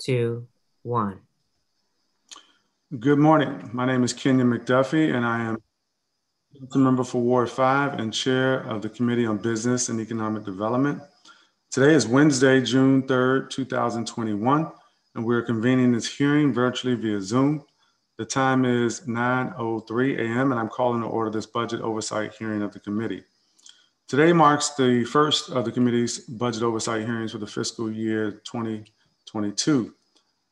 two, one. Good morning. My name is Kenyan McDuffie, and I am a member for Ward 5 and chair of the Committee on Business and Economic Development. Today is Wednesday, June 3rd, 2021, and we're convening this hearing virtually via Zoom. The time is 9.03 a.m., and I'm calling to order this budget oversight hearing of the committee. Today marks the first of the committee's budget oversight hearings for the fiscal year 2022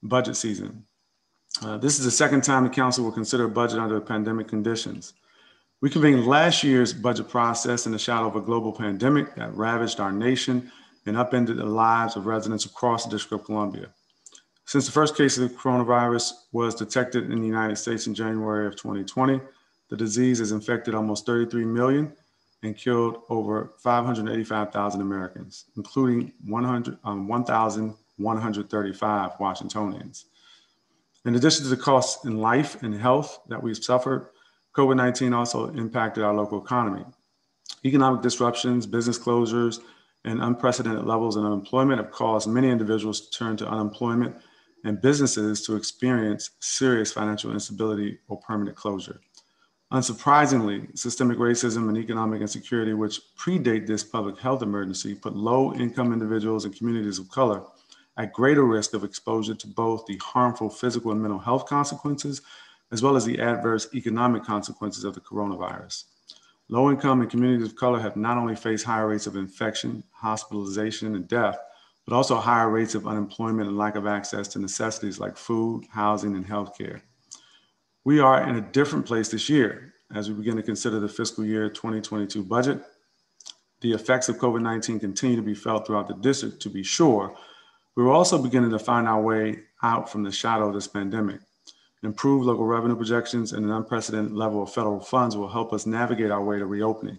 budget season. Uh, this is the second time the council will consider a budget under pandemic conditions. We convened last year's budget process in the shadow of a global pandemic that ravaged our nation and upended the lives of residents across the District of Columbia. Since the first case of the coronavirus was detected in the United States in January of 2020, the disease has infected almost 33 million and killed over 585,000 Americans, including 100, um, 1,135 Washingtonians. In addition to the costs in life and health that we've suffered, COVID 19 also impacted our local economy. Economic disruptions, business closures, and unprecedented levels of unemployment have caused many individuals to turn to unemployment and businesses to experience serious financial instability or permanent closure. Unsurprisingly, systemic racism and economic insecurity, which predate this public health emergency, put low income individuals and communities of color at greater risk of exposure to both the harmful physical and mental health consequences, as well as the adverse economic consequences of the coronavirus. Low income and communities of color have not only faced higher rates of infection, hospitalization, and death, but also higher rates of unemployment and lack of access to necessities like food, housing, and healthcare. We are in a different place this year as we begin to consider the fiscal year 2022 budget. The effects of COVID 19 continue to be felt throughout the district, to be sure. We're also beginning to find our way out from the shadow of this pandemic. Improved local revenue projections and an unprecedented level of federal funds will help us navigate our way to reopening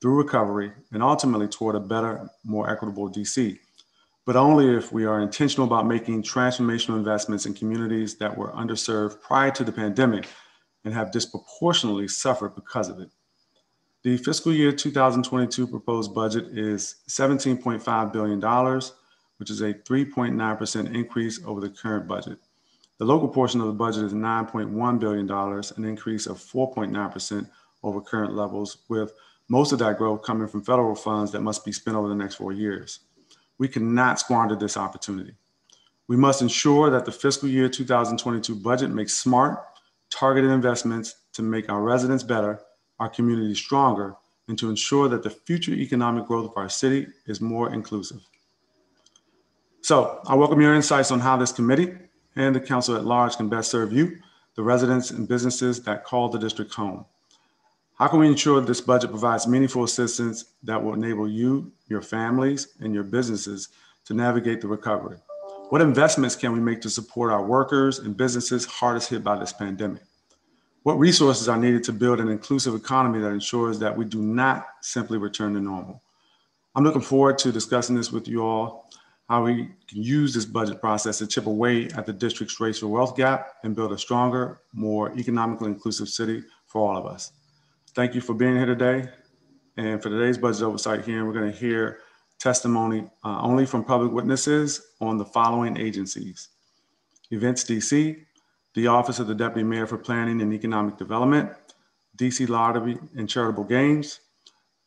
through recovery and ultimately toward a better, more equitable DC but only if we are intentional about making transformational investments in communities that were underserved prior to the pandemic and have disproportionately suffered because of it. The fiscal year 2022 proposed budget is $17.5 billion, which is a 3.9% increase over the current budget. The local portion of the budget is $9.1 billion, an increase of 4.9% over current levels, with most of that growth coming from federal funds that must be spent over the next four years. We cannot squander this opportunity. We must ensure that the fiscal year 2022 budget makes smart, targeted investments to make our residents better, our community stronger, and to ensure that the future economic growth of our city is more inclusive. So I welcome your insights on how this committee and the council at large can best serve you, the residents and businesses that call the district home. How can we ensure this budget provides meaningful assistance that will enable you, your families, and your businesses to navigate the recovery? What investments can we make to support our workers and businesses hardest hit by this pandemic? What resources are needed to build an inclusive economy that ensures that we do not simply return to normal? I'm looking forward to discussing this with you all, how we can use this budget process to chip away at the district's racial wealth gap and build a stronger, more economically inclusive city for all of us. Thank you for being here today. And for today's budget oversight hearing, we're going to hear testimony uh, only from public witnesses on the following agencies. Events DC, the Office of the Deputy Mayor for Planning and Economic Development, DC Lottery and Charitable Games,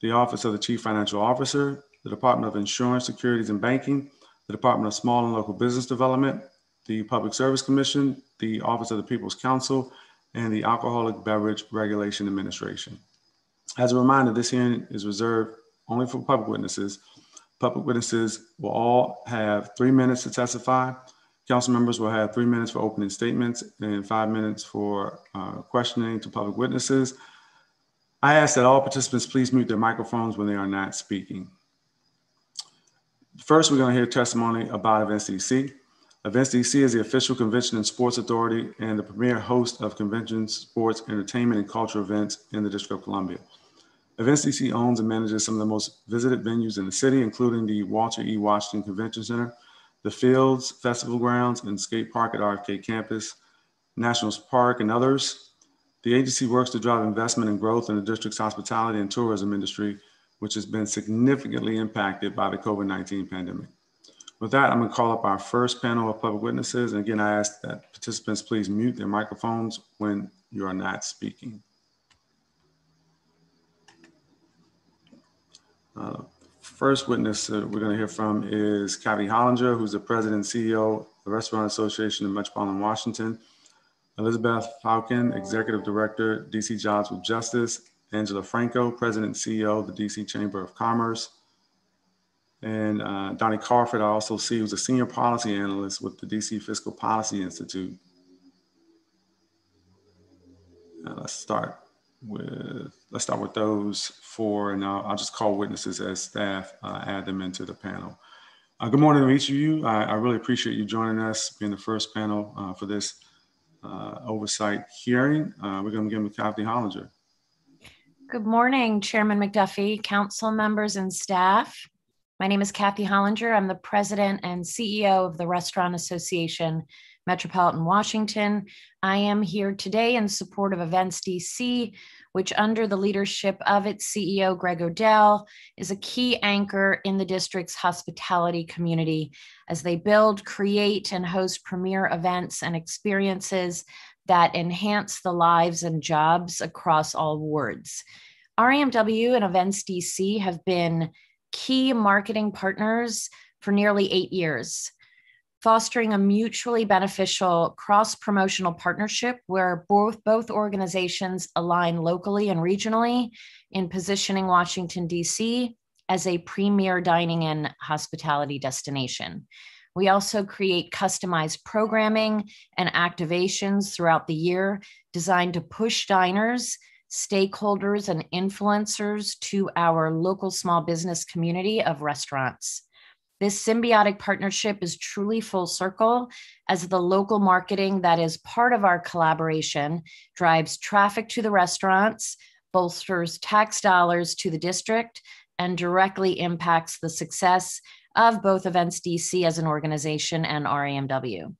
the Office of the Chief Financial Officer, the Department of Insurance, Securities and Banking, the Department of Small and Local Business Development, the Public Service Commission, the Office of the People's Counsel, and the Alcoholic Beverage Regulation Administration. As a reminder, this hearing is reserved only for public witnesses. Public witnesses will all have three minutes to testify. Council members will have three minutes for opening statements and five minutes for uh, questioning to public witnesses. I ask that all participants please mute their microphones when they are not speaking. First, we're going to hear testimony about Events DC. Events DC is the official convention and sports authority and the premier host of conventions, sports, entertainment, and culture events in the District of Columbia. Uh, events DC owns and manages some of the most visited venues in the city, including the Walter E. Washington Convention Center, the Fields, Festival Grounds, and Skate Park at RFK Campus, Nationals Park, and others. The agency works to drive investment and growth in the district's hospitality and tourism industry, which has been significantly impacted by the COVID 19 pandemic. With that, I'm going to call up our first panel of public witnesses. And again, I ask that participants please mute their microphones when you are not speaking. Uh, first witness uh, we're going to hear from is Kathy Hollinger, who's the president and CEO of the Restaurant Association of Metropolitan Washington. Elizabeth Falcon, Executive Director, DC Jobs with Justice. Angela Franco, President and CEO of the DC Chamber of Commerce. And uh, Donnie Crawford, I also see, who's a Senior Policy Analyst with the DC Fiscal Policy Institute. Uh, let's start with let's start with those four, and I'll, I'll just call witnesses as staff uh, add them into the panel. Uh, good morning to each of you. I, I, really appreciate you joining us, being the first panel uh, for this oversight hearing. We're going to begin with Kathy Hollinger. Good morning, Chairman McDuffie, council members, and staff. My name is Kathy Hollinger. I'm the president and CEO of the Restaurant Association Metropolitan Washington. I am here today in support of Events DC, which, under the leadership of its CEO, Greg O'Dell, is a key anchor in the district's hospitality community as they build, create, and host premier events and experiences that enhance the lives and jobs across all wards. RAMW and Events DC have been key marketing partners for nearly eight years fostering a mutually beneficial cross promotional partnership where both, both organizations align locally and regionally in positioning Washington, D.C. as a premier dining and hospitality destination. We also create customized programming and activations throughout the year designed to push diners, stakeholders, and influencers to our local small business community of restaurants. This symbiotic partnership is truly full circle as the local marketing that is part of our collaboration drives traffic to the restaurants, bolsters tax dollars to the district, and directly impacts the success of both Events DC as an organization and RAMW.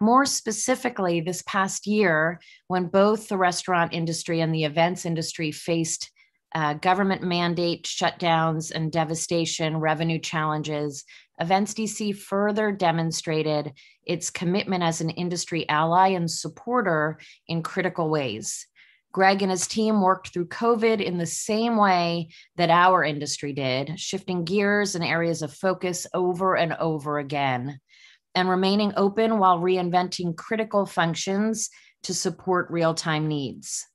More specifically, this past year, when both the restaurant industry and the events industry faced uh, government mandate shutdowns and devastation, revenue challenges, Events DC further demonstrated its commitment as an industry ally and supporter in critical ways. Greg and his team worked through COVID in the same way that our industry did, shifting gears and areas of focus over and over again, and remaining open while reinventing critical functions to support real time needs.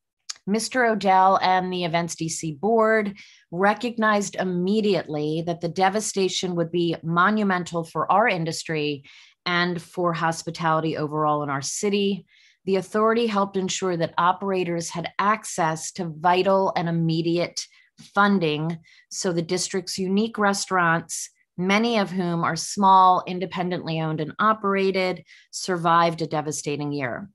Mr. O'Dell and the Events DC board recognized immediately that the devastation would be monumental for our industry and for hospitality overall in our city. The authority helped ensure that operators had access to vital and immediate funding so the district's unique restaurants many of whom are small, independently owned and operated, survived a devastating year.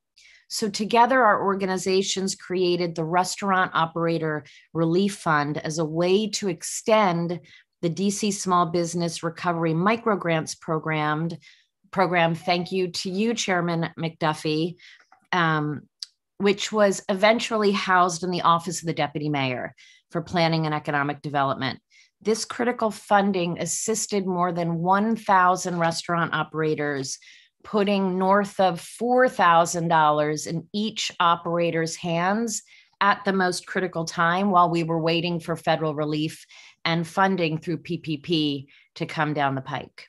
So, together, our organizations created the Restaurant Operator Relief Fund as a way to extend the DC Small Business Recovery Microgrants program. Program, thank you to you, Chairman McDuffie, um, which was eventually housed in the Office of the Deputy Mayor for Planning and Economic Development. This critical funding assisted more than 1,000 restaurant operators putting north of $4,000 in each operator's hands at the most critical time while we were waiting for federal relief and funding through PPP to come down the pike.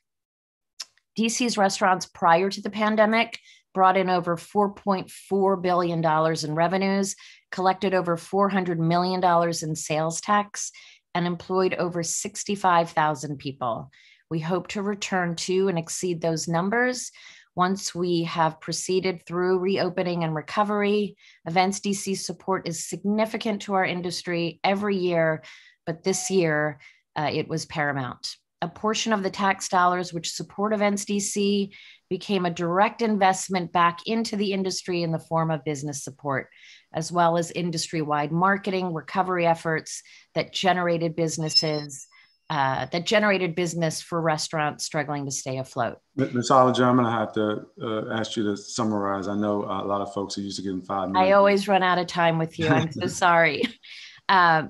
DC's restaurants prior to the pandemic brought in over $4.4 billion in revenues, collected over $400 million in sales tax, and employed over 65,000 people. We hope to return to and exceed those numbers once we have proceeded through reopening and recovery, Events DC support is significant to our industry every year, but this year uh, it was paramount. A portion of the tax dollars which support Events DC became a direct investment back into the industry in the form of business support, as well as industry wide marketing recovery efforts that generated businesses uh, that generated business for restaurants struggling to stay afloat. Ms. Hollinger, I'm going to have to uh, ask you to summarize. I know a lot of folks are used to getting five minutes. I always run out of time with you. I'm so sorry. Uh,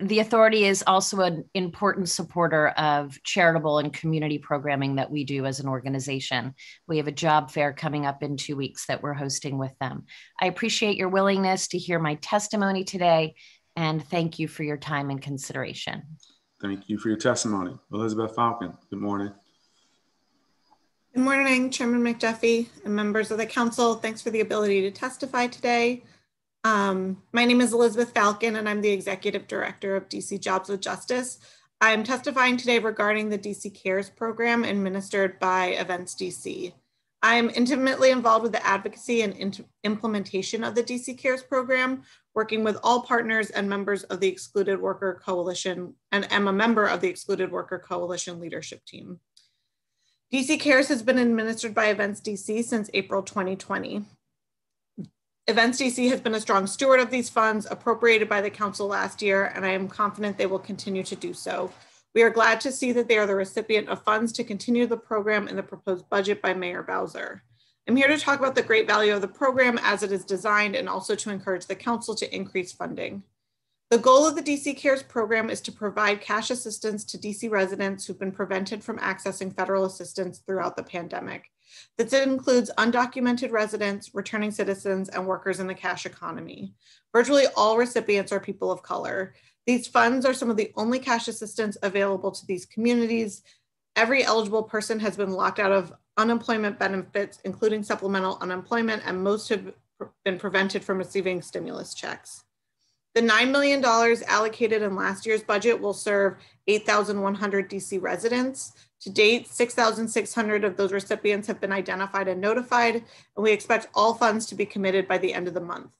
the authority is also an important supporter of charitable and community programming that we do as an organization. We have a job fair coming up in two weeks that we're hosting with them. I appreciate your willingness to hear my testimony today and thank you for your time and consideration. Thank you for your testimony. Elizabeth Falcon, good morning. Good morning, Chairman McDuffie and members of the council. Thanks for the ability to testify today. Um, my name is Elizabeth Falcon, and I'm the Executive Director of DC Jobs with Justice. I'm testifying today regarding the DC CARES program administered by Events DC. I'm intimately involved with the advocacy and implementation of the DC CARES program, working with all partners and members of the Excluded Worker Coalition, and am a member of the Excluded Worker Coalition leadership team. DC CARES has been administered by Events DC since April 2020. Events DC has been a strong steward of these funds appropriated by the council last year, and I am confident they will continue to do so. We are glad to see that they are the recipient of funds to continue the program in the proposed budget by Mayor Bowser. I'm here to talk about the great value of the program as it is designed and also to encourage the council to increase funding. The goal of the DC CARES program is to provide cash assistance to DC residents who've been prevented from accessing federal assistance throughout the pandemic. This includes undocumented residents, returning citizens, and workers in the cash economy. Virtually all recipients are people of color. These funds are some of the only cash assistance available to these communities. Every eligible person has been locked out of unemployment benefits, including supplemental unemployment, and most have been prevented from receiving stimulus checks. The $9 million allocated in last year's budget will serve 8,100 DC residents. To date, 6,600 of those recipients have been identified and notified, and we expect all funds to be committed by the end of the month.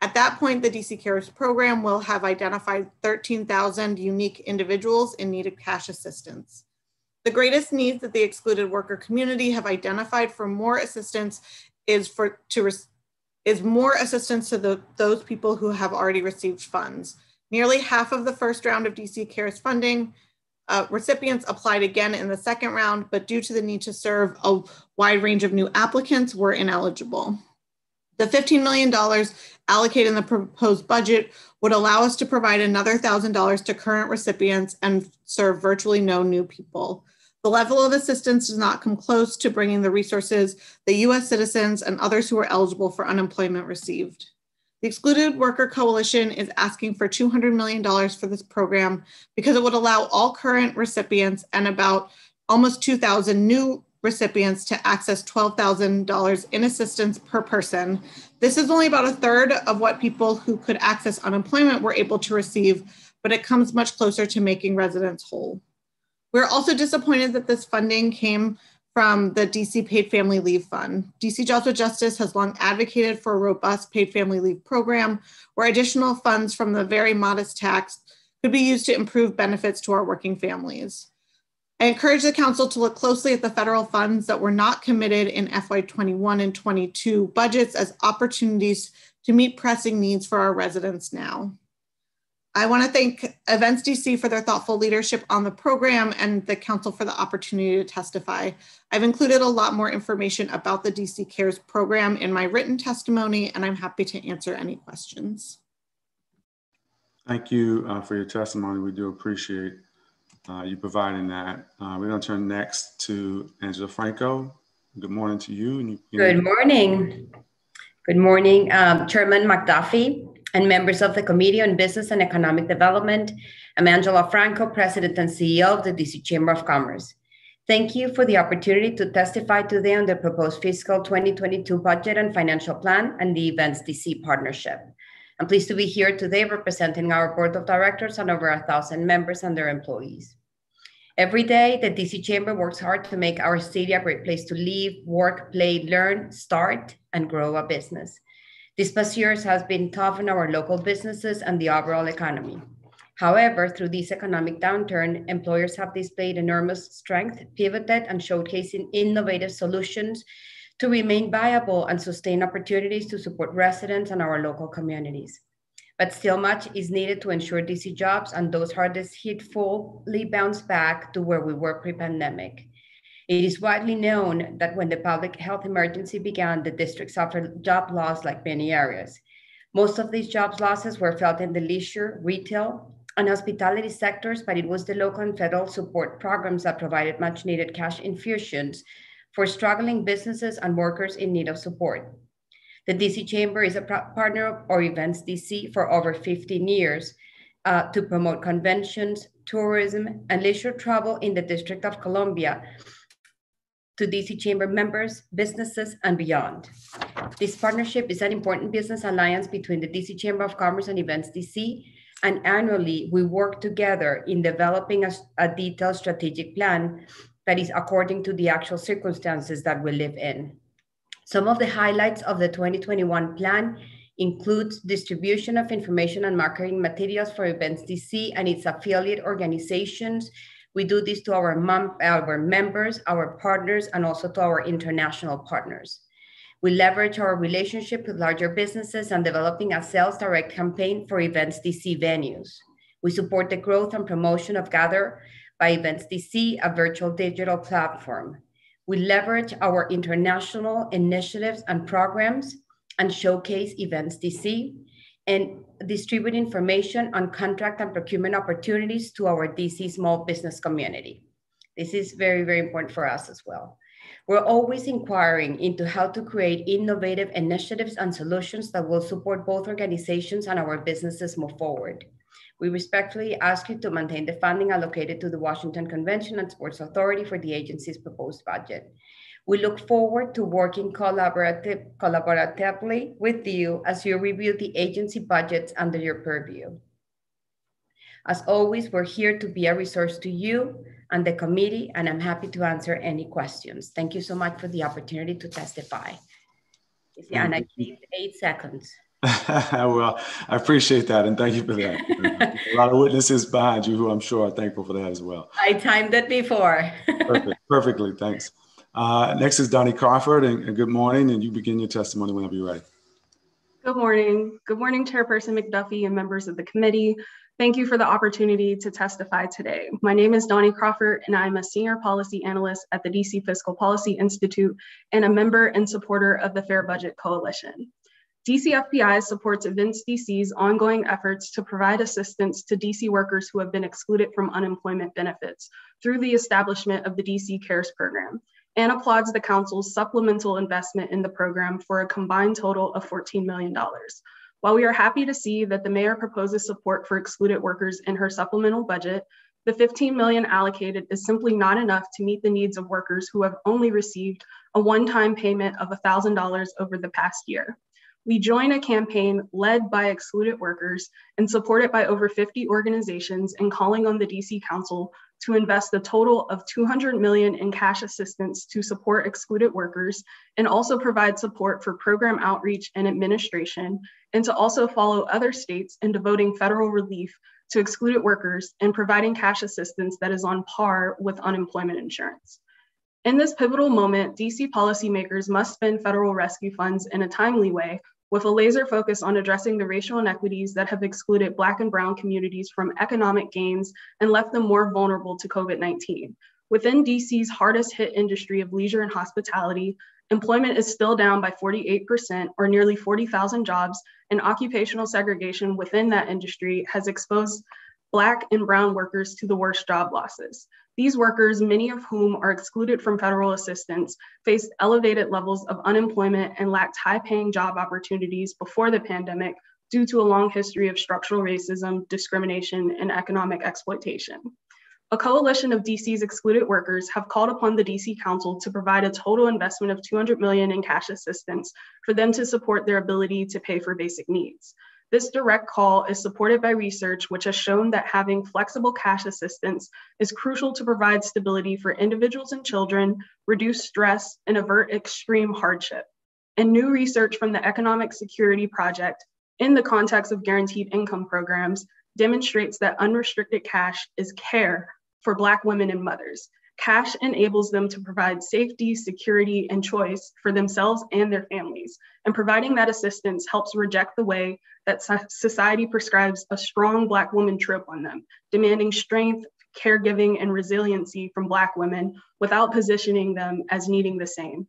At that point, the DC CARES program will have identified 13,000 unique individuals in need of cash assistance. The greatest needs that the excluded worker community have identified for more assistance is for to is more assistance to the, those people who have already received funds. Nearly half of the first round of DC CARES funding uh, recipients applied again in the second round, but due to the need to serve a wide range of new applicants, were ineligible. The $15 million allocated in the proposed budget would allow us to provide another $1,000 to current recipients and serve virtually no new people. The level of assistance does not come close to bringing the resources the US citizens and others who are eligible for unemployment received. The Excluded Worker Coalition is asking for $200 million for this program because it would allow all current recipients and about almost 2,000 new recipients to access $12,000 in assistance per person. This is only about a third of what people who could access unemployment were able to receive, but it comes much closer to making residents whole. We're also disappointed that this funding came from the DC Paid Family Leave Fund. DC Jobs with Justice has long advocated for a robust paid family leave program where additional funds from the very modest tax could be used to improve benefits to our working families. I encourage the council to look closely at the federal funds that were not committed in FY21 and 22 budgets as opportunities to meet pressing needs for our residents now. I want to thank Events DC for their thoughtful leadership on the program and the council for the opportunity to testify. I've included a lot more information about the DC CARES program in my written testimony, and I'm happy to answer any questions. Thank you uh, for your testimony. We do appreciate uh, you providing that. Uh, we're going to turn next to Angela Franco. Good morning to you. you Good morning. Good morning, um, Chairman McDuffie, and members of the Committee on Business and Economic Development. I'm Angela Franco, President and CEO of the DC Chamber of Commerce. Thank you for the opportunity to testify today on the proposed fiscal 2022 budget and financial plan and the Events DC partnership. I'm pleased to be here today representing our board of directors and over a thousand members and their employees. Every day, the DC Chamber works hard to make our city a great place to live, work, play, learn, start, and grow a business. This past years has been tough on our local businesses and the overall economy. However, through this economic downturn, employers have displayed enormous strength, pivoted, and showcasing innovative solutions to remain viable and sustain opportunities to support residents and our local communities. But still much is needed to ensure DC jobs and those hardest hit fully bounce back to where we were pre-pandemic. It is widely known that when the public health emergency began, the district suffered job loss like many areas. Most of these jobs losses were felt in the leisure, retail, and hospitality sectors, but it was the local and federal support programs that provided much needed cash infusions for struggling businesses and workers in need of support. The DC Chamber is a partner of Events DC for over 15 years uh, to promote conventions, tourism, and leisure travel in the District of Columbia to DC Chamber members, businesses, and beyond. This partnership is an important business alliance between the DC Chamber of Commerce and Events DC, and annually we work together in developing a, a detailed strategic plan that is according to the actual circumstances that we live in. Some of the highlights of the 2021 plan includes distribution of information and marketing materials for Events DC and its affiliate organizations we do this to our, mom, our members, our partners, and also to our international partners. We leverage our relationship with larger businesses and developing a sales direct campaign for Events DC venues. We support the growth and promotion of Gather by Events DC, a virtual digital platform. We leverage our international initiatives and programs and showcase Events DC and distribute information on contract and procurement opportunities to our DC small business community. This is very, very important for us as well. We're always inquiring into how to create innovative initiatives and solutions that will support both organizations and our businesses move forward. We respectfully ask you to maintain the funding allocated to the Washington Convention and Sports Authority for the agency's proposed budget. We look forward to working collaborative, collaboratively with you as you review the agency budgets under your purview. As always, we're here to be a resource to you and the committee, and I'm happy to answer any questions. Thank you so much for the opportunity to testify. And I need eight seconds. well, I appreciate that, and thank you for that. a lot of witnesses behind you who I'm sure are thankful for that as well. I timed it before. Perfect, perfectly, thanks. Uh, next is Donnie Crawford, and, and, good morning, and you begin your testimony whenever you're ready. Good morning. Good morning, Chairperson McDuffie and members of the committee. Thank you for the opportunity to testify today. My name is Donnie Crawford, and I'm a Senior Policy Analyst at the DC Fiscal Policy Institute and a member and supporter of the Fair Budget Coalition. DCFPI supports Events DC's ongoing efforts to provide assistance to DC workers who have been excluded from unemployment benefits through the establishment of the DC CARES program and applauds the Council's supplemental investment in the program for a combined total of $14 million. While we are happy to see that the mayor proposes support for excluded workers in her supplemental budget, the 15 million allocated is simply not enough to meet the needs of workers who have only received a one-time payment of $1,000 over the past year. We join a campaign led by excluded workers and supported by over 50 organizations in calling on the DC Council to invest a total of 200 million in cash assistance to support excluded workers and also provide support for program outreach and administration and to also follow other states in devoting federal relief to excluded workers and providing cash assistance that is on par with unemployment insurance. In this pivotal moment, DC policymakers must spend federal rescue funds in a timely way with a laser focus on addressing the racial inequities that have excluded Black and Brown communities from economic gains and left them more vulnerable to COVID 19. Within DC's hardest hit industry of leisure and hospitality, employment is still down by 48%, or nearly 40,000 jobs, and occupational segregation within that industry has exposed Black and Brown workers to the worst job losses. These workers, many of whom are excluded from federal assistance, faced elevated levels of unemployment and lacked high paying job opportunities before the pandemic due to a long history of structural racism, discrimination, and economic exploitation. A coalition of DC's excluded workers have called upon the DC Council to provide a total investment of 200 million in cash assistance for them to support their ability to pay for basic needs. This direct call is supported by research which has shown that having flexible cash assistance is crucial to provide stability for individuals and children, reduce stress, and avert extreme hardship. And new research from the Economic Security Project in the context of guaranteed income programs demonstrates that unrestricted cash is care for Black women and mothers. Cash enables them to provide safety, security, and choice for themselves and their families. And providing that assistance helps reject the way that society prescribes a strong Black woman trope on them, demanding strength, caregiving, and resiliency from Black women without positioning them as needing the same.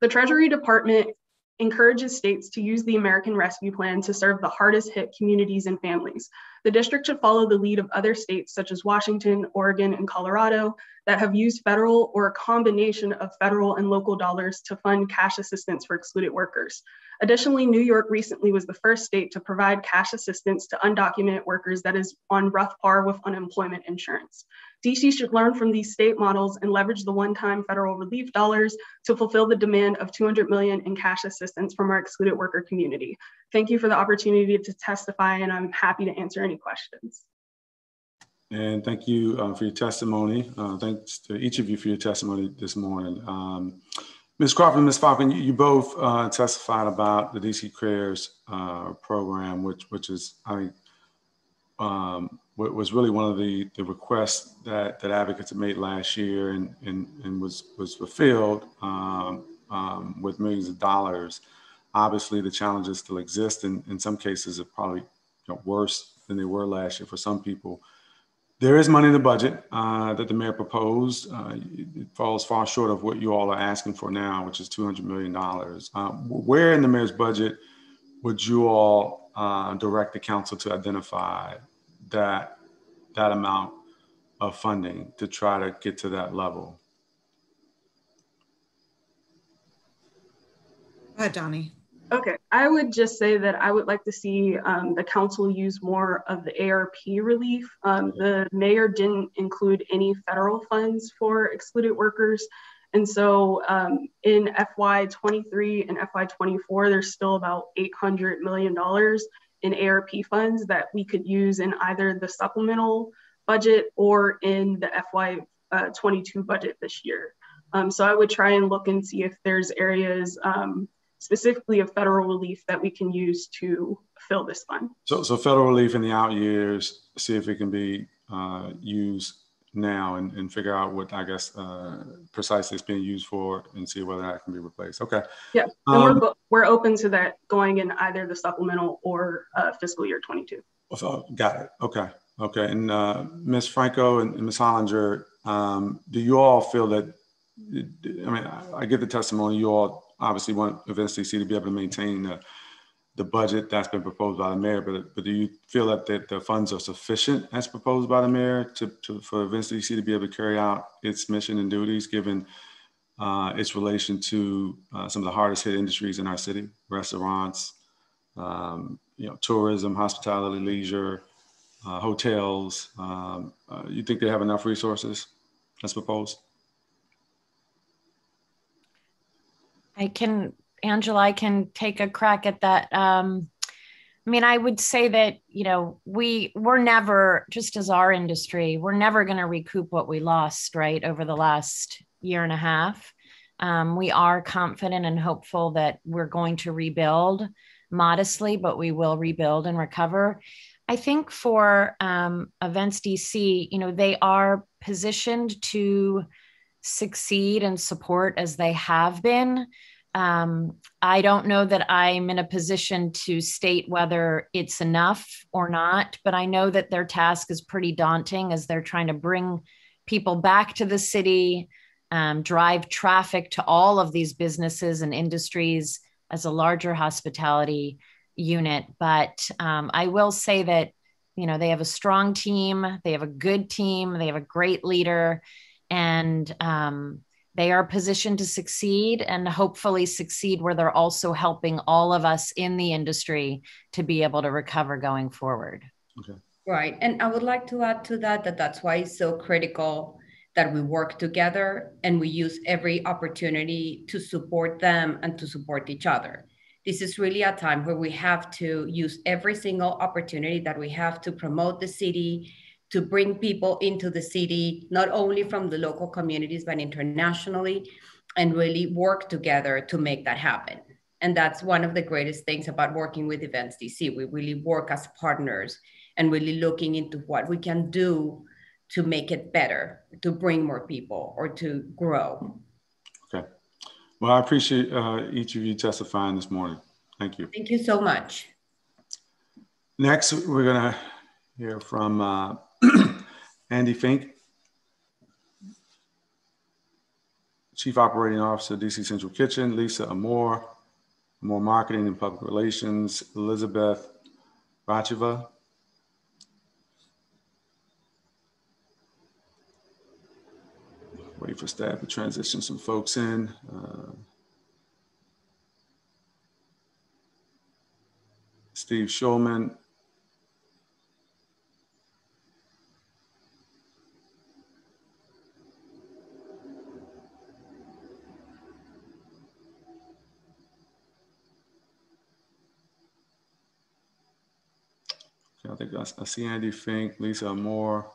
The Treasury Department encourages states to use the American Rescue Plan to serve the hardest hit communities and families. The district should follow the lead of other states such as Washington, Oregon, and Colorado that have used federal or a combination of federal and local dollars to fund cash assistance for excluded workers. Additionally, New York recently was the first state to provide cash assistance to undocumented workers that is on rough par with unemployment insurance. DC should learn from these state models and leverage the one-time federal relief dollars to fulfill the demand of 200 million in cash assistance from our excluded worker community. Thank you for the opportunity to testify and I'm happy to answer any questions. And thank you uh, for your testimony. Uh, thanks to each of you for your testimony this morning. Um, Ms. Crawford and Ms. Falcon, you, you both uh, testified about the DC Cares uh, program, which which is, I mean, um, was really one of the, the requests that, that advocates had made last year and, and, and was, was fulfilled um, um, with millions of dollars. Obviously, the challenges still exist, and in some cases, are probably you know, worse than they were last year for some people. There is money in the budget uh, that the mayor proposed. Uh, it falls far short of what you all are asking for now, which is $200 million. Uh, where in the mayor's budget would you all uh, direct the council to identify that, that amount of funding to try to get to that level? Go ahead, Donnie. Okay, I would just say that I would like to see um, the council use more of the ARP relief. Um, the mayor didn't include any federal funds for excluded workers. And so um, in FY23 and FY24, there's still about $800 million in ARP funds that we could use in either the supplemental budget or in the FY22 uh, budget this year. Um, so I would try and look and see if there's areas um, specifically of federal relief that we can use to fill this fund. So, so federal relief in the out years, see if it can be uh, used now and, and figure out what I guess uh, precisely it's being used for and see whether that can be replaced. Okay. Yeah, and um, we're, we're open to that going in either the supplemental or uh, fiscal year 22. So, got it. Okay. Okay. And uh, Ms. Franco and, and Ms. Hollinger, um, do you all feel that, I mean, I, I get the testimony, you all obviously want Events DC to be able to maintain the, the budget that's been proposed by the mayor, but, but do you feel that, that the funds are sufficient as proposed by the mayor to, to for Events DC to be able to carry out its mission and duties given uh, its relation to uh, some of the hardest hit industries in our city, restaurants, um, you know, tourism, hospitality, leisure, uh, hotels. Um, uh, you think they have enough resources as proposed? I can, Angela, I can take a crack at that. Um, I mean, I would say that, you know, we we're never, just as our industry, we're never going to recoup what we lost, right, over the last year and a half. Um, we are confident and hopeful that we're going to rebuild modestly, but we will rebuild and recover. I think for um, Events DC, you know, they are positioned to succeed and support as they have been. Um, I don't know that I'm in a position to state whether it's enough or not, but I know that their task is pretty daunting as they're trying to bring people back to the city, um, drive traffic to all of these businesses and industries as a larger hospitality unit. But um, I will say that, you know, they have a strong team, they have a good team, they have a great leader and um, they are positioned to succeed and hopefully succeed where they're also helping all of us in the industry to be able to recover going forward. Okay. Right. And I would like to add to that that that's why it's so critical that we work together and we use every opportunity to support them and to support each other. This is really a time where we have to use every single opportunity that we have to promote the city to bring people into the city, not only from the local communities, but internationally, and really work together to make that happen. And that's one of the greatest things about working with Events DC. We really work as partners and really looking into what we can do to make it better, to bring more people or to grow. Okay. Well, I appreciate uh, each of you testifying this morning. Thank you. Thank you so much. Next, we're going to hear from uh, Andy Fink, Chief Operating Officer, DC Central Kitchen, Lisa Amore, more marketing and public relations, Elizabeth Racheva. Wait for staff to transition some folks in. Uh, Steve Schulman, I think I, I see Andy Fink, Lisa Amore,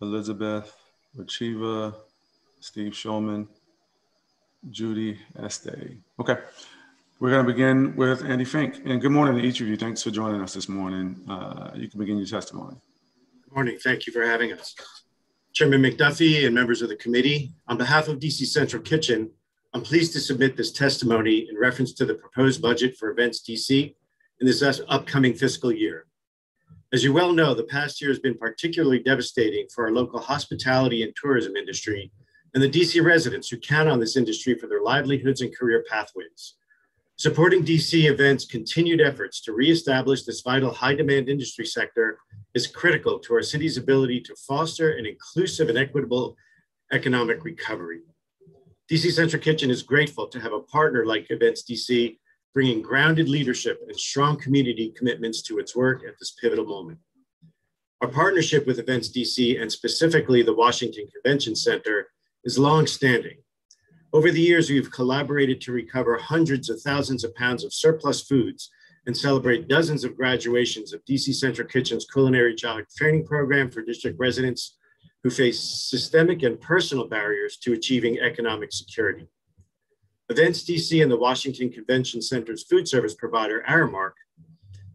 Elizabeth Rachiva, Steve Schulman, Judy Este. Okay, we're going to begin with Andy Fink. And good morning to each of you. Thanks for joining us this morning. Uh, you can begin your testimony. Good morning. Thank you for having us. Chairman McDuffie and members of the committee, on behalf of DC Central Kitchen, I'm pleased to submit this testimony in reference to the proposed budget for Events DC in this upcoming fiscal year. As you well know, the past year has been particularly devastating for our local hospitality and tourism industry and the DC residents who count on this industry for their livelihoods and career pathways. Supporting DC events' continued efforts to reestablish this vital high demand industry sector is critical to our city's ability to foster an inclusive and equitable economic recovery. DC Central Kitchen is grateful to have a partner like Events DC bringing grounded leadership and strong community commitments to its work at this pivotal moment. Our partnership with Events DC and specifically the Washington Convention Center is long-standing. Over the years, we've collaborated to recover hundreds of thousands of pounds of surplus foods and celebrate dozens of graduations of DC Central Kitchen's culinary job training program for district residents who face systemic and personal barriers to achieving economic security. Events DC and the Washington Convention Center's food service provider, Aramark,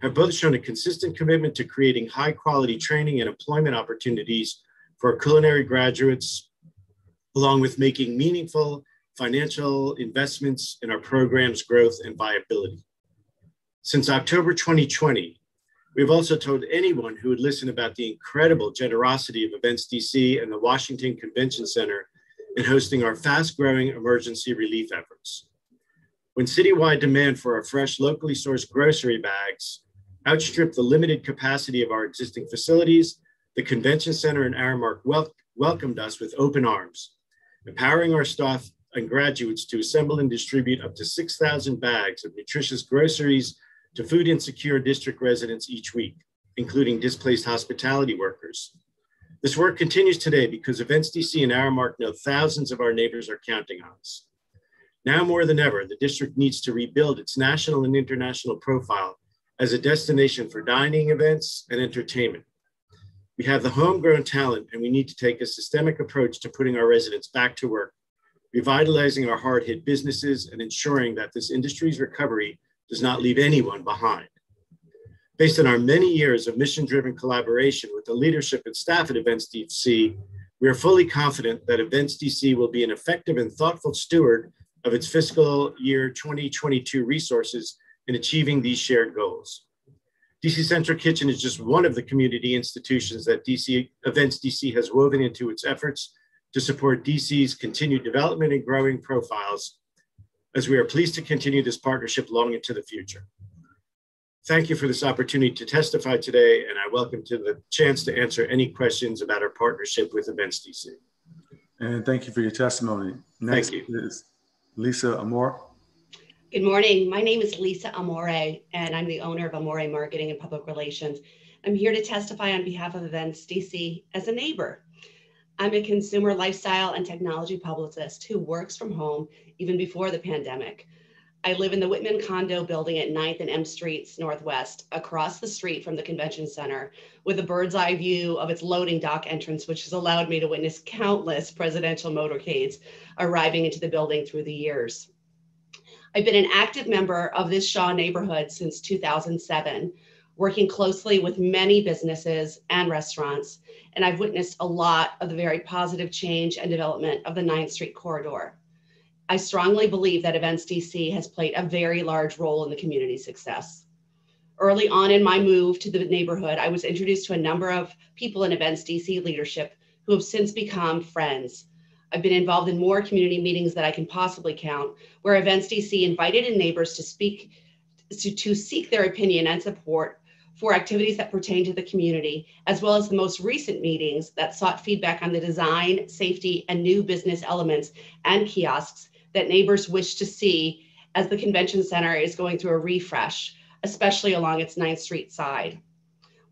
have both shown a consistent commitment to creating high quality training and employment opportunities for culinary graduates, along with making meaningful financial investments in our program's growth and viability. Since October 2020, we've also told anyone who would listen about the incredible generosity of Events DC and the Washington Convention Center in hosting our fast growing emergency relief efforts. When citywide demand for our fresh, locally sourced grocery bags outstripped the limited capacity of our existing facilities, the Convention Center and Aramark wel- welcomed us with open arms, empowering our staff and graduates to assemble and distribute up to 6,000 bags of nutritious groceries to food insecure district residents each week, including displaced hospitality workers. This work continues today because Events DC and Aramark know thousands of our neighbors are counting on us. Now more than ever, the district needs to rebuild its national and international profile as a destination for dining events and entertainment. We have the homegrown talent and we need to take a systemic approach to putting our residents back to work, revitalizing our hard hit businesses and ensuring that this industry's recovery does not leave anyone behind. Based on our many years of mission driven collaboration with the leadership and staff at Events DC, we are fully confident that Events DC will be an effective and thoughtful steward of its fiscal year 2022 resources in achieving these shared goals. DC Central Kitchen is just one of the community institutions that DC Events DC has woven into its efforts to support DC's continued development and growing profiles as we are pleased to continue this partnership long into the future. Thank you for this opportunity to testify today, and I welcome to the chance to answer any questions about our partnership with Events DC. And thank you for your testimony. Next thank you. is Lisa Amore. Good morning. My name is Lisa Amore, and I'm the owner of Amore Marketing and Public Relations. I'm here to testify on behalf of Events DC as a neighbor. I'm a consumer lifestyle and technology publicist who works from home even before the pandemic. I live in the Whitman condo building at 9th and M Streets Northwest, across the street from the convention center, with a bird's eye view of its loading dock entrance, which has allowed me to witness countless presidential motorcades arriving into the building through the years. I've been an active member of this Shaw neighborhood since 2007, working closely with many businesses and restaurants, and I've witnessed a lot of the very positive change and development of the 9th Street corridor. I strongly believe that Events DC has played a very large role in the community's success. Early on in my move to the neighborhood, I was introduced to a number of people in Events DC leadership who have since become friends. I've been involved in more community meetings than I can possibly count, where Events DC invited in neighbors to speak, to, to seek their opinion and support for activities that pertain to the community, as well as the most recent meetings that sought feedback on the design, safety, and new business elements and kiosks that neighbors wish to see as the convention center is going through a refresh, especially along its 9th Street side.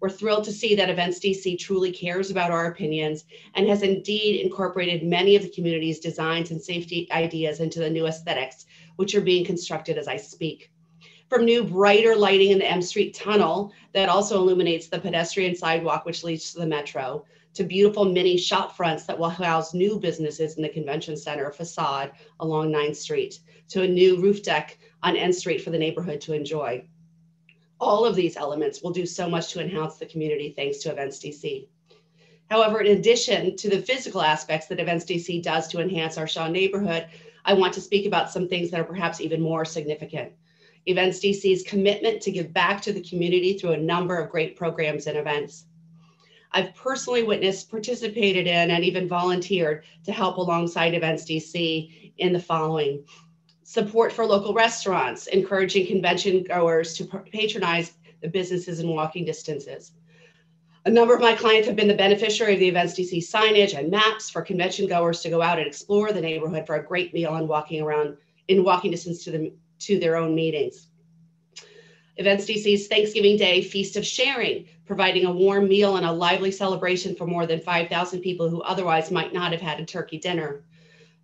We're thrilled to see that Events DC truly cares about our opinions and has indeed incorporated many of the community's designs and safety ideas into the new aesthetics, which are being constructed as I speak. From new brighter lighting in the M Street tunnel that also illuminates the pedestrian sidewalk which leads to the metro, to beautiful mini shop fronts that will house new businesses in the convention center facade along 9th Street, to a new roof deck on N Street for the neighborhood to enjoy all of these elements will do so much to enhance the community thanks to Events DC. However, in addition to the physical aspects that Events DC does to enhance our Shaw neighborhood, I want to speak about some things that are perhaps even more significant. Events DC's commitment to give back to the community through a number of great programs and events. I've personally witnessed, participated in, and even volunteered to help alongside Events DC in the following support for local restaurants, encouraging convention goers to patronize the businesses in walking distances. A number of my clients have been the beneficiary of the Events DC signage and maps for convention goers to go out and explore the neighborhood for a great meal and walking around in walking distance to, the, to their own meetings. Events DC's Thanksgiving Day Feast of Sharing, providing a warm meal and a lively celebration for more than 5,000 people who otherwise might not have had a turkey dinner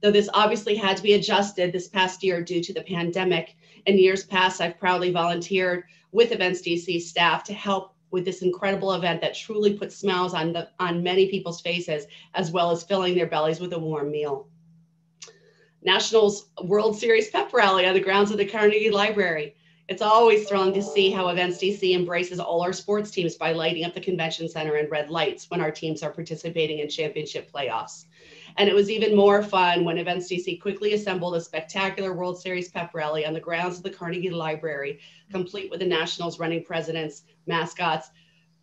though this obviously had to be adjusted this past year due to the pandemic. In years past, I've proudly volunteered with Events DC staff to help with this incredible event that truly puts smiles on, the, on many people's faces, as well as filling their bellies with a warm meal. Nationals World Series pep rally on the grounds of the Carnegie Library. It's always thrilling to see how Events DC embraces all our sports teams by lighting up the convention center in red lights when our teams are participating in championship playoffs. And it was even more fun when Events DC quickly assembled a spectacular World Series pep rally on the grounds of the Carnegie Library, complete with the Nationals running presidents, mascots,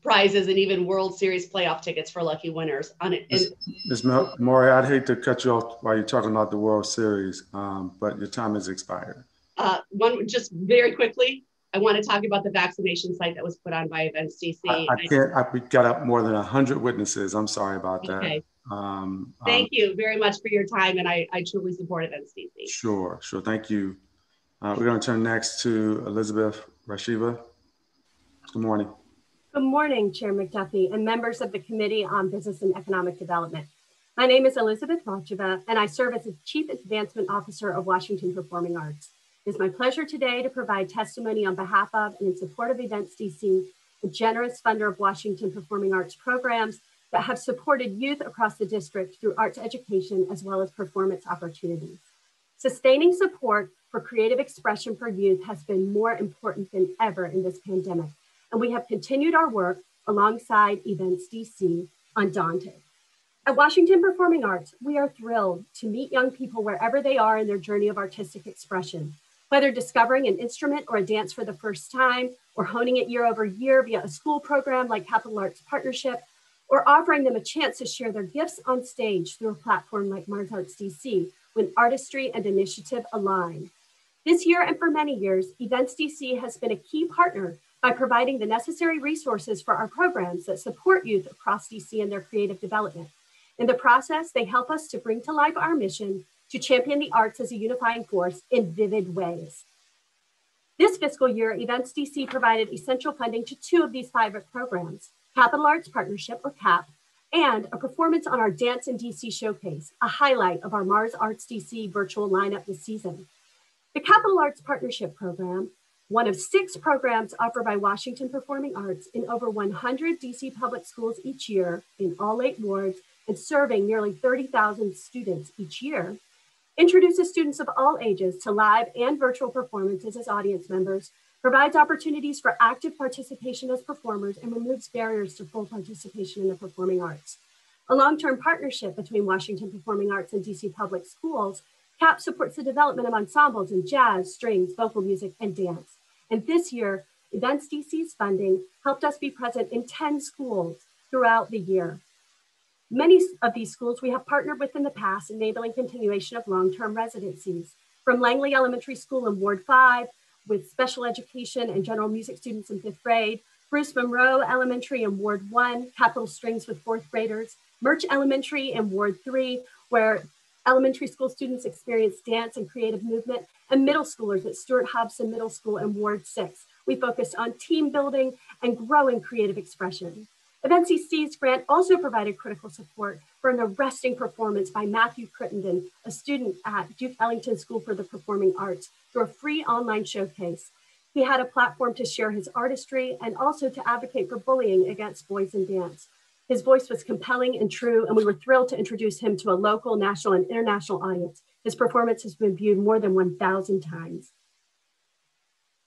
prizes, and even World Series playoff tickets for lucky winners. On it, Ms. Amore, I'd hate to cut you off while you're talking about the World Series, um, but your time has expired. Uh, one, just very quickly, I want to talk about the vaccination site that was put on by Events DC. I, I can't, I, we got up more than 100 witnesses. I'm sorry about that. Okay. Um, Thank um, you very much for your time, and I, I truly support Events DC. Sure, sure. Thank you. Uh, we're going to turn next to Elizabeth Rashiva. Good morning. Good morning, Chair McDuffie and members of the Committee on Business and Economic Development. My name is Elizabeth Rashiva, and I serve as the Chief Advancement Officer of Washington Performing Arts. It is my pleasure today to provide testimony on behalf of and in support of Events DC, a generous funder of Washington Performing Arts programs that have supported youth across the district through arts education as well as performance opportunities. Sustaining support for creative expression for youth has been more important than ever in this pandemic, and we have continued our work alongside Events DC Undaunted. At Washington Performing Arts, we are thrilled to meet young people wherever they are in their journey of artistic expression, whether discovering an instrument or a dance for the first time, or honing it year over year via a school program like Capital Arts Partnership, or offering them a chance to share their gifts on stage through a platform like Mars Arts DC when artistry and initiative align. This year and for many years, Events DC has been a key partner by providing the necessary resources for our programs that support youth across DC in their creative development. In the process, they help us to bring to life our mission to champion the arts as a unifying force in vivid ways. This fiscal year, Events DC provided essential funding to two of these five programs. Capital Arts Partnership, or CAP, and a performance on our Dance in DC showcase, a highlight of our Mars Arts DC virtual lineup this season. The Capital Arts Partnership Program, one of six programs offered by Washington Performing Arts in over 100 DC public schools each year in all eight wards and serving nearly 30,000 students each year, introduces students of all ages to live and virtual performances as audience members provides opportunities for active participation as performers, and removes barriers to full participation in the performing arts. A long-term partnership between Washington Performing Arts and DC Public Schools, CAP supports the development of ensembles in jazz, strings, vocal music, and dance. And this year, Events DC's funding helped us be present in 10 schools throughout the year. Many of these schools we have partnered with in the past, enabling continuation of long-term residencies. From Langley Elementary School in Ward 5, with special education and general music students in fifth grade, Bruce Monroe Elementary in Ward 1, Capital Strings with fourth graders, Murch Elementary in Ward 3, where elementary school students experience dance and creative movement, and middle schoolers at Stuart Hobson Middle School in Ward 6. We focused on team building and growing creative expression. DC's grant also provided critical support for an arresting performance by Matthew Crittenden, a student at Duke Ellington School for the Performing Arts, through a free online showcase. He had a platform to share his artistry and also to advocate for bullying against boys in dance. His voice was compelling and true, and we were thrilled to introduce him to a local, national, and international audience. His performance has been viewed more than 1,000 times.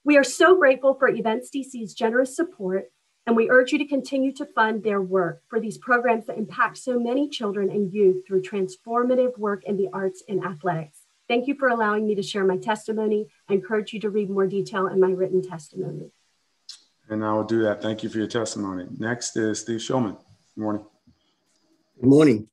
We are so grateful for Events DC's generous support and we urge you to continue to fund their work for these programs that impact so many children and youth through transformative work in the arts and athletics. Thank you for allowing me to share my testimony. I encourage you to read more detail in my written testimony. And I will do that. Thank you for your testimony. Next is Steve Shulman. Good morning. Good morning.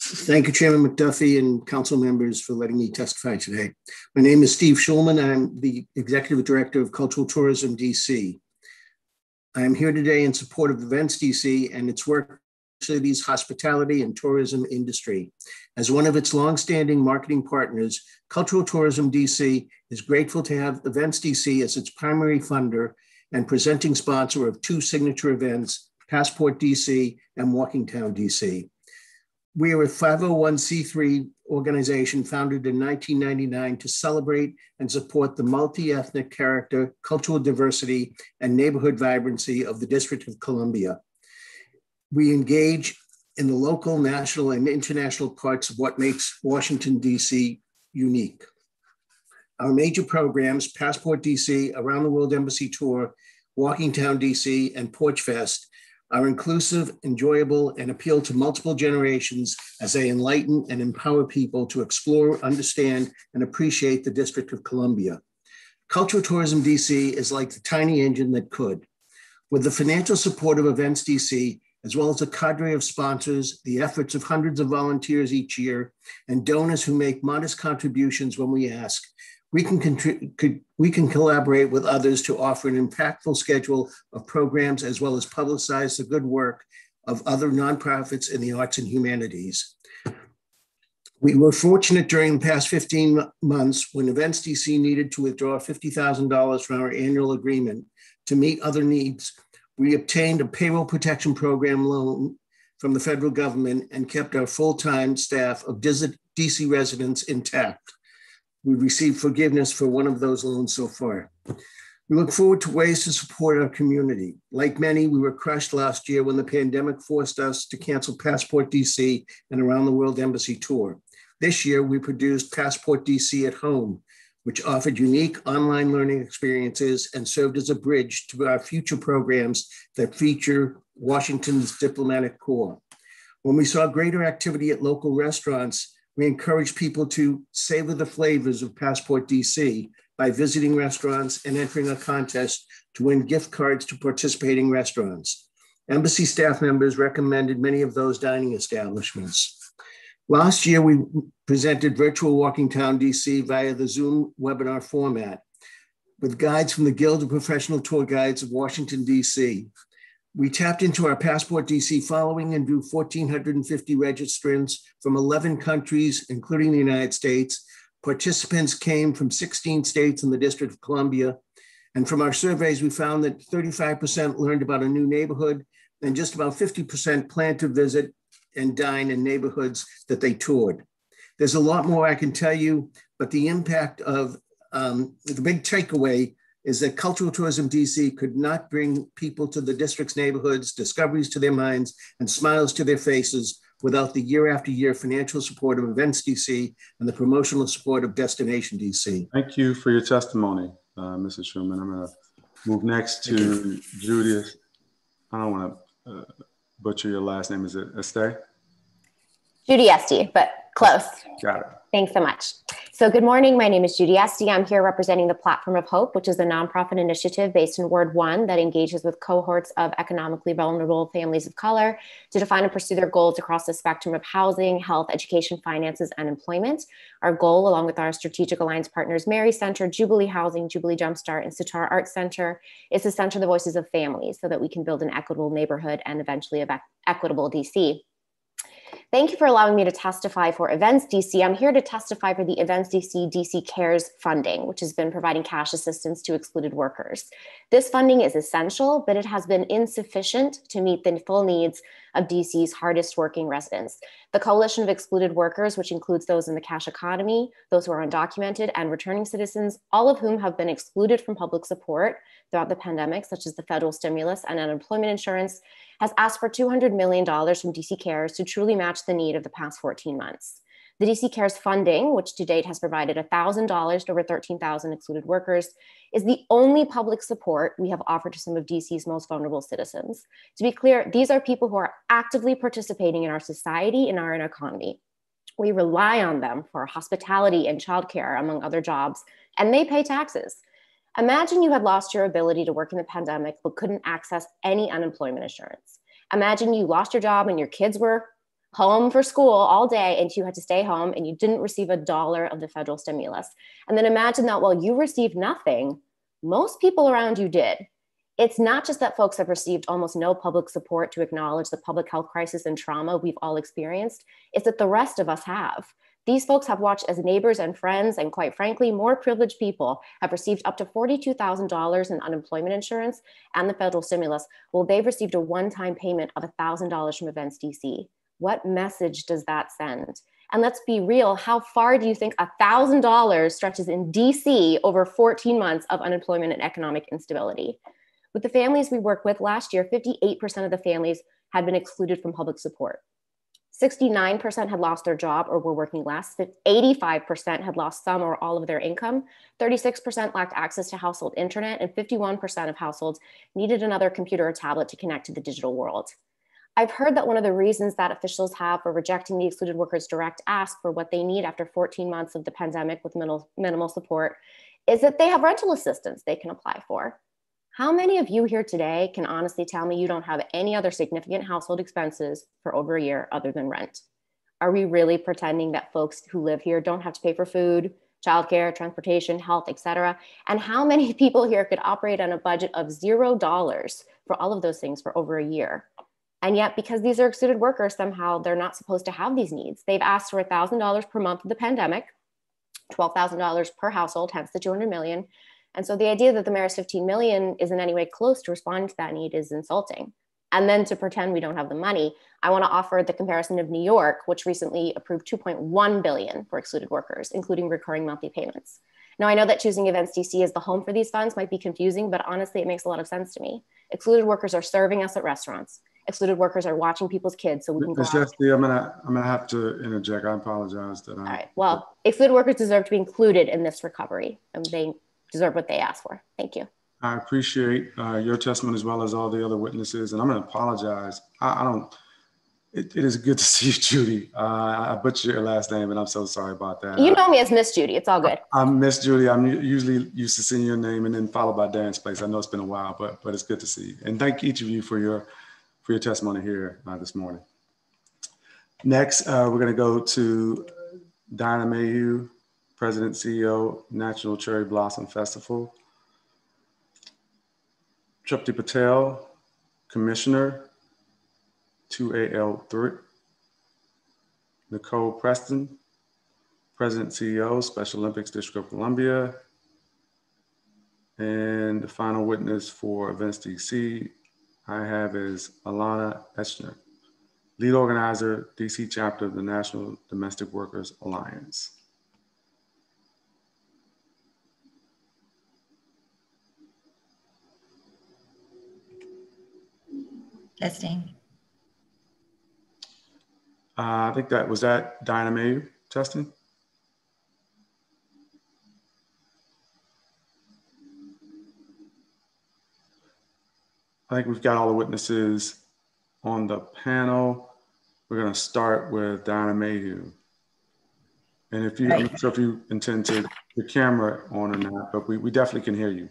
Thank you, Chairman McDuffie and council members for letting me testify today. My name is Steve Shulman. I'm the Executive Director of Cultural Tourism DC. I am here today in support of Events DC and its work city's hospitality and tourism industry. As one of its longstanding marketing partners, Cultural Tourism DC is grateful to have Events DC as its primary funder and presenting sponsor of two signature events, Passport DC and Walking Town DC. We are a 501c3 organization founded in 1999 to celebrate and support the multi-ethnic character, cultural diversity, and neighborhood vibrancy of the District of Columbia. We engage in the local, national, and international parts of what makes Washington, D.C. unique. Our major programs, Passport DC, Around the World Embassy Tour, Walking Town DC, and Porch Fest are inclusive, enjoyable, and appeal to multiple generations as they enlighten and empower people to explore, understand, and appreciate the District of Columbia. Cultural Tourism DC is like the tiny engine that could. With the financial support of Events DC, as well as a cadre of sponsors, the efforts of hundreds of volunteers each year, and donors who make modest contributions when we ask, we can, could, we can collaborate with others to offer an impactful schedule of programs as well as publicize the good work of other nonprofits in the arts and humanities. We were fortunate during the past 15 months when Events DC needed to withdraw $50,000 from our annual agreement to meet other needs. We obtained a payroll protection program loan from the federal government and kept our full-time staff of DC residents intact. We received forgiveness for one of those loans so far. We look forward to ways to support our community. Like many, we were crushed last year when the pandemic forced us to cancel Passport DC and Around the World Embassy Tour. This year, we produced Passport DC at Home, which offered unique online learning experiences and served as a bridge to our future programs that feature Washington's diplomatic corps. When we saw greater activity at local restaurants, we encourage people to savor the flavors of Passport DC by visiting restaurants and entering a contest to win gift cards to participating restaurants. Embassy staff members recommended many of those dining establishments. Last year, we presented Virtual Walking Town DC via the Zoom webinar format with guides from the Guild of Professional Tour Guides of Washington, DC. We tapped into our Passport DC following and drew 1,450 registrants from 11 countries, including the United States. Participants came from 16 states and the District of Columbia. And from our surveys, we found that 35% learned about a new neighborhood and just about 50% plan to visit and dine in neighborhoods that they toured. There's a lot more I can tell you, but the impact of um, the big takeaway is that Cultural Tourism DC could not bring people to the district's neighborhoods, discoveries to their minds, and smiles to their faces without the year after year financial support of Events DC and the promotional support of Destination DC. Thank you for your testimony, uh, Mrs. Shulman. I'm going to move next to Judith. I don't want to uh, butcher your last name. Is it Estee? Judy Esty, but close. Got it. Thanks so much. So, good morning. My name is Judy Esty. I'm here representing the Platform of Hope, which is a nonprofit initiative based in Ward 1 that engages with cohorts of economically vulnerable families of color to define and pursue their goals across the spectrum of housing, health, education, finances, and employment. Our goal, along with our strategic alliance partners, Mary Center, Jubilee Housing, Jubilee Jumpstart, and Sitar Arts Center, is to center the voices of families so that we can build an equitable neighborhood and eventually a equitable DC. Thank you for allowing me to testify for Events DC. I'm here to testify for the Events DC DC Cares funding, which has been providing cash assistance to excluded workers. This funding is essential, but it has been insufficient to meet the full needs of DC's hardest working residents. The Coalition of Excluded Workers, which includes those in the cash economy, those who are undocumented, and returning citizens, all of whom have been excluded from public support throughout the pandemic, such as the federal stimulus and unemployment insurance, has asked for $200 million from DC Cares to truly match the need of the past 14 months. The DC Cares funding, which to date has provided $1,000 to over 13,000 excluded workers, is the only public support we have offered to some of DC's most vulnerable citizens. To be clear, these are people who are actively participating in our society and our economy. We rely on them for hospitality and childcare, among other jobs, and they pay taxes. Imagine you had lost your ability to work in the pandemic but couldn't access any unemployment insurance. Imagine you lost your job and your kids were home for school all day and you had to stay home and you didn't receive a dollar of the federal stimulus. And then imagine that while you received nothing, most people around you did. It's not just that folks have received almost no public support to acknowledge the public health crisis and trauma we've all experienced, it's that the rest of us have. These folks have watched as neighbors and friends, and quite frankly, more privileged people have received up to $42,000 in unemployment insurance and the federal stimulus, while they've received a one time payment of $1,000 from Events DC. What message does that send? And let's be real, how far do you think $1,000 stretches in DC over 14 months of unemployment and economic instability? With the families we worked with last year, 58% of the families had been excluded from public support. 69% had lost their job or were working less. 85% had lost some or all of their income. 36% lacked access to household internet, and 51% of households needed another computer or tablet to connect to the digital world. I've heard that one of the reasons that officials have for rejecting the excluded workers' direct ask for what they need after 14 months of the pandemic with minimal, minimal support is that they have rental assistance they can apply for. How many of you here today can honestly tell me you don't have any other significant household expenses for over a year other than rent? Are we really pretending that folks who live here don't have to pay for food, childcare, transportation, health, etc.? And how many people here could operate on a budget of zero dollars for all of those things for over a year? And yet, because these are excluded workers, somehow they're not supposed to have these needs. They've asked for $1,000 per month of the pandemic, $12,000 per household, hence the 200 million. And so the idea that the mayor's 15 million is in any way close to responding to that need is insulting. And then to pretend we don't have the money, I want to offer the comparison of New York, which recently approved 2.1 billion for excluded workers, including recurring monthly payments. Now I know that choosing Events DC as the home for these funds might be confusing, but honestly, it makes a lot of sense to me. Excluded workers are serving us at restaurants. Excluded workers are watching people's kids so we can go Ms. Jesse, I'm gonna I'm gonna have to interject. I apologize that I All right. Well, excluded workers deserve to be included in this recovery. And they deserve what they ask for. Thank you. I appreciate uh, your testimony as well as all the other witnesses, and I'm going to apologize. I, I don't. It, it is good to see you, Judy. Uh, I butchered your last name, and I'm so sorry about that. You know me as Miss Judy. It's all good. I, am Miss Judy. I'm usually used to seeing your name and then followed by Dance Place. I know it's been a while, but but it's good to see you. And thank each of you for your for your testimony here uh, this morning. Next, uh, we're going to go to Diana Mayhew, President, CEO, National Cherry Blossom Festival. Trupti Patel, Commissioner, 2A03. Nicole Preston, President, CEO, Special Olympics District of Columbia. And the final witness for Events DC I have is Alana Eichner, lead organizer, DC chapter of the National Domestic Workers Alliance. Testing. Uh, I think that was that Diana May testing. I think we've got all the witnesses on the panel. We're going to start with Diana Mayhew. And if you, I'm not sure if you intend to the camera on or not, but we, we definitely can hear you.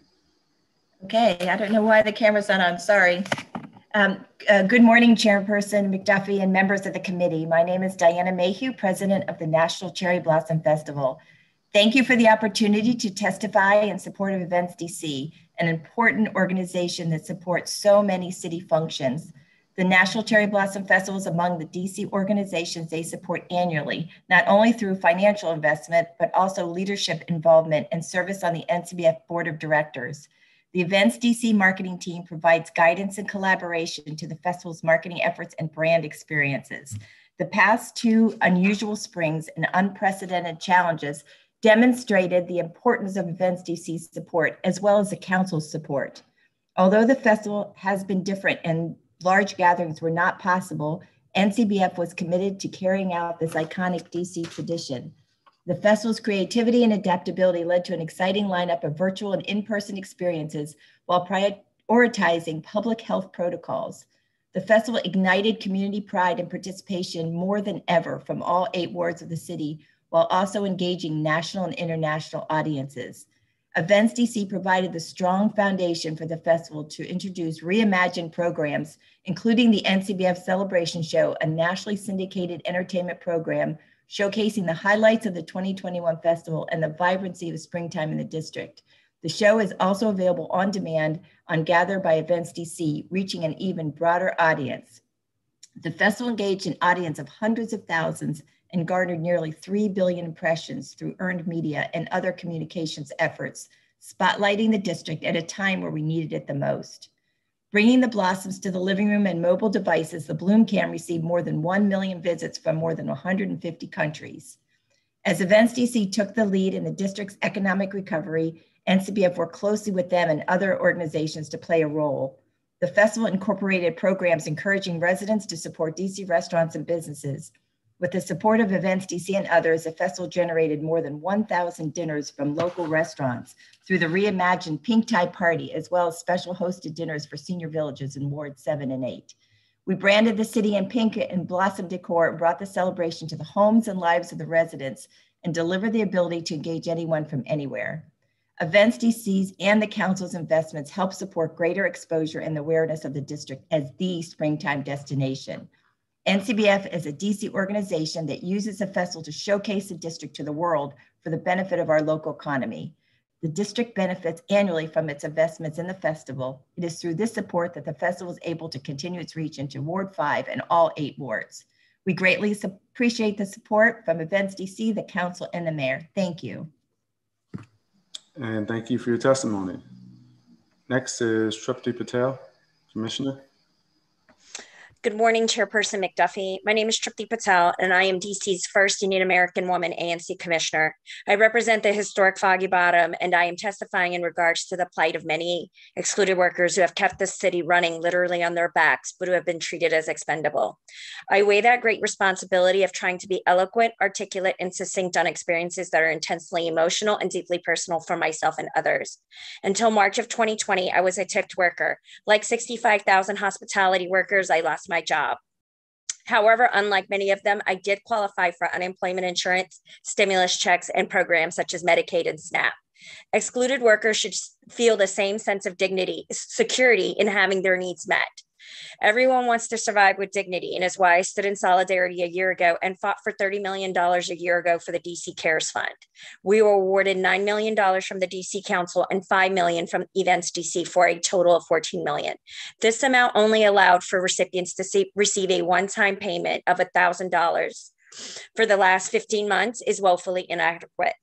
Okay, I don't know why the camera's not on, sorry. Um, uh, good morning, Chairperson McDuffie and members of the committee. My name is Diana Mayhew, President of the National Cherry Blossom Festival. Thank you for the opportunity to testify in support of Events DC, an important organization that supports so many city functions. The National Cherry Blossom Festival is among the DC organizations they support annually, not only through financial investment, but also leadership involvement and service on the NCBF Board of Directors. The Events DC marketing team provides guidance and collaboration to the festival's marketing efforts and brand experiences. The past two unusual springs and unprecedented challenges demonstrated the importance of Events DC's support as well as the council's support. Although the festival has been different and large gatherings were not possible, NCBF was committed to carrying out this iconic DC tradition. The festival's creativity and adaptability led to an exciting lineup of virtual and in-person experiences while prioritizing public health protocols. The festival ignited community pride and participation more than ever from all eight wards of the city, while also engaging national and international audiences. Events DC provided the strong foundation for the festival to introduce reimagined programs, including the NCBF Celebration Show, a nationally syndicated entertainment program showcasing the highlights of the 2021 festival and the vibrancy of springtime in the district. The show is also available on demand on Gather by Events DC, reaching an even broader audience. The festival engaged an audience of hundreds of thousands and garnered nearly 3 billion impressions through earned media and other communications efforts, spotlighting the district at a time where we needed it the most. Bringing the blossoms to the living room and mobile devices, the Bloom Cam received more than 1 million visits from more than 150 countries. As Events DC took the lead in the district's economic recovery, NCBF worked closely with them and other organizations to play a role. The festival incorporated programs encouraging residents to support DC restaurants and businesses, with the support of Events DC and others, the festival generated more than 1,000 dinners from local restaurants through the reimagined Pink Tie Party, as well as special hosted dinners for senior villages in Ward 7 and 8. We branded the city in pink and blossom decor and brought the celebration to the homes and lives of the residents and delivered the ability to engage anyone from anywhere. Events DC's and the council's investments help support greater exposure and awareness of the district as the springtime destination. NCBF is a DC organization that uses the festival to showcase the district to the world for the benefit of our local economy. The district benefits annually from its investments in the festival. It is through this support that the festival is able to continue its reach into Ward 5 and all eight wards. We greatly appreciate the support from Events DC, the council, and the mayor. Thank you. And thank you for your testimony. Next is Trupti Patel, Commissioner. Good morning, Chairperson McDuffie. My name is Trupti Patel, and I am DC's first Indian American woman ANC Commissioner. I represent the historic Foggy Bottom, and I am testifying in regards to the plight of many excluded workers who have kept the city running literally on their backs, but who have been treated as expendable. I weigh that great responsibility of trying to be eloquent, articulate, and succinct on experiences that are intensely emotional and deeply personal for myself and others. Until March of 2020, I was a tipped worker. Like 65,000 hospitality workers, I lost my job. However, unlike many of them, I did qualify for unemployment insurance, stimulus checks, and programs such as Medicaid and SNAP. Excluded workers should feel the same sense of dignity, security in having their needs met. Everyone wants to survive with dignity, and is why I stood in solidarity a year ago and fought for $30 million a year ago for the DC CARES Fund. We were awarded $9 million from the DC Council and 5 million from Events DC for a total of 14 million. This amount only allowed for recipients to see, receive a one-time payment of $1,000 for the last 15 months is woefully inadequate.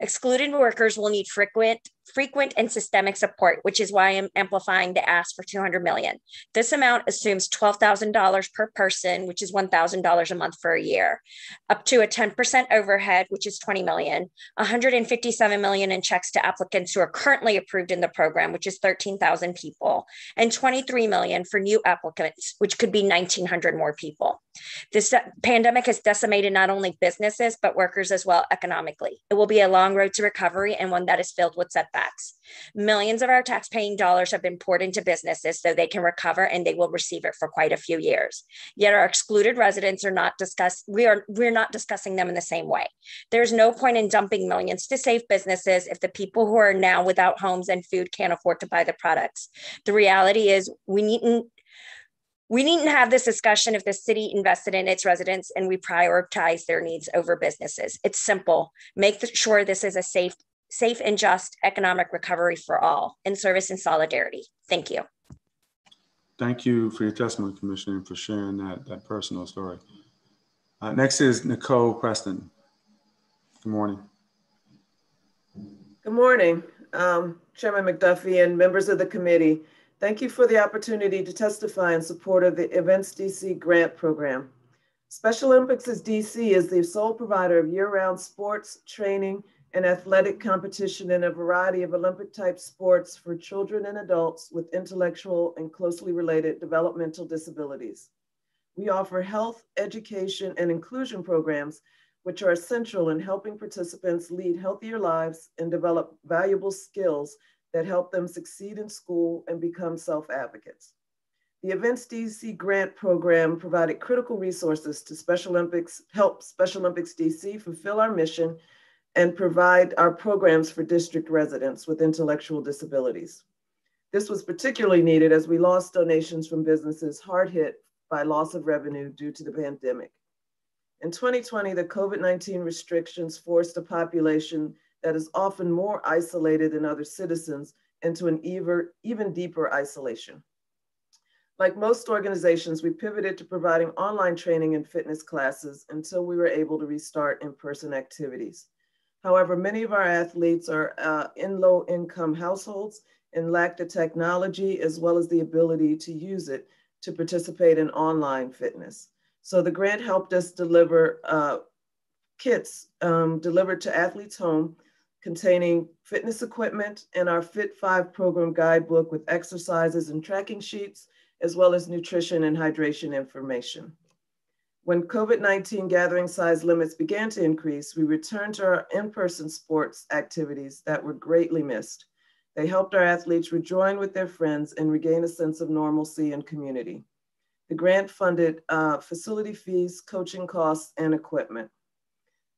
Excluded workers will need frequent frequent and systemic support, which is why I'm amplifying the ask for 200 million. This amount assumes $12,000 per person, which is $1,000 a month for a year, up to a 10% overhead, which is 20 million, 157 million in checks to applicants who are currently approved in the program, which is 13,000 people, and 23 million for new applicants, which could be 1,900 more people. This pandemic has decimated not only businesses, but workers as well economically. It will be a long road to recovery and one that is filled with setbacks tax. Millions of our tax-paying dollars have been poured into businesses so they can recover and they will receive it for quite a few years. Yet our excluded residents are not discussed, we are we're not discussing them in the same way. There's no point in dumping millions to save businesses if the people who are now without homes and food can't afford to buy the products. The reality is we needn't we needn't have this discussion if the city invested in its residents and we prioritize their needs over businesses. It's simple. Make sure this is a safe, safe and just economic recovery for all in service and solidarity. Thank you. Thank you for your testimony, Commissioner, and for sharing that, that personal story. Uh, next is Nicole Preston. Good morning. Good morning, um, Chairman McDuffie and members of the committee. Thank you for the opportunity to testify in support of the Events DC grant program. Special Olympics is DC is the sole provider of year-round sports, training, and athletic competition in a variety of Olympic type sports for children and adults with intellectual and closely related developmental disabilities. We offer health, education, and inclusion programs which are essential in helping participants lead healthier lives and develop valuable skills that help them succeed in school and become self-advocates. The Events DC grant program provided critical resources to Special Olympics, help Special Olympics DC fulfill our mission and provide our programs for district residents with intellectual disabilities. This was particularly needed as we lost donations from businesses hard hit by loss of revenue due to the pandemic. In 2020, the COVID-19 restrictions forced a population that is often more isolated than other citizens into an even, even deeper isolation. Like most organizations, we pivoted to providing online training and fitness classes until we were able to restart in-person activities. However, many of our athletes are uh, in low income households and lack the technology as well as the ability to use it to participate in online fitness. So the grant helped us deliver uh, kits um, delivered to athletes' home containing fitness equipment and our Fit 5 program guidebook with exercises and tracking sheets, as well as nutrition and hydration information. When COVID-19 gathering size limits began to increase, we returned to our in-person sports activities that were greatly missed. They helped our athletes rejoin with their friends and regain a sense of normalcy and community. The grant funded uh, facility fees, coaching costs, and equipment.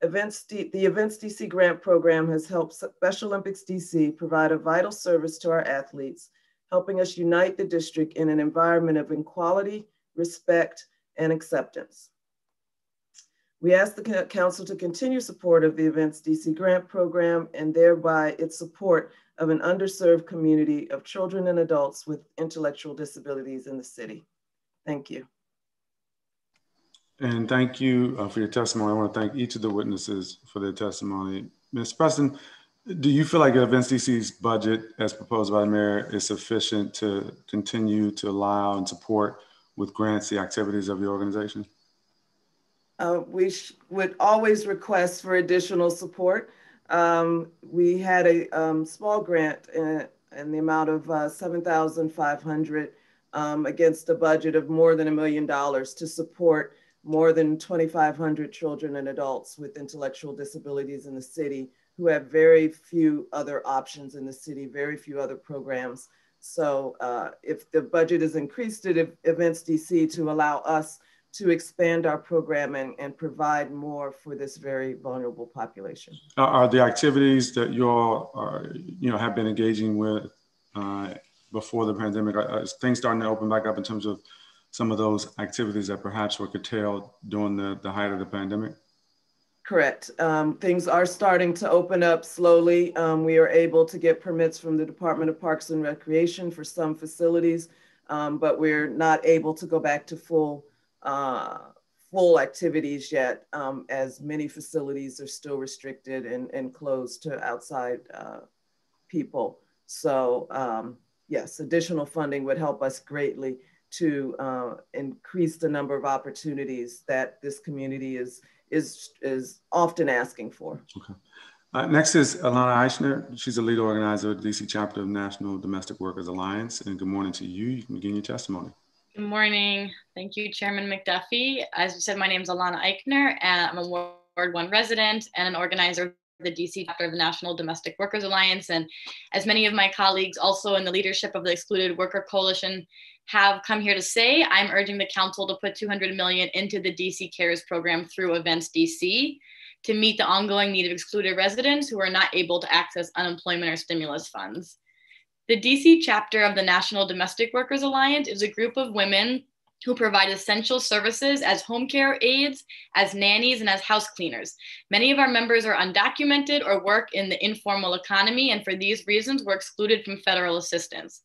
Events D, the Events DC grant program has helped Special Olympics DC provide a vital service to our athletes, helping us unite the district in an environment of equality, respect, and acceptance. We ask the council to continue support of the Events DC grant program and thereby its support of an underserved community of children and adults with intellectual disabilities in the city. Thank you. And thank you uh, for your testimony. I want to thank each of the witnesses for their testimony. Ms. Preston, do you feel like Events DC's budget as proposed by the mayor is sufficient to continue to allow and support with grants the activities of your organization? Uh, we would always request for additional support. Um, we had a um, small grant in, in, the amount of uh, 7,500 um, against a budget of more than a million dollars to support more than 2,500 children and adults with intellectual disabilities in the city who have very few other options in the city, very few other programs. So uh, if the budget is increased at Events DC to allow us to expand our program and, and provide more for this very vulnerable population. Are the activities that you all are, you know, have been engaging with uh, before the pandemic, are, things starting to open back up in terms of some of those activities that perhaps were curtailed during the, the height of the pandemic? Correct. Um, things are starting to open up slowly. Um, we are able to get permits from the Department of Parks and Recreation for some facilities, um, but we're not able to go back to full uh, full activities yet, um, as many facilities are still restricted and, and closed to outside uh, people. So um, yes, additional funding would help us greatly to uh, increase the number of opportunities that this community is is is often asking for. Okay. Uh, next is Alana Eichner. She's a lead organizer of the DC chapter of National Domestic Workers Alliance. And good morning to you. You can begin your testimony. Good morning. Thank you, Chairman McDuffie. As you said, my name is Alana Eichner, and I'm a Ward 1 resident and an organizer the DC chapter of the National Domestic Workers Alliance. And as many of my colleagues, also in the leadership of the Excluded Worker Coalition, have come here to say, I'm urging the council to put 200 million into the DC Cares program through Events DC to meet the ongoing need of excluded residents who are not able to access unemployment or stimulus funds. The DC chapter of the National Domestic Workers Alliance is a group of women who provide essential services as home care aides, as nannies, and as house cleaners. Many of our members are undocumented or work in the informal economy, and for these reasons, were excluded from federal assistance.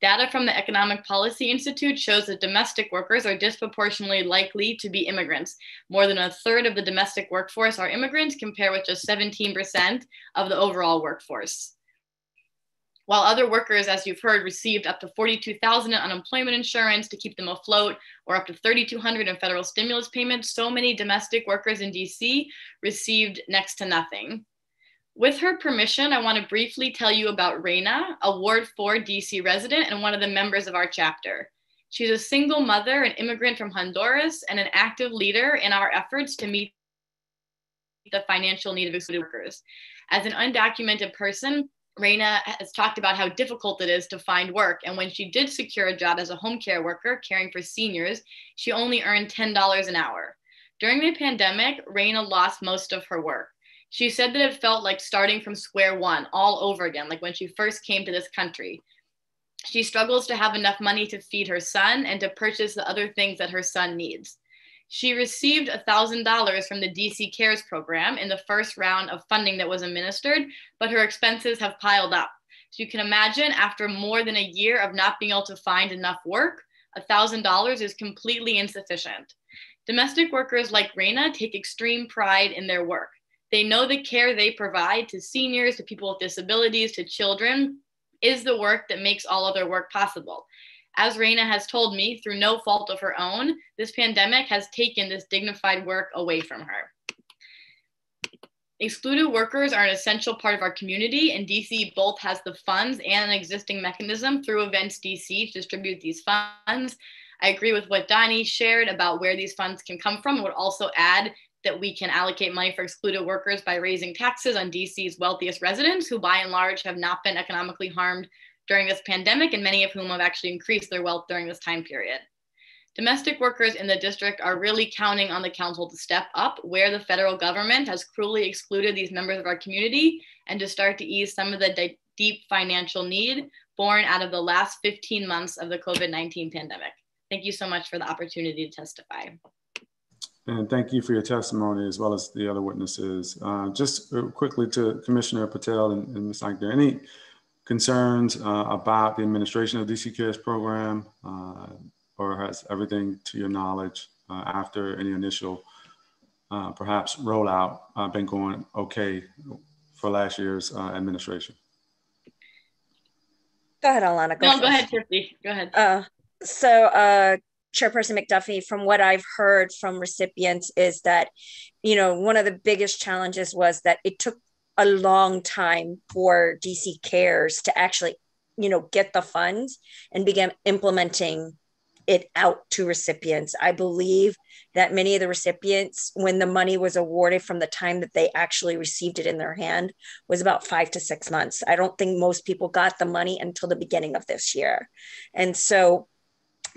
Data from the Economic Policy Institute shows that domestic workers are disproportionately likely to be immigrants. More than a third of the domestic workforce are immigrants, compared with just 17% of the overall workforce. While other workers, as you've heard, received up to 42,000 in unemployment insurance to keep them afloat, or up to 3,200 in federal stimulus payments, so many domestic workers in DC received next to nothing. With her permission, I want to briefly tell you about Reina, a Ward 4 DC resident and one of the members of our chapter. She's a single mother, an immigrant from Honduras, and an active leader in our efforts to meet the financial need of excluded workers. As an undocumented person, Reina has talked about how difficult it is to find work. And when she did secure a job as a home care worker caring for seniors, she only earned $10 an hour. During the pandemic, Reina lost most of her work. She said that it felt like starting from square one all over again, like when she first came to this country. She struggles to have enough money to feed her son and to purchase the other things that her son needs. She received $1,000 from the DC CARES program in the first round of funding that was administered, but her expenses have piled up. So you can imagine after more than a year of not being able to find enough work, $1,000 is completely insufficient. Domestic workers like Reina take extreme pride in their work. They know the care they provide to seniors, to people with disabilities, to children is the work that makes all other work possible. As Reina has told me, through no fault of her own, this pandemic has taken this dignified work away from her. Excluded workers are an essential part of our community, and DC both has the funds and an existing mechanism through Events DC to distribute these funds. I agree with what Donnie shared about where these funds can come from. Would also add that we can allocate money for excluded workers by raising taxes on DC's wealthiest residents, who by and large have not been economically harmed during this pandemic, and many of whom have actually increased their wealth during this time period. Domestic workers in the district are really counting on the council to step up where the federal government has cruelly excluded these members of our community and to start to ease some of the deep financial need born out of the last 15 months of the COVID 19 pandemic. Thank you so much for the opportunity to testify. And thank you for your testimony as well as the other witnesses. Uh, just quickly to Commissioner Patel and, and Ms. Eichner, any concerns uh, about the administration of DC CARES program, uh, or has everything to your knowledge uh, after any initial uh, perhaps rollout uh, been going okay for last year's uh, administration? Go ahead, Alana. Go no, go ahead, Tiffany. Go ahead. so, Chairperson McDuffie, from what I've heard from recipients, is that, you know, one of the biggest challenges was that it took a long time for DC Cares to actually, you know, get the funds and begin implementing it out to recipients. I believe that many of the recipients, when the money was awarded from the time that they actually received it in their hand, was about five to six months. I don't think most people got the money until the beginning of this year. And so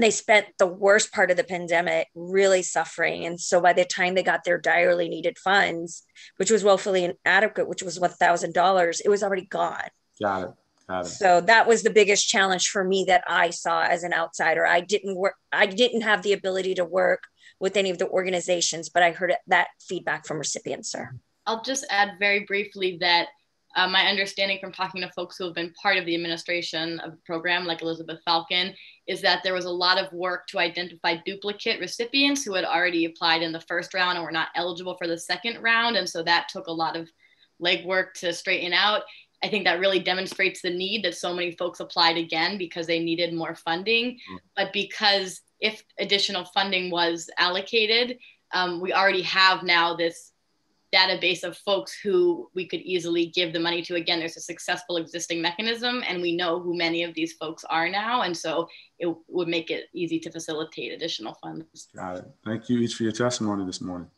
they spent the worst part of the pandemic really suffering. And so by the time they got their direly needed funds, which was woefully inadequate, which was $1,000, it was already gone. Got it. Got it. So that was the biggest challenge for me that I saw as an outsider. I didn't work, I didn't have the ability to work with any of the organizations, but I heard that feedback from recipients, sir. I'll just add very briefly that uh, my understanding from talking to folks who have been part of the administration of the program, like Elizabeth Falcon, is that there was a lot of work to identify duplicate recipients who had already applied in the first round and were not eligible for the second round. And so that took a lot of legwork to straighten out. I think that really demonstrates the need that so many folks applied again because they needed more funding. Mm-hmm. But because if additional funding was allocated, um, we already have now this database of folks who we could easily give the money to. Again, there's a successful existing mechanism, and we know who many of these folks are now. And so it would make it easy to facilitate additional funds. Got it. Thank you each for your testimony this morning.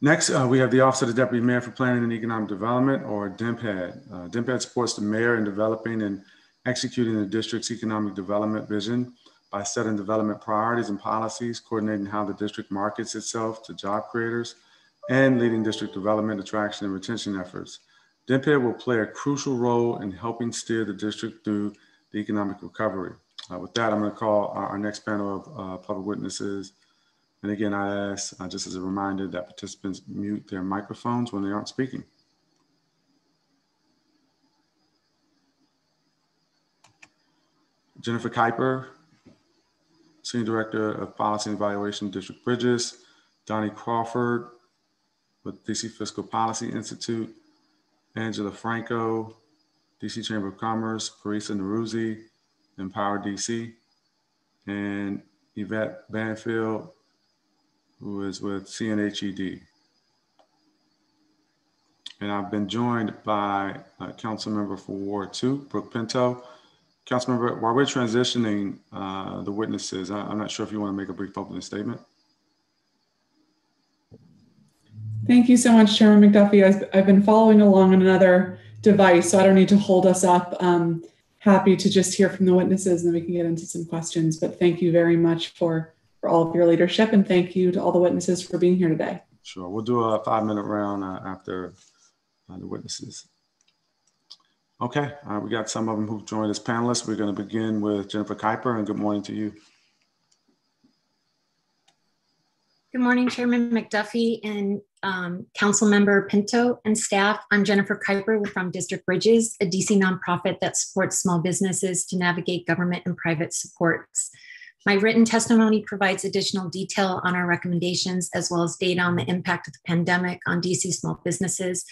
Next, uh, we have the Office of the Deputy Mayor for Planning and Economic Development, or DMPED. Uh, DMPED supports the mayor in developing and executing the district's economic development vision by setting development priorities and policies, coordinating how the district markets itself to job creators, and leading district development, attraction, and retention efforts. DMPED will play a crucial role in helping steer the district through the economic recovery. Uh, with that, I'm going to call our, our next panel of uh, public witnesses and again, I ask, uh, just as a reminder, that participants mute their microphones when they aren't speaking. Jennifer Kuiper, Senior Director of Policy and Evaluation, District Bridges. Donnie Crawford with DC Fiscal Policy Institute. Angela Franco, DC Chamber of Commerce. Parisa Norouzi, Empower DC. And Yvette Banfield, who is with CNHED. And I've been joined by a council member for Ward 2, Brooke Pinto. Councilmember, while we're transitioning uh, the witnesses, I, am not sure if you want to make a brief opening statement. Thank you so much, Chairman McDuffie. I've, I've been following along on another device, so I don't need to hold us up. Um, happy to just hear from the witnesses and then we can get into some questions. But thank you very much for for all of your leadership. And thank you to all the witnesses for being here today. Sure. We'll do a five minute round uh, after uh, the witnesses. Okay, uh, we got some of them who've joined as panelists. We're going to begin with Jennifer Kuiper, and good morning to you. Good morning, Chairman McDuffie and um, Council Member Pinto and staff. I'm Jennifer Kuiper from District Bridges, a DC nonprofit that supports small businesses to navigate government and private supports. My written testimony provides additional detail on our recommendations as well as data on the impact of the pandemic on DC small businesses.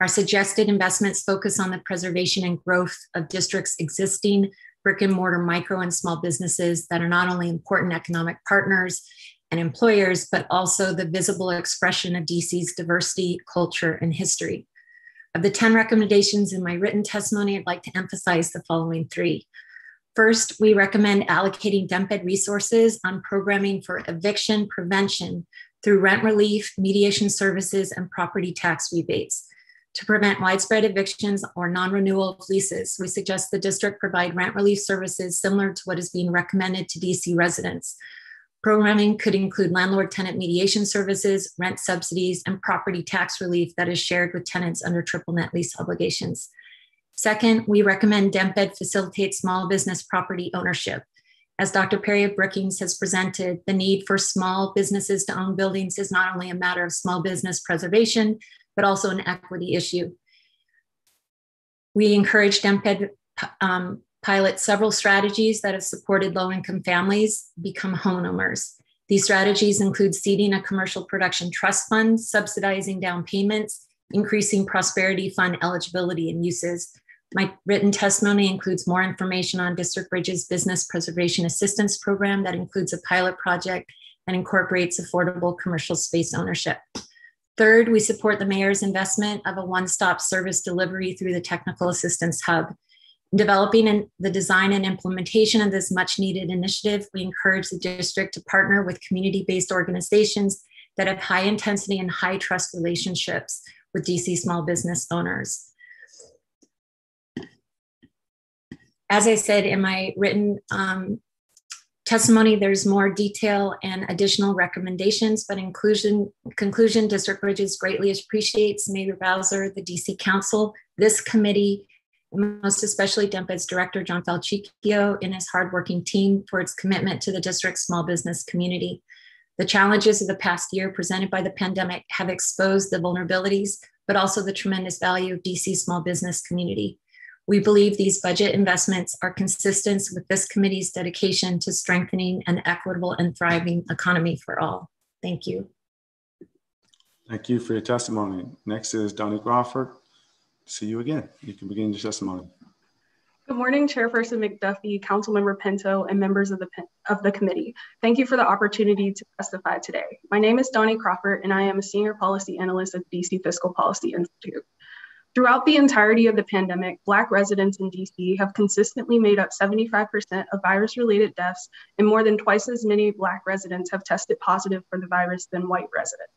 Our suggested investments focus on the preservation and growth of districts' existing brick and mortar micro and small businesses that are not only important economic partners and employers, but also the visible expression of DC's diversity, culture, and history. Of the 10 recommendations in my written testimony, I'd like to emphasize the following three. First, we recommend allocating DMPED resources on programming for eviction prevention through rent relief, mediation services, and property tax rebates. To prevent widespread evictions or non renewal of leases, we suggest the district provide rent relief services similar to what is being recommended to DC residents. Programming could include landlord tenant mediation services, rent subsidies, and property tax relief that is shared with tenants under triple net lease obligations. Second, we recommend DMPED facilitate small business property ownership. As Dr. Perry of Brookings has presented, the need for small businesses to own buildings is not only a matter of small business preservation, but also an equity issue. We encourage DMPED um, pilot several strategies that have supported low income families become homeowners. These strategies include seeding a commercial production trust fund, subsidizing down payments, increasing prosperity fund eligibility and uses, my written testimony includes more information on District Bridges Business Preservation Assistance Program that includes a pilot project and incorporates affordable commercial space ownership. Third, we support the mayor's investment of a one-stop service delivery through the Technical Assistance Hub. In developing the design and implementation of this much needed initiative, we encourage the district to partner with community-based organizations that have high intensity and high trust relationships with DC small business owners. as I said in my written um, testimony, there's more detail and additional recommendations, but inclusion, conclusion, District Bridges greatly appreciates Mayor Bowser, the DC Council, this committee, and most especially DMPED's Director, John Falcicchio, and his hardworking team for its commitment to the district's small business community. The challenges of the past year presented by the pandemic have exposed the vulnerabilities, but also the tremendous value of DC small business community. We believe these budget investments are consistent with this committee's dedication to strengthening an equitable and thriving economy for all. Thank you. Thank you for your testimony. Next is Donnie Crawford. See you again. You can begin your testimony. Good morning, Chairperson McDuffie, Councilmember Pinto, and members of the, of the committee. Thank you for the opportunity to testify today. My name is Donnie Crawford, and I am a Senior Policy Analyst at DC Fiscal Policy Institute. Throughout the entirety of the pandemic, Black residents in DC have consistently made up 75% of virus related deaths, and more than twice as many Black residents have tested positive for the virus than white residents.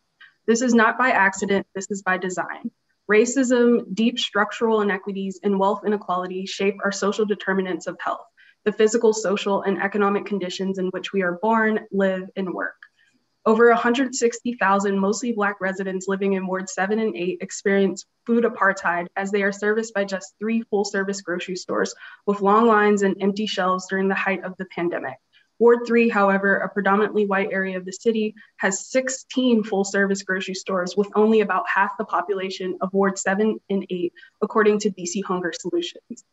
This is not by accident, this is by design. Racism, deep structural inequities, and wealth inequality shape our social determinants of health, the physical, social, and economic conditions in which we are born, live, and work. Over 160,000 mostly Black residents living in Ward 7 and 8 experience food apartheid as they are serviced by just three full service grocery stores with long lines and empty shelves during the height of the pandemic. Ward 3, however, a predominantly white area of the city, has 16 full service grocery stores with only about half the population of Ward 7 and 8, according to DC Hunger Solutions.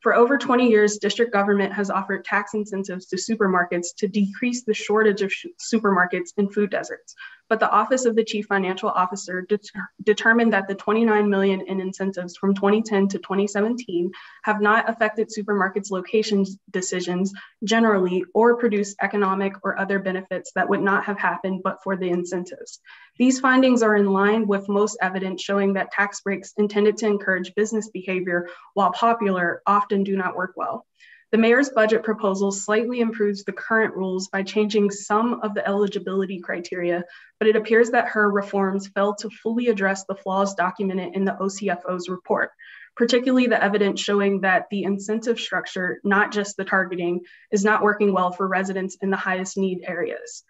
For over 20 years, district government has offered tax incentives to supermarkets to decrease the shortage of supermarkets in food deserts. But the Office of the Chief Financial Officer det determined that the 29 million in incentives from 2010 to 2017 have not affected supermarkets' locations decisions generally or produced economic or other benefits that would not have happened but for the incentives. These findings are in line with most evidence showing that tax breaks intended to encourage business behavior, while popular, often do not work well. The mayor's budget proposal slightly improves the current rules by changing some of the eligibility criteria, but it appears that her reforms failed to fully address the flaws documented in the OCFO's report, particularly the evidence showing that the incentive structure, not just the targeting, is not working well for residents in the highest need areas.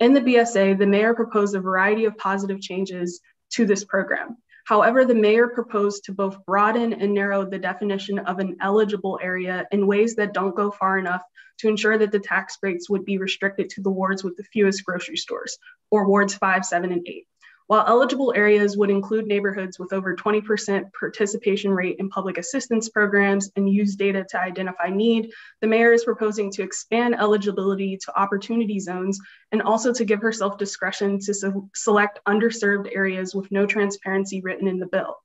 In the BSA, the mayor proposed a variety of positive changes to this program. However, the mayor proposed to both broaden and narrow the definition of an eligible area in ways that don't go far enough to ensure that the tax breaks would be restricted to the wards with the fewest grocery stores, or wards five, seven, and eight. While eligible areas would include neighborhoods with over 20% participation rate in public assistance programs and use data to identify need, the mayor is proposing to expand eligibility to opportunity zones and also to give herself discretion to select underserved areas with no transparency written in the bill.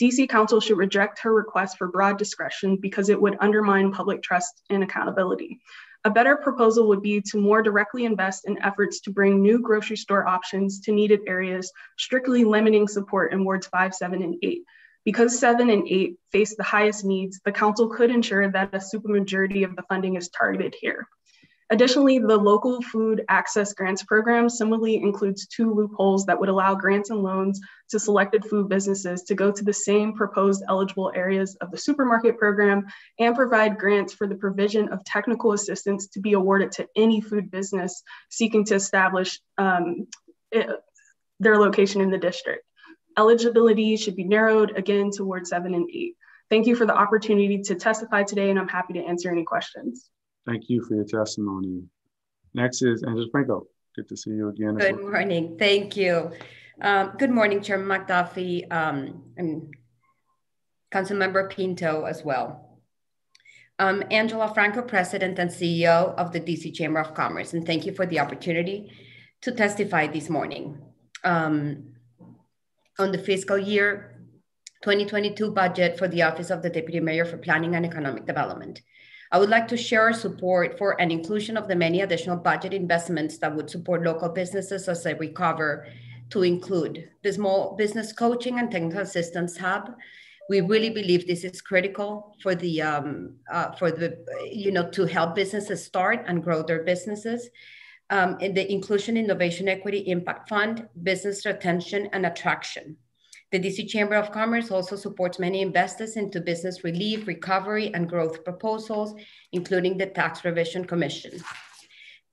DC Council should reject her request for broad discretion because it would undermine public trust and accountability. A better proposal would be to more directly invest in efforts to bring new grocery store options to needed areas, strictly limiting support in wards five, seven, and eight. Because seven and eight face the highest needs, the council could ensure that a supermajority of the funding is targeted here. Additionally, the local food access grants program similarly includes two loopholes that would allow grants and loans to selected food businesses to go to the same proposed eligible areas of the supermarket program and provide grants for the provision of technical assistance to be awarded to any food business seeking to establish um, it, their location in the district. Eligibility should be narrowed again towards seven and eight. Thank you for the opportunity to testify today and I'm happy to answer any questions. Thank you for your testimony. Next is Angela Franco. Good to see you again. Good well. morning. Thank you. Um, good morning, Chairman McDuffie um, and Councilmember Pinto as well. Um, Angela Franco, President and CEO of the DC Chamber of Commerce, and thank you for the opportunity to testify this morning um, on the fiscal year 2022 budget for the Office of the Deputy Mayor for Planning and Economic Development. I would like to share our support for an inclusion of the many additional budget investments that would support local businesses as they recover to include the Small Business Coaching and Technical Assistance Hub. We really believe this is critical for the, um, uh, for the, you know, to help businesses start and grow their businesses. Um, in the Inclusion, Innovation, Equity Impact Fund, Business Retention and Attraction. The DC Chamber of Commerce also supports many investors into business relief, recovery, and growth proposals, including the Tax Revision Commission.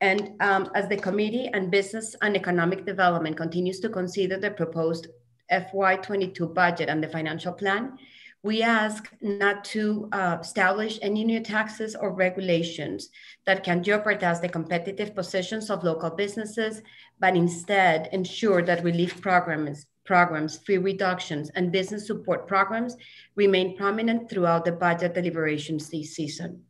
And um, as the Committee on Business and Economic Development continues to consider the proposed FY22 budget and the financial plan, we ask not to uh, establish any new taxes or regulations that can jeopardize the competitive positions of local businesses, but instead ensure that relief programs programs, fee reductions, and business support programs remain prominent throughout the budget deliberations this season.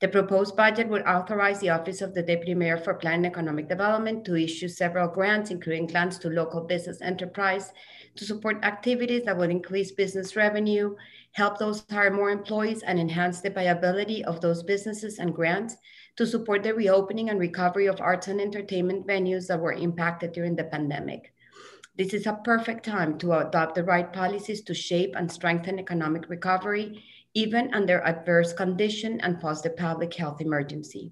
The proposed budget would authorize the Office of the Deputy Mayor for Plan and Economic Development to issue several grants, including grants to local business enterprise to support activities that would increase business revenue, help those hire more employees, and enhance the viability of those businesses and grants to support the reopening and recovery of arts and entertainment venues that were impacted during the pandemic. This is a perfect time to adopt the right policies to shape and strengthen economic recovery, even under adverse conditions and post the public health emergency.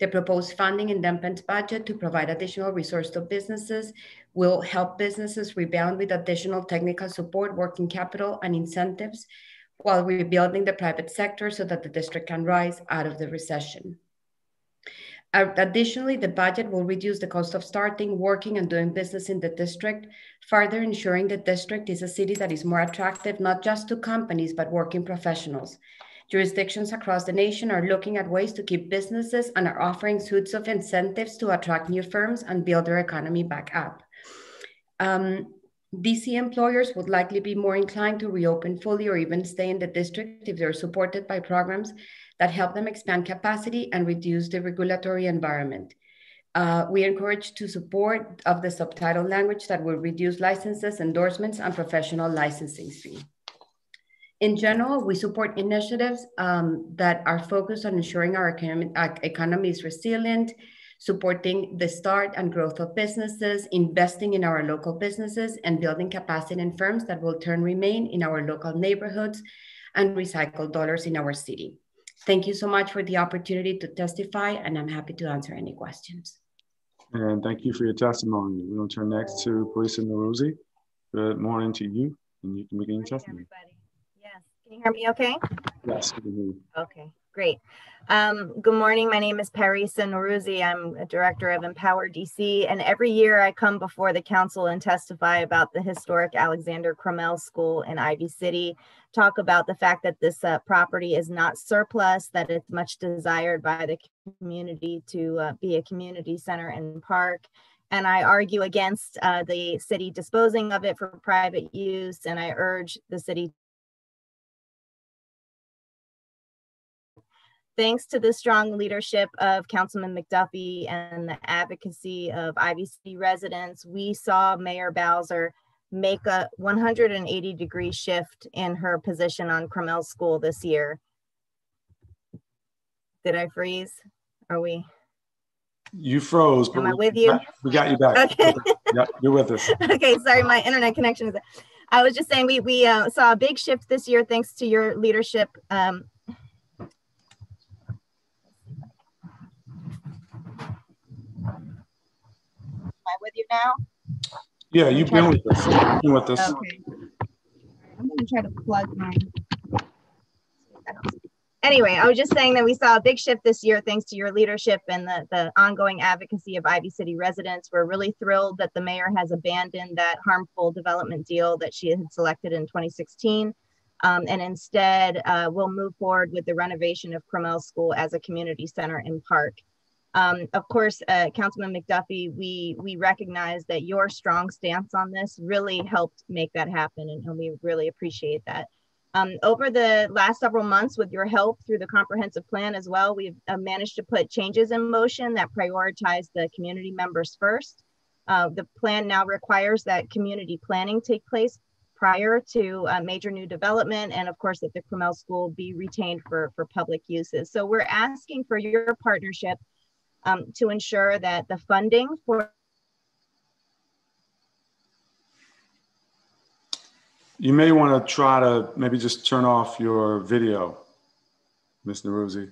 The proposed funding in DMPED's budget to provide additional resources to businesses will help businesses rebound with additional technical support, working capital, and incentives while rebuilding the private sector so that the district can rise out of the recession. Additionally, the budget will reduce the cost of starting, working, and doing business in the district, further ensuring the district is a city that is more attractive, not just to companies, but working professionals. Jurisdictions across the nation are looking at ways to keep businesses and are offering suites of incentives to attract new firms and build their economy back up. Um, DC employers would likely be more inclined to reopen fully or even stay in the district if they're supported by programs that help them expand capacity and reduce the regulatory environment. Uh, we encourage to support of the subtitle language that will reduce licenses, endorsements, and professional licensing fee. In general, we support initiatives um, that are focused on ensuring our economy, our economy is resilient, supporting the start and growth of businesses, investing in our local businesses, and building capacity in firms that will turn remain in our local neighborhoods and recycle dollars in our city. Thank you so much for the opportunity to testify, and I'm happy to answer any questions. And thank you for your testimony. We'll turn next to Parisa Norouzi. Good morning to you, and you can begin your testimony. Everybody. Yes, can you hear me okay? Yes, can hear you. Okay, great. Um, good morning. My name is Parisa Norouzi. I'm a director of Empower DC, and every year I come before the council and testify about the historic Alexander Crummell School in Ivy City. Talk about the fact that this uh, property is not surplus, that it's much desired by the community to uh, be a community center and park. And I argue against uh, the city disposing of it for private use, and I urge the city thanks to the strong leadership of Councilman McDuffie and the advocacy of City residents, we saw Mayor Bowser make a 180 degree shift in her position on Crummell School this year. Did I freeze? Are we? You froze. Am I with you? We got you back. Okay. yep, you're with us. Okay, sorry, my internet connection is. I was just saying we we uh, saw a big shift this year thanks to your leadership um, I with you now? Yeah, you've been with us. You've been with us. Okay. I'm gonna try to plug my. Anyway, I was just saying that we saw a big shift this year thanks to your leadership and the, the ongoing advocacy of Ivy City residents. We're really thrilled that the mayor has abandoned that harmful development deal that she had selected in 2016. Um, and instead, uh, we'll move forward with the renovation of Crummell School as a community center and park. Um, of course, uh, Councilman McDuffie, we we recognize that your strong stance on this really helped make that happen, and, and we really appreciate that. Um, over the last several months, with your help through the comprehensive plan as well, we've uh, managed to put changes in motion that prioritize the community members first. Uh, the plan now requires that community planning take place prior to uh, major new development and of course that the Crummell School be retained for, for public uses. So we're asking for your partnership um, to ensure that the funding for You may want to try to maybe just turn off your video, Ms. Norouzi.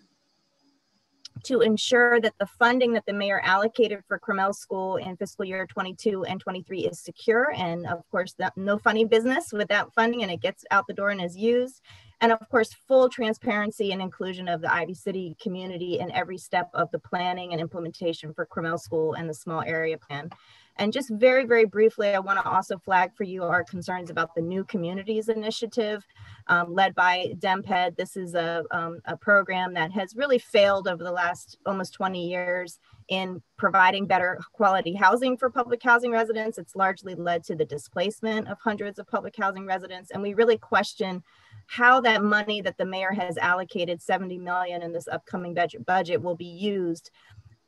To ensure that the funding that the mayor allocated for Crummell School in fiscal year 22 and 23 is secure. And of course, that, no funny business with that funding and it gets out the door and is used. And of course, full transparency and inclusion of the Ivy City community in every step of the planning and implementation for Crummell School and the small area plan. And just very, very briefly, I want to also flag for you our concerns about the New Communities Initiative um, led by DMPED. This is a, um, a program that has really failed over the last almost 20 years in providing better quality housing for public housing residents. It's largely led to the displacement of hundreds of public housing residents. And we really question how that money that the mayor has allocated 70 million in this upcoming budget budget will be used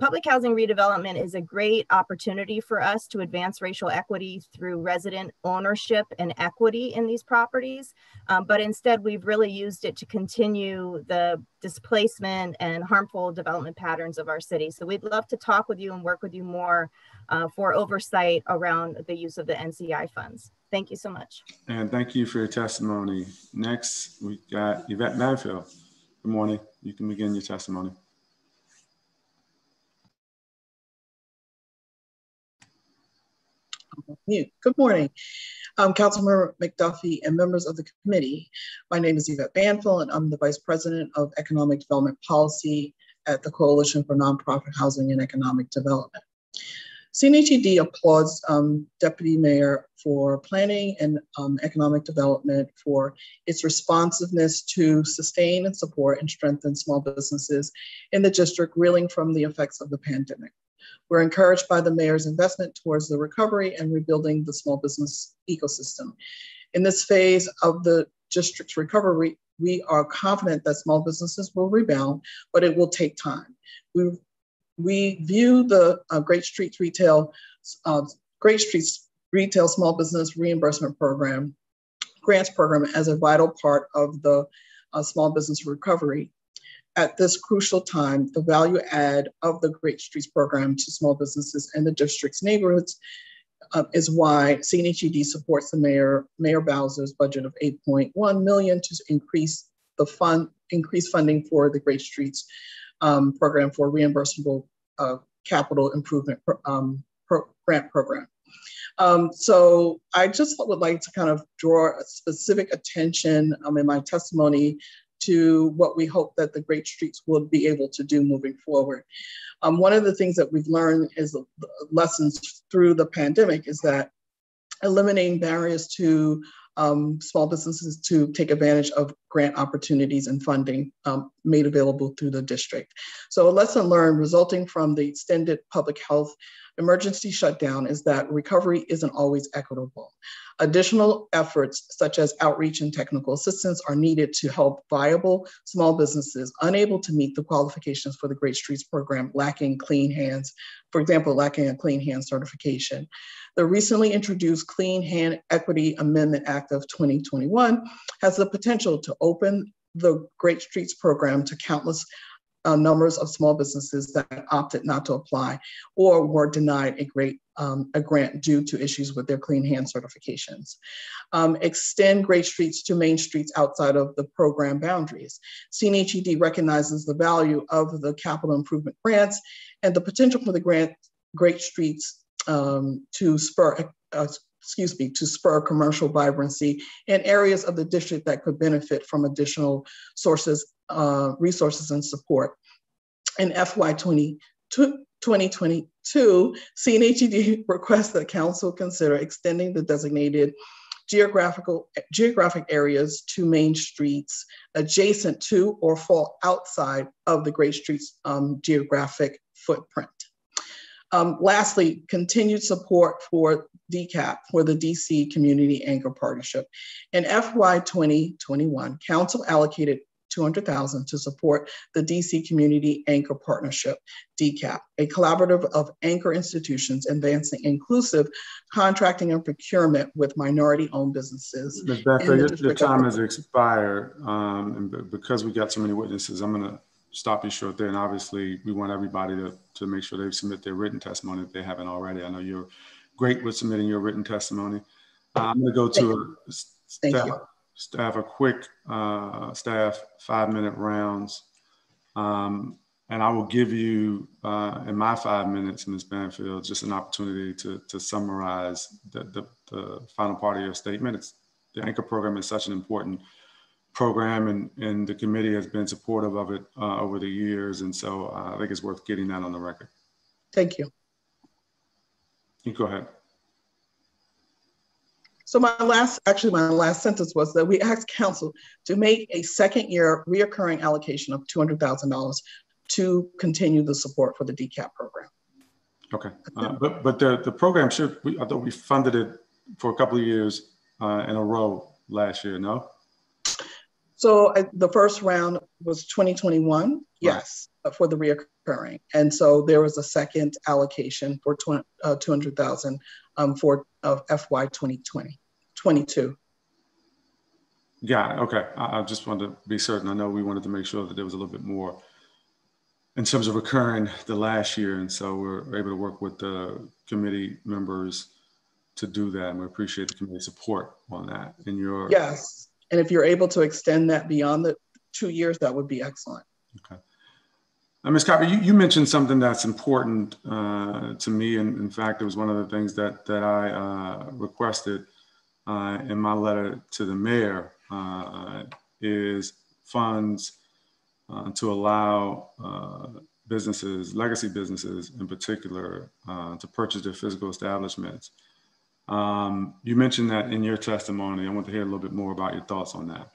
Public housing redevelopment is a great opportunity for us to advance racial equity through resident ownership and equity in these properties. Um, but instead, we've really used it to continue the displacement and harmful development patterns of our city. So we'd love to talk with you and work with you more uh, for oversight around the use of the NCI funds. Thank you so much. And thank you for your testimony. Next, we got Yvette Banfield. Good morning. You can begin your testimony. mute. Good morning, um, Councilmember McDuffie and members of the committee. My name is Yvette Banfield, and I'm the Vice President of Economic Development Policy at the Coalition for Nonprofit Housing and Economic Development. CNHED applauds um, Deputy Mayor for planning and um, economic development for its responsiveness to sustain and support and strengthen small businesses in the district reeling from the effects of the pandemic. We're encouraged by the mayor's investment towards the recovery and rebuilding the small business ecosystem. In this phase of the district's recovery, we are confident that small businesses will rebound, but it will take time. We we view the uh, Great Streets Retail, uh, Great Streets Retail Small Business Reimbursement Program, grants program as a vital part of the uh, small business recovery. At this crucial time, the value add of the Great Streets program to small businesses and the district's neighborhoods uh, is why CNHED supports the Mayor Mayor Bowser's budget of 8.1 million to increase the fund, increase funding for the Great Streets um, program for reimbursable uh, capital improvement um, pro grant program. Um, so I just would like to kind of draw specific attention um, in my testimony to what we hope that the Great Streets will be able to do moving forward. Um, one of the things that we've learned is lessons through the pandemic is that eliminating barriers to um, small businesses to take advantage of grant opportunities and funding um, made available through the district. So a lesson learned resulting from the extended public health emergency shutdown is that recovery isn't always equitable. Additional efforts such as outreach and technical assistance are needed to help viable small businesses unable to meet the qualifications for the Great Streets program lacking clean hands, for example, lacking a clean hand certification. The recently introduced Clean Hand Equity Amendment Act of 2021 has the potential to open the Great Streets program to countless uh, numbers of small businesses that opted not to apply or were denied a great um, a grant due to issues with their clean hand certifications. Um, extend Great Streets to main streets outside of the program boundaries. CNHED recognizes the value of the capital improvement grants and the potential for the grant Great Streets um, to spur, uh, excuse me, to spur commercial vibrancy in areas of the district that could benefit from additional sources, uh, resources and support. In FY 2022, CNHED requests that council consider extending the designated geographical geographic areas to main streets adjacent to or fall outside of the Great Streets um, geographic footprint. Um, lastly, continued support for DCAP, for the DC Community Anchor Partnership. In FY 2021, Council allocated 200,000 to support the DC Community Anchor Partnership, DCAP, a collaborative of anchor institutions advancing inclusive contracting and procurement with minority-owned businesses. Ms. Becca, your, your time has expired, um, and because we got so many witnesses, I'm going to stop you short there. And obviously, we want everybody to, to make sure they submit their written testimony if they haven't already. I know you're great with submitting your written testimony. Uh, I'm going to go to a staff, staff, a quick uh, staff five minute rounds. Um, and I will give you, uh, in my five minutes, Ms. Banfield, just an opportunity to, to summarize the, the, the final part of your statement. It's, the anchor program is such an important program and, and the committee has been supportive of it uh, over the years. And so uh, I think it's worth getting that on the record. Thank you. You go ahead. So my last, actually my last sentence was that we asked council to make a second year reoccurring allocation of $200,000 to continue the support for the DCAP program. Okay, uh, but but the, the program should, we, I thought we funded it for a couple of years uh, in a row last year, no? So uh, the first round was 2021, yes, for the reoccurring. And so there was a second allocation for 20, uh, 200,000 um, for uh, FY 2020, 22. Yeah, okay. I, I, just wanted to be certain. I know we wanted to make sure that there was a little bit more in terms of recurring the last year. And so we're able to work with the committee members to do that. And we appreciate the committee support on that. In your yes, and if you're able to extend that beyond the two years, that would be excellent. Okay. Uh, Ms. Copper, you, you mentioned something that's important uh, to me. And in fact, it was one of the things that, that I uh, requested uh, in my letter to the mayor uh, is funds uh, to allow businesses, legacy businesses in particular, to purchase their physical establishments. Um, you mentioned that in your testimony. I want to hear a little bit more about your thoughts on that.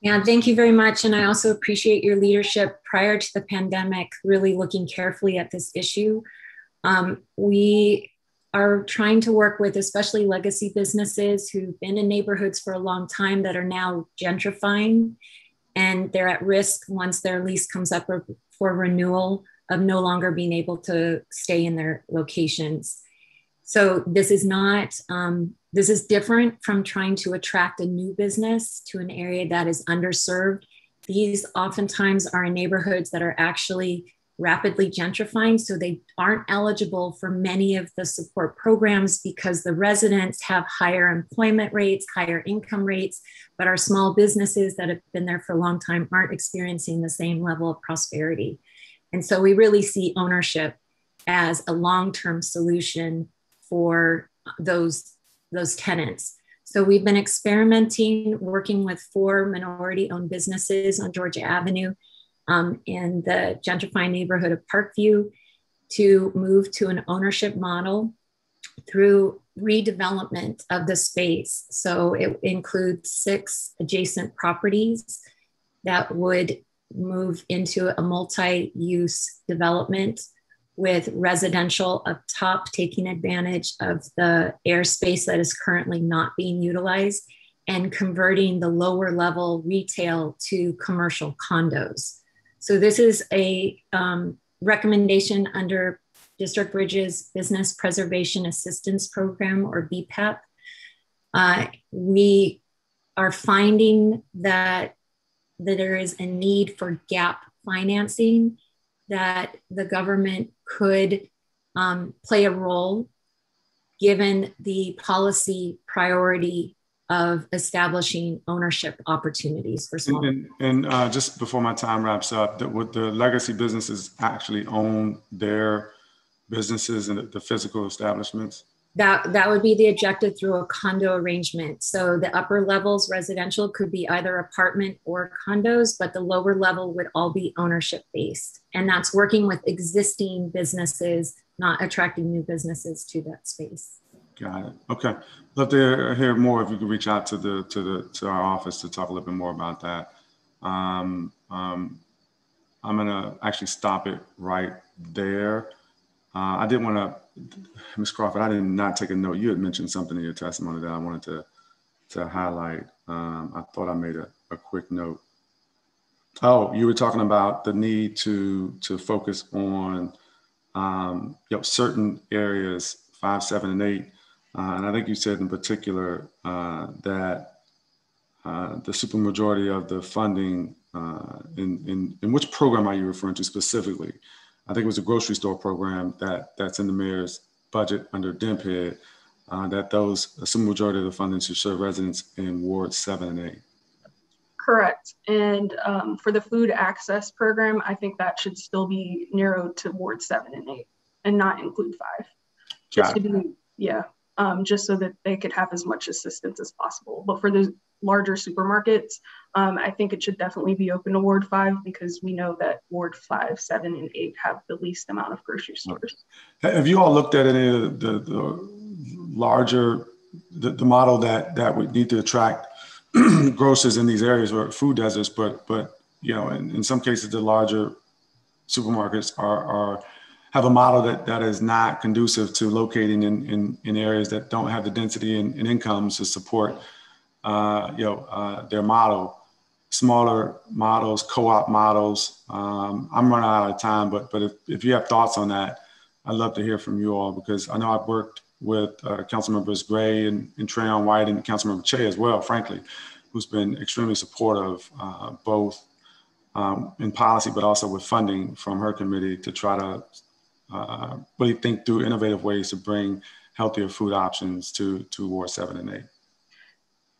Yeah, thank you very much. And I also appreciate your leadership prior to the pandemic, really looking carefully at this issue. Um, we are trying to work with especially legacy businesses who've been in neighborhoods for a long time that are now gentrifying and they're at risk once their lease comes up for renewal of no longer being able to stay in their locations. So this is not um, this is different from trying to attract a new business to an area that is underserved. These oftentimes are in neighborhoods that are actually rapidly gentrifying, so they aren't eligible for many of the support programs because the residents have higher employment rates, higher income rates, but our small businesses that have been there for a long time aren't experiencing the same level of prosperity. And so we really see ownership as a long term solution for those those tenants. So we've been experimenting, working with four minority owned businesses on Georgia Avenue um, in the gentrifying neighborhood of Parkview to move to an ownership model through redevelopment of the space. So it includes six adjacent properties that would move into a multi use development with residential up top taking advantage of the airspace that is currently not being utilized and converting the lower level retail to commercial condos. So this is a um, recommendation under District Bridges Business Preservation Assistance Program or BPAP. Uh, we are finding that, that there is a need for gap financing that the government could um, play a role given the policy priority of establishing ownership opportunities for small. And, and, uh, just before my time wraps up, that would the legacy businesses actually own their businesses and the physical establishments? That that would be the objective through a condo arrangement. So the upper levels residential could be either apartment or condos but the lower level would all be ownership based. And that's working with existing businesses not attracting new businesses to that space. Got it. Okay. Love to hear more. If you could reach out to the to the to our office to talk a little bit more about that. Um, um, i'm gonna actually stop it right there. Uh, i did want to Ms. Crawford, I did not take a note. You had mentioned something in your testimony that I wanted to, to highlight. Um, I thought I made a, a quick note. Oh, you were talking about the need to to focus on um, you know, certain areas, five, seven, and eight. Uh, and I think you said in particular uh, that uh, the supermajority of the funding uh, in, in, in which program are you referring to specifically? I think it was a grocery store program that that's in the mayor's budget under DMPED, uh, that those, some majority of the funding should serve residents in Ward 7 and 8. Correct. And um, for the food access program, I think that should still be narrowed to Ward 7 and 8 and not include 5. Just to be, yeah, um, just so that they could have as much assistance as possible. But for the larger supermarkets, um, I think it should definitely be open to Ward 5 because we know that Ward 5, 7, and 8 have the least amount of grocery stores. Have you all looked at any of the, the larger, the, the model that, that would need to attract grocers in these areas or food deserts, but, but you know, in, in some cases, the larger supermarkets are, are have a model that, that is not conducive to locating in, in, in areas that don't have the density and, and incomes to support uh, you know, uh, their model, smaller models, co-op models. Um, I'm running out of time, but but if, if you have thoughts on that, I'd love to hear from you all because I know I've worked with uh, Council Members Gray and, and Trayon White and Councilmember Cheh as well, frankly, who's been extremely supportive, uh, both um, in policy, but also with funding from her committee to try to uh, really think through innovative ways to bring healthier food options to, to Ward 7 and 8.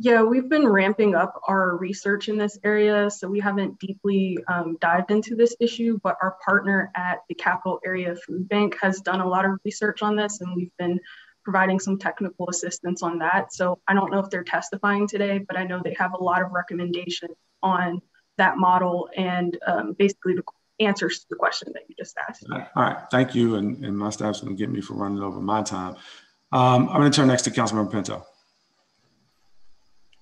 Yeah, we've been ramping up our research in this area. So we haven't deeply um, dived into this issue, but our partner at the Capital Area Food Bank has done a lot of research on this, and we've been providing some technical assistance on that. So I don't know if they're testifying today, but I know they have a lot of recommendations on that model and um, basically the answers to the question that you just asked. All right, thank you. And, and my staff's gonna get me for running over my time. Um, I'm gonna turn next to Councilmember Pinto.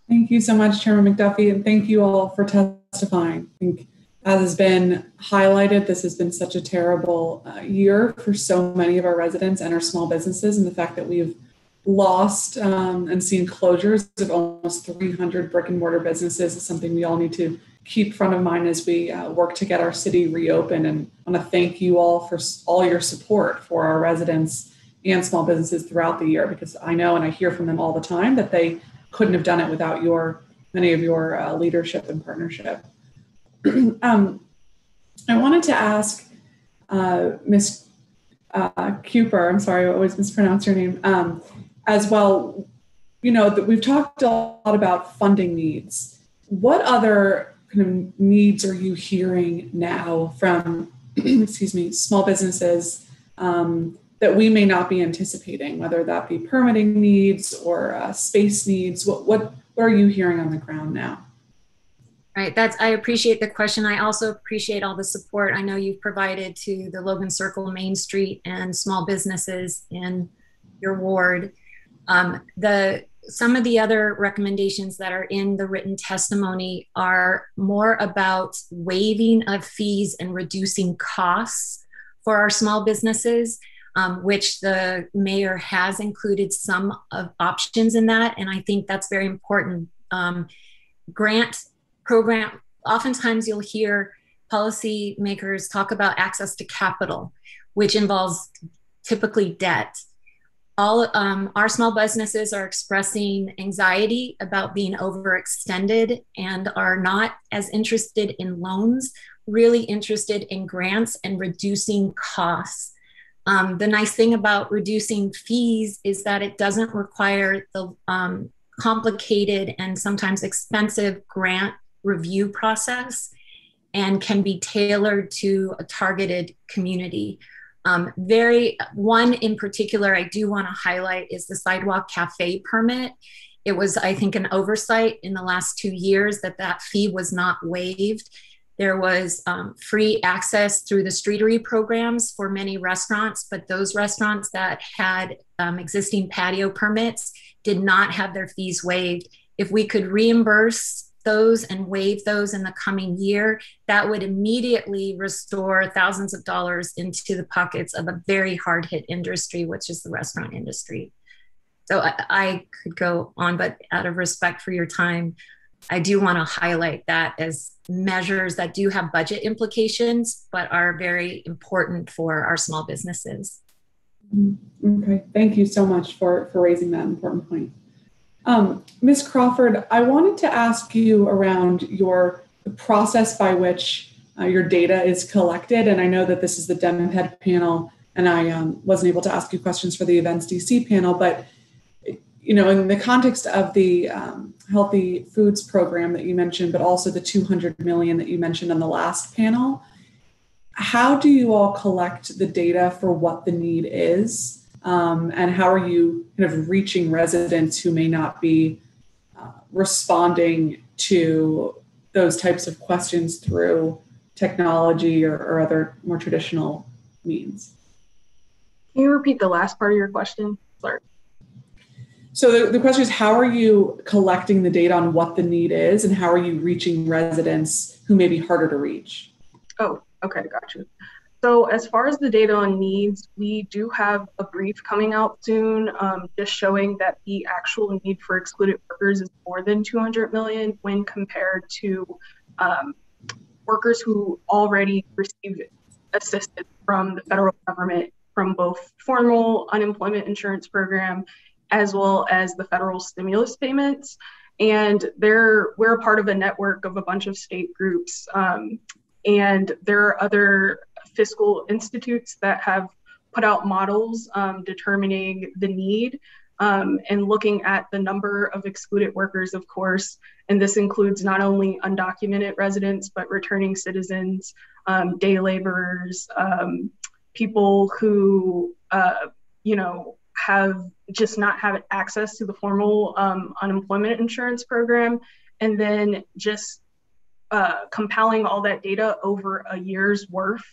Thank you so much, Chairman McDuffie, and thank you all for testifying. I think, as has been highlighted, this has been such a terrible uh, year for so many of our residents and our small businesses, and the fact that we've lost um, and seen closures of almost 300 brick and mortar businesses is something we all need to keep front of mind as we uh, work to get our city reopened. And I want to thank you all for all your support for our residents and small businesses throughout the year, because I know and I hear from them all the time that they couldn't have done it without your many of your uh, leadership and partnership. um, I wanted to ask uh, Ms. Uh, Cooper, I'm sorry, I always mispronounce your name, um, as well. You know, that we've talked a lot about funding needs. What other kind of needs are you hearing now from, excuse me, small businesses um, that we may not be anticipating, whether that be permitting needs or uh, space needs? What, what, what are you hearing on the ground now? Right, that's I appreciate the question. I also appreciate all the support I know you've provided to the Logan Circle, Main Street, and small businesses in your ward. Um, the some of the other recommendations that are in the written testimony are more about waiving of fees and reducing costs for our small businesses um, which the mayor has included some of options in that. And I think that's very important. Um, grant program, oftentimes you'll hear policymakers talk about access to capital, which involves typically debt. All um, our small businesses are expressing anxiety about being overextended and are not as interested in loans, really interested in grants and reducing costs. Um, the nice thing about reducing fees is that it doesn't require the um, complicated and sometimes expensive grant review process and can be tailored to a targeted community. Um, very one in particular I do want to highlight is the sidewalk cafe permit. It was, I think, an oversight in the last two years that that fee was not waived there was um, free access through the streetery programs for many restaurants, but those restaurants that had um, existing patio permits did not have their fees waived. If we could reimburse those and waive those in the coming year, that would immediately restore thousands of dollars into the pockets of a very hard hit industry, which is the restaurant industry. So I, I could go on, but out of respect for your time, I do want to highlight that as measures that do have budget implications, but are very important for our small businesses. Mm-hmm. Okay, thank you so much for, for raising that important point. Um, Ms. Crawford, I wanted to ask you around your process by which uh, your data is collected. And I know that this is the DMPED panel, and I um, wasn't able to ask you questions for the Events DC panel, but you know, in the context of the um, healthy foods program that you mentioned, but also the 200 million that you mentioned on the last panel, how do you all collect the data for what the need is? Um, and how are you kind of reaching residents who may not be uh, responding to those types of questions through technology or, or other more traditional means? Can you repeat the last part of your question? Sorry. So the, the question is how are you collecting the data on what the need is and how are you reaching residents who may be harder to reach? Oh, okay, got you. So as far as the data on needs, we do have a brief coming out soon, um, just showing that the actual need for excluded workers is more than 200 million when compared to um, workers who already receive assistance from the federal government from both formal unemployment insurance program as well as the federal stimulus payments. And they're, we're a part of a network of a bunch of state groups. Um, and there are other fiscal institutes that have put out models um, determining the need. um, and looking at the number of excluded workers, of course. And this includes not only undocumented residents, but returning citizens, um, day laborers, um, people who, uh, you know, have just not had access to the formal um, unemployment insurance program. And then just uh, compiling all that data over a year's worth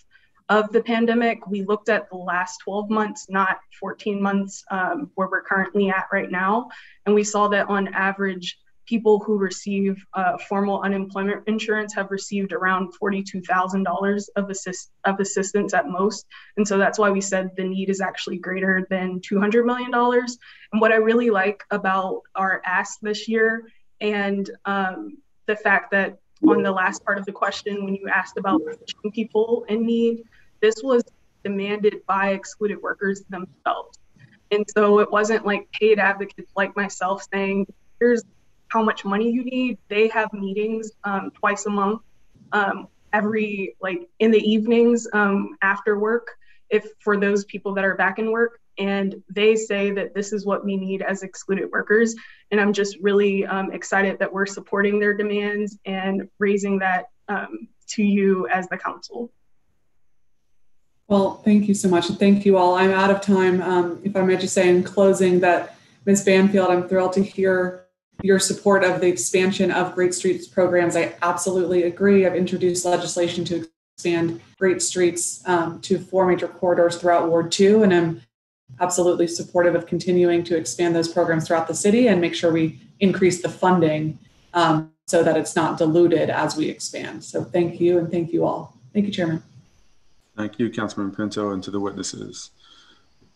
of the pandemic. We looked at the last 12 months, not 14 months um, where we're currently at right now. And we saw that on average, people who receive uh, formal unemployment insurance have received around $42,000 of, assist- of assistance at most. And so that's why we said the need is actually greater than $200 million. And what I really like about our ask this year and um, the fact that on the last part of the question, when you asked about people in need, this was demanded by excluded workers themselves. And so it wasn't like paid advocates like myself saying, here's how much money you need. They have meetings um, twice a month, um, every like in the evenings um, after work, if for those people that are back in work. And they say that this is what we need as excluded workers. And I'm just really um, excited that we're supporting their demands and raising that um, to you as the council. Well, thank you so much. And thank you all. I'm out of time. Um, if I may just say in closing that Ms. Banfield, I'm thrilled to hear your support of the expansion of Great Streets programs. I absolutely agree. I've introduced legislation to expand Great Streets um, to four major corridors throughout Ward 2, and I'm absolutely supportive of continuing to expand those programs throughout the city and make sure we increase the funding um, so that it's not diluted as we expand. So thank you and thank you all. Thank you, Chairman. Thank you, Councilman Pinto, and to the witnesses.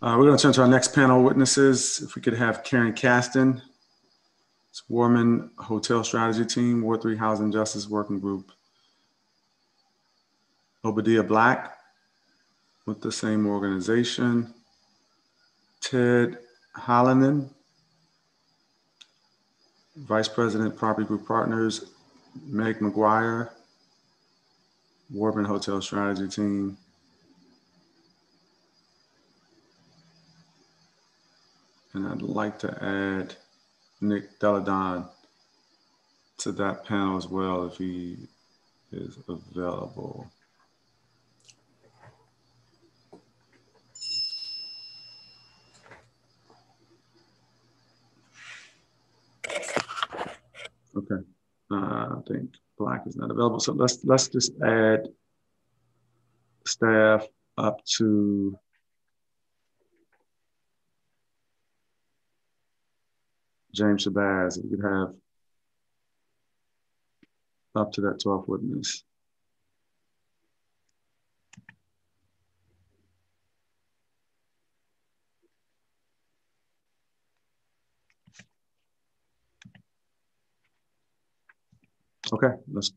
Uh, we're going to turn to our next panel of witnesses. If we could have Karen Caston, it's Wardman Hotel Strategy Team, Ward 3 Housing Justice Working Group. Obadiah Black with the same organization. Ted Hallinan, Vice President, Property Group Partners, Meg McGuire, Wardman Hotel Strategy Team. And I'd like to add Nick Deladon to that panel as well if he is available. Okay, uh, I think Black is not available. So let's let's just add staff up to James Shabazz. We could have up to that 12th witness. Okay, let's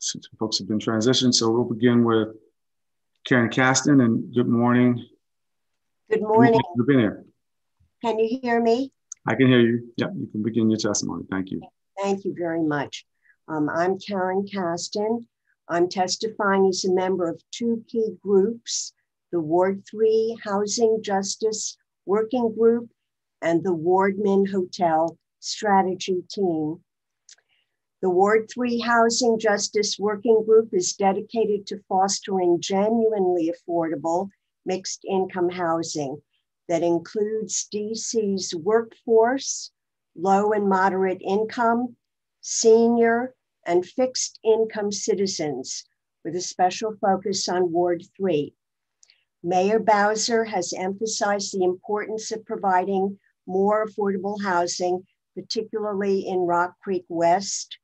see. Folks have been transitioned, so we'll begin with Karen Caston. And good morning. Good morning. For being here. Can you hear me? I can hear you. Yeah, you can begin your testimony. Thank you. Thank you very much. Um, I'm Karen Caston. I'm testifying as a member of two key groups the Ward 3 Housing Justice Working Group and the Wardman Hotel Strategy Team. The Ward 3 Housing Justice Working Group is dedicated to fostering genuinely affordable mixed income housing that includes DC's workforce, low and moderate income, senior, and fixed income citizens with a special focus on Ward 3. Mayor Bowser has emphasized the importance of providing more affordable housing, particularly in Rock Creek West,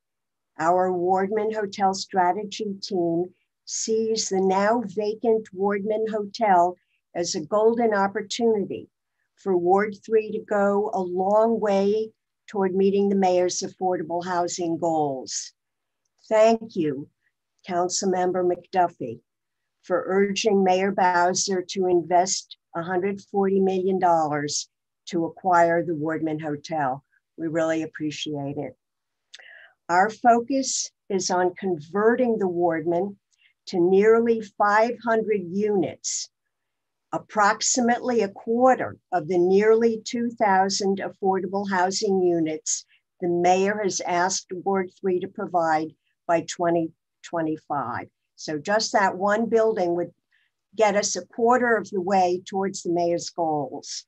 our Wardman Hotel strategy team sees the now vacant Wardman Hotel as a golden opportunity for Ward 3 to go a long way toward meeting the mayor's affordable housing goals. Thank you, Councilmember McDuffie, for urging Mayor Bowser to invest $140 million to acquire the Wardman Hotel. We really appreciate it. Our focus is on converting the Wardman to nearly 500 units Approximately a quarter of the nearly 2,000 affordable housing units the mayor has asked Ward 3 to provide by 2025. So just that one building would get us a quarter of the way towards the mayor's goals.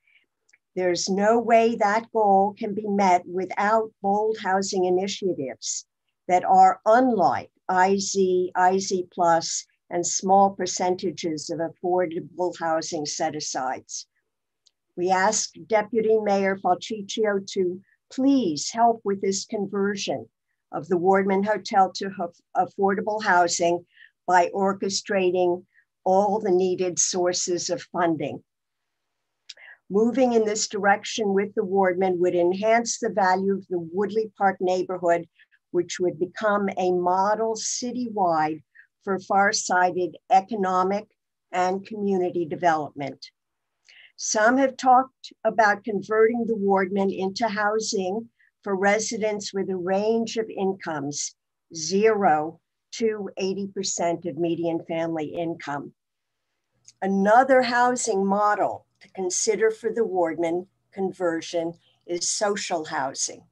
There's no way that goal can be met without bold housing initiatives that are unlike IZ, IZ Plus, and small percentages of affordable housing set asides. We asked Deputy Mayor Falcicchio to please help with this conversion of the Wardman Hotel to affordable housing by orchestrating all the needed sources of funding. Moving in this direction with the Wardman would enhance the value of the Woodley Park neighborhood, which would become a model citywide for far-sighted economic and community development. Some have talked about converting the Wardman into housing for residents with a range of incomes, zero to 80% of median family income. Another housing model to consider for the Wardman conversion is social housing.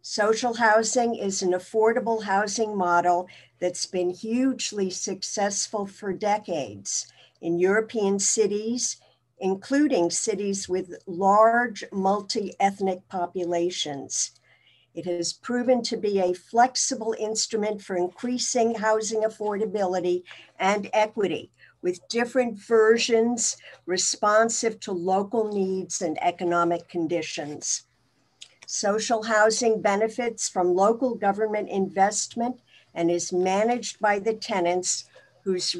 Social housing is an affordable housing model that's been hugely successful for decades in European cities, including cities with large multi ethnic populations. It has proven to be a flexible instrument for increasing housing affordability and equity with different versions responsive to local needs and economic conditions. Social housing benefits from local government investment and is managed by the tenants whose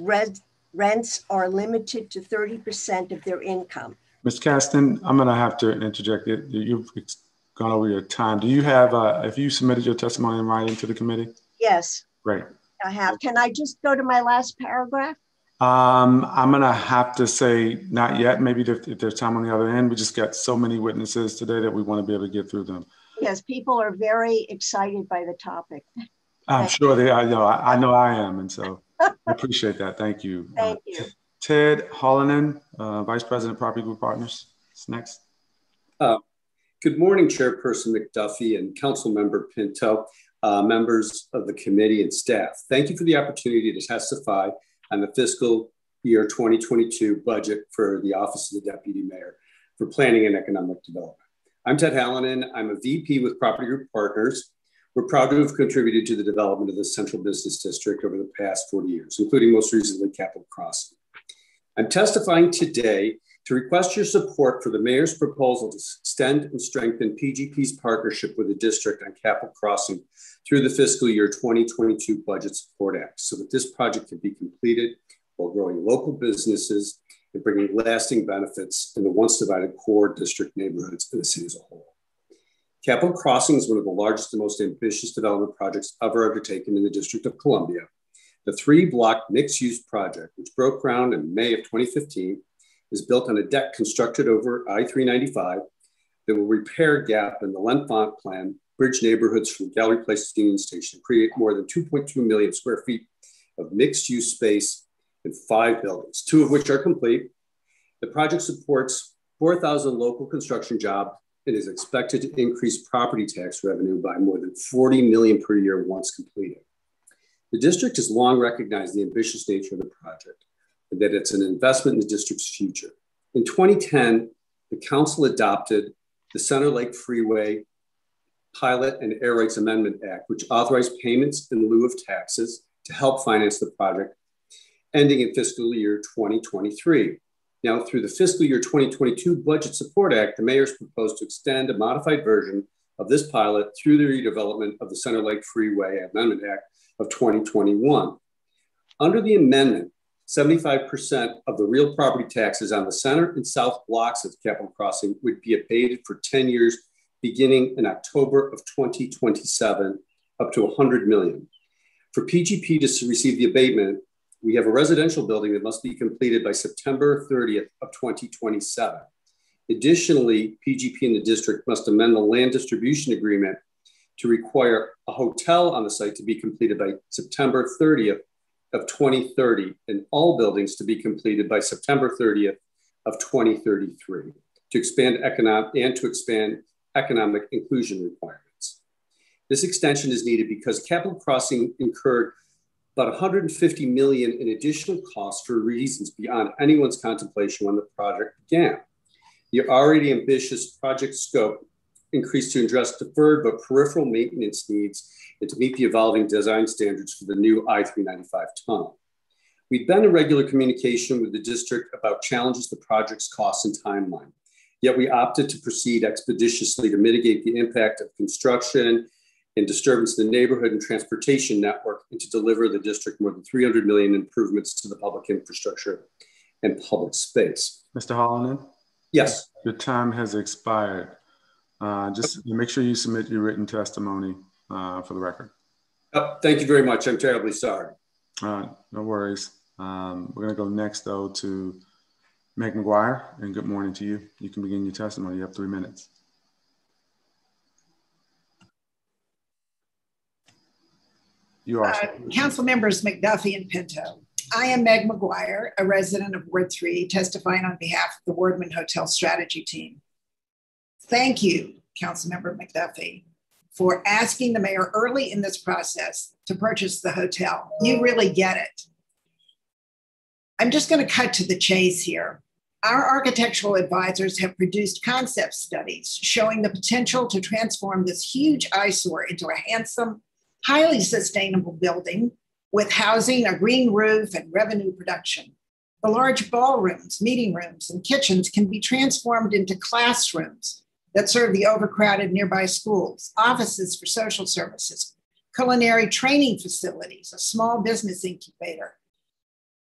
rents are limited to 30% of their income. Ms. Caston, I'm going to have to interject. You've gone over your time. Do you have, uh, if you submitted your testimony in writing to the committee? Yes. Great. I have. Can I just go to my last paragraph? Um, I'm going to have to say not yet. Maybe if, if there's time on the other end. We just got so many witnesses today that we want to be able to get through them. Yes, people are very excited by the topic. I'm sure they are. You know, I, I know I am. And so I appreciate that. Thank you. Thank you. Ted Hallinan, uh, Vice President, Property Group Partners. It's next. Uh, good morning, Chairperson McDuffie and Council Member Pinto, uh, members of the committee and staff. Thank you for the opportunity to testify on the fiscal year 2022 budget for the Office of the Deputy Mayor for Planning and Economic Development. I'm Ted Hallinan. I'm a VP with Property Group Partners. We're proud to have contributed to the development of the Central Business District over the past 40 years, including most recently Capitol Crossing. I'm testifying today to request your support for the mayor's proposal to extend and strengthen PGP's partnership with the district on Capitol Crossing through the fiscal year 2022 Budget Support Act so that this project can be completed while growing local businesses and bringing lasting benefits in the once divided core district neighborhoods in the city as a whole. Capitol Crossing is one of the largest and most ambitious development projects ever undertaken in the District of Columbia. The three block mixed use project, which broke ground in May of 2015, is built on a deck constructed over I-395 that will repair gap in the L'Enfant plan, bridge neighborhoods from Gallery Place to Union Station, create more than 2.2 million square feet of mixed use space in five buildings, two of which are complete. The project supports 4,000 local construction jobs and is expected to increase property tax revenue by more than 40 million per year once completed. The district has long recognized the ambitious nature of the project and that it's an investment in the district's future. In 2010, the council adopted the Center Leg Freeway Pilot and Air Rights Amendment Act, which authorized payments in lieu of taxes to help finance the project, ending in fiscal year 2023. Now, through the fiscal year 2022 Budget Support Act, the mayor's proposed to extend a modified version of this pilot through the redevelopment of the Center Leg Freeway Amendment Act of 2021. Under the amendment, 75% of the real property taxes on the center and south blocks of Capitol Crossing would be abated for 10 years, beginning in October of 2027, up to 100 million. For PGP to receive the abatement, we have a residential building that must be completed by September 30th of 2027. Additionally, PGP and the district must amend the land distribution agreement to require a hotel on the site to be completed by September 30th of 2030 and all buildings to be completed by September 30th of 2033 to expand economic and to expand economic inclusion requirements. This extension is needed because Capitol Crossing incurred about 150 million in additional costs for reasons beyond anyone's contemplation when the project began. The already ambitious project scope increased to address deferred but peripheral maintenance needs and to meet the evolving design standards for the new I-395 tunnel. We've been in regular communication with the district about challenges to the project's costs and timeline. Yet we opted to proceed expeditiously to mitigate the impact of construction and disturbance in the neighborhood and transportation network and to deliver the district more than 300 million improvements to the public infrastructure and public space. Mr. Hallinan? Yes. Your time has expired. Uh, just make sure you submit your written testimony uh, for the record. Oh, thank you very much. I'm terribly sorry. Uh, no worries. Um, we're going to go next, though, to Meg McGuire, and good morning to you. You can begin your testimony. You have three minutes. You are. Uh, Council members McDuffie and Pinto. I am Meg McGuire, a resident of Ward 3, testifying on behalf of the Wardman Hotel Strategy Team. Thank you, Councilmember McDuffie, for asking the mayor early in this process to purchase the hotel. You really get it. I'm just going to cut to the chase here. Our architectural advisors have produced concept studies showing the potential to transform this huge eyesore into a handsome, highly sustainable building with housing, a green roof, and revenue production. The large ballrooms, meeting rooms, and kitchens can be transformed into classrooms that serve the overcrowded nearby schools, offices for social services, culinary training facilities, a small business incubator,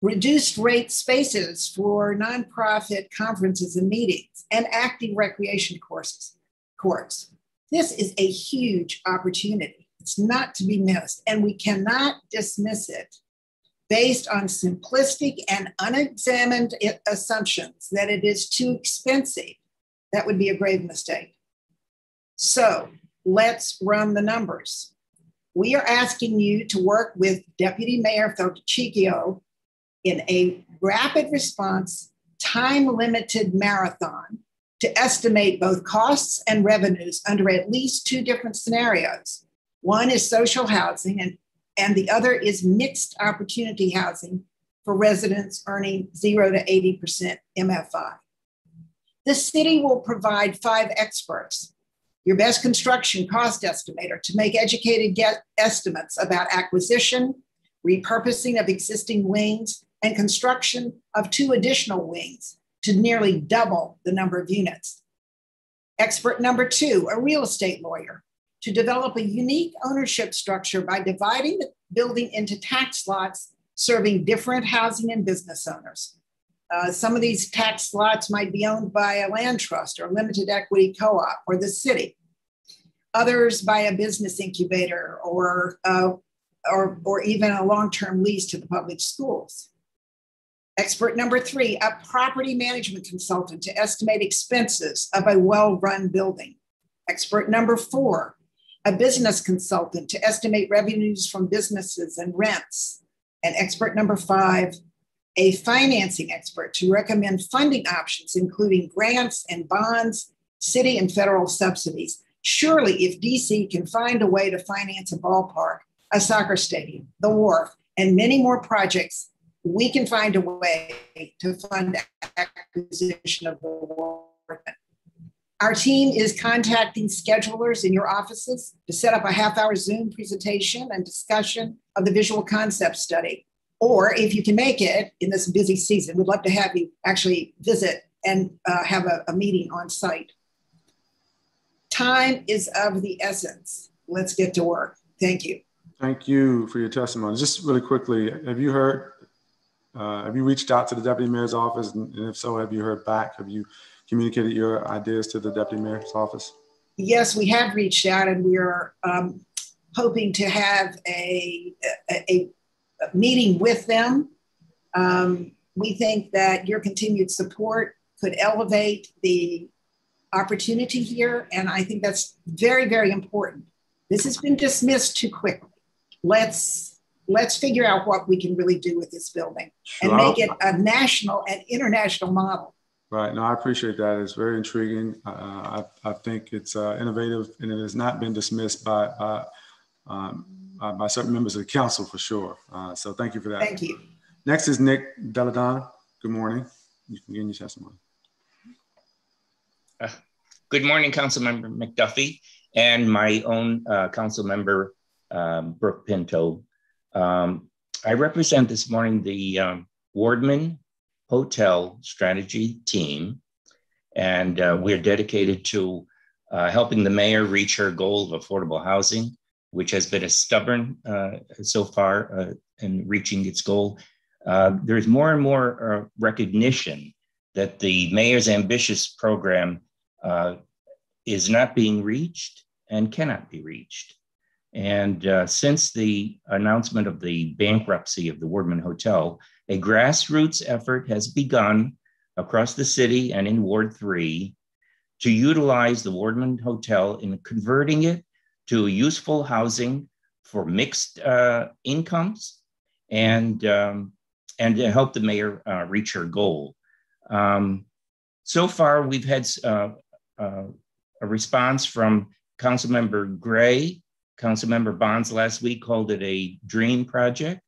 reduced rate spaces for nonprofit conferences and meetings, and active recreation courses, courts. This is a huge opportunity. It's not to be missed, and we cannot dismiss it based on simplistic and unexamined assumptions that it is too expensive. That would be a grave mistake. So let's run the numbers. We are asking you to work with Deputy Mayor Falcicchio in a rapid response, time limited marathon to estimate both costs and revenues under at least two different scenarios one is social housing, and, and the other is mixed opportunity housing for residents earning 0 to 80% MFI. The city will provide five experts, your best construction cost estimator, to make educated estimates about acquisition, repurposing of existing wings, and construction of two additional wings to nearly double the number of units. Expert number two, a real estate lawyer, to develop a unique ownership structure by dividing the building into tax lots serving different housing and business owners. Uh, some of these tax lots might be owned by a land trust or limited equity co op or the city, others by a business incubator or, uh, or, or even a long term lease to the public schools. Expert number three, a property management consultant to estimate expenses of a well run building. Expert number four, a business consultant to estimate revenues from businesses and rents. And expert number five, a financing expert to recommend funding options, including grants and bonds, city and federal subsidies. Surely, if DC can find a way to finance a ballpark, a soccer stadium, the wharf, and many more projects, we can find a way to fund acquisition of the wharf our team is contacting schedulers in your offices to set up a half hour Zoom presentation and discussion of the visual concept study. Or if you can make it in this busy season, we'd love to have you actually visit and uh, have a, a meeting on site. Time is of the essence. Let's get to work. Thank you. Thank you for your testimony. Just really quickly, have you heard, uh, have you reached out to the deputy mayor's office? And if so, have you heard back? Have you communicated your ideas to the deputy mayor's office? Yes, we have reached out and we are um, hoping to have a, a, a meeting with them. Um, we think that your continued support could elevate the opportunity here. And I think that's very, very important. This has been dismissed too quickly. Let's let's figure out what we can really do with this building and make it a national and international model. Right. No, I appreciate that. It's very intriguing. Uh, I, I think it's uh, innovative and it has not been dismissed by, by, um, by certain members of the council for sure. Uh, so thank you for that. Thank you. Next is Nick Deladon. Good morning. You can begin your testimony. Uh, good morning, Councilmember McDuffie and my own uh, council member, um, Brooke Pinto. Um, I represent this morning the um, Wardman Hotel Strategy Team, and uh, we're dedicated to uh, helping the mayor reach her goal of affordable housing, which has been a stubborn uh, so far uh, in reaching its goal. Uh, there's more and more recognition that the mayor's ambitious program is not being reached and cannot be reached. And uh, since the announcement of the bankruptcy of the Wardman Hotel, a grassroots effort has begun across the city and in Ward 3 to utilize the Wardman Hotel in converting it to useful housing for mixed uh, incomes and, um, and to help the mayor uh, reach her goal. Um, so far, we've had uh, uh a response from Councilmember Gray, Councilmember Bonds last week called it a dream project.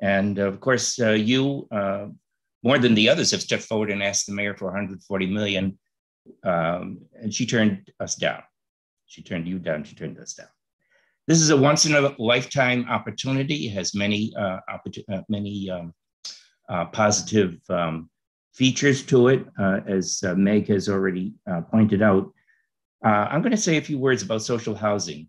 And of course, uh, you, uh, more than the others, have stepped forward and asked the mayor for 140 million. Um, and she turned us down. She turned you down, she turned us down. This is a once in a lifetime opportunity. It has many, uh, uh many um, uh, positive um, features to it, uh, as Meg has already pointed out. Uh, I'm going to say a few words about social housing.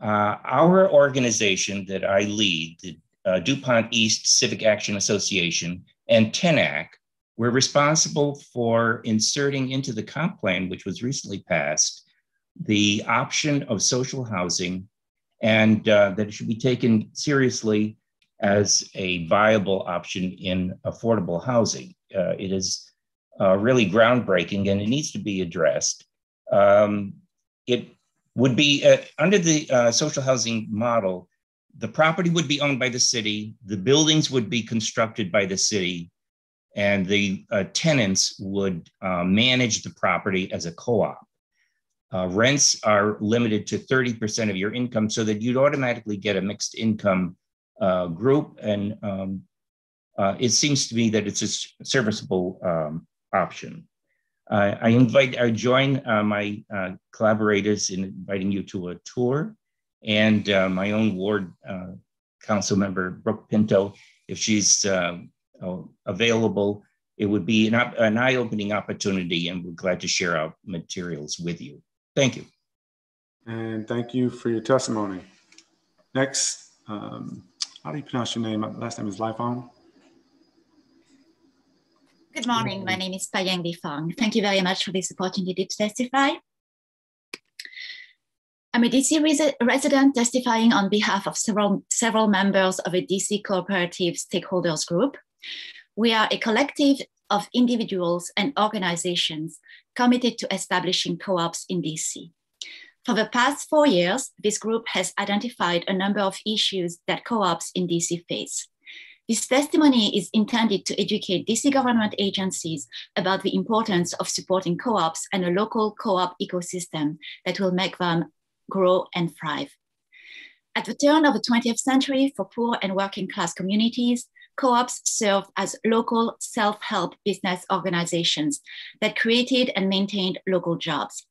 Uh, our organization that I lead, the uh, DuPont East Civic Action Association and TENAC, we're responsible for inserting into the comp plan, which was recently passed, the option of social housing and uh, that it should be taken seriously as a viable option in affordable housing. Uh, it is uh, really groundbreaking and it needs to be addressed. Um, it would be uh, under the uh, social housing model, the property would be owned by the city, the buildings would be constructed by the city, and the uh, tenants would uh, manage the property as a co op. Uh, rents are limited to 30% of your income so that you'd automatically get a mixed income uh, group. And um, it seems to me that it's a serviceable um, option. Uh, I invite, I join uh, my uh, collaborators in inviting you to a tour and uh, my own ward uh, council member, Brooke Pinto, if she's um, available, it would be an, an eye-opening opportunity and we're glad to share our materials with you. Thank you. And thank you for your testimony. Next, um, how do you pronounce your name? My last name is Lifeon. Good morning. My name is Payang Fong. Thank you very much for this opportunity to testify. I'm a DC res resident testifying on behalf of several, several members of a DC cooperative stakeholders group. We are a collective of individuals and organizations committed to establishing co-ops in DC. For the past four years, this group has identified a number of issues that co-ops in DC face. This testimony is intended to educate DC government agencies about the importance of supporting co-ops and a local co-op ecosystem that will make them grow and thrive. At the turn of the 20th century, for poor and working class communities, co-ops served as local self-help business organizations that created and maintained local jobs.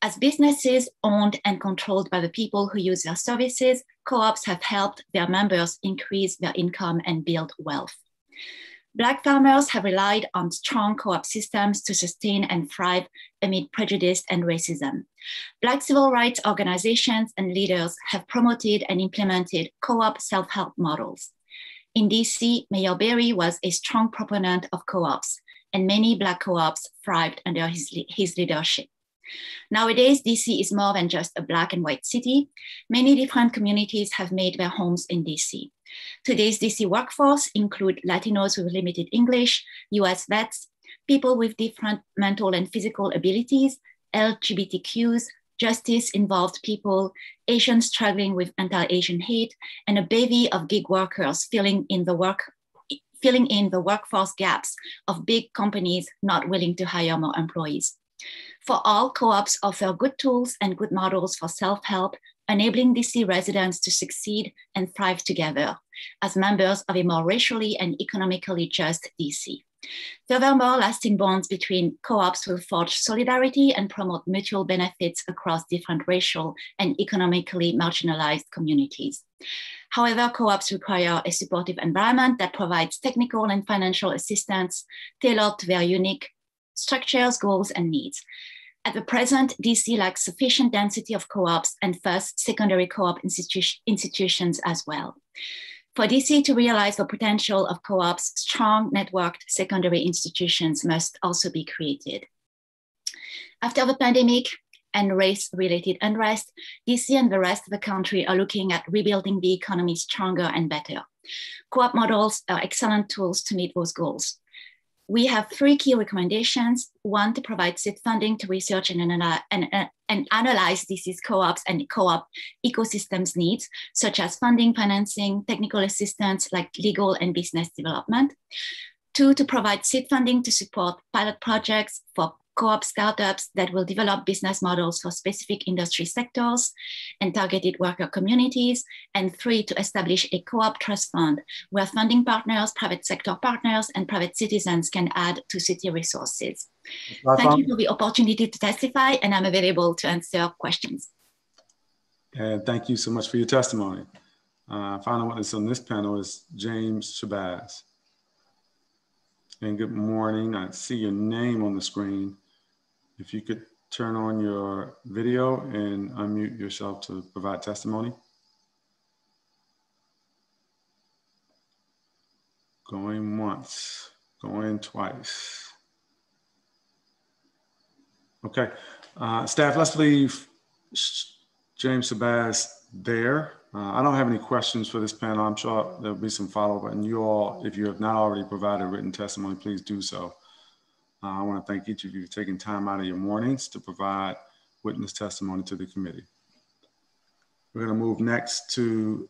As businesses owned and controlled by the people who use their services, co-ops have helped their members increase their income and build wealth. Black farmers have relied on strong co-op systems to sustain and thrive amid prejudice and racism. Black civil rights organizations and leaders have promoted and implemented co-op self-help models. In DC, Mayor Barry was a strong proponent of co-ops, and many Black co-ops thrived under his, his leadership. Nowadays, DC is more than just a black and white city. Many different communities have made their homes in DC. Today's DC workforce include Latinos with limited English, US vets, people with different mental and physical abilities, LGBTQs, Justice involved people, Asians struggling with anti-Asian hate, and a bevy of gig workers filling in the work filling in the workforce gaps of big companies not willing to hire more employees. For all, co-ops offer good tools and good models for self-help, enabling DC residents to succeed and thrive together as members of a more racially and economically just DC. Furthermore, lasting bonds between co-ops will forge solidarity and promote mutual benefits across different racial and economically marginalized communities. However, co-ops require a supportive environment that provides technical and financial assistance tailored to their unique structures, goals, and needs. At the present, DC lacks sufficient density of co-ops and first secondary co-op institu institutions as well. For DC to realize the potential of co-ops, strong networked secondary institutions must also be created. After the pandemic and race-related unrest, DC and the rest of the country are looking at rebuilding the economy stronger and better. Co-op models are excellent tools to meet those goals we have three key recommendations. One, to provide seed funding to research and, and, and, and analyze DC's co-ops and co-op ecosystems needs, such as funding, financing, technical assistance like legal and business development. Two, to provide seed funding to support pilot projects for co-op startups that will develop business models for specific industry sectors and targeted worker communities. And three, to establish a co-op trust fund where funding partners, private sector partners, and private citizens can add to city resources. Thank you for the opportunity to testify and I'm available to answer questions. And thank you so much for your testimony. Uh, final witness on this panel is James Shabazz. And good morning. I see your name on the screen. If you could turn on your video and unmute yourself to provide testimony. Going once, going twice. Okay, uh, staff, let's leave James Shabazz there. Uh, I don't have any questions for this panel. I'm sure there'll be some follow-up and you all, if you have not already provided written testimony, please do so. Uh, I want to thank each of you for taking time out of your mornings to provide witness testimony to the committee. We're going to move next to,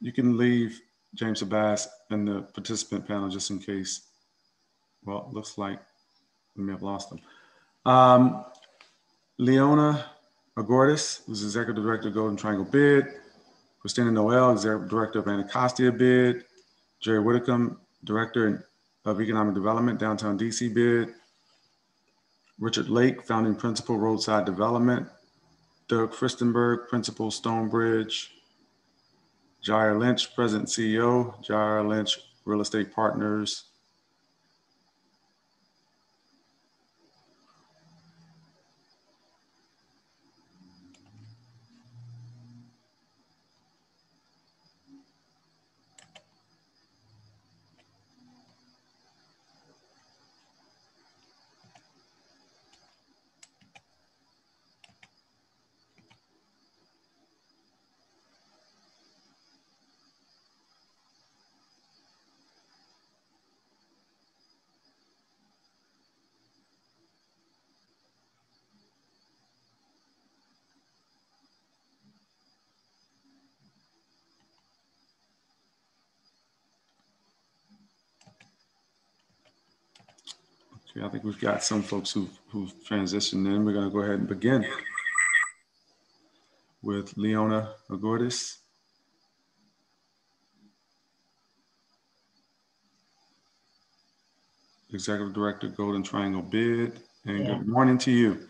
you can leave James Shabazz and the participant panel just in case. Well, looks like we may have lost them. Um, Leona Agouridis, who's Executive Director of Golden Triangle Bid, Christina Noel, Executive Director of Anacostia Bid, Gerry Widdicombe, Director of Economic Development, Downtown DC bid. Richard Lake, founding principal, Roadside Development. Doug Firstenberg, principal, Stonebridge. Jair Lynch, president CEO, Jair Lynch Real Estate Partners. Okay, I think we've got some folks who, who've transitioned in. We're going to go ahead and begin with Leona Agouridis. Executive Director, Golden Triangle Bid. And yeah. good morning to you.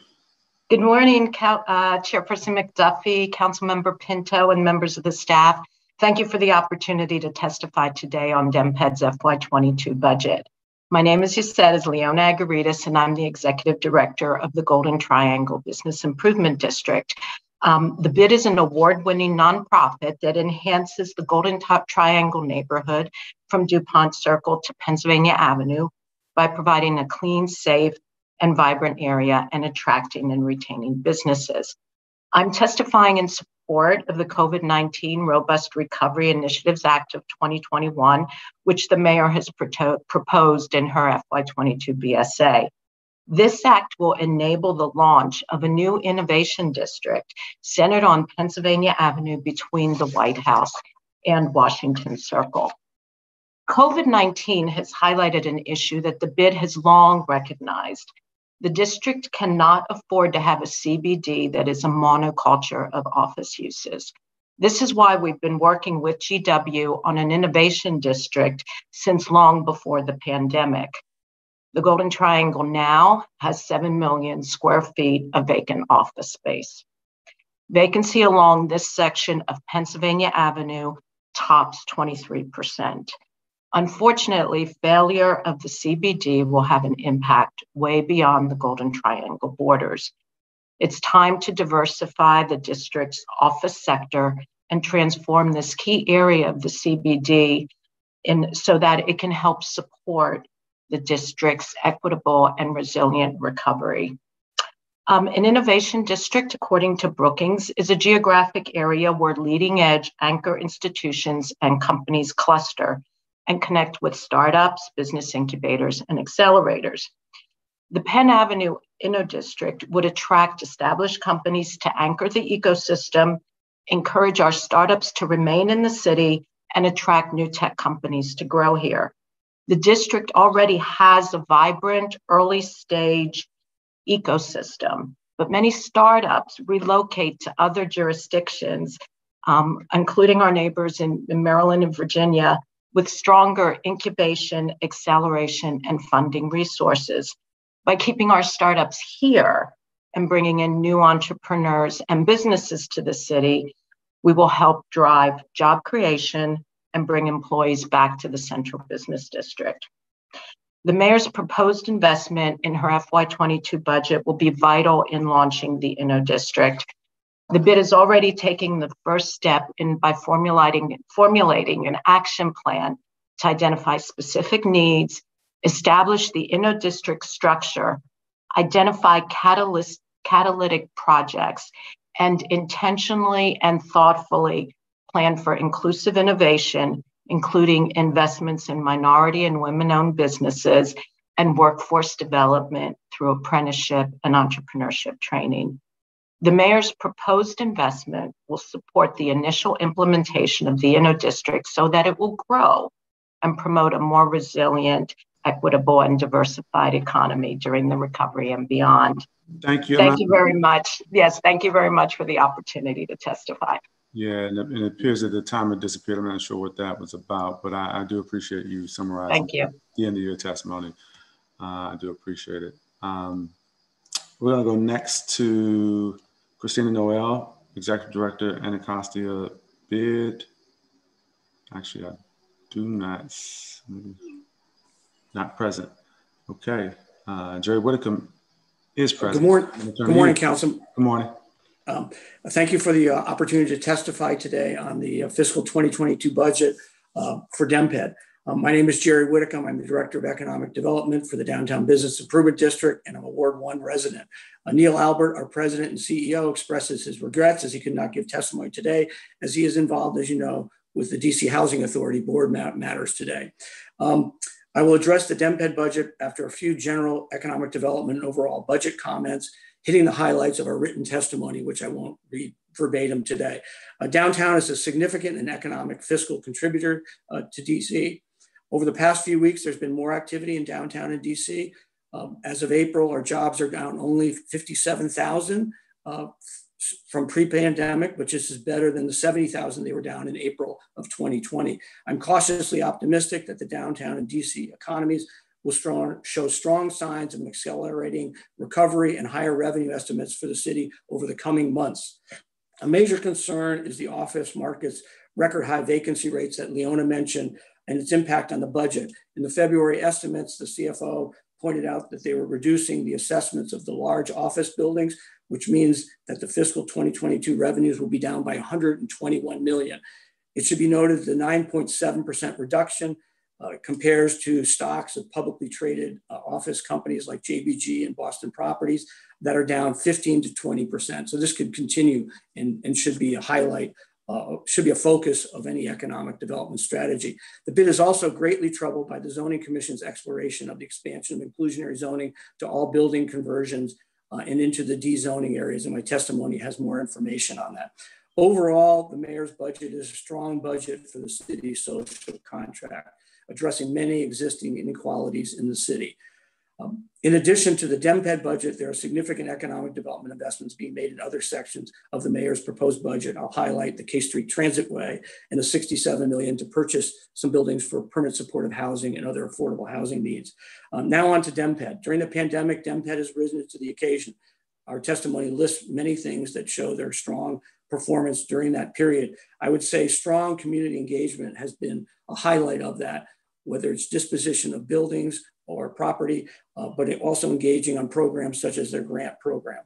Good morning, uh, Chairperson McDuffie, Councilmember Pinto, and members of the staff. Thank you for the opportunity to testify today on DMPED's FY22 budget. My name, as you said, is Leona Agouridis, and I'm the Executive Director of the Golden Triangle Business Improvement District. Um, the BID is an award winning nonprofit that enhances the Golden Top Triangle neighborhood from DuPont Circle to Pennsylvania Avenue by providing a clean, safe, and vibrant area and attracting and retaining businesses. I'm testifying in support of the COVID 19 Robust Recovery Initiatives Act of 2021, which the mayor has proposed in her FY22 BSA. This act will enable the launch of a new innovation district centered on Pennsylvania Avenue between the White House and Washington Circle. COVID 19 has highlighted an issue that the bid has long recognized. The district cannot afford to have a CBD that is a monoculture of office uses. This is why we've been working with GW on an innovation district since long before the pandemic. The Golden Triangle now has 7 million square feet of vacant office space. Vacancy along this section of Pennsylvania Avenue tops 23%. Unfortunately, failure of the CBD will have an impact way beyond the Golden Triangle borders. It's time to diversify the district's office sector and transform this key area of the CBD in, so that it can help support the district's equitable and resilient recovery. Um, an innovation district, according to Brookings, is a geographic area where leading edge anchor institutions and companies cluster and connect with startups, business incubators, and accelerators. The Penn Avenue Inno District would attract established companies to anchor the ecosystem, encourage our startups to remain in the city, and attract new tech companies to grow here. The district already has a vibrant early stage ecosystem, but many startups relocate to other jurisdictions, um, including our neighbors in, in Maryland and Virginia, with stronger incubation, acceleration, and funding resources. By keeping our startups here and bringing in new entrepreneurs and businesses to the city, we will help drive job creation and bring employees back to the central business district. The mayor's proposed investment in her FY22 budget will be vital in launching the Inno district. The bid is already taking the first step in by formulating, formulating an action plan to identify specific needs, establish the Inno district structure, identify catalyst, catalytic projects, and intentionally and thoughtfully plan for inclusive innovation, including investments in minority and women owned businesses and workforce development through apprenticeship and entrepreneurship training. The mayor's proposed investment will support the initial implementation of the Inno district so that it will grow and promote a more resilient, equitable, and diversified economy during the recovery and beyond. Thank you. Thank you very much. Yes, thank you very much for the opportunity to testify. Yeah, and it, appears that the timer disappeared. I'm not sure what that was about, but I, I do appreciate you summarizing Thank you. the end of your testimony. Uh, I do appreciate it. Um, we're going to go next to Christina Noel, Executive Director, Anacostia Bid. Actually, I do not, not present. Okay. Uh, Gerry Widdicombe is present. Good morning. Good morning, Council. Good morning. Um, thank you for the uh, opportunity to testify today on the uh, fiscal 2022 budget uh, for DMPED. Um, my name is Gerry Widdicombe. I'm the Director of Economic Development for the Downtown Business Improvement District, and I'm a Ward 1 resident. Uh, Neil Albert, our President and CEO, expresses his regrets as he could not give testimony today, as he is involved, as you know, with the DC Housing Authority board matters today. Um, I will address the DMPED budget after a few general economic development and overall budget comments, hitting the highlights of our written testimony, which I won't read verbatim today. Uh, downtown is a significant and economic fiscal contributor uh, to DC. Over the past few weeks, there's been more activity in downtown in DC. Um, as of April, our jobs are down only 57,000 uh, from pre-pandemic, which is better than the 70,000 they were down in April of 2020. I'm cautiously optimistic that the downtown and DC economies will strong, show strong signs of an accelerating recovery and higher revenue estimates for the city over the coming months. A major concern is the office market's record high vacancy rates that Leona mentioned and its impact on the budget. In the February estimates, the CFO pointed out that they were reducing the assessments of the large office buildings which means that the fiscal 2022 revenues will be down by 121 million. It should be noted the 9.7% reduction uh, compares to stocks of publicly traded uh, office companies like JBG and Boston Properties that are down 15 to 20%. So this could continue and, and should be a highlight uh, should be a focus of any economic development strategy. The bid is also greatly troubled by the Zoning Commission's exploration of the expansion of inclusionary zoning to all building conversions uh, and into the dezoning areas. And my testimony has more information on that. Overall, the mayor's budget is a strong budget for the city's social contract, addressing many existing inequalities in the city. Um, in addition to the DMPED budget, there are significant economic development investments being made in other sections of the mayor's proposed budget. I'll highlight the K Street Transitway and the 67 million to purchase some buildings for permanent supportive housing and other affordable housing needs. Um, now on to DMPED. During the pandemic, DMPED has risen to the occasion. Our testimony lists many things that show their strong performance during that period. I would say strong community engagement has been a highlight of that, whether it's disposition of buildings or property, uh, but also engaging on programs such as their grant program.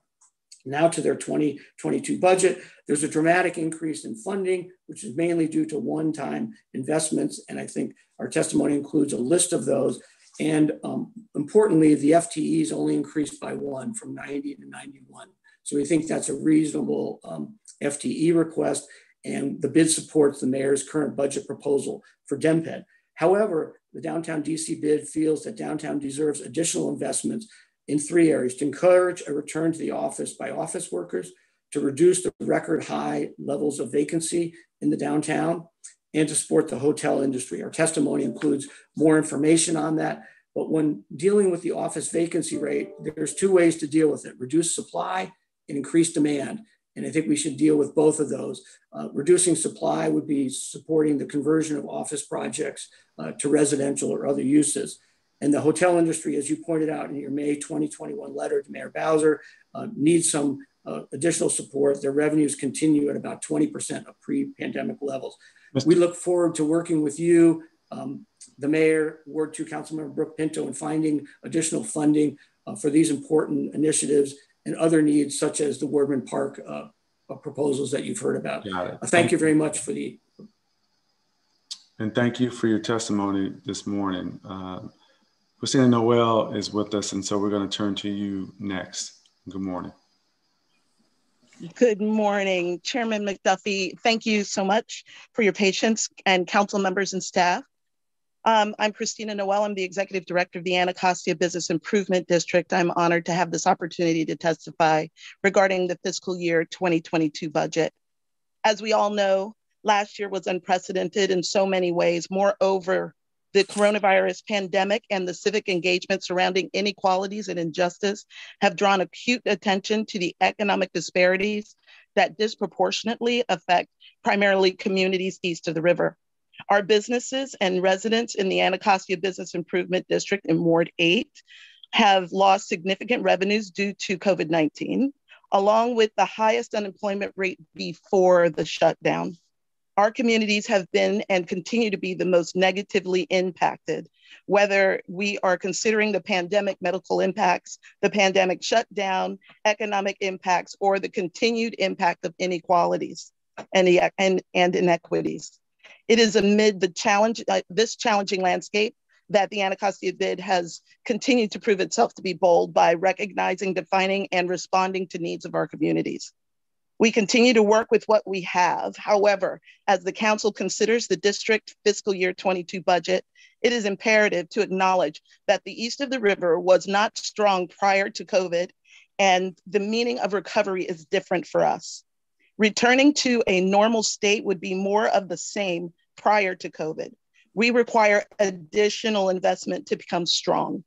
Now to their 2022 budget, there's a dramatic increase in funding, which is mainly due to one-time investments. And I think our testimony includes a list of those. And um, importantly, the FTEs only increased by one from 90 to 91. So we think that's a reasonable um, FTE request. And the bid supports the mayor's current budget proposal for DMPED. However, the downtown DC bid feels that downtown deserves additional investments in three areas to encourage a return to the office by office workers, to reduce the record high levels of vacancy in the downtown, and to support the hotel industry. Our testimony includes more information on that. But when dealing with the office vacancy rate, there's two ways to deal with it reduce supply and increase demand. And I think we should deal with both of those. Uh, reducing supply would be supporting the conversion of office projects uh, to residential or other uses. And the hotel industry, as you pointed out in your May 2021 letter to Mayor Bowser, uh, needs some uh, additional support. Their revenues continue at about 20% of pre-pandemic levels. Mr. We look forward to working with you, um, the mayor, Ward 2 Councilmember Brooke Pinto, and finding additional funding uh, for these important initiatives and other needs such as the Wardman Park uh, uh, proposals that you've heard about. Uh, thank, thank you very much for the. And thank you for your testimony this morning. Uh, Christina Noel is with us, and so we're going to turn to you next. Good morning. Good morning, Chairman McDuffie. Thank you so much for your patience and council members and staff. Um, I'm Christina Noel. I'm the Executive Director of the Anacostia Business Improvement District. I'm honored to have this opportunity to testify regarding the fiscal year 2022 budget. As we all know, last year was unprecedented in so many ways. Moreover, the coronavirus pandemic and the civic engagement surrounding inequalities and injustice have drawn acute attention to the economic disparities that disproportionately affect primarily communities east of the river. Our businesses and residents in the Anacostia Business Improvement District in Ward 8 have lost significant revenues due to COVID 19, along with the highest unemployment rate before the shutdown. Our communities have been and continue to be the most negatively impacted, whether we are considering the pandemic medical impacts, the pandemic shutdown, economic impacts, or the continued impact of inequalities and, and, and inequities. It is amid the challenge, uh, this challenging landscape that the Anacostia bid has continued to prove itself to be bold by recognizing, defining, and responding to needs of our communities. We continue to work with what we have. However, as the council considers the district fiscal year 22 budget, it is imperative to acknowledge that the east of the river was not strong prior to COVID, and the meaning of recovery is different for us. Returning to a normal state would be more of the same prior to COVID. We require additional investment to become strong.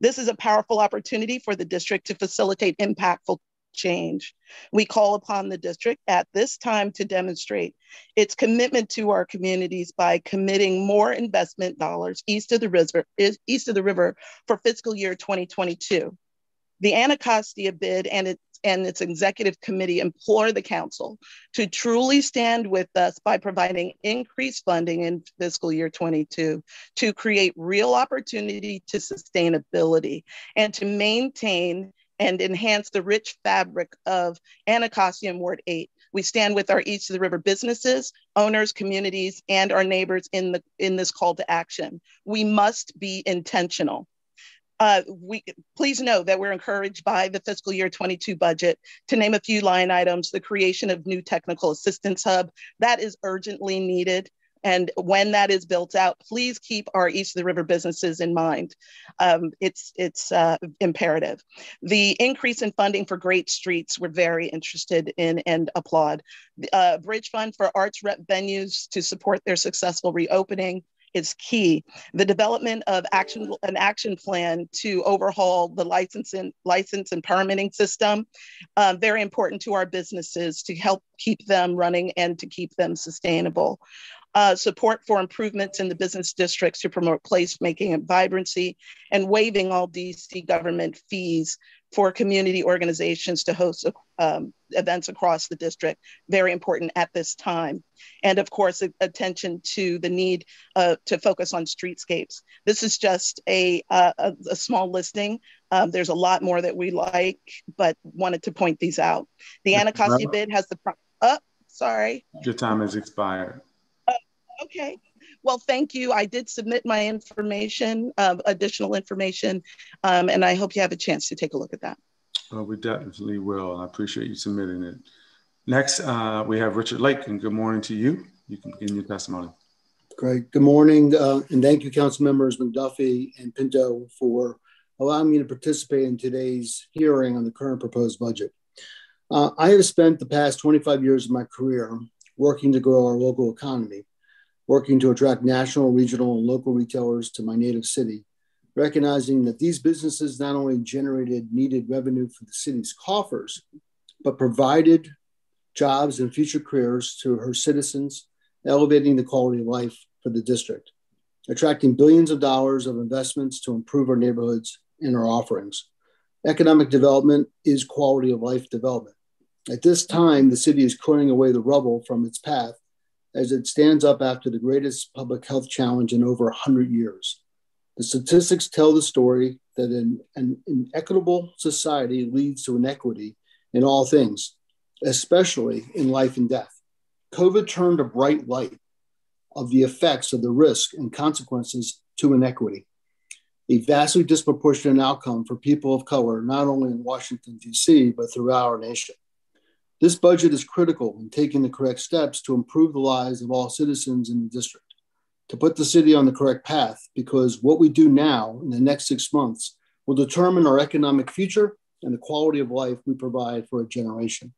This is a powerful opportunity for the district to facilitate impactful change. We call upon the district at this time to demonstrate its commitment to our communities by committing more investment dollars east of the river, east of the river for fiscal year 2022. The Anacostia bid and and its executive committee implore the council to truly stand with us by providing increased funding in fiscal year 22 to create real opportunity to sustainability and to maintain and enhance the rich fabric of Anacostia and Ward 8. We stand with our East of the River businesses, owners, communities, and our neighbors in, the, in this call to action. We must be intentional Uh, we please know that we're encouraged by the fiscal year 22 budget. To name a few line items, the creation of new technical assistance hub that is urgently needed. And when that is built out, please keep our East of the River businesses in mind. Um, it's it's uh, imperative. The increase in funding for great streets, we're very interested in and applaud. Uh, Bridge Fund for arts rep venues to support their successful reopening is key. The development of action, an action plan to overhaul the licensing, license and permitting system, uh, very important to our businesses to help keep them running and to keep them sustainable. Uh, support for improvements in the business districts to promote placemaking and vibrancy, and waiving all DC government fees for community organizations to host um, events across the district, very important at this time. And of course, attention to the need uh, to focus on streetscapes. This is just a, a, a small listing. Um, there's a lot more that we like, but wanted to point these out. The Anacostia bid has the, oh, sorry. Your time has expired. Uh, okay. Well, thank you. I did submit my information, uh, additional information, um, and I hope you have a chance to take a look at that. Well, we definitely will. I appreciate you submitting it. Next, uh, we have Richard Lake, and good morning to you. You can begin your testimony. Great. Good morning, uh, and thank you, Council Members McDuffie and Pinto, for allowing me to participate in today's hearing on the current proposed budget. Uh, I have spent the past 25 years of my career working to grow our local economy working to attract national, regional, and local retailers to my native city, recognizing that these businesses not only generated needed revenue for the city's coffers, but provided jobs and future careers to her citizens, elevating the quality of life for the district, attracting billions of dollars of investments to improve our neighborhoods and our offerings. Economic development is quality of life development. At this time, the city is clearing away the rubble from its path as it stands up after the greatest public health challenge in over 100 years. The statistics tell the story that an, an inequitable society leads to inequity in all things, especially in life and death. COVID turned a bright light of the effects of the risk and consequences to inequity, a vastly disproportionate outcome for people of color, not only in Washington, D.C., but throughout our nation. This budget is critical in taking the correct steps to improve the lives of all citizens in the district, to put the city on the correct path, because what we do now in the next six months will determine our economic future and the quality of life we provide for a generation.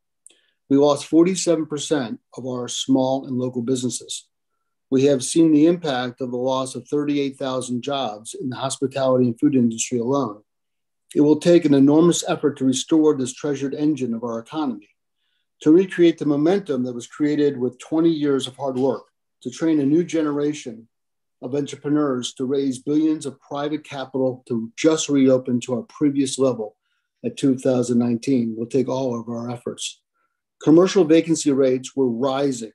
We lost 47% of our small and local businesses. We have seen the impact of the loss of 38,000 jobs in the hospitality and food industry alone. It will take an enormous effort to restore this treasured engine of our economy to recreate the momentum that was created with 20 years of hard work to train a new generation of entrepreneurs to raise billions of private capital to just reopen to our previous level at 2019 will take all of our efforts. Commercial vacancy rates were rising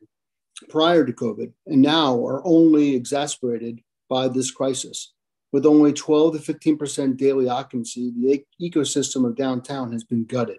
prior to COVID and now are only exacerbated by this crisis. With only 12 to 15% daily occupancy, the ecosystem of downtown has been gutted.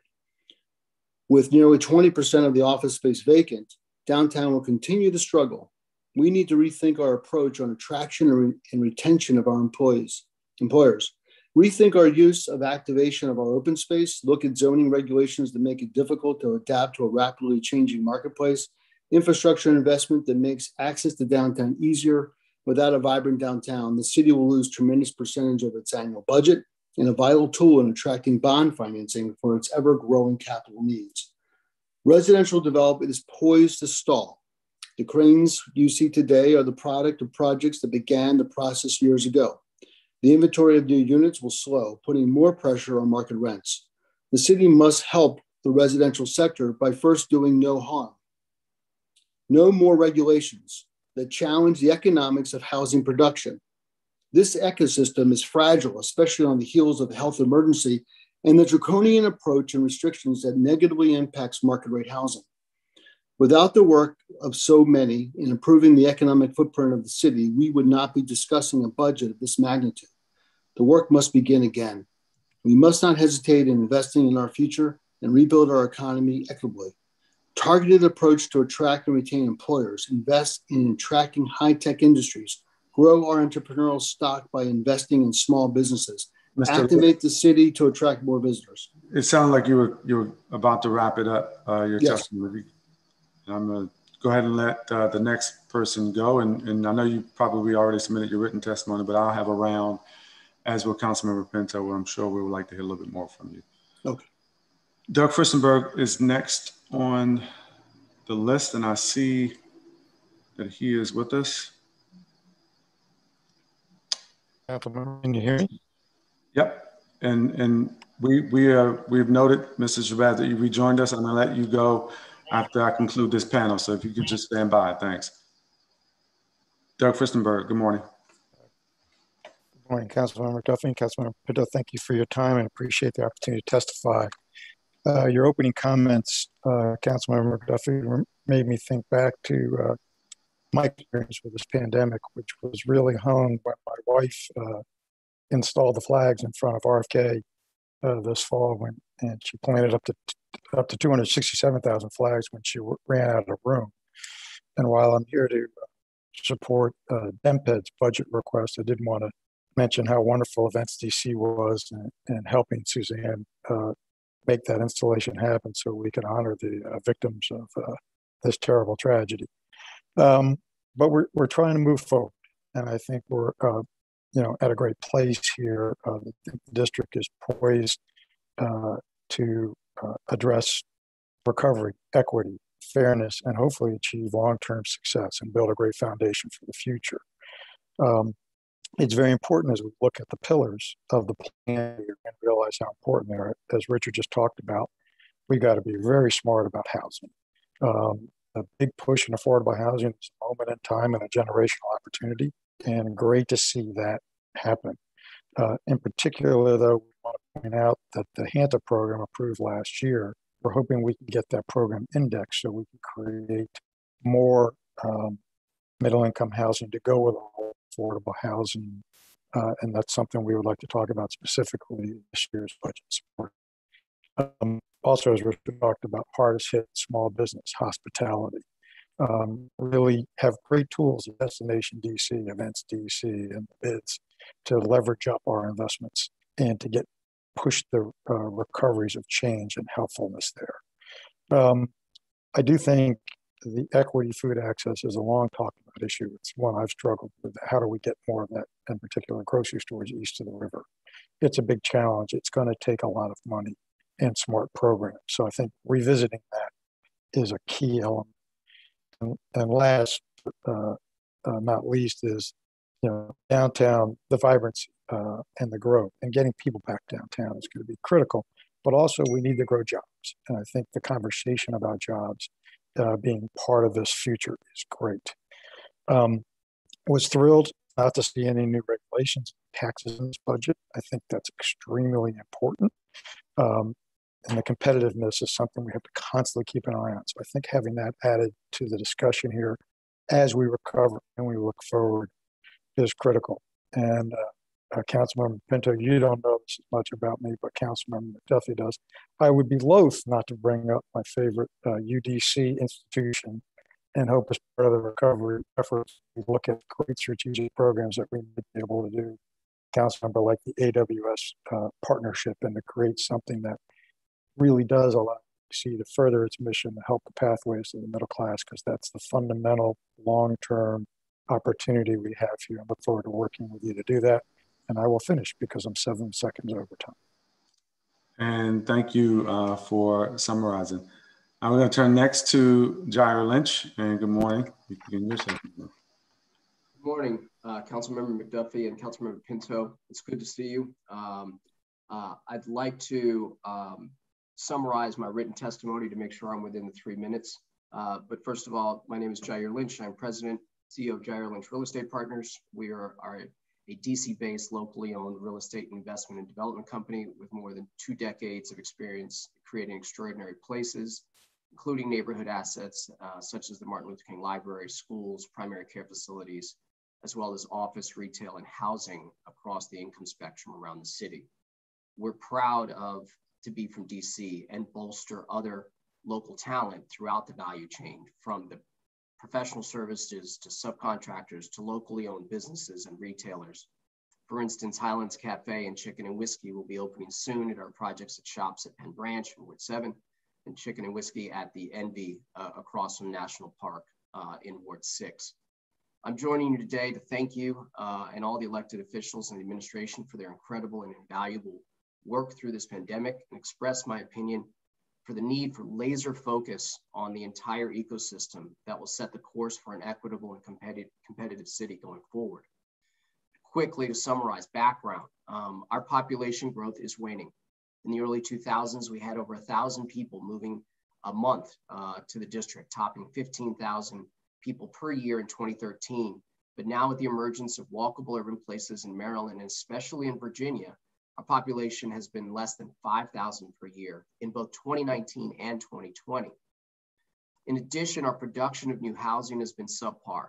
With nearly 20% of the office space vacant, downtown will continue to struggle. We need to rethink our approach on attraction and retention of our employees, employers. Rethink our use of activation of our open space, look at zoning regulations that make it difficult to adapt to a rapidly changing marketplace, infrastructure investment that makes access to downtown easier. Without a vibrant downtown, the city will lose tremendous percentage of its annual budget and a vital tool in attracting bond financing for its ever growing capital needs. Residential development is poised to stall. The cranes you see today are the product of projects that began the process years ago. The inventory of new units will slow, putting more pressure on market rents. The city must help the residential sector by first doing no harm. No more regulations that challenge the economics of housing production this ecosystem is fragile, especially on the heels of a health emergency and the draconian approach and restrictions that negatively impacts market rate housing. Without the work of so many in improving the economic footprint of the city, we would not be discussing a budget of this magnitude. The work must begin again. We must not hesitate in investing in our future and rebuild our economy equitably. Targeted approach to attract and retain employers, invest in attracting high tech industries, grow our entrepreneurial stock by investing in small businesses, Mr. activate the city to attract more visitors. It sounded like you were you were about to wrap it up. Uh, your Yes. testimony. I'm gonna go ahead and let uh, the next person go, and and I know you probably already submitted your written testimony, but I'll have a round, as will Councilmember Pinto, where I'm sure we would like to hear a little bit more from you. Okay. Doug Firstenberg is next on the list, and I see that he is with us. Councilmember, can you hear me? Yep. And and we we uh we've noted, Mr. Shabazz, that you rejoined us. I'm gonna let you go after I conclude this panel. So if you could just stand by, thanks. Doug Firstenberg, good morning. Good morning, Councilmember Duffy and Councilmember Pinto. Thank you for your time and appreciate the opportunity to testify. Uh, your opening comments, uh, Councilmember Duffy, made me think back to uh, my experience with this pandemic, which was really honed when my wife uh, installed the flags in front of RFK uh, this fall when, and she planted up to up to 267,000 flags when she ran out of room. And while I'm here to uh, support uh, DMPED's budget request, I didn't want to mention how wonderful Events DC was and, in helping Suzanne uh, make that installation happen so we can honor the uh, victims of uh, this terrible tragedy. Um, but we're, we're trying to move forward. And I think we're, uh, you know, at a great place here. Uh, the district is poised uh, to uh, address recovery, equity, fairness, and hopefully achieve long-term success and build a great foundation for the future. Um, it's very important as we look at the pillars of the plan and realize how important they are. As Richard just talked about, we got to be very smart about housing. Um, a big push in affordable housing is a moment in time and a generational opportunity, and great to see that happen. Uh, in particular, though, we want to point out that the HANTA program approved last year, we're hoping we can get that program indexed so we can create more um, middle income housing to go with affordable housing. Uh, and that's something we would like to talk about specifically this year's budget support. Um, also, as we talked about, hardest hit small business, hospitality. Um, really have great tools at Destination DC, Events DC, and bids to leverage up our investments and to get push the uh, recoveries of change and helpfulness there. Um, I do think the equity food access is a long talked about issue. It's one I've struggled with. How do we get more of that, in particular, grocery stores east of the river? It's a big challenge. It's going to take a lot of money and smart programs. So I think revisiting that is a key element. And, and last, uh, uh, not least, is you know downtown the vibrancy uh, and the growth and getting people back downtown is going to be critical. But also, we need to grow jobs, and I think the conversation about jobs uh, being part of this future is great. Um, was thrilled not to see any new regulations, taxes in this budget. I think that's extremely important. Um, and the competitiveness is something we have to constantly keep an eye on. So I think having that added to the discussion here as we recover and we look forward is critical. And uh, uh, Councilmember Pinto, you don't know this as much about me, but Councilmember McDuffie does. I would be loath not to bring up my favorite uh, UDC institution and hope as part of the recovery efforts, we look at great strategic programs that we may be able to do. Council member like the AWS uh, partnership and to create something that really does allow DC to further its mission to help the pathways to the middle class, because that's the fundamental long-term opportunity we have here. I look forward to working with you to do that. And I will finish because I'm seven seconds over time. And thank you uh, for summarizing. I'm going to turn next to Jair Lynch. And good morning. You can begin your session. Good morning, uh, Councilmember McDuffie and Councilmember Pinto. It's good to see you. Um, uh, I'd like to um, summarize my written testimony to make sure I'm within the three minutes. Uh, but first of all, my name is Jair Lynch. I'm president, CEO of Jair Lynch Real Estate Partners. We are, are a DC-based, locally owned real estate investment and development company with more than two decades of experience creating extraordinary places, including neighborhood assets uh, such as the Martin Luther King Library, schools, primary care facilities, as well as office, retail, and housing across the income spectrum around the city. We're proud of to be from DC and bolster other local talent throughout the value chain from the professional services to subcontractors to locally owned businesses and retailers. For instance, Highlands Cafe and Chicken and Whiskey will be opening soon at our projects at shops at Penn Branch in Ward 7 and Chicken and Whiskey at the Envy uh, across from National Park uh, in Ward 6. I'm joining you today to thank you uh, and all the elected officials and the administration for their incredible and invaluable work through this pandemic and express my opinion for the need for laser focus on the entire ecosystem that will set the course for an equitable and competitive, competitive city going forward. Quickly to summarize background, um, our population growth is waning. In the early 2000s, we had over a thousand people moving a month uh, to the district, topping 15,000 people per year in 2013. But now with the emergence of walkable urban places in Maryland and especially in Virginia, our population has been less than 5,000 per year in both 2019 and 2020. In addition, our production of new housing has been subpar.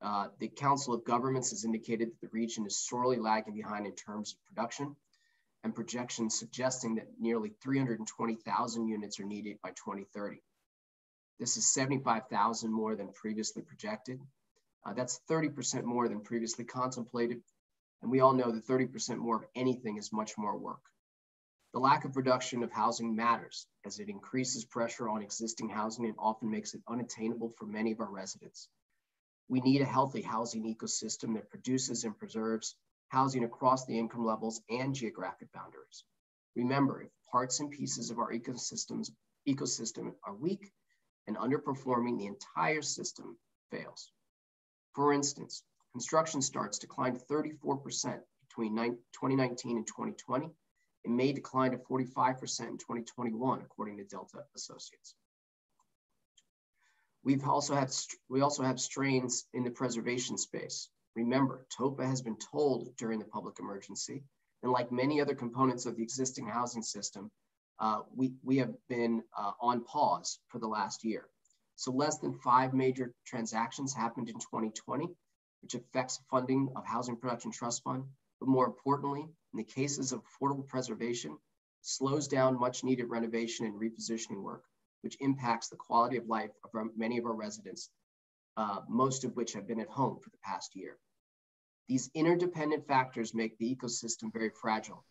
Uh, the Council of Governments has indicated that the region is sorely lagging behind in terms of production and projections suggesting that nearly 320,000 units are needed by 2030. This is 75,000 more than previously projected. Uh, that's 30% more than previously contemplated. And we all know that 30% more of anything is much more work. The lack of production of housing matters as it increases pressure on existing housing and often makes it unattainable for many of our residents. We need a healthy housing ecosystem that produces and preserves housing across the income levels and geographic boundaries. Remember, if parts and pieces of our ecosystems ecosystem are weak, and underperforming, the entire system fails. For instance, construction starts declined 34% between 2019 and 2020. and may decline to 45% in 2021, according to Delta Associates. We've also had, we also have strains in the preservation space. Remember, TOPA has been told during the public emergency, and like many other components of the existing housing system, uh, we, we have been uh, on pause for the last year. So less than five major transactions happened in 2020, which affects funding of Housing Production Trust Fund. But more importantly, in the cases of affordable preservation, slows down much needed renovation and repositioning work, which impacts the quality of life of our, many of our residents, uh, most of which have been at home for the past year. These interdependent factors make the ecosystem very fragile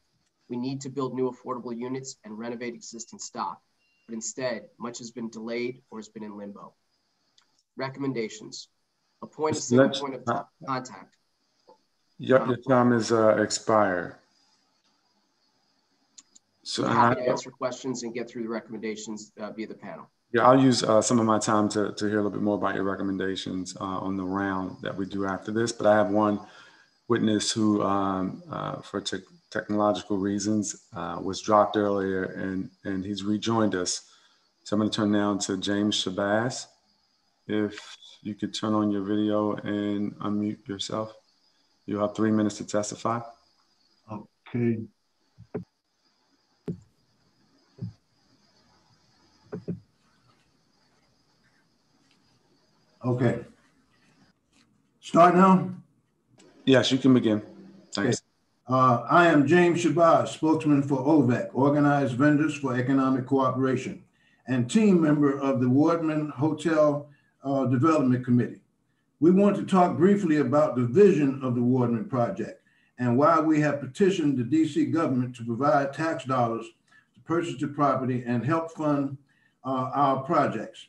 we need to build new affordable units and renovate existing stock, but instead, much has been delayed or has been in limbo. Recommendations. A single point of contact. Your, your time is uh, expired. So I'm happy I, to answer questions and get through the recommendations uh, via the panel. Yeah, I'll use uh, some of my time to, to hear a little bit more about your recommendations uh, on the round that we do after this. But I have one witness who, um, uh, for te technological reasons, uh, was dropped earlier and, and he's rejoined us. So I'm going to turn now to James Shabazz. If you could turn on your video and unmute yourself, you have three minutes to testify. Okay. Okay. Start now? Yes, you can begin. Thanks. Okay. Uh, I am James Shabazz, spokesman for OVEC, Organized Vendors for Economic Cooperation, and team member of the Wardman Hotel uh, Development Committee. We want to talk briefly about the vision of the Wardman Project and why we have petitioned the DC government to provide tax dollars to purchase the property and help fund uh, our projects.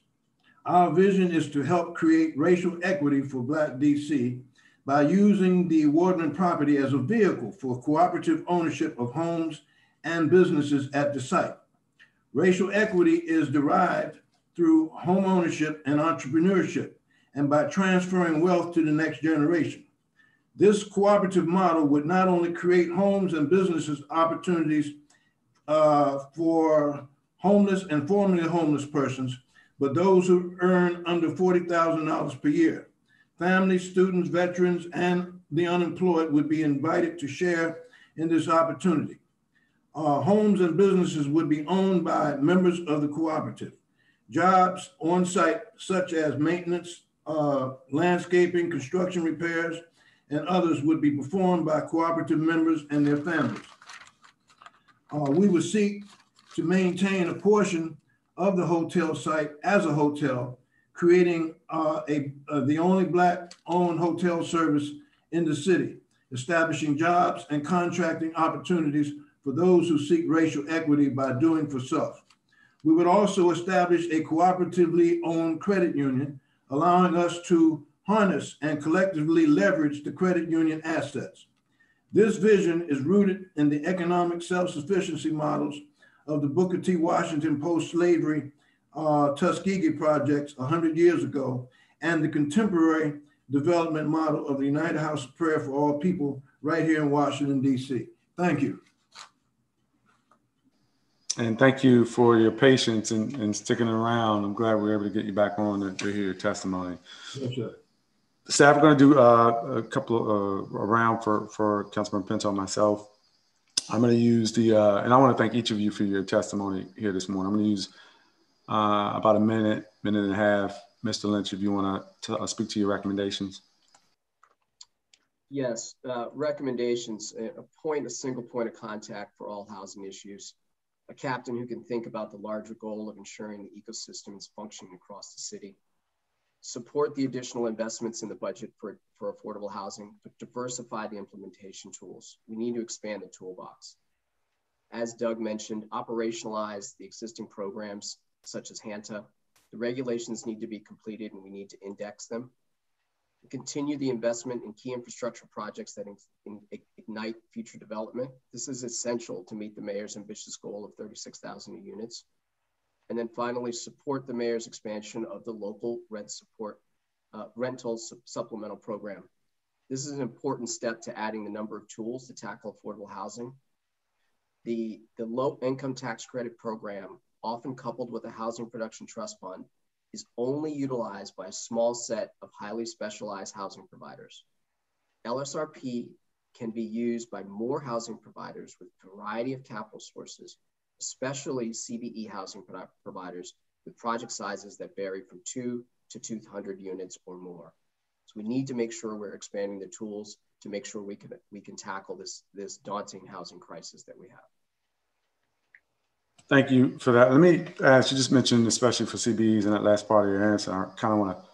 Our vision is to help create racial equity for Black DC by using the Wardman property as a vehicle for cooperative ownership of homes and businesses at the site. Racial equity is derived through home ownership and entrepreneurship and by transferring wealth to the next generation. This cooperative model would not only create homes and businesses opportunities uh, for homeless and formerly homeless persons, but those who earn under $40,000 per year. Families, students, veterans, and the unemployed would be invited to share in this opportunity. Uh, homes and businesses would be owned by members of the cooperative. Jobs on site, such as maintenance, uh, landscaping, construction repairs, and others, would be performed by cooperative members and their families. Uh, we would seek to maintain a portion of the hotel site as a hotel creating uh, a, uh, the only black owned hotel service in the city. establishing jobs and contracting opportunities for those who seek racial equity by doing for self. We would also establish a cooperatively owned credit union, allowing us to harness and collectively leverage the credit union assets. This vision is rooted in the economic self-sufficiency models of the Booker T. Washington post-slavery uh, Tuskegee projects 100 years ago and the contemporary development model of the United House of Prayer for All People right here in Washington, D.C. Thank you. And thank you for your patience and, and sticking around. I'm glad we were able to get you back on to, to hear your testimony. Yes, sir. Staff are going to do uh, a couple of uh, around for, for Councilman Pinto and myself. I'm going to use the, uh, and I want to thank each of you for your testimony here this morning. I'm going to use uh, about a minute, minute and a half. Mr. Lynch, if you want to uh, speak to your recommendations. Yes, uh, recommendations, a point, a single point of contact for all housing issues, a captain who can think about the larger goal of ensuring the ecosystem is functioning across the city, support the additional investments in the budget for, for affordable housing, but diversify the implementation tools. We need to expand the toolbox. As Doug mentioned, operationalize the existing programs such as HANTA. The regulations need to be completed and we need to index them. Continue the investment in key infrastructure projects that ignite future development. This is essential to meet the mayor's ambitious goal of 36,000 units. And then finally, support the mayor's expansion of the local rent support, uh, rental su supplemental program. This is an important step to adding the number of tools to tackle affordable housing. The, the low income tax credit program, often coupled with a housing production trust fund, is only utilized by a small set of highly specialized housing providers. LSRP can be used by more housing providers with a variety of capital sources especially CBE housing providers with project sizes that vary from two to 200 units or more. So we need to make sure we're expanding the tools to make sure we can, we can tackle this, this daunting housing crisis that we have. Thank you for that. Let me ask you just mentioned, especially for CBEs in that last part of your answer, I kind of want to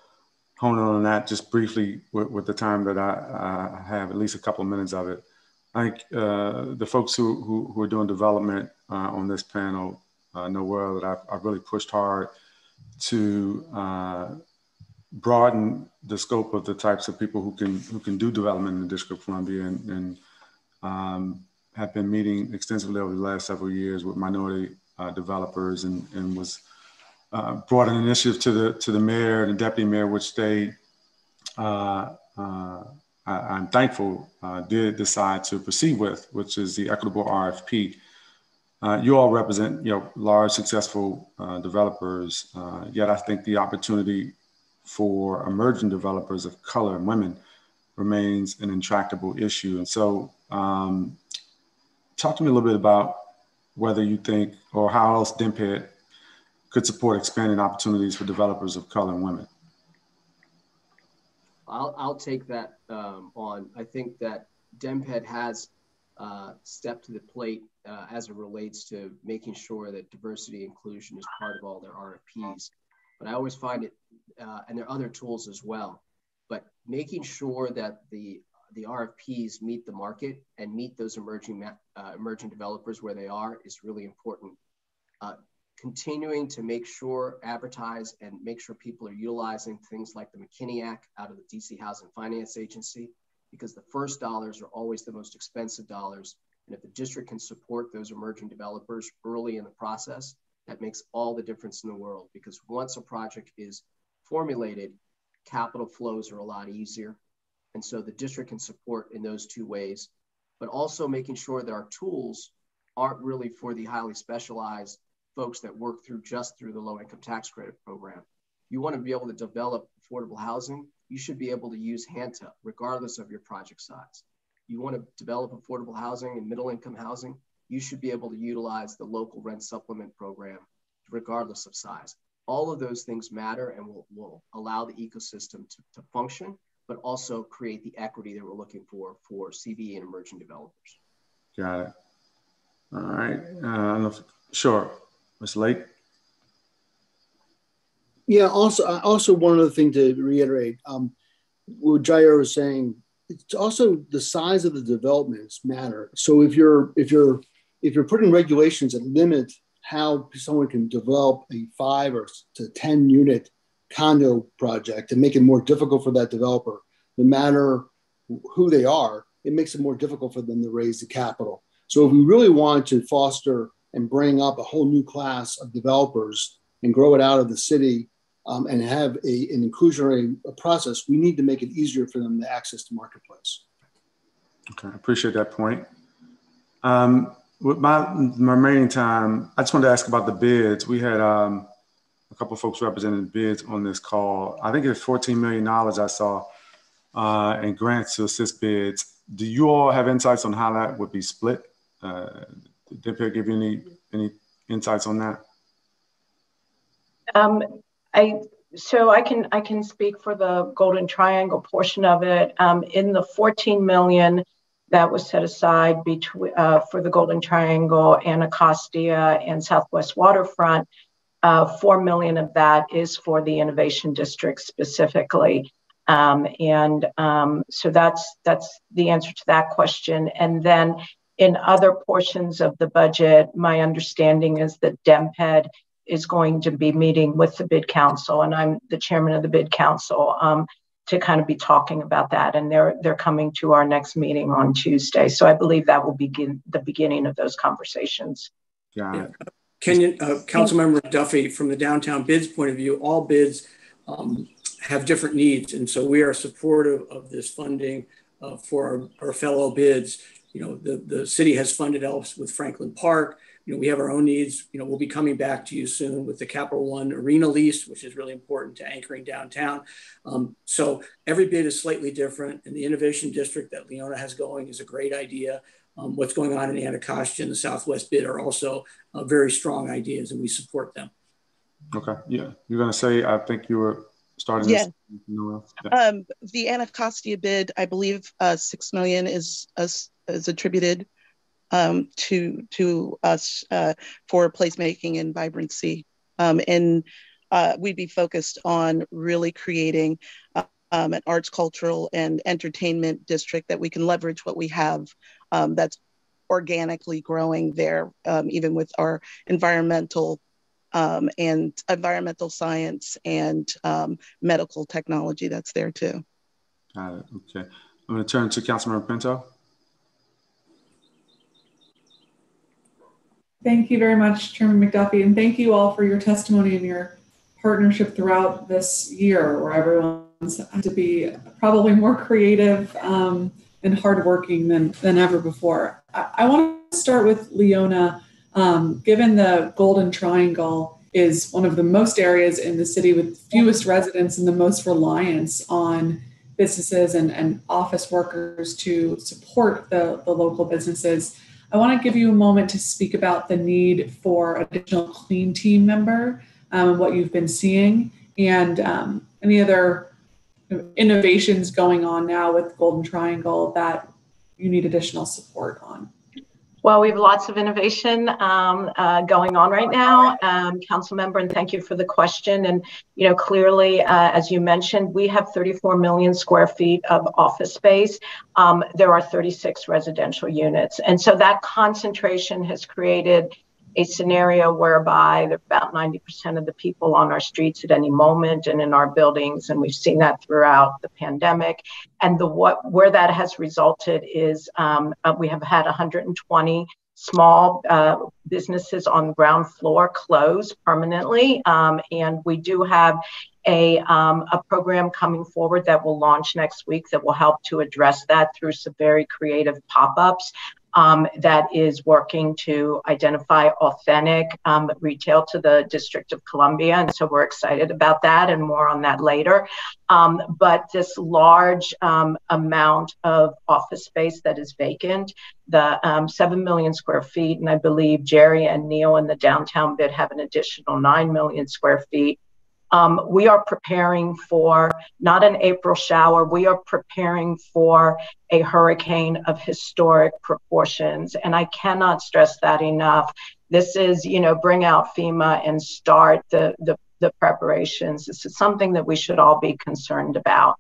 hone in on that just briefly with, with the time that I, I, have, at least a couple of minutes of it. I think uh, the folks who, who, who, are doing development uh, on this panel uh, know well that I've, I've, really pushed hard to uh, broaden the scope of the types of people who can who can do development in the District of Columbia and, and um, have been meeting extensively over the last several years with minority uh, developers and, and was uh, brought an initiative to the to the mayor and the deputy mayor, which they I, am thankful uh, did decide to proceed with, which is the equitable RFP. Uh, you all represent, you know, large, successful uh, developers. Uh, yet, I think the opportunity for emerging developers of color and women remains an intractable issue. And so, um, talk to me a little bit about whether you think or how else DMPED could support expanding opportunities for developers of color and women. I'll, I'll take that um, on. I think that DMPED has uh, stepped to the plate uh, as it relates to making sure that diversity inclusion is part of all their RFPs. But I always find it, uh, and there are other tools as well, but making sure that the the RFPs meet the market and meet those emerging uh, emerging developers where they are is really important. Uh, continuing to make sure, advertise, and make sure people are utilizing things like the McKinney Act out of the DC Housing Finance Agency, because the first dollars are always the most expensive dollars. And if the district can support those emerging developers early in the process, that makes all the difference in the world. Because once a project is formulated, capital flows are a lot easier. And so the district can support in those two ways, but also making sure that our tools aren't really for the highly specialized folks that work through just through the low income tax credit program. You want to be able to develop affordable housing, you should be able to use HANTA regardless of your project size. You want to develop affordable housing and middle income housing, you should be able to utilize the local rent supplement program regardless of size. All of those things matter and will, will allow the ecosystem to, to function, but also create the equity that we're looking for for CBE and emerging developers. Got it. All right. Uh, sure. Ms. Lake? Yeah, also, also one other thing to reiterate, um, what Jair was saying, it's also the size of the developments matter. So if you're if you're if you're putting regulations that limit how someone can develop a five or to ten unit condo project and make it more difficult for that developer, no matter who they are, it makes it more difficult for them to raise the capital. So if we really want to foster and bring up a whole new class of developers and grow it out of the city um, and have a, an inclusionary process, we need to make it easier for them to access the marketplace. Okay, I appreciate that point. Um, with my, my remaining time, I just wanted to ask about the bids. We had um, a couple of folks representing bids on this call. I think it's $14 million I saw uh, in grants to assist bids. Do you all have insights on how that would be split? Uh, did Pierre give you any, any insights on that? Um, I so I can I can speak for the Golden Triangle portion of it. Um, in the 14 million that was set aside between uh, for the Golden Triangle, and Anacostia, and Southwest Waterfront, uh, four million of that is for the Innovation District specifically. Um, and um, so that's that's the answer to that question. And then in other portions of the budget, my understanding is that DMPED is going to be meeting with the bid council, and I'm the chairman of the bid council um, to kind of be talking about that. And they're they're coming to our next meeting on Tuesday, so I believe that will begin the beginning of those conversations. Got Yeah. Kenyan, uh, Councilmember Duffy, from the downtown bids point of view, all bids um, have different needs, and so we are supportive of this funding uh, for our, our fellow bids. You know, the, the city has funded else with Franklin Park you know, we have our own needs. You know, we'll be coming back to you soon with the Capital One Arena lease, which is really important to anchoring downtown. Um, so every bid is slightly different, and the innovation district that Leona has going is a great idea. Um, what's going on in Anacostia and the Southwest bid are also uh, very strong ideas, and we support them. Okay, yeah, you're going to say I think you were starting. Yeah. yeah. Um, the Anacostia bid, I believe, uh, six million is is, is attributed um, to to us uh, for placemaking and vibrancy. Um, and uh, we'd be focused on really creating uh, um, an arts, cultural, and entertainment district that we can leverage what we have um, that's organically growing there, um, even with our environmental um, and environmental science and medical technology that's there too. Got it. Okay. I'm going to turn to Councilmember Pinto. Thank you very much, Chairman McDuffie, and thank you all for your testimony and your partnership throughout this year, where everyone's had to be probably more creative um, and hardworking than, than ever before. I, I want to start with Leona. Um, given the Golden Triangle is one of the most areas in the city with fewest residents and the most reliance on businesses and, and office workers to support the, the local businesses. I want to give you a moment to speak about the need for additional clean team member, um, what you've been seeing, and um, any other innovations going on now with Golden Triangle that you need additional support on. Well, we have lots of innovation um, uh, going on right now, um, council member, and thank you for the question. And, you know, clearly, uh, as you mentioned, we have 34 million square feet of office space. Um, there are 36 residential units. And so that concentration has created a scenario whereby about 90% of the people on our streets at any moment and in our buildings and we've seen that throughout the pandemic. And the what where that has resulted is um, uh, we have had 120 small uh, businesses on the ground floor close permanently. Um, and we do have a, um, a program coming forward that will launch next week that will help to address that through some very creative pop-ups um, that is working to identify authentic um, retail to the District of Columbia. And so we're excited about that and more on that later. Um, but this large um, amount of office space that is vacant, the um, 7 million square feet, and I believe Gerry and Neil in the downtown bid have an additional 9 million square feet um, we are preparing for not an April shower, we are preparing for a hurricane of historic proportions. And I cannot stress that enough. This is, you know, bring out FEMA and start the, the, the preparations. This is something that we should all be concerned about.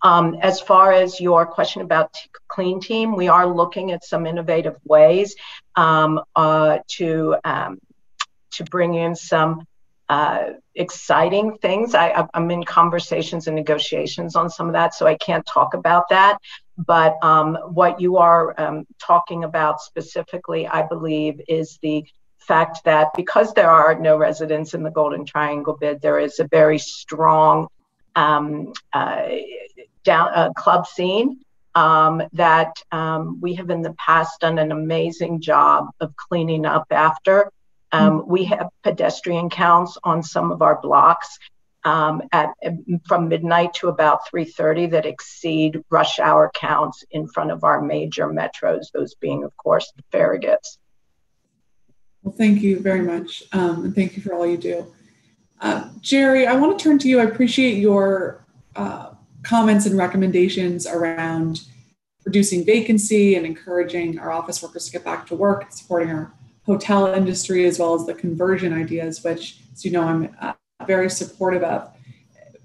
Um, as far as your question about Clean Team, we are looking at some innovative ways um, uh, to um, to bring in some uh, exciting things. I, am in conversations and negotiations on some of that, so I can't talk about that. But um, what you are um, talking about specifically, I believe, is the fact that because there are no residents in the Golden Triangle bid, there is a very strong um, uh, down, uh, club scene um, that um, we have in the past done an amazing job of cleaning up after. Um, we have pedestrian counts on some of our blocks um, at from midnight to about 3:30 that exceed rush hour counts in front of our major metros. Those being, of course, the Farragut's. Well, thank you very much, um, and thank you for all you do. Uh, Gerry, I want to turn to you. I appreciate your uh, comments and recommendations around reducing vacancy and encouraging our office workers to get back to work, supporting our hotel industry as well as the conversion ideas, which, as you know, I'm uh, very supportive of.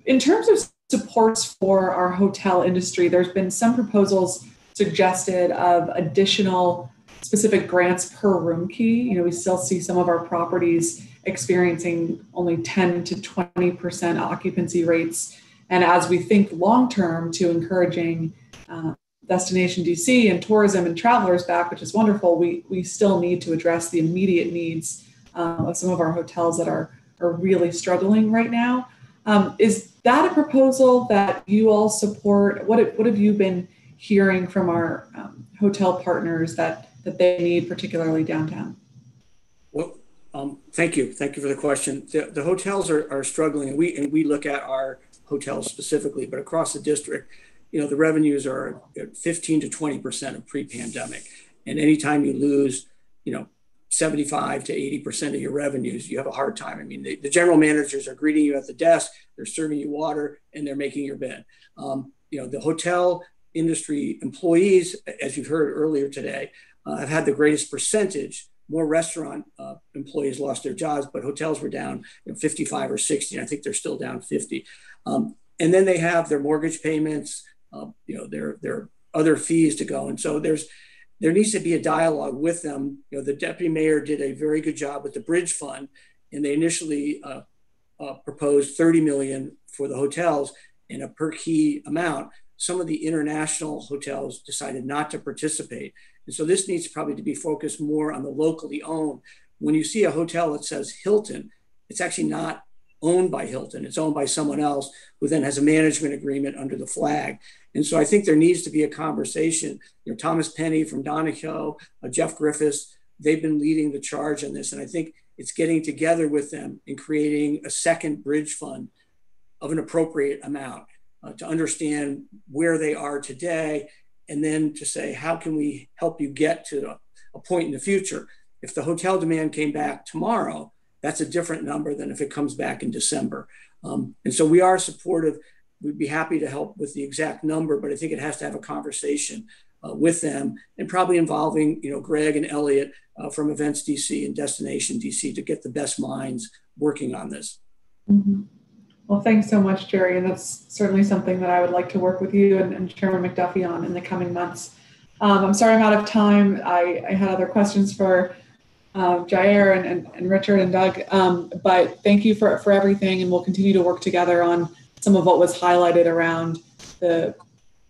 In terms of supports for our hotel industry, there's been some proposals suggested of additional specific grants per room key. You know, we still see some of our properties experiencing only 10 to 20% occupancy rates. And as we think long term to encouraging uh, destination DC and tourism and travelers back, which is wonderful, we, we still need to address the immediate needs um, of some of our hotels that are, are really struggling right now. Um, is that a proposal that you all support? What, what have you been hearing from our um, hotel partners that, that they need, particularly downtown? Well, um, thank you. Thank you for the question. The, the hotels are, are struggling, and we, and we look at our hotels specifically, but across the district, you know, the revenues are 15 to 20% of pre-pandemic. And anytime you lose, you know, 75 to 80% of your revenues, you have a hard time. I mean, the, the general managers are greeting you at the desk, they're serving you water, and they're making your bed. Um, you know, the hotel industry employees, as you've heard earlier today, uh, have had the greatest percentage. More restaurant uh, employees lost their jobs, but hotels were down you know, 55 or 60. I think they're still down 50. Um, and then they have their mortgage payments, um, you know, there there are other fees to go, and so there's there needs to be a dialogue with them. You know, the deputy mayor did a very good job with the bridge fund, and they initially uh, uh, proposed 30 million for the hotels in a per key amount. Some of the international hotels decided not to participate, and so this needs probably to be focused more on the locally owned. When you see a hotel that says Hilton, it's actually not owned by Hilton. It's owned by someone else who then has a management agreement under the flag. And so I think there needs to be a conversation. You know, Thomas Penny from Donohoe, uh, Jeff Griffiths, they've been leading the charge on this. And I think it's getting together with them and creating a second bridge fund of an appropriate amount uh, to understand where they are today and then to say, how can we help you get to a, a point in the future? If the hotel demand came back tomorrow, that's a different number than if it comes back in December. Um, and so we are supportive. We'd be happy to help with the exact number, but I think it has to have a conversation uh, with them and probably involving, you know, Greg and Elliot uh, from Events DC and Destination DC to get the best minds working on this. Mm-hmm. Well, thanks so much, Gerry. And that's certainly something that I would like to work with you and, and Chairman McDuffie on in the coming months. Um, I'm sorry I'm out of time. I, I had other questions for uh, Jair and, and, and, Richard and Doug. Um, but thank you for, for everything, and we'll continue to work together on some of what was highlighted around the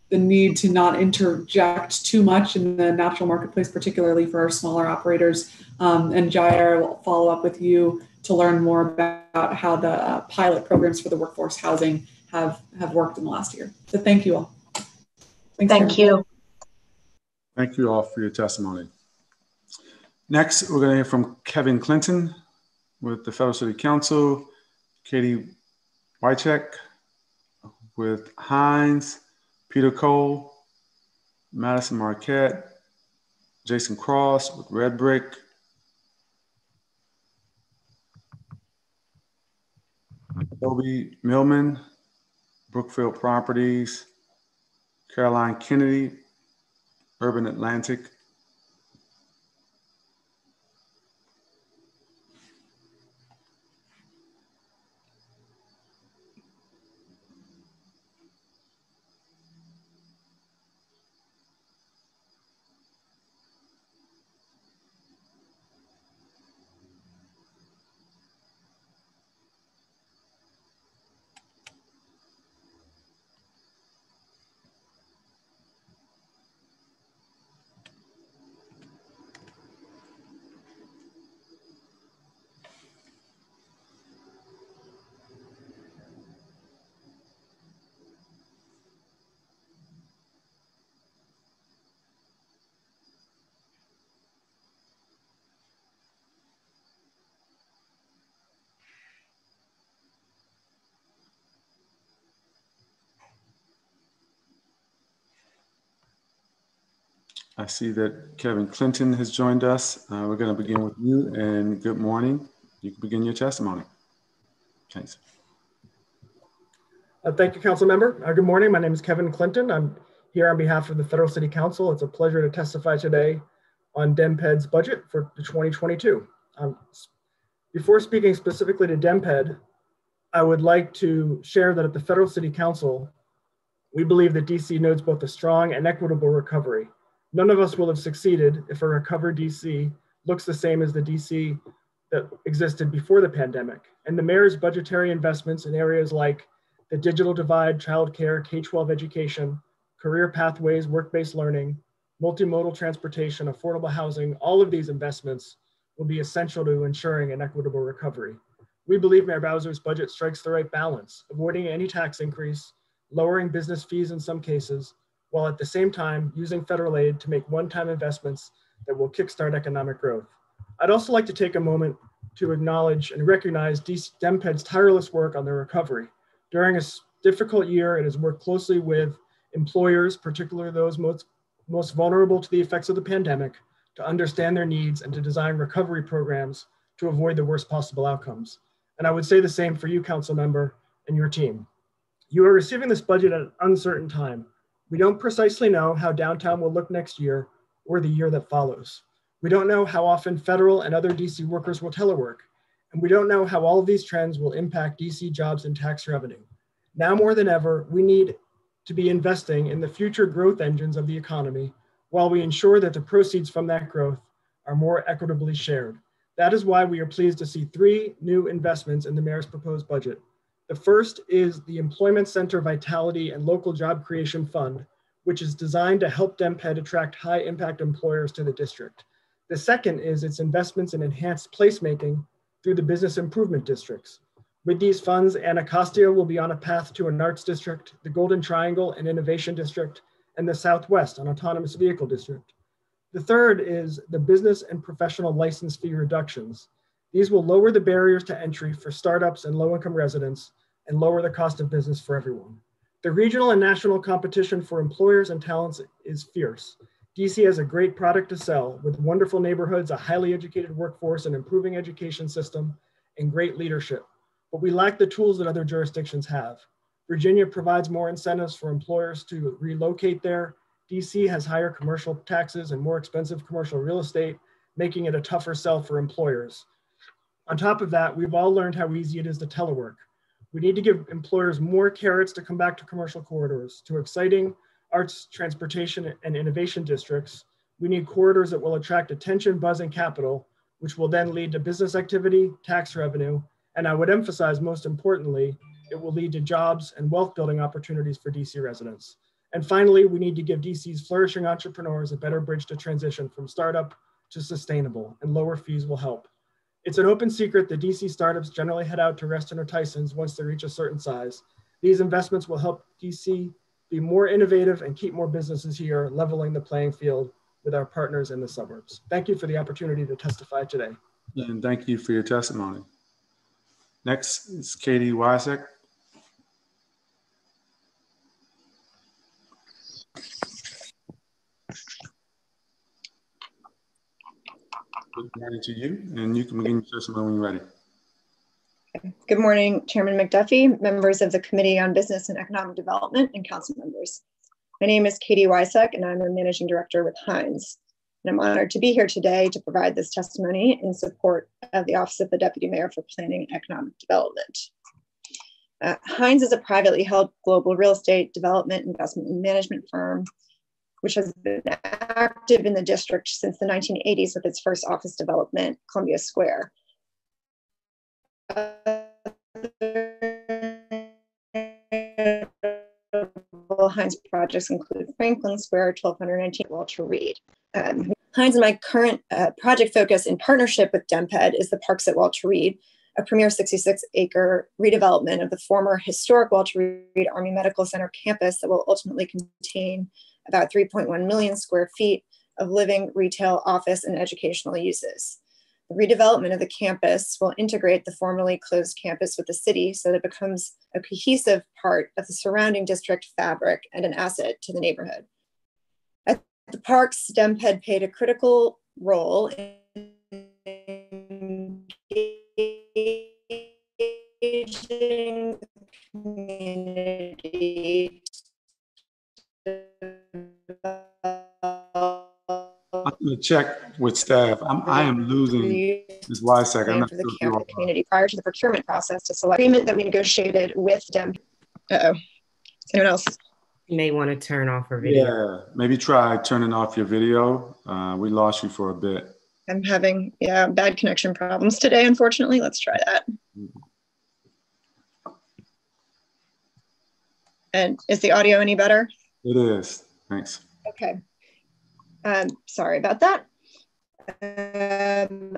the need to not interject too much in the natural marketplace, particularly for our smaller operators. Um, and Jair will follow up with you to learn more about how the uh, pilot programs for the workforce housing have have worked in the last year. So thank you all. Thanks Thank you. Thank you all for your testimony. Next, we're going to hear from Kevin Clinton with the Federal City Council, Katie Wycheck with Hines, Peter Cole, Madison Marquette, Jason Cross with Red Brick, Toby Millman, Brookfield Properties, Caroline Kennedy, Urban Atlantic, I see that Kevin Clinton has joined us. Uh, we're going to begin with you and good morning. You can begin your testimony. Thanks. Uh, thank you, Council Member. Uh, good morning. My name is Kevin Clinton. I'm here on behalf of the Federal City Council. It's a pleasure to testify today on DMPED's budget for 2022. Um, before speaking specifically to DMPED, I would like to share that at the Federal City Council, we believe that DC notes both a strong and equitable recovery. None of us will have succeeded if a recovered DC looks the same as the DC that existed before the pandemic. And the mayor's budgetary investments in areas like the digital divide, childcare, K-12 education, career pathways, work-based learning, multimodal transportation, affordable housing, all of these investments will be essential to ensuring an equitable recovery. We believe Mayor Bowser's budget strikes the right balance, avoiding any tax increase, lowering business fees in some cases, while at the same time using federal aid to make one-time investments that will kickstart economic growth. I'd also like to take a moment to acknowledge and recognize DMPED's tireless work on the recovery. During a difficult year, it has worked closely with employers, particularly those most, most vulnerable to the effects of the pandemic, to understand their needs and to design recovery programs to avoid the worst possible outcomes. And I would say the same for you, council member, and your team. You are receiving this budget at an uncertain time, we don't precisely know how downtown will look next year or the year that follows. We don't know how often federal and other DC workers will telework, and we don't know how all of these trends will impact DC jobs and tax revenue. Now more than ever, we need to be investing in the future growth engines of the economy while we ensure that the proceeds from that growth are more equitably shared. That is why we are pleased to see three new investments in the mayor's proposed budget. The first is the Employment Center Vitality and Local Job Creation Fund, which is designed to help DMPED attract high impact employers to the district. The second is its investments in enhanced placemaking through the business improvement districts. With these funds, Anacostia will be on a path to an arts district, the Golden Triangle and Innovation District, and the Southwest, an autonomous vehicle district. The third is the business and professional license fee reductions. These will lower the barriers to entry for startups and low income residents and lower the cost of business for everyone. The regional and national competition for employers and talents is fierce. DC has a great product to sell with wonderful neighborhoods, a highly educated workforce, an improving education system, and great leadership. But we lack the tools that other jurisdictions have. Virginia provides more incentives for employers to relocate there. DC has higher commercial taxes and more expensive commercial real estate, making it a tougher sell for employers. On top of that, we've all learned how easy it is to telework. We need to give employers more carrots to come back to commercial corridors, to exciting arts, transportation, and innovation districts. We need corridors that will attract attention, buzz, and capital, which will then lead to business activity, tax revenue, and I would emphasize most importantly, it will lead to jobs and wealth building opportunities for DC residents. And finally, we need to give DC's flourishing entrepreneurs a better bridge to transition from startup to sustainable, and lower fees will help. It's an open secret that DC startups generally head out to Reston or Tyson's once they reach a certain size. These investments will help DC be more innovative and keep more businesses here, leveling the playing field with our partners in the suburbs. Thank you for the opportunity to testify today. And thank you for your testimony. Next is Katie Wysek. Good morning to you, and you can begin your testimony when you're ready. Good morning, Chairman McDuffie, members of the Committee on Business and Economic Development, and council members. My name is Katie Wysek, and I'm a managing director with Hines. And I'm honored to be here today to provide this testimony in support of the Office of the Deputy Mayor for Planning and Economic Development. Uh, Hines is a privately held global real estate development, investment, and management firm which has been active in the district since the 1980s with its first office development, Columbia Square. Hines projects include Franklin Square, 1219 Walter Reed. Um, Hines and my current uh, project focus in partnership with DMPED is the Parks at Walter Reed, a premier 66 acre redevelopment of the former historic Walter Reed Army Medical Center campus that will ultimately contain about 3.1 million square feet of living, retail, office, and educational uses. The redevelopment of the campus will integrate the formerly closed campus with the city so that it becomes a cohesive part of the surrounding district fabric and an asset to the neighborhood. At the parks, DMPED played a critical role in engaging the community I'm gonna check with staff. I'm, I am losing Ms. Wysek. I'm not for the sure if you community prior to the procurement process to select agreement that we negotiated with them. Uh-oh. Anyone else? You may want to turn off her video. Yeah, maybe try turning off your video. Uh, we lost you for a bit. I'm having, yeah, bad connection problems today, unfortunately. Let's try that. And is the audio any better? It is. Thanks. Okay. Um, sorry about that. Um,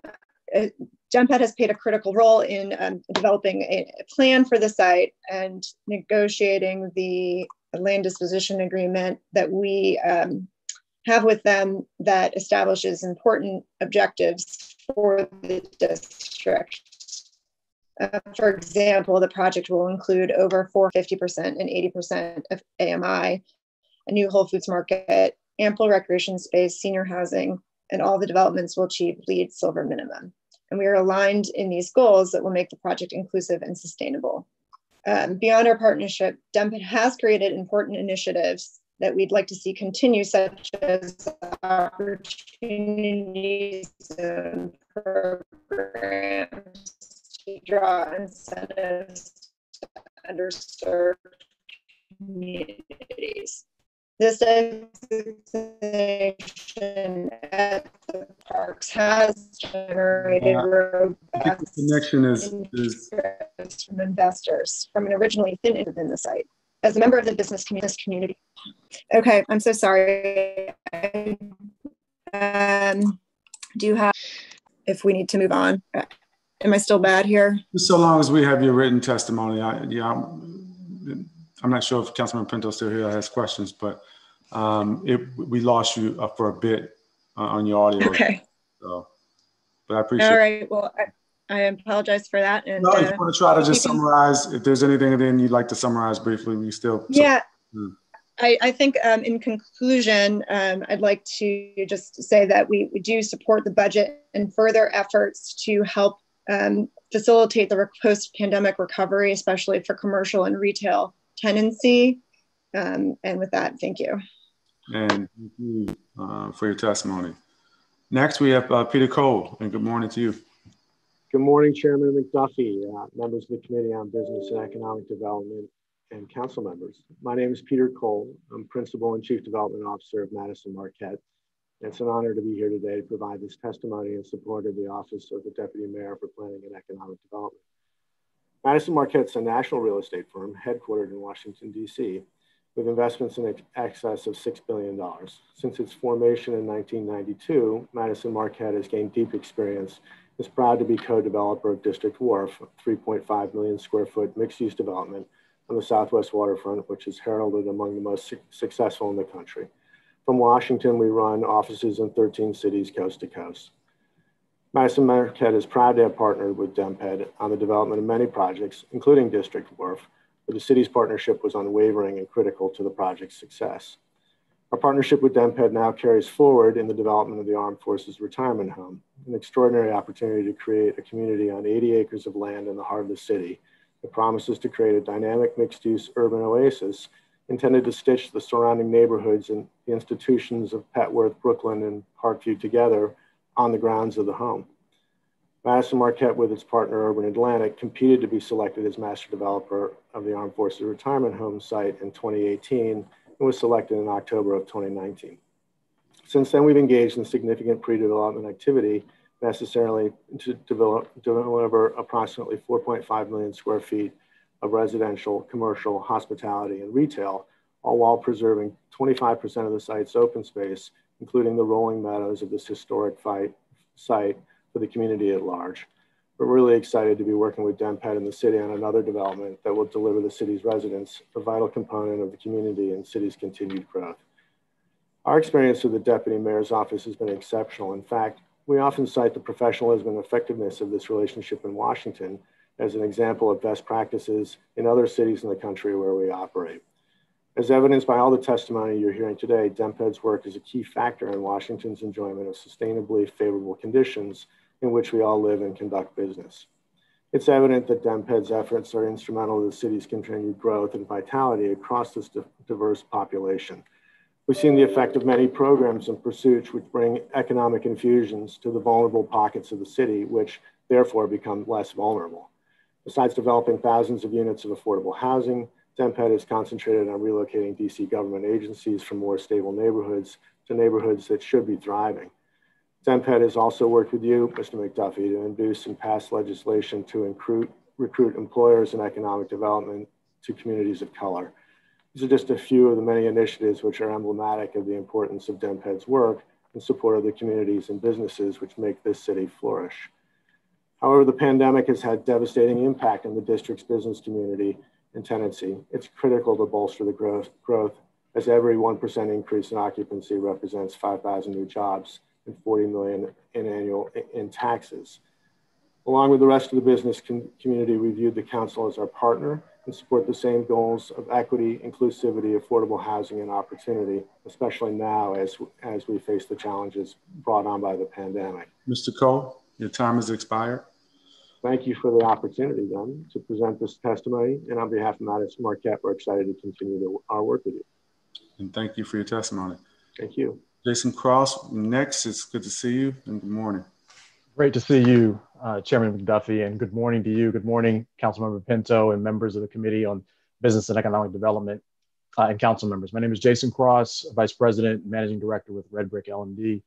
uh, DMPED has played a critical role in um, developing a, a, plan for the site and negotiating the land disposition agreement that we um, have with them that establishes important objectives for the district. Uh, for example, the project will include over 450% and 80% of AMI, a new Whole Foods market, ample recreation space, senior housing, and all the developments will achieve LEED silver minimum. And we are aligned in these goals that will make the project inclusive and sustainable. Um, beyond our partnership, DMPED has created important initiatives that we'd like to see continue, such as opportunities and programs to draw incentives to underserved communities. This designation at the parks has generated robust connection is, is from investors from an originally thin within the site. As a member of the business community, okay, I'm so sorry. I, um, do you have, if we need to move on, am I still bad here? Just so long as we have your written testimony, I, yeah, I'm not sure if Councilman Pinto still here has questions, but um, it, we lost you uh, for a bit uh, on your audio. Okay. So, but I appreciate. All right. Well, I, I apologize for that. And no, uh, if you want to try to just summarize, if there's anything then you'd like to summarize briefly, we still. Yeah. So, hmm. I, I, think um, in conclusion, um, I'd like to just say that we, we do support the budget and further efforts to help um, facilitate the post pandemic recovery, especially for commercial and retail tenancy. Um, and with that, thank you. And thank you uh, for your testimony. Next, we have uh, Peter Cole, and good morning to you. Good morning, Chairman McDuffie, uh, members of the Committee on Business and Economic Development, and council members. My name is Peter Cole. I'm Principal and Chief Development Officer of Madison Marquette. It's an honor to be here today to provide this testimony in support of the Office of the Deputy Mayor for Planning and Economic Development. Madison Marquette's a national real estate firm headquartered in Washington, D.C., with investments in excess of $6 billion. Since its formation in 1992, Madison Marquette has gained deep experience is proud to be co-developer of District Wharf, a 3.5 million square foot mixed-use development on the Southwest waterfront, which is heralded among the most su successful in the country. From Washington, we run offices in 13 cities coast to coast. Madison Marquette is proud to have partnered with DMPED on the development of many projects, including District Wharf, where the city's partnership was unwavering and critical to the project's success. Our partnership with DMPED now carries forward in the development of the Armed Forces Retirement Home, an extraordinary opportunity to create a community on 80 acres of land in the heart of the city that promises to create a dynamic mixed-use urban oasis intended to stitch the surrounding neighborhoods and the institutions of Petworth, Brooklyn, and Parkview together on the grounds of the home. Madison Marquette, with its partner Urban Atlantic, competed to be selected as master developer of the Armed Forces Retirement Home site in 2018 and was selected in October of 2019. Since then, we've engaged in significant pre-development activity necessarily to develop, deliver approximately 4.5 million square feet of residential, commercial, hospitality, and retail, all while preserving 25% of the site's open space including the rolling meadows of this historic fight, site for the community at large. We're really excited to be working with DMPED and the city on another development that will deliver the city's residents a vital component of the community and city's continued growth. Our experience with the Deputy Mayor's Office has been exceptional. In fact, we often cite the professionalism and effectiveness of this relationship in Washington as an example of best practices in other cities in the country where we operate. As evidenced by all the testimony you're hearing today, DMPED's work is a key factor in Washington's enjoyment of sustainably favorable conditions in which we all live and conduct business. It's evident that DMPED's efforts are instrumental to the city's continued growth and vitality across this diverse population. We've seen the effect of many programs and pursuits which bring economic infusions to the vulnerable pockets of the city, which therefore become less vulnerable. Besides developing thousands of units of affordable housing, DMPED is concentrated on relocating DC government agencies from more stable neighborhoods to neighborhoods that should be thriving. DMPED has also worked with you, Mr. McDuffie, to induce and pass legislation to recruit, recruit employers and economic development to communities of color. These are just a few of the many initiatives which are emblematic of the importance of DMPED's work in support of the communities and businesses which make this city flourish. However, the pandemic has had devastating impact on the district's business community and tenancy, it's critical to bolster the growth, growth as every 1% increase in occupancy represents 5,000 new jobs and 40 million in annual in taxes. Along with the rest of the business community, we viewed the council as our partner and support the same goals of equity, inclusivity, affordable housing, and opportunity, especially now as, as we face the challenges brought on by the pandemic. Mr. Cole, your time has expired. Thank you for the opportunity then to present this testimony. And on behalf of Madison Marquette, we're excited to continue the, our work with you. And thank you for your testimony. Thank you. Jason Cross, next. It's good to see you and good morning. Great to see you, uh, Chairman McDuffie, and good morning to you. Good morning, Councilmember Pinto and members of the Committee on Business and Economic Development uh, and council members. My name is Jason Cross, Vice President, Managing Director with Red Brick LMD.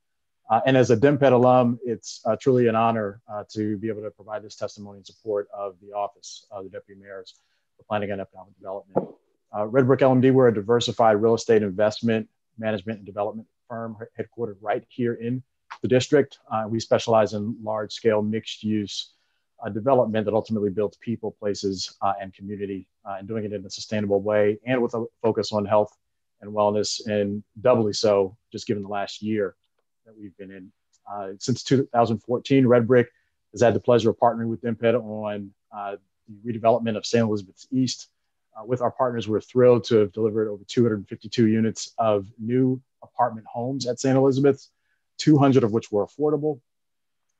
Uh, and as a DMPED alum, it's uh, truly an honor uh, to be able to provide this testimony in support of the Office of the Deputy Mayors for Planning and Economic Development. Uh, Red Brick LMD, we're a diversified real estate investment, management, and development firm headquartered right here in the district. Uh, we specialize in large scale mixed use uh, development that ultimately builds people, places, and community, and doing it in a sustainable way and with a focus on health and wellness, and doubly so just given the last year that we've been in. Uh, since 2014, Red Brick has had the pleasure of partnering with DMPED on uh, the redevelopment of St. Elizabeth's East. Uh, with our partners, we're thrilled to have delivered over 252 units of new apartment homes at St. Elizabeth's, 200 of which were affordable,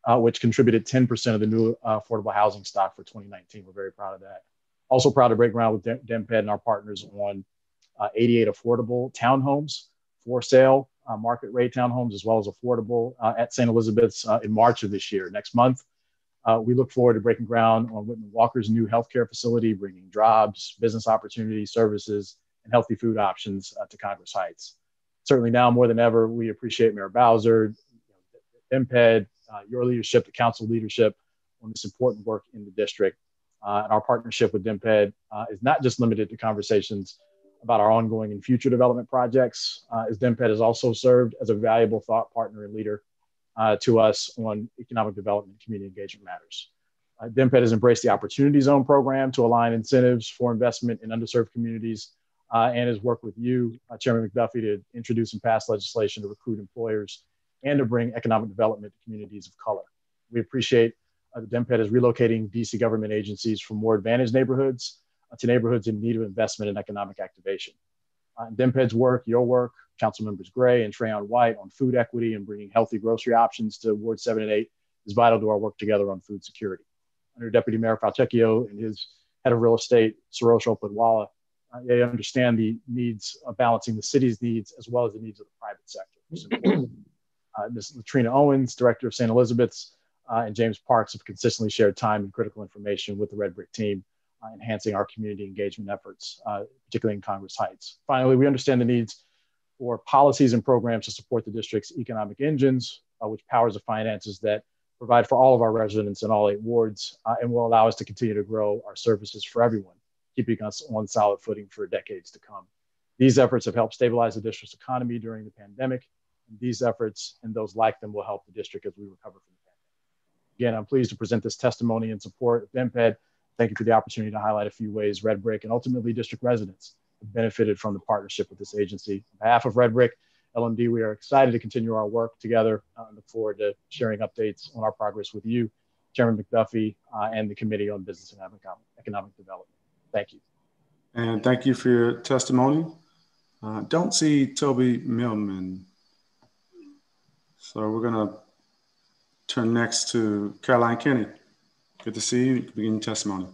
uh, which contributed 10% of the new uh, affordable housing stock for 2019. We're very proud of that. Also proud to break ground with DMPED and our partners on uh, 88 affordable townhomes for sale market rate townhomes as well as affordable uh, at St. Elizabeth's uh, in March of this year, next month. Uh, we look forward to breaking ground on Whitman Walker's new healthcare facility, bringing jobs, business opportunities, services, and healthy food options uh, to Congress Heights. Certainly now more than ever, we appreciate Mayor Bowser, you know, DMPED, uh, your leadership, the council leadership on this important work in the district. and our partnership with DMPED is not just limited to conversations about our ongoing and future development projects, uh, as DMPED has also served as a valuable thought partner and leader uh, to us on economic development and community engagement matters. Uh, DMPED has embraced the Opportunity Zone program to align incentives for investment in underserved communities uh, and has worked with you, uh, Chairman McDuffie, to introduce and pass legislation to recruit employers and to bring economic development to communities of color. We appreciate uh, that DMPED is relocating DC government agencies from more advantaged neighborhoods to neighborhoods in need of investment and economic activation. Uh, DMPED's work, your work, Council Members Gray and Trayon White on food equity and bringing healthy grocery options to Ward 7 and 8 is vital to our work together on food security. Under Deputy Mayor Falcicchio and his head of real estate, Sarosh Olpadwala, uh, they understand the needs of balancing the city's needs as well as the needs of the private sector. uh, Ms. Latrina Owens, Director of St. Elizabeth's, uh, and James Parks have consistently shared time and critical information with the Red Brick team enhancing our community engagement efforts, uh, particularly in Congress Heights. Finally, we understand the needs for policies and programs to support the district's economic engines, uh, which powers the finances that provide for all of our residents in all eight wards uh, and will allow us to continue to grow our services for everyone, keeping us on solid footing for decades to come. These efforts have helped stabilize the district's economy during the pandemic. And these efforts and those like them will help the district as we recover from the pandemic. Again, I'm pleased to present this testimony in support of DMPED Thank you for the opportunity to highlight a few ways Red Brick and ultimately district residents have benefited from the partnership with this agency. On behalf of Red Brick LMD, we are excited to continue our work together uh, and look forward to sharing updates on our progress with you, Chairman McDuffie, uh, and the Committee on Business and Economic Development. Thank you. And thank you for your testimony. Uh, don't see Toby Millman. So we're gonna turn next to Caroline Kenny. Good to see you. You begin your testimony.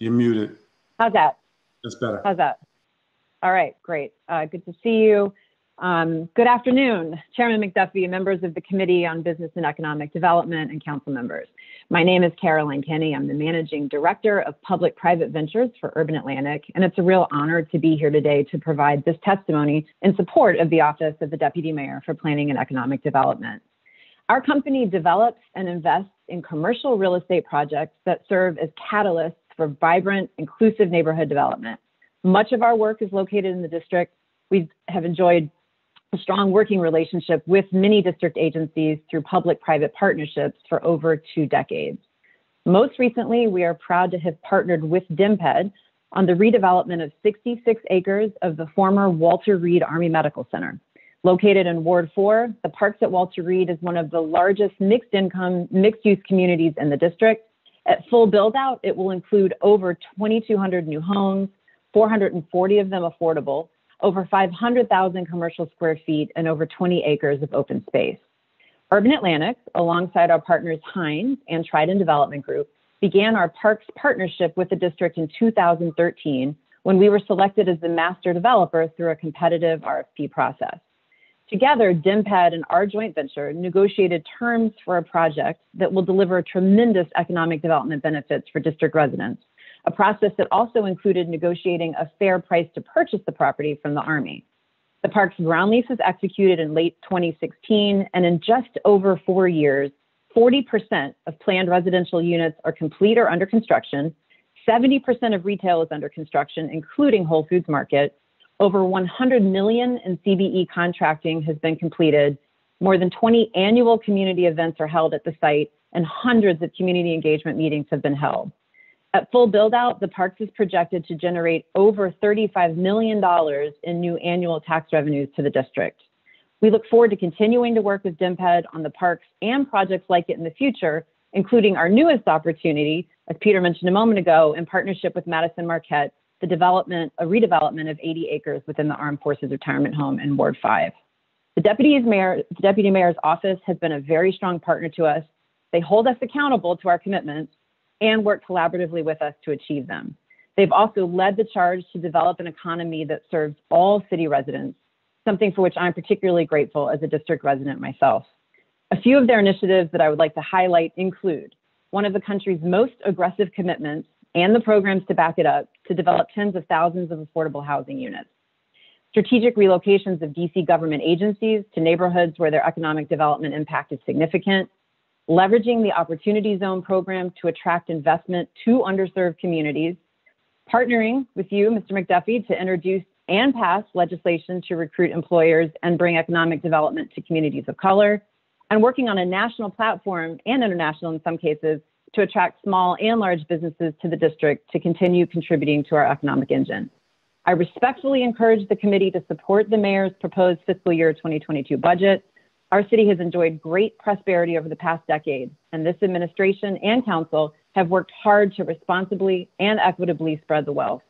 You're muted. How's that? That's better. How's that? All right, great. Uh, good to see you. Um, good afternoon, Chairman McDuffie, members of the Committee on Business and Economic Development, and council members. My name is Caroline Kenny. I'm the Managing Director of Public-Private Ventures for Urban Atlantic, and it's a real honor to be here today to provide this testimony in support of the Office of the Deputy Mayor for Planning and Economic Development. Our company develops and invests in commercial real estate projects that serve as catalysts for vibrant, inclusive neighborhood development. Much of our work is located in the district. We have enjoyed a strong working relationship with many district agencies through public-private partnerships for over two decades. Most recently, we are proud to have partnered with DMPED on the redevelopment of 66 acres of the former Walter Reed Army Medical Center. Located in Ward 4, the Parks at Walter Reed is one of the largest mixed income, mixed use communities in the district. At full build out, it will include over 2,200 new homes, 440 of them affordable, over 500,000 commercial square feet, and over 20 acres of open space. Urban Atlantic, alongside our partners Hines and Trident Development Group, began our parks partnership with the district in 2013 when we were selected as the master developer through a competitive RFP process. Together, DMPED and our joint venture negotiated terms for a project that will deliver tremendous economic development benefits for district residents a process that also included negotiating a fair price to purchase the property from the Army. The park's ground lease was executed in late 2016, and in just over four years, 40% of planned residential units are complete or under construction. 70% of retail is under construction, including Whole Foods Market. Over 100 million in CBE contracting has been completed. More than 20 annual community events are held at the site, and hundreds of community engagement meetings have been held. At full build out, the parks is projected to generate over $35 million in new annual tax revenues to the district. We look forward to continuing to work with DMPED on the parks and projects like it in the future, including our newest opportunity, as Peter mentioned a moment ago, in partnership with Madison Marquette, the development, a redevelopment of 80 acres within the Armed Forces Retirement Home in Ward 5. The Deputy, Mayor, the Deputy Mayor's office has been a very strong partner to us. They hold us accountable to our commitments and work collaboratively with us to achieve them. They've also led the charge to develop an economy that serves all city residents, something for which I'm particularly grateful as a district resident myself. A few of their initiatives that I would like to highlight include one of the country's most aggressive commitments and the programs to back it up to develop tens of thousands of affordable housing units. Strategic relocations of DC government agencies to neighborhoods where their economic development impact is significant, leveraging the Opportunity Zone program to attract investment to underserved communities, partnering with you, Mr. McDuffie, to introduce and pass legislation to recruit employers and bring economic development to communities of color, and working on a national platform and international in some cases to attract small and large businesses to the district to continue contributing to our economic engine. I respectfully encourage the committee to support the mayor's proposed fiscal year 2022 budget our city has enjoyed great prosperity over the past decade, and this administration and council have worked hard to responsibly and equitably spread the wealth.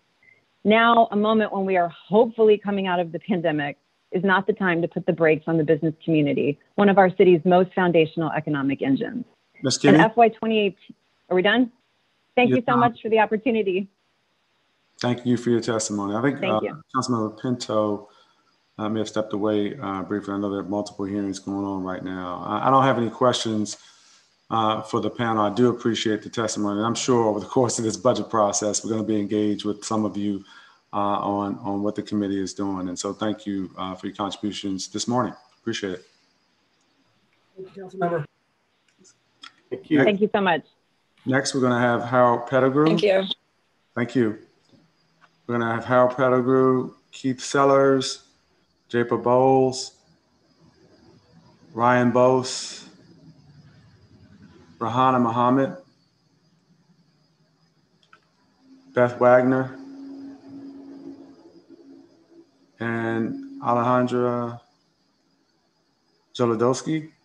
Now, a moment when we are hopefully coming out of the pandemic is not the time to put the brakes on the business community, one of our city's most foundational economic engines. Ms. In Kenny, FY28, are we done? Thank Yes, you so much for the opportunity. thank you for your testimony. I think Thank uh, you. Councilmember Pinto uh, may have stepped away uh, briefly. I know there are multiple hearings going on right now. I, I don't have any questions uh, for the panel. I do appreciate the testimony. And I'm sure over the course of this budget process, we're going to be engaged with some of you uh, on, on what the committee is doing. And so thank you uh, for your contributions this morning. Appreciate it. Thank you, Councilmember. Thank you. Thank you so much. Next, we're going to have Harold Pettigrew. Thank you. Thank you. We're going to have Harold Pettigrew, Keith Sellers, Japer Bowles, Ryan Bose, Rahana Muhammad, Beth Wagner, and Alejandra Jolodowski.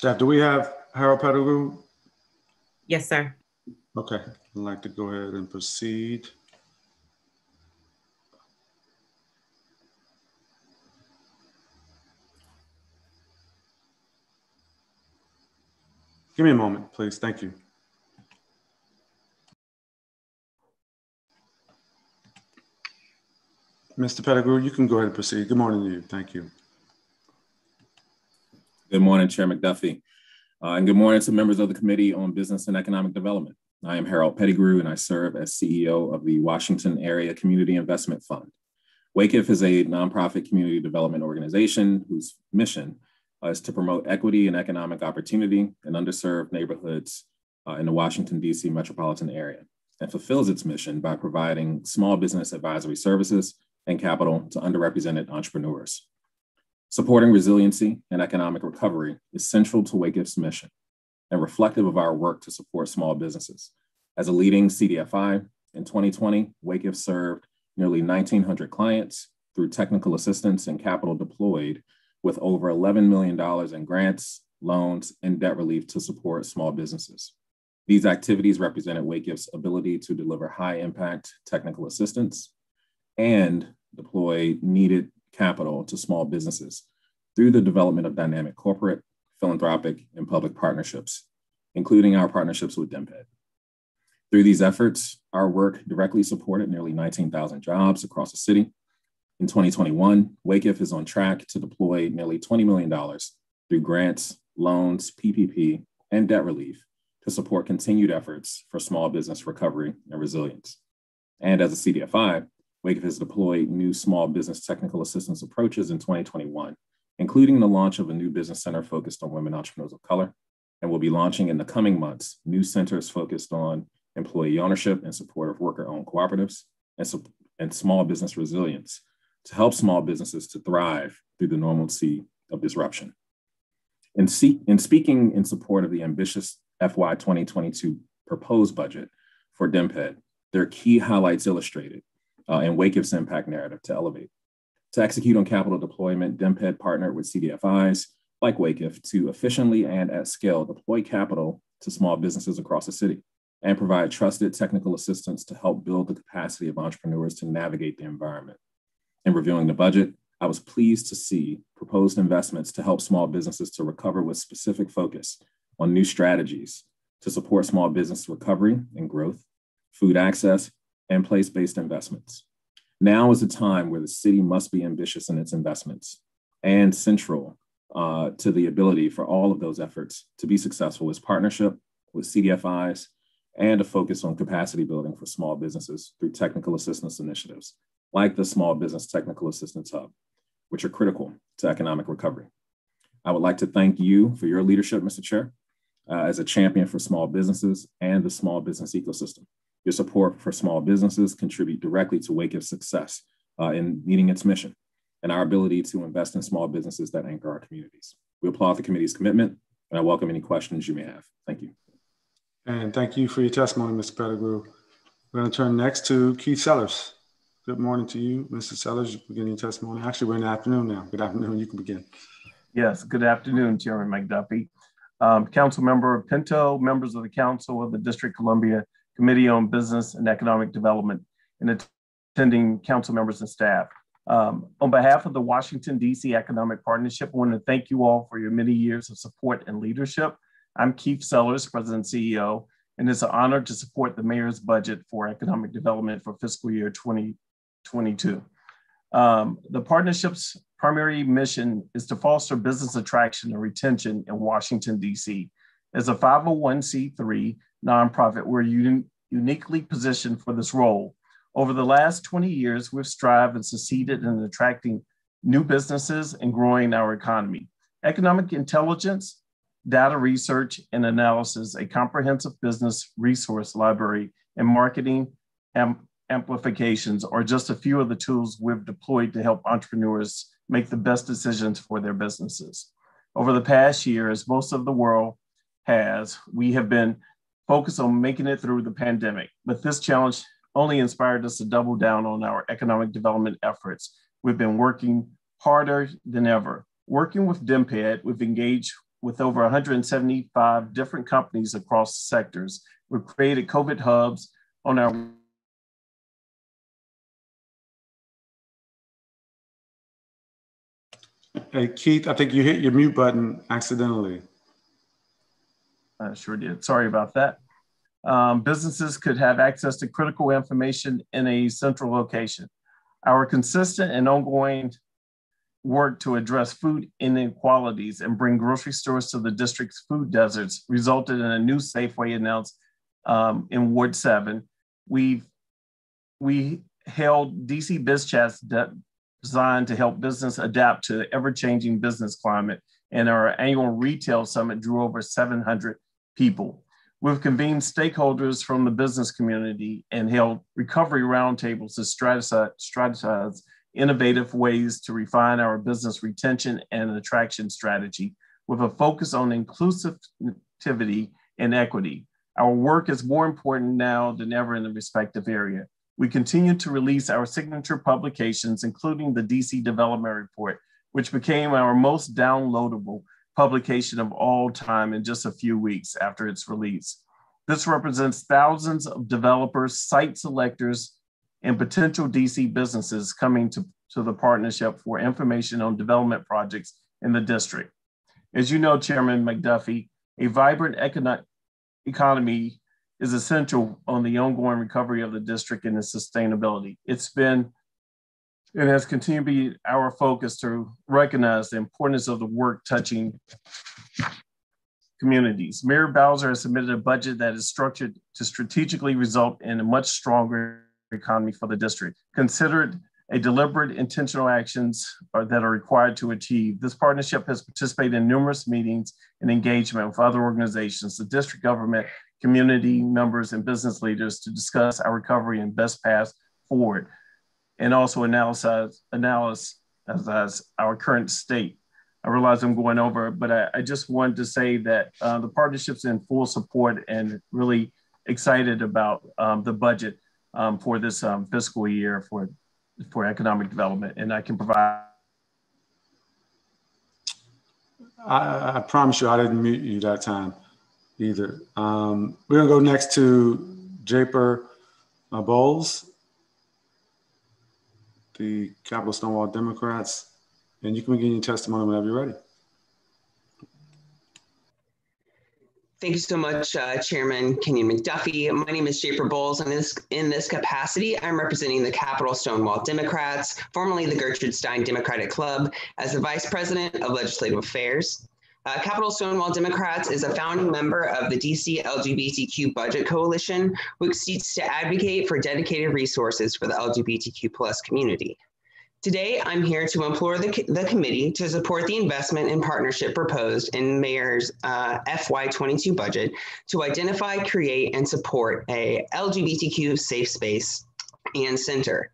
Staff, do we have Harold Pettigrew? Yes, sir. Okay, I'd like to go ahead and proceed. Give me a moment, please. Thank you. Mr. Pettigrew, you can go ahead and proceed. Good morning to you. Thank you. Good morning, Chair McDuffie. Uh, and good morning to members of the Committee on Business and Economic Development. I am Harold Pettigrew, and I serve as CEO of the Washington Area Community Investment Fund. WACIF is a nonprofit community development organization whose mission uh, is to promote equity and economic opportunity in underserved neighborhoods uh, in the Washington, D.C. metropolitan area and fulfills its mission by providing small business advisory services and capital to underrepresented entrepreneurs. Supporting resiliency and economic recovery is central to WACIF's mission and reflective of our work to support small businesses. As a leading CDFI, in 2020, WACIF served nearly 1,900 clients through technical assistance and capital deployed with over $11 million in grants, loans, and debt relief to support small businesses. These activities represented WACIF's ability to deliver high impact technical assistance and deploy needed capital to small businesses through the development of dynamic corporate, philanthropic, and public partnerships, including our partnerships with DMPED. Through these efforts, our work directly supported nearly 19,000 jobs across the city. In 2021, WACIF is on track to deploy nearly $20 million through grants, loans, PPP, and debt relief to support continued efforts for small business recovery and resilience. And as a CDFI, WACIF has deployed new small business technical assistance approaches in 2021, including the launch of a new business center focused on women entrepreneurs of color, and will be launching in the coming months new centers focused on employee ownership and support of worker-owned cooperatives and, and small business resilience to help small businesses to thrive through the normalcy of disruption. In, see, in speaking in support of the ambitious FY 2022 proposed budget for DMPED, there are key highlights illustrated uh, and WACIF's impact narrative to elevate. To execute on capital deployment, DMPED partnered with CDFIs like WACIF to efficiently and at scale deploy capital to small businesses across the city and provide trusted technical assistance to help build the capacity of entrepreneurs to navigate the environment. In reviewing the budget, I was pleased to see proposed investments to help small businesses to recover with specific focus on new strategies to support small business recovery and growth, food access, and place based investments. Now is a time where the city must be ambitious in its investments and central uh, to the ability for all of those efforts to be successful is partnership with CDFIs and a focus on capacity building for small businesses through technical assistance initiatives like the Small Business Technical Assistance Hub, which are critical to economic recovery. I would like to thank you for your leadership, Mr. Chair, uh, as a champion for small businesses and the small business ecosystem. Your support for small businesses contribute directly to WACIF's success uh, in meeting its mission and our ability to invest in small businesses that anchor our communities. We applaud the committee's commitment and I welcome any questions you may have. Thank you. And thank you for your testimony, Mr. Pettigrew. We're going to turn next to Keith Sellers. Good morning to you, Mr. Sellers. You're beginning your testimony. Actually, we're in the afternoon now. Good afternoon. You can begin. Yes, good afternoon, Chairman McDuffie. Um, Council Member Pinto, members of the Council of the District of Columbia Committee on Business and Economic Development, and attending council members and staff. Um, on behalf of the Washington, D.C. Economic Partnership, I want to thank you all for your many years of support and leadership. I'm Keith Sellers, President and CEO, and it's an honor to support the mayor's budget for economic development for fiscal year 2022. Um, the partnership's primary mission is to foster business attraction and retention in Washington, D.C. As a 501c3 nonprofit, we're un uniquely positioned for this role. Over the last 20 years, we've strived and succeeded in attracting new businesses and growing our economy. Economic intelligence, data research and analysis, a comprehensive business resource library, and marketing am amplifications are just a few of the tools we've deployed to help entrepreneurs make the best decisions for their businesses. Over the past year, as most of the world has, we have been focused on making it through the pandemic, but this challenge only inspired us to double down on our economic development efforts. We've been working harder than ever. Working with DMPED, we've engaged with over 175 different companies across sectors. We've created COVID hubs on our Hey, Keith, I think you hit your mute button accidentally. I sure did. Sorry about that. Um, businesses could have access to critical information in a central location. Our consistent and ongoing work to address food inequalities and bring grocery stores to the district's food deserts resulted in a new Safeway announced um, in Ward 7. we we held DC Biz BizChats designed to help business adapt to the ever-changing business climate, and our annual retail summit drew over 700 people. We've convened stakeholders from the business community and held recovery roundtables to strategize, innovative ways to refine our business retention and attraction strategy with a focus on inclusivity and equity. Our work is more important now than ever in the respective area. We continue to release our signature publications, including the DC Development Report, which became our most downloadable publication of all time in just a few weeks after its release. This represents thousands of developers, site selectors, and potential DC businesses coming to, to the partnership for information on development projects in the district. As you know, Chairman McDuffie, a vibrant econo economy is essential on the ongoing recovery of the district and its sustainability. It's been and has continued to be our focus to recognize the importance of the work touching communities. Mayor Bowser has submitted a budget that is structured to strategically result in a much stronger economy for the district. Considered a deliberate intentional actions are, that are required to achieve. This partnership has participated in numerous meetings and engagement with other organizations, the district government, community members, and business leaders to discuss our recovery and best path forward, and also analyze, as our current state. I realize I'm going over, but I, I just wanted to say that uh, the partnership's in full support and really excited about um, the budget um, for this um, fiscal year for, for economic development. And I can provide. I, I promise you, I didn't mute you that time either. Um, we're gonna go next to Japer uh, Bowles, the Capital Stonewall Democrats, and you can begin your testimony whenever you're ready. Thank you so much, uh, Chairman Kenyan McDuffie. My name is Japer Bowles, and this, in this capacity, I'm representing the Capital Stonewall Democrats, formerly the Gertrude Stein Democratic Club, as the Vice President of Legislative Affairs. Uh, Capital Stonewall Democrats is a founding member of the DC LGBTQ Budget Coalition, which seeks to advocate for dedicated resources for the LGBTQ plus community. Today, I'm here to implore the, the committee to support the investment and partnership proposed in Mayor's uh, FY22 budget to identify, create, and support a LGBTQ safe space and center.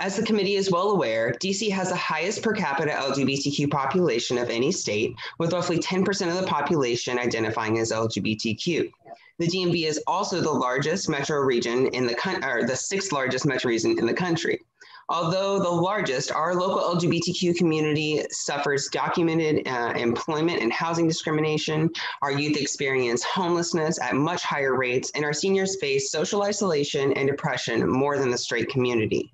As the committee is well aware, DC has the highest per capita LGBTQ population of any state, with roughly 10% of the population identifying as LGBTQ. The DMV is also the largest metro region in the country, or the sixth largest metro region in the country. Although the largest, our local LGBTQ community suffers documented uh, employment and housing discrimination. Our youth experience homelessness at much higher rates, and our seniors face social isolation and depression more than the straight community.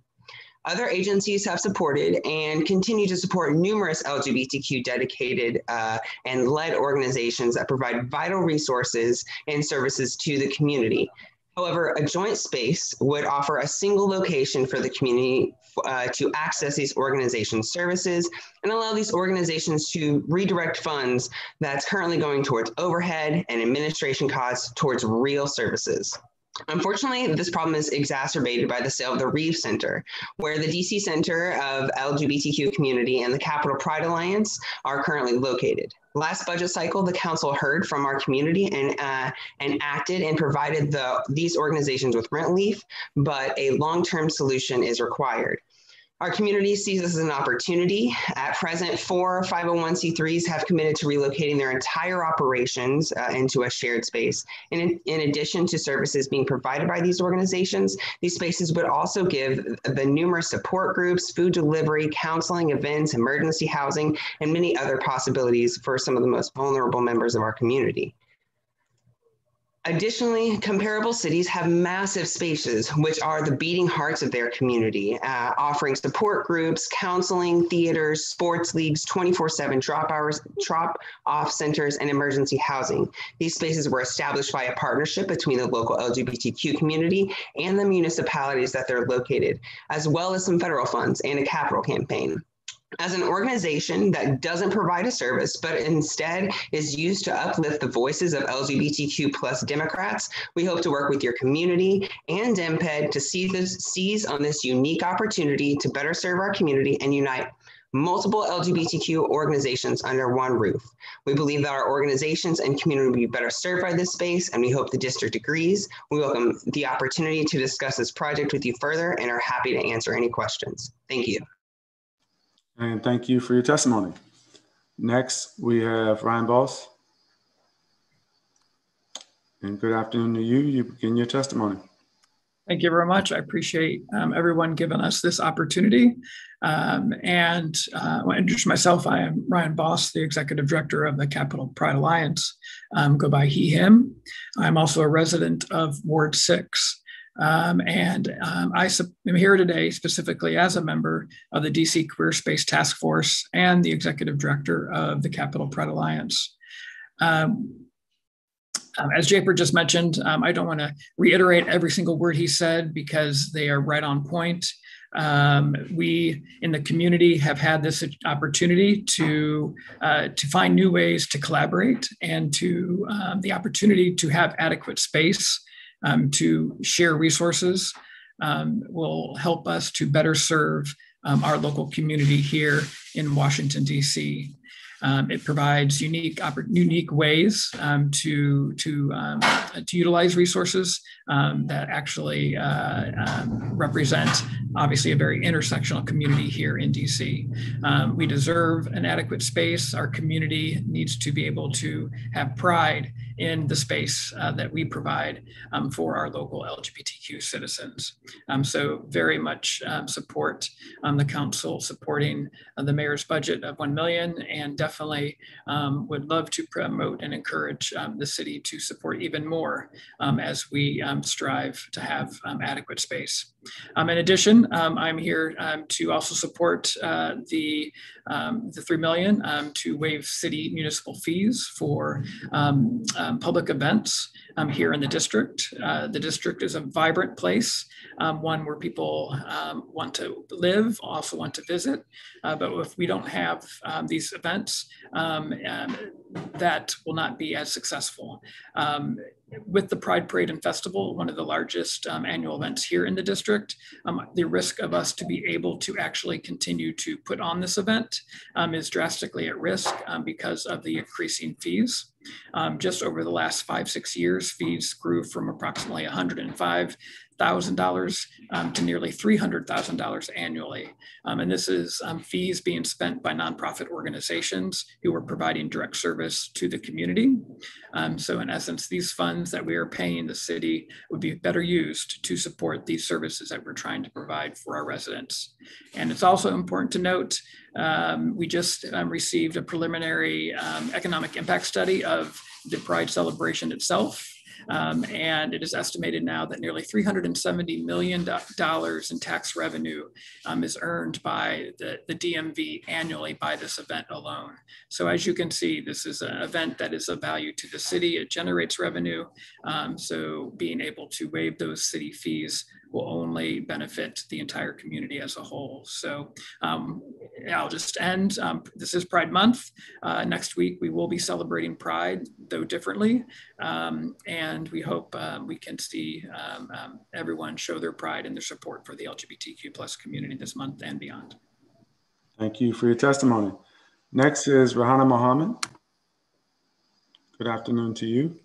Other agencies have supported and continue to support numerous LGBTQ dedicated uh, and led organizations that provide vital resources and services to the community. However, a joint space would offer a single location for the community uh, to access these organizations' services and allow these organizations to redirect funds that's currently going towards overhead and administration costs towards real services. Unfortunately, this problem is exacerbated by the sale of the Reeve Center, where the DC Center of LGBTQ Community and the Capital Pride Alliance are currently located. Last budget cycle, the council heard from our community and uh, and acted and provided the these organizations with rent relief, but a long-term solution is required. Our community sees this as an opportunity. At present, four 501c3s have committed to relocating their entire operations uh, into a shared space. And in, in, addition to services being provided by these organizations, these spaces would also give the numerous support groups, food delivery, counseling, events, emergency housing, and many other possibilities for some of the most vulnerable members of our community. Additionally, comparable cities have massive spaces, which are the beating hearts of their community, uh, offering support groups, counseling, theaters, sports leagues, 24 7 drop hours, drop off centers, and emergency housing. These spaces were established by a partnership between the local LGBTQ community and the municipalities that they're located, as well as some federal funds and a capital campaign as an organization that doesn't provide a service, but instead is used to uplift the voices of LGBTQ plus Democrats, we hope to work with your community and DMPED to see this, seize on this unique opportunity to better serve our community and unite multiple LGBTQ organizations under one roof. We believe that our organizations and community will be better served by this space, and we hope the district agrees. We welcome the opportunity to discuss this project with you further and are happy to answer any questions. Thank you. And thank you for your testimony. Next, we have Ryan Bos. And good afternoon to you. You begin your testimony. Thank you very much. I appreciate um, everyone giving us this opportunity. Um, and uh, I'll introduce myself. I am Ryan Bos, the Executive Director of the Capital Pride Alliance. Um, go by he, him. I'm also a resident of Ward 6. Um, and um, I am here today specifically as a member of the DC Queer Space Task Force and the executive director of the Capital Pride Alliance. Um, um as Japer just mentioned, um, I don't want to reiterate every single word he said because they are right on point. Um, we in the community have had this opportunity to uh, to find new ways to collaborate and to um, the opportunity to have adequate space um, to share resources um, will help us to better serve um, our local community here in Washington, D.C. Um, it provides unique unique ways um, to to um, to utilize resources um, that actually uh, um, represent obviously a very intersectional community here in DC. Um, we deserve an adequate space. Our community needs to be able to have pride in the space uh, that we provide for our local LGBTQ citizens. So very much support the council supporting uh, the mayor's budget of 1 million and definitely um, would love to promote and encourage um, the city to support even more as we strive to have adequate space. in addition, I'm here to also support uh, the um, the three million um, to waive city municipal fees for um, um public events um, here in the district. Uh, the district is a vibrant place, um, one where people want to live, also want to visit. Uh, but if we don't have these events, that will not be as successful with the Pride Parade and Festival, one of the largest um, annual events here in the district, um, the risk of us to be able to actually continue to put on this event um, is drastically at risk um, because of the increasing fees. Um, just over the last five, six years, fees grew from approximately 105 $1,000 um, to nearly $300,000 annually. Um, and this is um, fees being spent by nonprofit organizations who are providing direct service to the community. Um, so in essence, these funds that we are paying the city would be better used to support these services that we're trying to provide for our residents. And it's also important to note, um, we just um, received a preliminary economic impact study of the Pride celebration itself. Um, and it is estimated now that nearly $370 million in tax revenue um, is earned by the, the DMV annually by this event alone. So as you can see, this is an event that is of value to the city. It generates revenue. Um, so being able to waive those city fees will only benefit the entire community as a whole. So um, I'll just end. Um, this is Pride Month. Uh, next week, we will be celebrating Pride, though differently. Um, and we hope um, we can see um, um, everyone show their pride and their support for the LGBTQ plus community this month and beyond. Thank you for your testimony. Next is Rahana Mohammed. Good afternoon to you.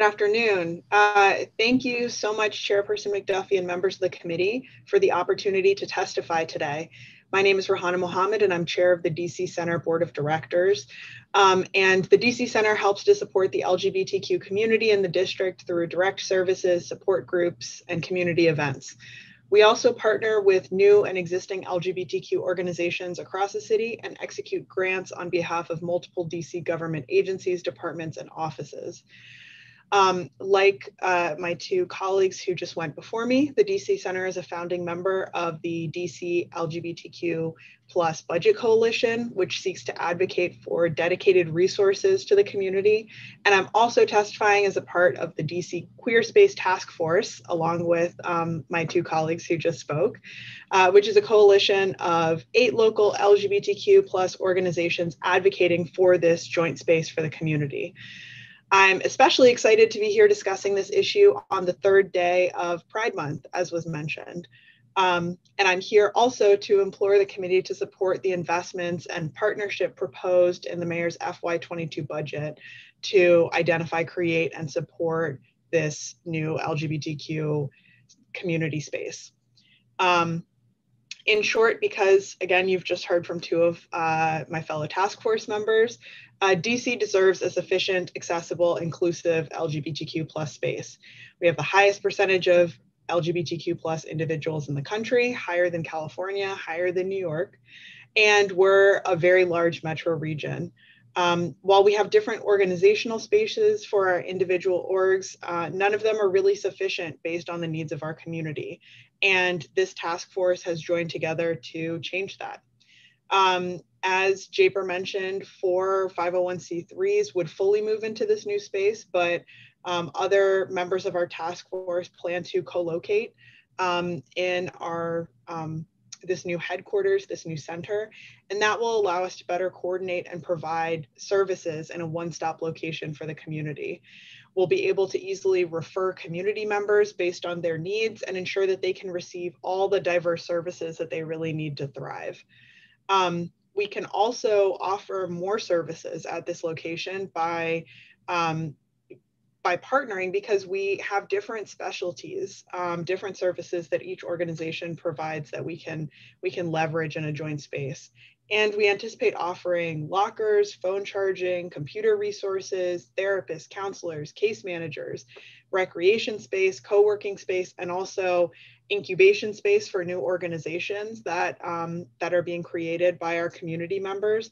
Good afternoon. Uh, thank you so much, Chairperson McDuffie and members of the committee for the opportunity to testify today. My name is Rahana Mohammed and I'm chair of the DC Center Board of Directors. Um, and the DC Center helps to support the LGBTQ community in the district through direct services, support groups, and community events. We also partner with new and existing LGBTQ organizations across the city and execute grants on behalf of multiple DC government agencies, departments, and offices. Um, like uh, my two colleagues who just went before me, the DC Center is a founding member of the DC LGBTQ plus budget coalition, which seeks to advocate for dedicated resources to the community. And I'm also testifying as a part of the DC Queer Space Task Force, along with um, my two colleagues who just spoke, uh, which is a coalition of eight local LGBTQ plus organizations advocating for this joint space for the community. I'm especially excited to be here discussing this issue on the third day of Pride Month, as was mentioned. Um, and I'm here also to implore the committee to support the investments and partnership proposed in the mayor's FY22 budget to identify, create, and support this new LGBTQ community space. Um, in short, because again, you've just heard from two of uh, my fellow task force members, uh, DC deserves a sufficient, accessible, inclusive LGBTQ plus space. We have the highest percentage of LGBTQ plus individuals in the country, higher than California, higher than New York, and we're a very large metro region. Um, while we have different organizational spaces for our individual orgs, uh, none of them are really sufficient based on the needs of our community. And this task force has joined together to change that. Um, as Japer mentioned, four 501c3s would fully move into this new space, but um, other members of our task force plan to co-locate um, in our um, this new headquarters, this new center, and that will allow us to better coordinate and provide services in a one-stop location for the community. We'll be able to easily refer community members based on their needs and ensure that they can receive all the diverse services that they really need to thrive. Um, we can also offer more services at this location by um, by partnering because we have different specialties, um, different services that each organization provides that we can we can leverage in a joint space. And we anticipate offering lockers, phone charging, computer resources, therapists, counselors, case managers, recreation space, co-working space, and also incubation space for new organizations that, um, that are being created by our community members,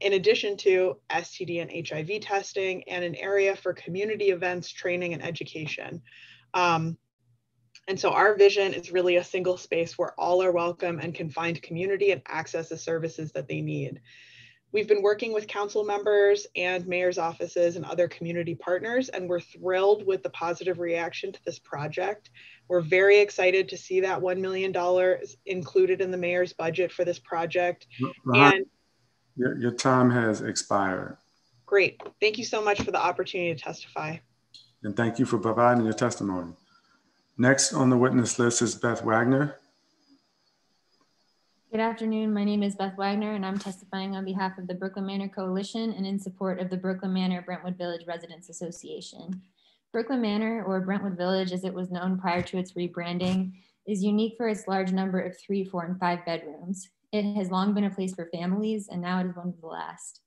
in addition to STD and HIV testing and an area for community events, training, and education. Um, and so our vision is really a single space where all are welcome and can find community and access the services that they need. We've been working with council members and mayor's offices and other community partners, and we're thrilled with the positive reaction to this project. We're very excited to see that $1 million included in the mayor's budget for this project. and your, your time has expired. Great. Thank you so much for the opportunity to testify. And thank you for providing your testimony. Next on the witness list is Beth Wagner. Good afternoon. My name is Beth Wagner, and I'm testifying on behalf of the Brookland Manor Coalition and in support of the Brookland Manor Brentwood Village Residents Association. Brookland Manor, or Brentwood Village as it was known prior to its rebranding, is unique for its large number of three, four, and five bedrooms. It has long been a place for families, and now it is one of the last.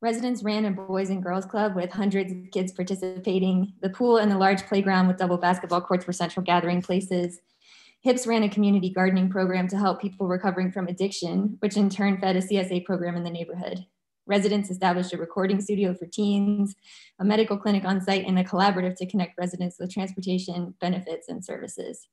Residents ran a boys and girls club with hundreds of kids participating. The pool and the large playground with double basketball courts were central gathering places. HIPS ran a community gardening program to help people recovering from addiction, which in turn fed a CSA program in the neighborhood. Residents established a recording studio for teens, a medical clinic on site, and a collaborative to connect residents with transportation, benefits, and services.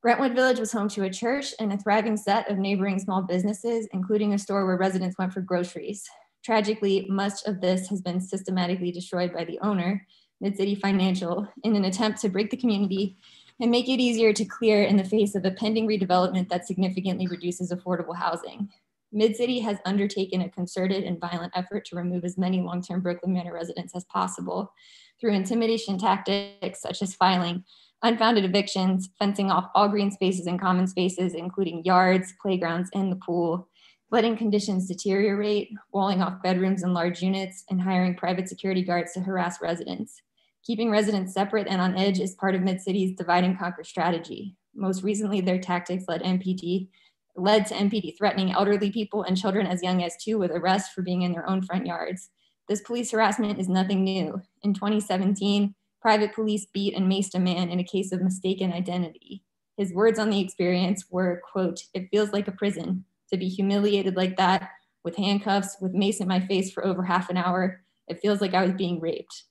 Brentwood Village was home to a church and a thriving set of neighboring small businesses, including a store where residents went for groceries. Tragically, much of this has been systematically destroyed by the owner, Mid City Financial, in an attempt to break the community and make it easier to clear in the face of a pending redevelopment that significantly reduces affordable housing. Mid-City has undertaken a concerted and violent effort to remove as many long-term Brookland Manor residents as possible through intimidation tactics such as filing unfounded evictions, fencing off all green spaces and common spaces, including yards, playgrounds, and the pool, letting conditions deteriorate, walling off bedrooms and large units, and hiring private security guards to harass residents. Keeping residents separate and on edge is part of Mid-City's divide and conquer strategy. Most recently, their tactics led MPD led to MPD threatening elderly people and children as young as two with arrest for being in their own front yards. This police harassment is nothing new. In 2017, private police beat and maced a man in a case of mistaken identity. His words on the experience were, quote, it feels like a prison to be humiliated like that with handcuffs, with mace in my face for over half an hour. It feels like I was being raped.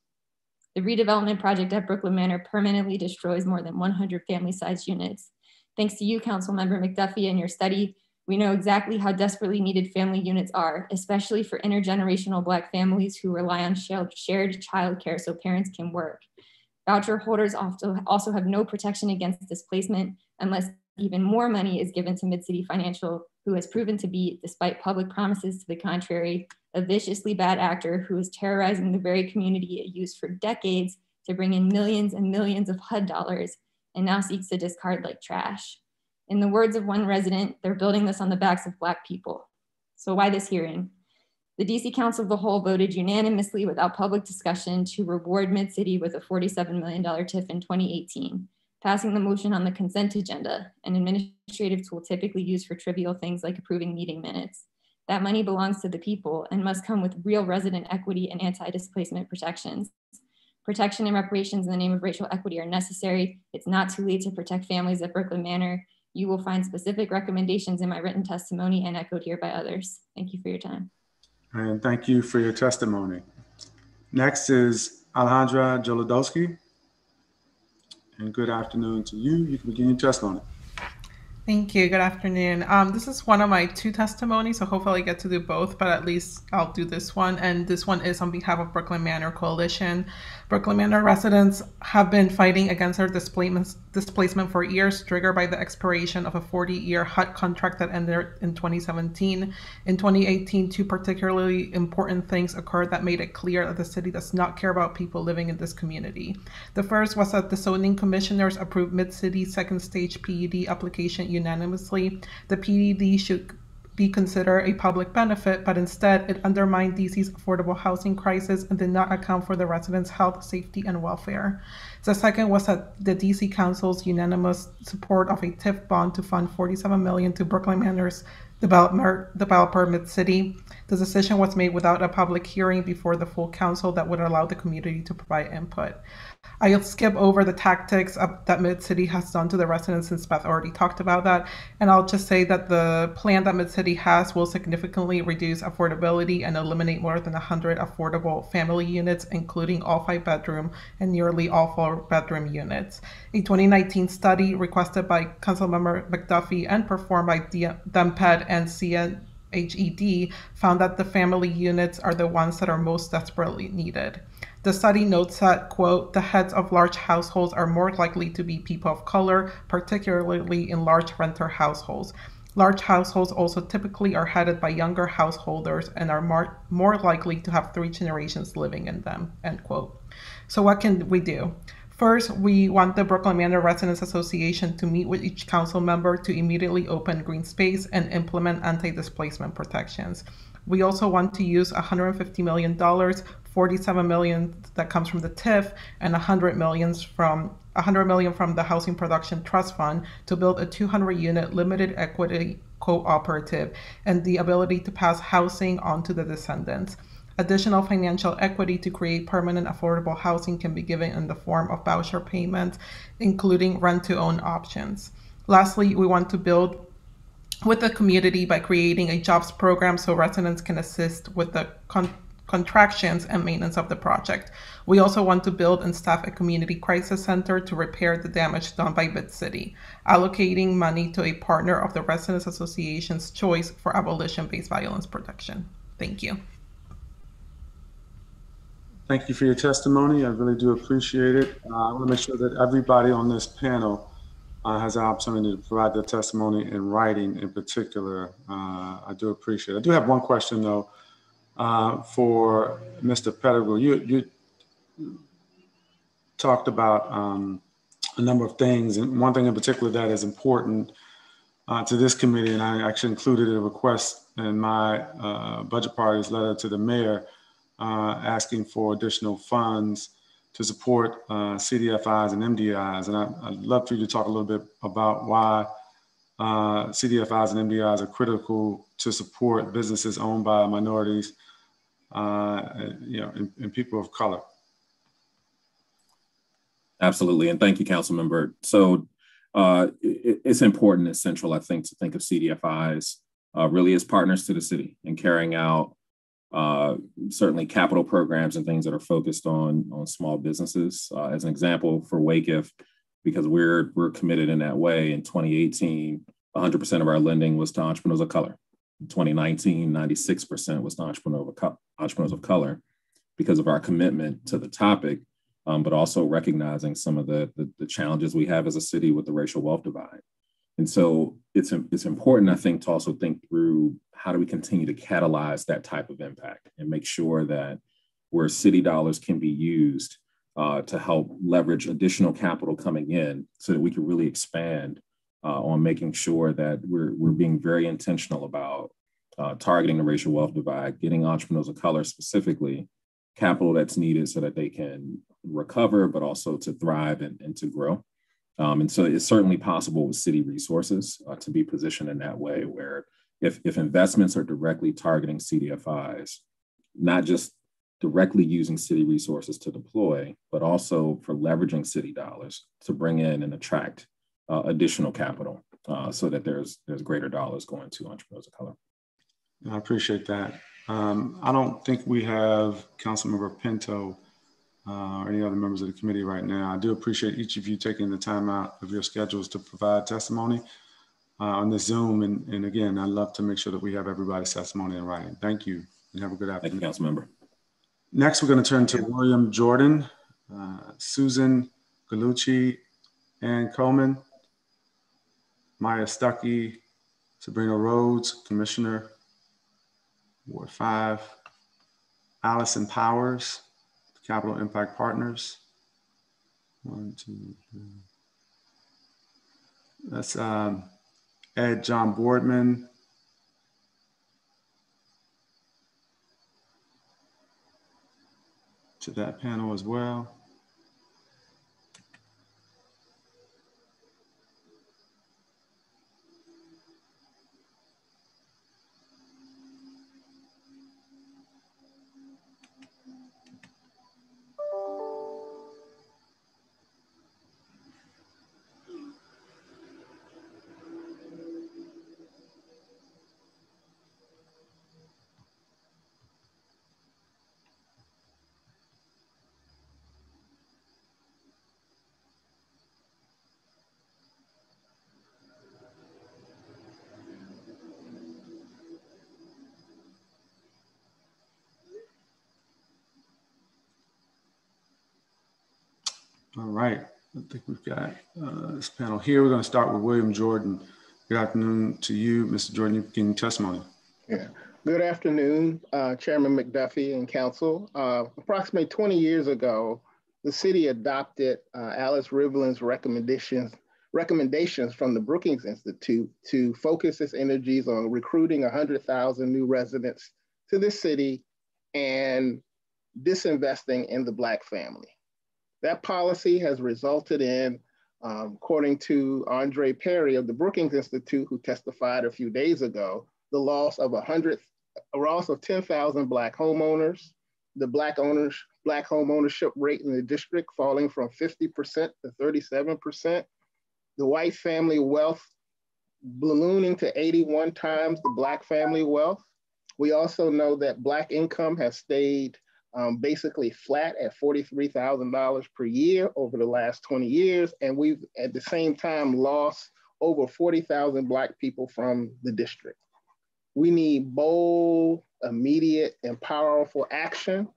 The redevelopment project at Brookland Manor permanently destroys more than 100 family-sized units. Thanks to you, Councilmember McDuffie, and your study, we know exactly how desperately needed family units are, especially for intergenerational Black families who rely on shared childcare so parents can work. Voucher holders also, also have no protection against displacement unless even more money is given to Mid-City Financial, who has proven to be, despite public promises to the contrary, a viciously bad actor who is terrorizing the very community it used for decades to bring in millions and millions of HUD dollars and now seeks to discard like trash. In the words of one resident, they're building this on the backs of Black people. So why this hearing? The DC Council of the Whole voted unanimously without public discussion to reward Mid-City with a $47 million TIF in 2018, passing the motion on the consent agenda, an administrative tool typically used for trivial things like approving meeting minutes. That money belongs to the people and must come with real resident equity and anti-displacement protections. Protection and reparations in the name of racial equity are necessary. It's not too late to protect families at Brookland Manor. You will find specific recommendations in my written testimony and echoed here by others. Thank you for your time. And thank you for your testimony. Next is Alejandra Jolodowski. And good afternoon to you. You can begin your testimony. Thank you. Good afternoon. Um, this is one of my two testimonies, so hopefully I get to do both, but at least I'll do this one. And this one is on behalf of Brookland Manor Coalition. Brookland Manor residents have been fighting against their displacement, for years, triggered by the expiration of a 40 year HUD contract that ended in 2017. In 2018, two particularly important things occurred that made it clear that the city does not care about people living in this community. The first was that the zoning commissioners approved Mid City's second stage PUD application unanimously. The PUD should be considered a public benefit, but instead it undermined DC's affordable housing crisis and did not account for the residents' health, safety, and welfare. The second was that the DC Council's unanimous support of a TIF bond to fund 47 million to Brookland Manor's developer, developer Mid-City. The decision was made without a public hearing before the full council that would allow the community to provide input. I'll skip over the tactics that Mid City has done to the residents since Beth already talked about that. And I'll just say that the plan that Mid City has will significantly reduce affordability and eliminate more than 100 affordable family units, including all five bedroom and nearly all four bedroom units. A 2019 study requested by Councilmember McDuffie and performed by DMPED and CN HED found that the family units are the ones that are most desperately needed. The study notes that, quote, the heads of large households are more likely to be people of color, particularly in large renter households. Large households also typically are headed by younger householders and are more, more likely to have three generations living in them, end quote. So what can we do? First, we want the Brookland Manor Residents Association to meet with each council member to immediately open green space and implement anti-displacement protections. We also want to use $150 million 47 million that comes from the TIF and 100 millions from 100 million from the Housing Production Trust Fund to build a 200 unit limited equity cooperative and the ability to pass housing on to the descendants. Additional financial equity to create permanent affordable housing can be given in the form of voucher payments, including rent to own options. Lastly, we want to build with the community by creating a jobs program so residents can assist with the con- contractions and maintenance of the project. We also want to build and staff a community crisis center to repair the damage done by Mid-City, allocating money to a partner of the Residents Association's choice for abolition-based violence protection. Thank you. Thank you for your testimony. I really do appreciate it. Uh, I want to make sure that everybody on this panel uh, has an opportunity to provide their testimony in writing in particular. Uh, I do appreciate it. I do have one question though uh, for Mr. Pettigrew. You, you talked about um, a number of things, and one thing in particular that is important uh, to this committee, and I actually included a request in my uh, budget party's letter to the mayor uh, asking for additional funds to support uh, CDFIs and MDIs. And I, would love for you to talk a little bit about why uh, CDFIs and MDIs are critical to support businesses owned by minorities, you know, and, and, people of color. Absolutely, and thank you, Council Member. So uh, it, it's important and central, I think, to think of CDFIs uh, really as partners to the city and carrying out uh, certainly capital programs and things that are focused on on small businesses. Uh, as an example, for WACIF, because we're we're committed in that way. In 2018, 100% of our lending was to entrepreneurs of color. In 2019, 96% was to entrepreneurs of, entrepreneurs of color because of our commitment to the topic, um, but also recognizing some of the, the, the challenges we have as a city with the racial wealth divide. And so it's, it's important, I think, to also think through how do we continue to catalyze that type of impact and make sure that where city dollars can be used uh, to help leverage additional capital coming in so that we can really expand uh, on making sure that we're, we're being very intentional about uh, targeting the racial wealth divide, getting entrepreneurs of color specifically capital that's needed so that they can recover, but also to thrive and, and to grow. Um, and so it's certainly possible with city resources uh, to be positioned in that way where if, if investments are directly targeting CDFIs, not just directly using city resources to deploy, but also for leveraging city dollars to bring in and attract uh, additional capital uh, so that there's there's greater dollars going to entrepreneurs of color. I appreciate that. Um, I don't think we have Councilmember Pinto uh, or any other members of the committee right now. I do appreciate each of you taking the time out of your schedules to provide testimony uh, on this Zoom. And, and again, I'd love to make sure that we have everybody's testimony in writing. Thank you and have a good afternoon. Thank you, Council Member. Next, we're going to turn to William Jordan, uh, Susan Galucci, and Coleman, Maya Stuckey, Sabrina Rhodes, Commissioner, Ward 5, Allison Powers, Capital Impact Partners. One, two, three. That's um, Ed John Boardman. To that panel as well. All right. I think we've got uh, this panel here. We're going to start with William Jordan. Good afternoon to you, Mr. Jordan. You begin testimony. Yeah. Good afternoon, uh, Chairman McDuffie and Council. Uh, approximately 20 years ago, the city adopted uh, Alice Rivlin's recommendations recommendations from the Brookings Institute to focus its energies on recruiting 100,000 new residents to this city and disinvesting in the Black family. That policy has resulted in, um, according to Andre Perry of the Brookings Institute, who testified a few days ago, the loss of a hundred, a loss of 10,000 Black homeowners, the Black owners, Black home ownership rate in the district falling from 50% to 37%, the white family wealth ballooning to 81 times the Black family wealth. We also know that Black income has stayed um, basically flat at $43,000 per year over the last 20 years. And we've at the same time lost over 40,000 Black people from the district. We need bold, immediate, and powerful action.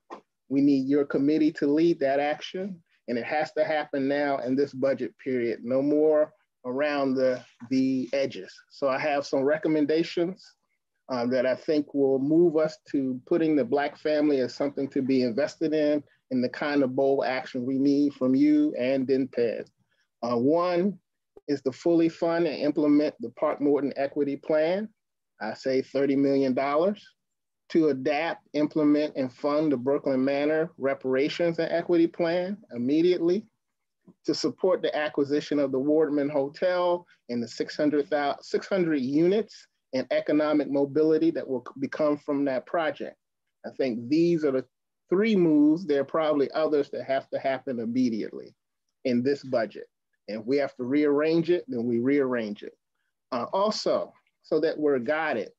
We need your committee to lead that action. And it has to happen now in this budget period, no more around the, the edges. So I have some recommendations um, that I think will move us to putting the Black family as something to be invested in in the kind of bold action we need from you and DMPED. Uh, one is to fully fund and implement the Park Morton Equity Plan. I say $30 million. to adapt, implement, and fund the Brookland Manor reparations and equity plan immediately, to support the acquisition of the Wardman Hotel and the 600, 600 units and economic mobility that will become from that project. I think these are the three moves. There are probably others that have to happen immediately in this budget. And if we have to rearrange it, then we rearrange it. Uh, also, so that we're guided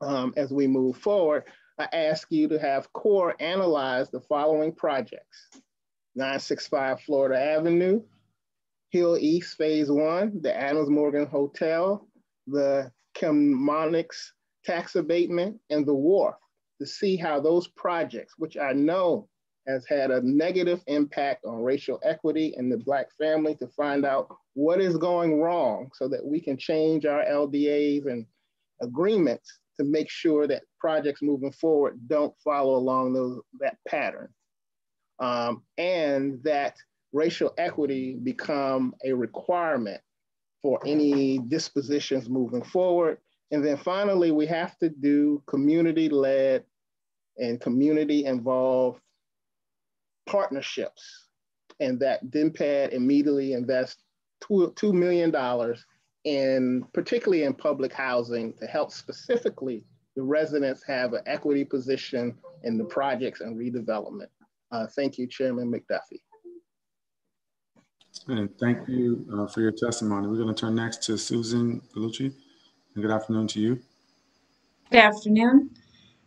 um, as we move forward, I ask you to have CORE analyze the following projects. 965 Florida Avenue, Hill East Phase One, the Adams Morgan Hotel, the Chemonics tax abatement, and the wharf to see how those projects, which I know has had a negative impact on racial equity and the Black family, to find out what is going wrong so that we can change our LDAs and agreements to make sure that projects moving forward don't follow along those, that pattern. Um, and that racial equity become a requirement for any dispositions moving forward. And then finally, we have to do community-led and community-involved partnerships and that DMPED immediately invest 2, $2 million in particularly in public housing to help specifically the residents have an equity position in the projects and redevelopment. Uh, thank you, Chairman McDuffie. And thank you uh, for your testimony. We're going to turn next to Susan Galucci. And good afternoon to you. Good afternoon.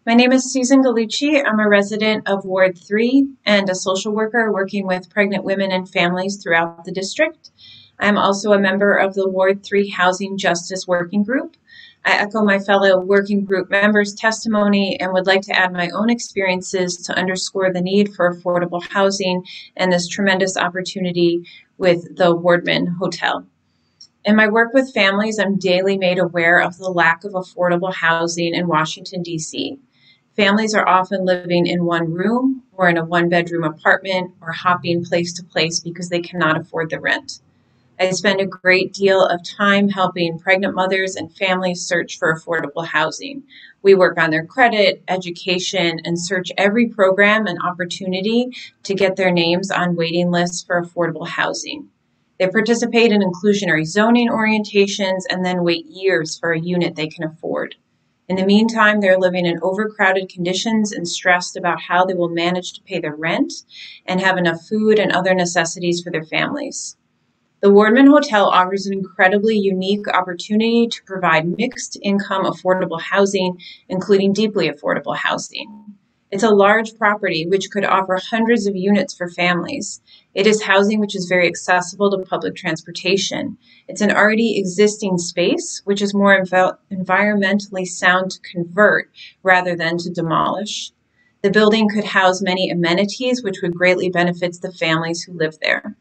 My name is Susan Galucci. I'm a resident of Ward 3 and a social worker working with pregnant women and families throughout the district. I'm also a member of the Ward 3 Housing Justice Working Group. I echo my fellow working group members' testimony and would like to add my own experiences to underscore the need for affordable housing and this tremendous opportunity with the Wardman Hotel. In my work with families, I'm daily made aware of the lack of affordable housing in Washington, D.C. Families are often living in one room or in a one bedroom apartment or hopping place to place because they cannot afford the rent. I spend a great deal of time helping pregnant mothers and families search for affordable housing. We work on their credit, education, and search every program and opportunity to get their names on waiting lists for affordable housing. They participate in inclusionary zoning orientations and then wait years for a unit they can afford. In the meantime, they're living in overcrowded conditions and stressed about how they will manage to pay their rent and have enough food and other necessities for their families. The Wardman Hotel offers an incredibly unique opportunity to provide mixed income affordable housing, including deeply affordable housing. It's a large property which could offer hundreds of units for families. It is housing which is very accessible to public transportation. It's an already existing space which is more env- environmentally sound to convert rather than to demolish. The building could house many amenities which would greatly benefit the families who live there.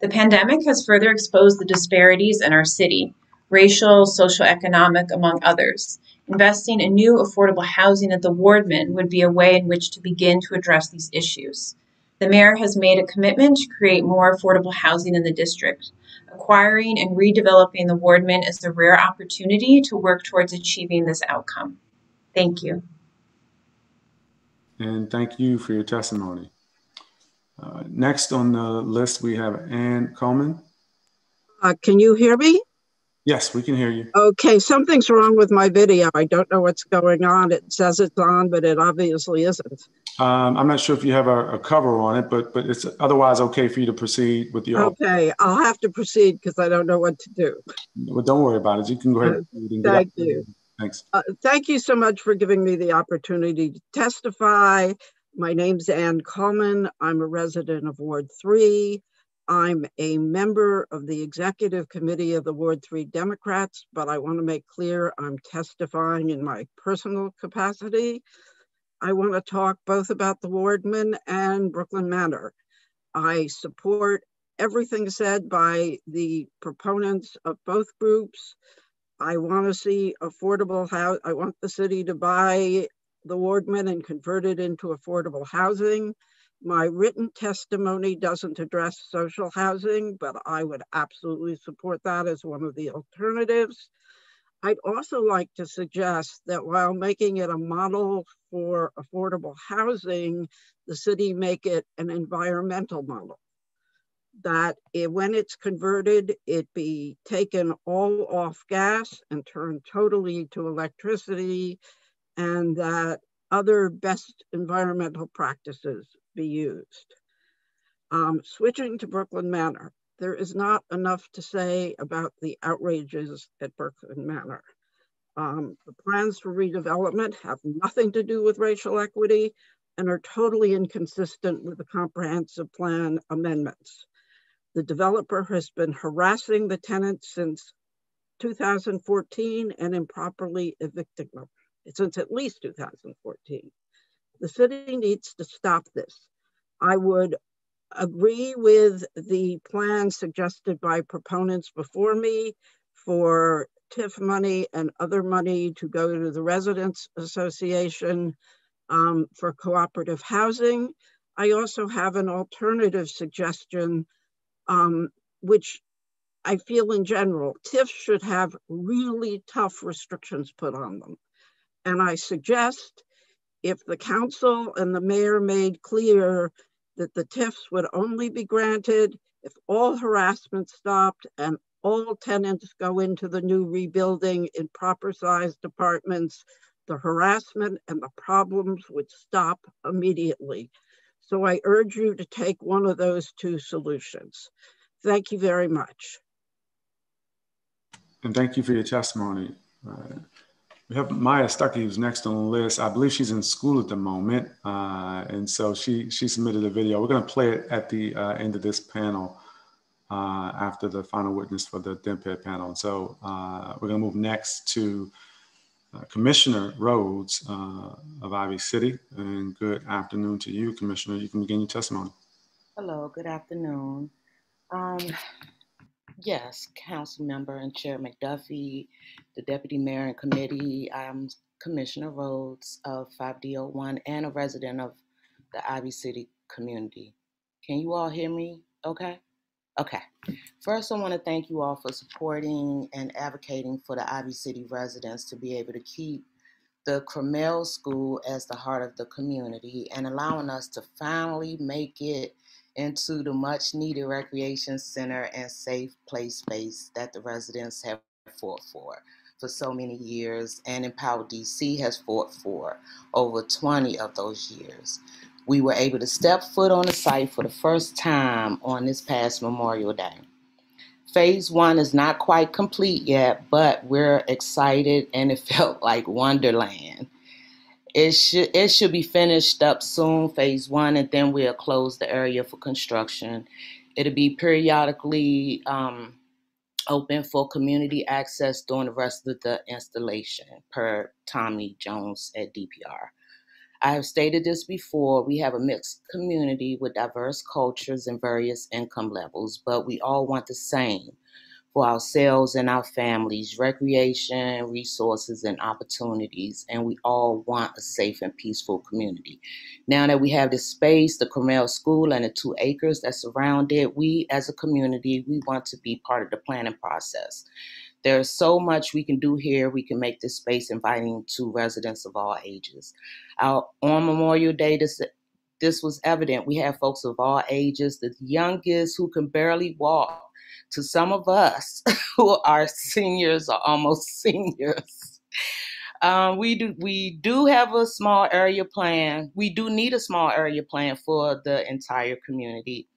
The pandemic has further exposed the disparities in our city, racial, social, economic, among others. Investing in new affordable housing at the Wardman would be a way in which to begin to address these issues. The mayor has made a commitment to create more affordable housing in the district. Acquiring and redeveloping the Wardman is a rare opportunity to work towards achieving this outcome. Thank you. And thank you for your testimony. Uh, next on the list, we have Ann Coleman. Uh, can you hear me? Yes, we can hear you. Okay, something's wrong with my video. I don't know what's going on. It says it's on, but it obviously isn't. Um, I'm not sure if you have a, a, cover on it, but but it's otherwise okay for you to proceed with your. Okay, I'll have to proceed because I don't know what to do. Well, don't worry about it. You can go ahead. Thank you. Thanks. Uh, thank you so much for giving me the opportunity to testify. My name's Ann Coleman. I'm a resident of Ward 3. I'm a member of the executive committee of the Ward 3 Democrats, but I want to make clear I'm testifying in my personal capacity. I want to talk both about the Wardman and Brookland Manor. I support everything said by the proponents of both groups. I want to see affordable house. I want the city to buy the Wardman and convert it into affordable housing. My written testimony doesn't address social housing, but I would absolutely support that as one of the alternatives. I'd also like to suggest that while making it a model for affordable housing, the city make it an environmental model. That it, when it's converted, it be taken all off gas and turned totally to electricity, and that other best environmental practices be used. Um, switching to Brookland Manor, there is not enough to say about the outrages at Brookland Manor. Um, the plans for redevelopment have nothing to do with racial equity and are totally inconsistent with the comprehensive plan amendments. The developer has been harassing the tenants since 2014 and improperly evicting them since at least 2014. The city needs to stop this. I would agree with the plan suggested by proponents before me for TIF money and other money to go to the Residents Association um, for cooperative housing. I also have an alternative suggestion, um, which I feel in general, TIFs should have really tough restrictions put on them. And I suggest if the council and the mayor made clear that the TIFs would only be granted if all harassment stopped and all tenants go into the new rebuilding in proper sized apartments, the harassment and the problems would stop immediately. So I urge you to take one of those two solutions. Thank you very much. And thank you for your testimony. Uh, we have Maya Stuckey, who's next on the list. I believe she's in school at the moment, uh, and so she she submitted a video. We're going to play it at the uh, end of this panel uh, after the final witness for the DMPED panel. And so uh, we're going to move next to uh, Commissioner Rhodes uh, of Ivy City. And good afternoon to you, Commissioner. You can begin your testimony. Hello. Good afternoon. Um, Yes, council member and Chair McDuffie, the deputy mayor and committee. I'm Commissioner Rhodes of 5D01 and a resident of the Ivy City community. Can you all hear me okay? Okay. First, I want to thank you all for supporting and advocating for the Ivy City residents to be able to keep the Crummell School as the heart of the community and allowing us to finally make it into the much needed recreation center and safe play space that the residents have fought for for so many years and Empower DC has fought for over 20 of those years. We were able to step foot on the site for the first time on this past Memorial Day. Phase one is not quite complete yet, but we're excited and it felt like Wonderland. It should it should be finished up soon, phase one, and then we'll close the area for construction. It'll be periodically um, open for community access during the rest of the installation, per Tommy Jones at DPR. I have stated this before. We have a mixed community with diverse cultures and various income levels, but we all want the same for ourselves and our families, recreation, resources, and opportunities. And we all want a safe and peaceful community. Now that we have the space, the Crummell School, and the two acres that surround it, we as a community, we want to be part of the planning process. There's so much we can do here. We can make this space inviting to residents of all ages. Our, on Memorial Day, this, this was evident. We have folks of all ages, the youngest who can barely walk to some of us who are seniors or almost seniors. Um, we do we do have a small area plan. We do need a small area plan for the entire community.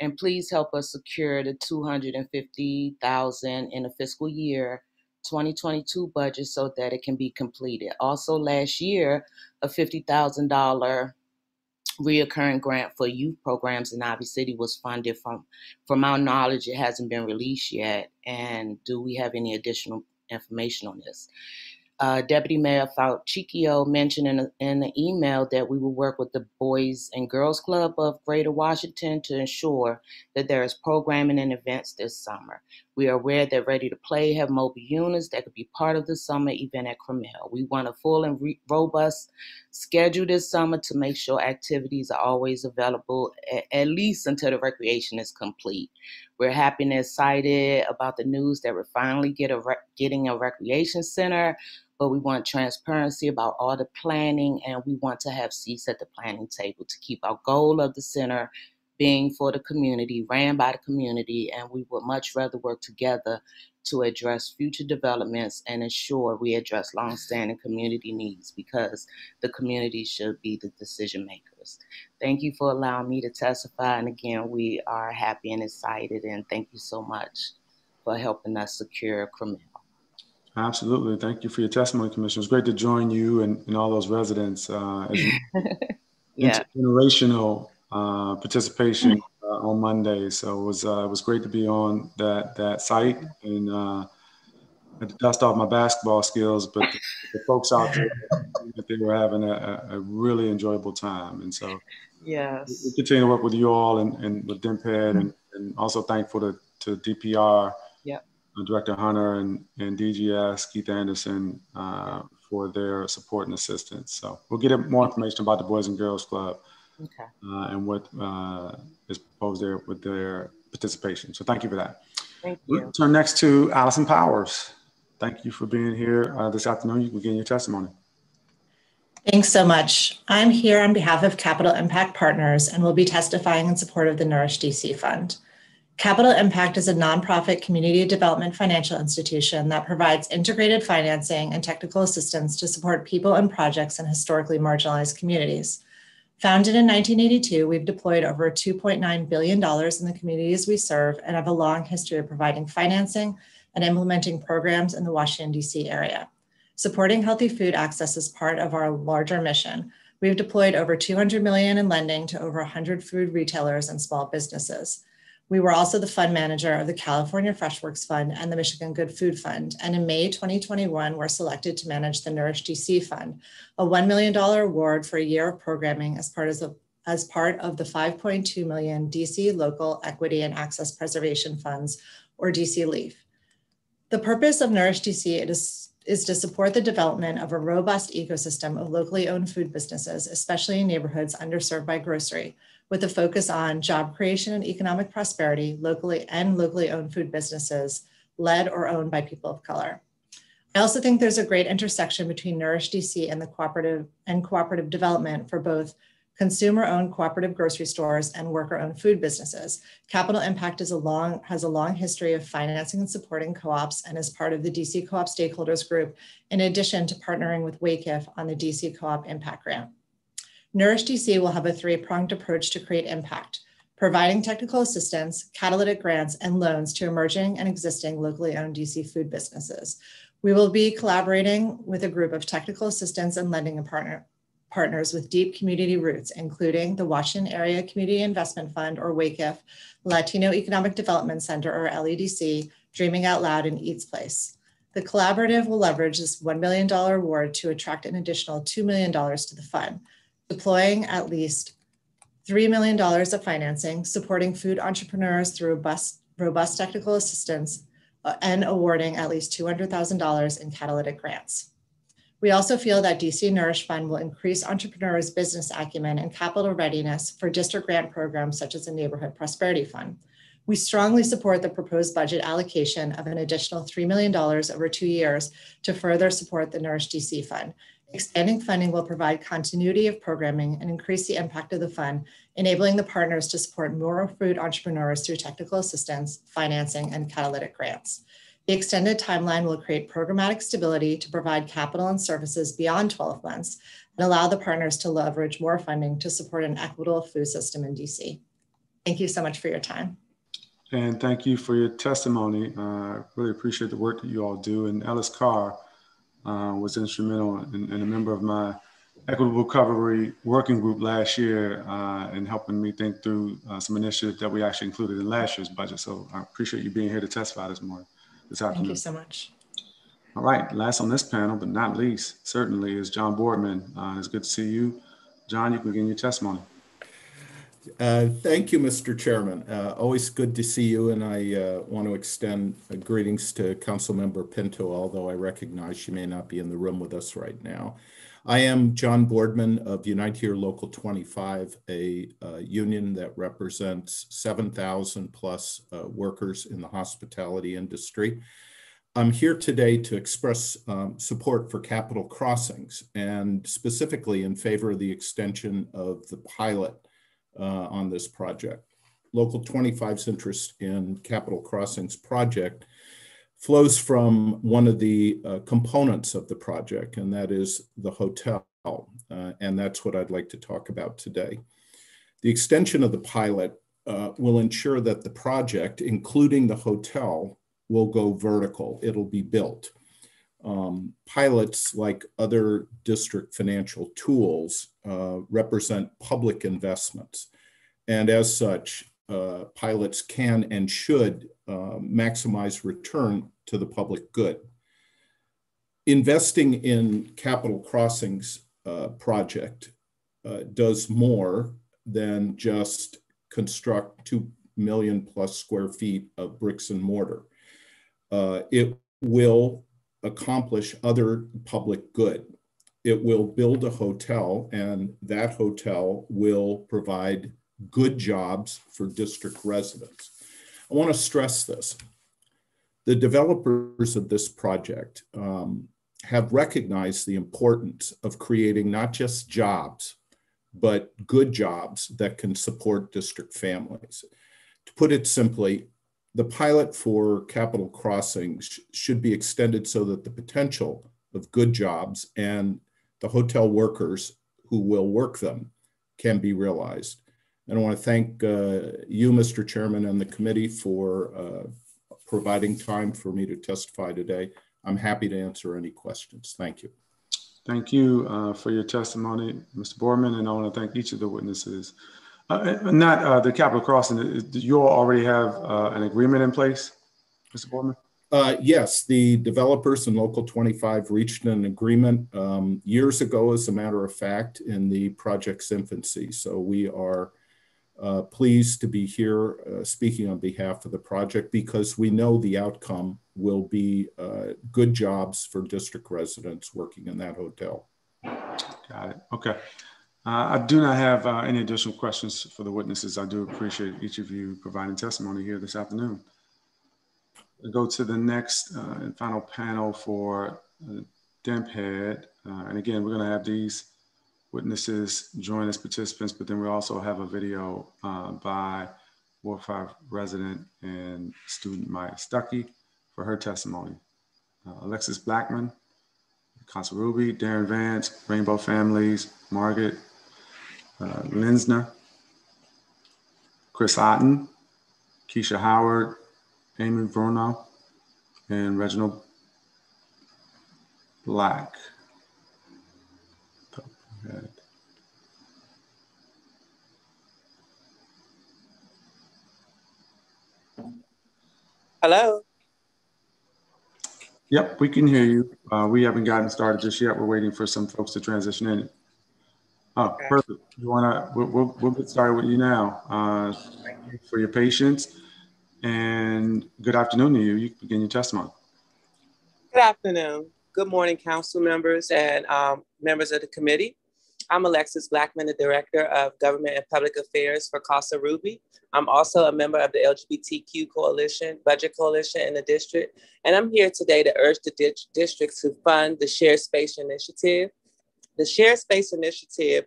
And please help us secure the 250,000 in the fiscal year 2022 budget so that it can be completed. Also last year, a $50,000 reoccurring grant for youth programs in Ivy City was funded from from our knowledge it hasn't been released yet and do we have any additional information on this uh, Deputy Mayor Falcicchio mentioned in, a, in the email that we will work with the Boys and Girls Club of Greater Washington to ensure that there is programming and events this summer. We are aware that Ready to Play have mobile units that could be part of the summer event at Crummell. We want a full and re- robust schedule this summer to make sure activities are always available, a- at least until the recreation is complete. We're happy and excited about the news that we're finally get a re- getting a recreation center, but we want transparency about all the planning and we want to have seats at the planning table to keep our goal of the center being for the community, ran by the community, and we would much rather work together to address future developments and ensure we address longstanding community needs because the community should be the decision makers. Thank you for allowing me to testify. And again, we are happy and excited, and thank you so much for helping us secure Crummell. Absolutely. Thank you for your testimony, Commissioner. It's great to join you and, and all those residents uh, yeah. intergenerational uh, participation uh, on Monday. So it was uh, it was great to be on that that site and uh, dust off my basketball skills, but the, the folks out there they were having a, a, really enjoyable time. And so yes, we continue to work with you all and, and with DMPED and, and also thankful to, to DPR. Yep. Uh, Director Hunter and, and DGS, Keith Anderson, uh, for their support and assistance. So we'll get more information about the Boys and Girls Club Okay. uh, and what uh, is proposed there with their participation. So thank you for that. Thank We'll turn next to Allison Powers. Thank you for being here uh, this afternoon. You can begin your testimony. Thanks so much. I'm here on behalf of Capital Impact Partners and will be testifying in support of the Nourish DC Fund. Capital Impact is a nonprofit community development financial institution that provides integrated financing and technical assistance to support people and projects in historically marginalized communities. Founded in 1982, we've deployed over $2.9 billion in the communities we serve and have a long history of providing financing and implementing programs in the Washington, D.C. area. Supporting healthy food access is part of our larger mission. We've deployed over 200 million in lending to over 100 food retailers and small businesses. We were also the fund manager of the California Freshworks Fund and the Michigan Good Food Fund. And in May 2021, we're selected to manage the Nourish DC Fund, a $1 million award for a year of programming as part of, as part of the 5.2 million DC Local Equity and Access Preservation Funds, or DC LEAF. The purpose of Nourish DC is, is to support the development of a robust ecosystem of locally owned food businesses, especially in neighborhoods underserved by grocery, with a focus on job creation and economic prosperity locally and locally owned food businesses led or owned by people of color. I also think there's a great intersection between Nourish DC and the cooperative and cooperative development for both consumer owned cooperative grocery stores and worker owned food businesses. Capital Impact is a long, has a long history of financing and supporting co ops and is part of the DC Co op Stakeholders Group, in addition to partnering with WACIF on the DC Co op Impact Grant. Nourish DC will have a three pronged approach to create impact, providing technical assistance, catalytic grants, and loans to emerging and existing locally owned DC food businesses. We will be collaborating with a group of technical assistance and lending partner, partners with deep community roots, including the Washington Area Community Investment Fund, or WACIF, Latino Economic Development Center, or LEDC, Dreaming Out Loud, and Eats Place. The collaborative will leverage this $1 million award to attract an additional $2 million to the fund deploying at least $3 million of financing, supporting food entrepreneurs through robust, robust technical assistance, uh, and awarding at least $200,000 in catalytic grants. We also feel that DC Nourish Fund will increase entrepreneurs' business acumen and capital readiness for district grant programs such as the Neighborhood Prosperity Fund. We strongly support the proposed budget allocation of an additional $3 million over two years to further support the Nourish DC Fund, Expanding funding will provide continuity of programming and increase the impact of the fund, enabling the partners to support more food entrepreneurs through technical assistance, financing, and catalytic grants. The extended timeline will create programmatic stability to provide capital and services beyond 12 months and allow the partners to leverage more funding to support an equitable food system in DC. Thank you so much for your time. And thank you for your testimony. I uh, really appreciate the work that you all do. And Ellis Carr, uh, was instrumental and, and, a member of my equitable recovery working group last year uh, in helping me think through uh, some initiatives that we actually included in last year's budget. So I appreciate you being here to testify this morning, this afternoon. Thank you so much. All right, last on this panel, but not least, certainly is John Boardman. Uh, it's good to see you. John, you can begin your testimony. Uh, thank you, Mr. Chairman. Uh, always good to see you, and I uh, want to extend uh, greetings to Councilmember Pinto, although I recognize she may not be in the room with us right now. I am John Boardman of Unite Here Local 25, a uh, union that represents 7,000 plus workers in the hospitality industry. I'm here today to express um, support for Capitol Crossings and specifically in favor of the extension of the pilot on this project. Local 25's interest in Capitol Crossings project flows from one of the uh, components of the project, and that is the hotel. Uh, and that's what I'd like to talk about today. The extension of the pilot uh, will ensure that the project, including the hotel, will go vertical. It'll be built. Um, pilots, like other district financial tools, uh, represent public investments. And as such, uh, pilots can and should uh, maximize return to the public good. Investing in Capitol Crossings uh, project uh, does more than just construct 2 million plus square feet of bricks and mortar. Uh, it will accomplish other public good. It will build a hotel, and that hotel will provide good jobs for district residents. I want to stress this. The developers of this project um, have recognized the importance of creating not just jobs, but good jobs that can support district families. To put it simply, the pilot for Capitol Crossings should be extended so that the potential of good jobs and the hotel workers who will work them can be realized. And I want to thank uh, you, Mr. Chairman, and the committee for uh, providing time for me to testify today. I'm happy to answer any questions. Thank you. Thank you uh, for your testimony, Mr. Boardman, and I want to thank each of the witnesses uh, uh, not uh, the Capitol Crossing. Do you all already have uh, an agreement in place, Mr. Boardman? Uh, yes, the developers in Local 25 reached an agreement um, years ago, as a matter of fact, in the project's infancy. So we are uh, pleased to be here speaking on behalf of the project because we know the outcome will be good jobs for district residents working in that hotel. Got it. Okay. Uh, I do not have uh, any additional questions for the witnesses. I do appreciate each of you providing testimony here this afternoon. We'll go to the next uh, and final panel for uh. Uh, and again, we're going to have these witnesses join as participants, but then we also have a video uh, by Ward 5 resident and student Maya Stuckey for her testimony. Alexis Blackman, Casa Ruby, Darren Vance, Rainbow Families, Margaret uh, Linsner, Chris Otten, Keisha Howard, Amy Bruno, and Reginald Black. Hello. Yep, we can hear you. Uh, we haven't gotten started just yet. We're waiting for some folks to transition in. Oh, perfect. You want to, we'll, we'll, we'll, get started with you now. Uh, thank you for your patience and good afternoon to you. You can begin your testimony. Good afternoon. Good morning, council members and um, members of the committee. I'm Alexis Blackman, the Director of Government and Public Affairs for Casa Ruby. I'm also a member of the LGBTQ Coalition, Budget Coalition in the district, and I'm here today to urge the di district to fund the Shared Space Initiative the Shared Space Initiative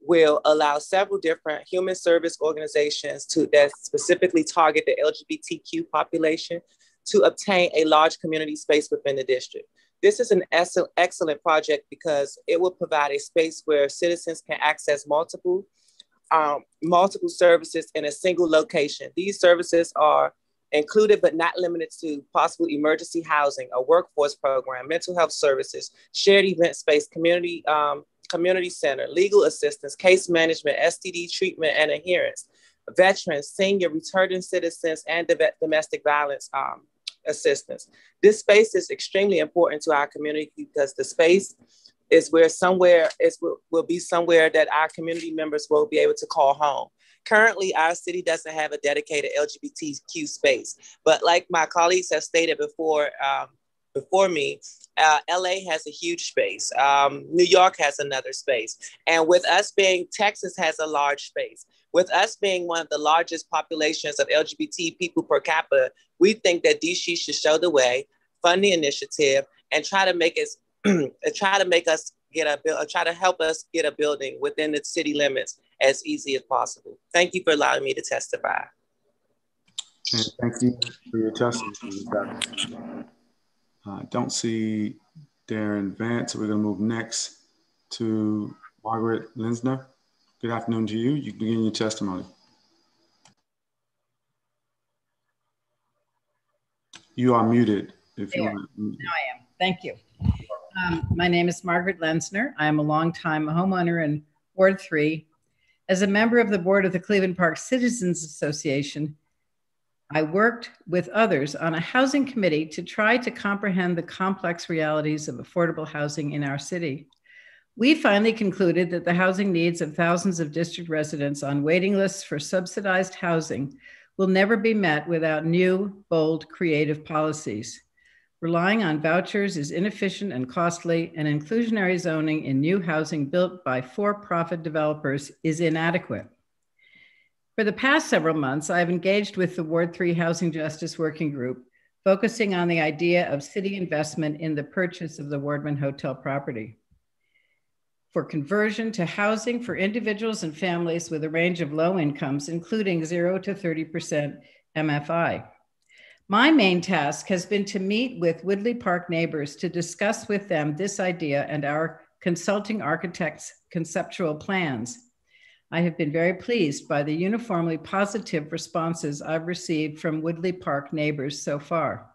will allow several different human service organizations to that specifically target the LGBTQ population to obtain a large community space within the district. This is an excellent project because it will provide a space where citizens can access multiple um, multiple services in a single location. These services are included but not limited to possible emergency housing, a workforce program, mental health services, shared event space, community um, community center, legal assistance, case management, STD treatment and adherence, veterans, senior, returning citizens, and domestic violence um, assistance. This space is extremely important to our community because the space is where somewhere is will, will be somewhere that our community members will be able to call home. Currently, our city doesn't have a dedicated LGBTQ space, but like my colleagues have stated before, um, before me, uh, LA has a huge space. Um, New York has another space. And with us being, Texas has a large space. With us being one of the largest populations of LGBT people per capita, we think that DC should show the way, fund the initiative, and try to make us try to make us get a bill, try to help us get a building within the city limits as easy as possible. Thank you for allowing me to testify. And thank you for your testimony. I uh, don't see Darren Vance, so we're going to move next to Margaret Lenzner. Good afternoon to you. You can begin your testimony. You are muted. If there. you want. Now I am. Thank you. Um, my name is Margaret Lenzner. I am a longtime homeowner in Ward 3. As a member of the board of the Cleveland Park Citizens Association, I worked with others on a housing committee to try to comprehend the complex realities of affordable housing in our city. We finally concluded that the housing needs of thousands of district residents on waiting lists for subsidized housing will never be met without new, bold, creative policies. Relying on vouchers is inefficient and costly, and inclusionary zoning in new housing built by for profit developers is inadequate. For the past several months, I've engaged with the Ward 3 Housing Justice Working Group, focusing on the idea of city investment in the purchase of the Wardman Hotel property for conversion to housing for individuals and families with a range of low incomes, including 0 to 30% MFI. My main task has been to meet with Woodley Park neighbors to discuss with them this idea and our consulting architects' conceptual plans. I have been very pleased by the uniformly positive responses I've received from Woodley Park neighbors so far.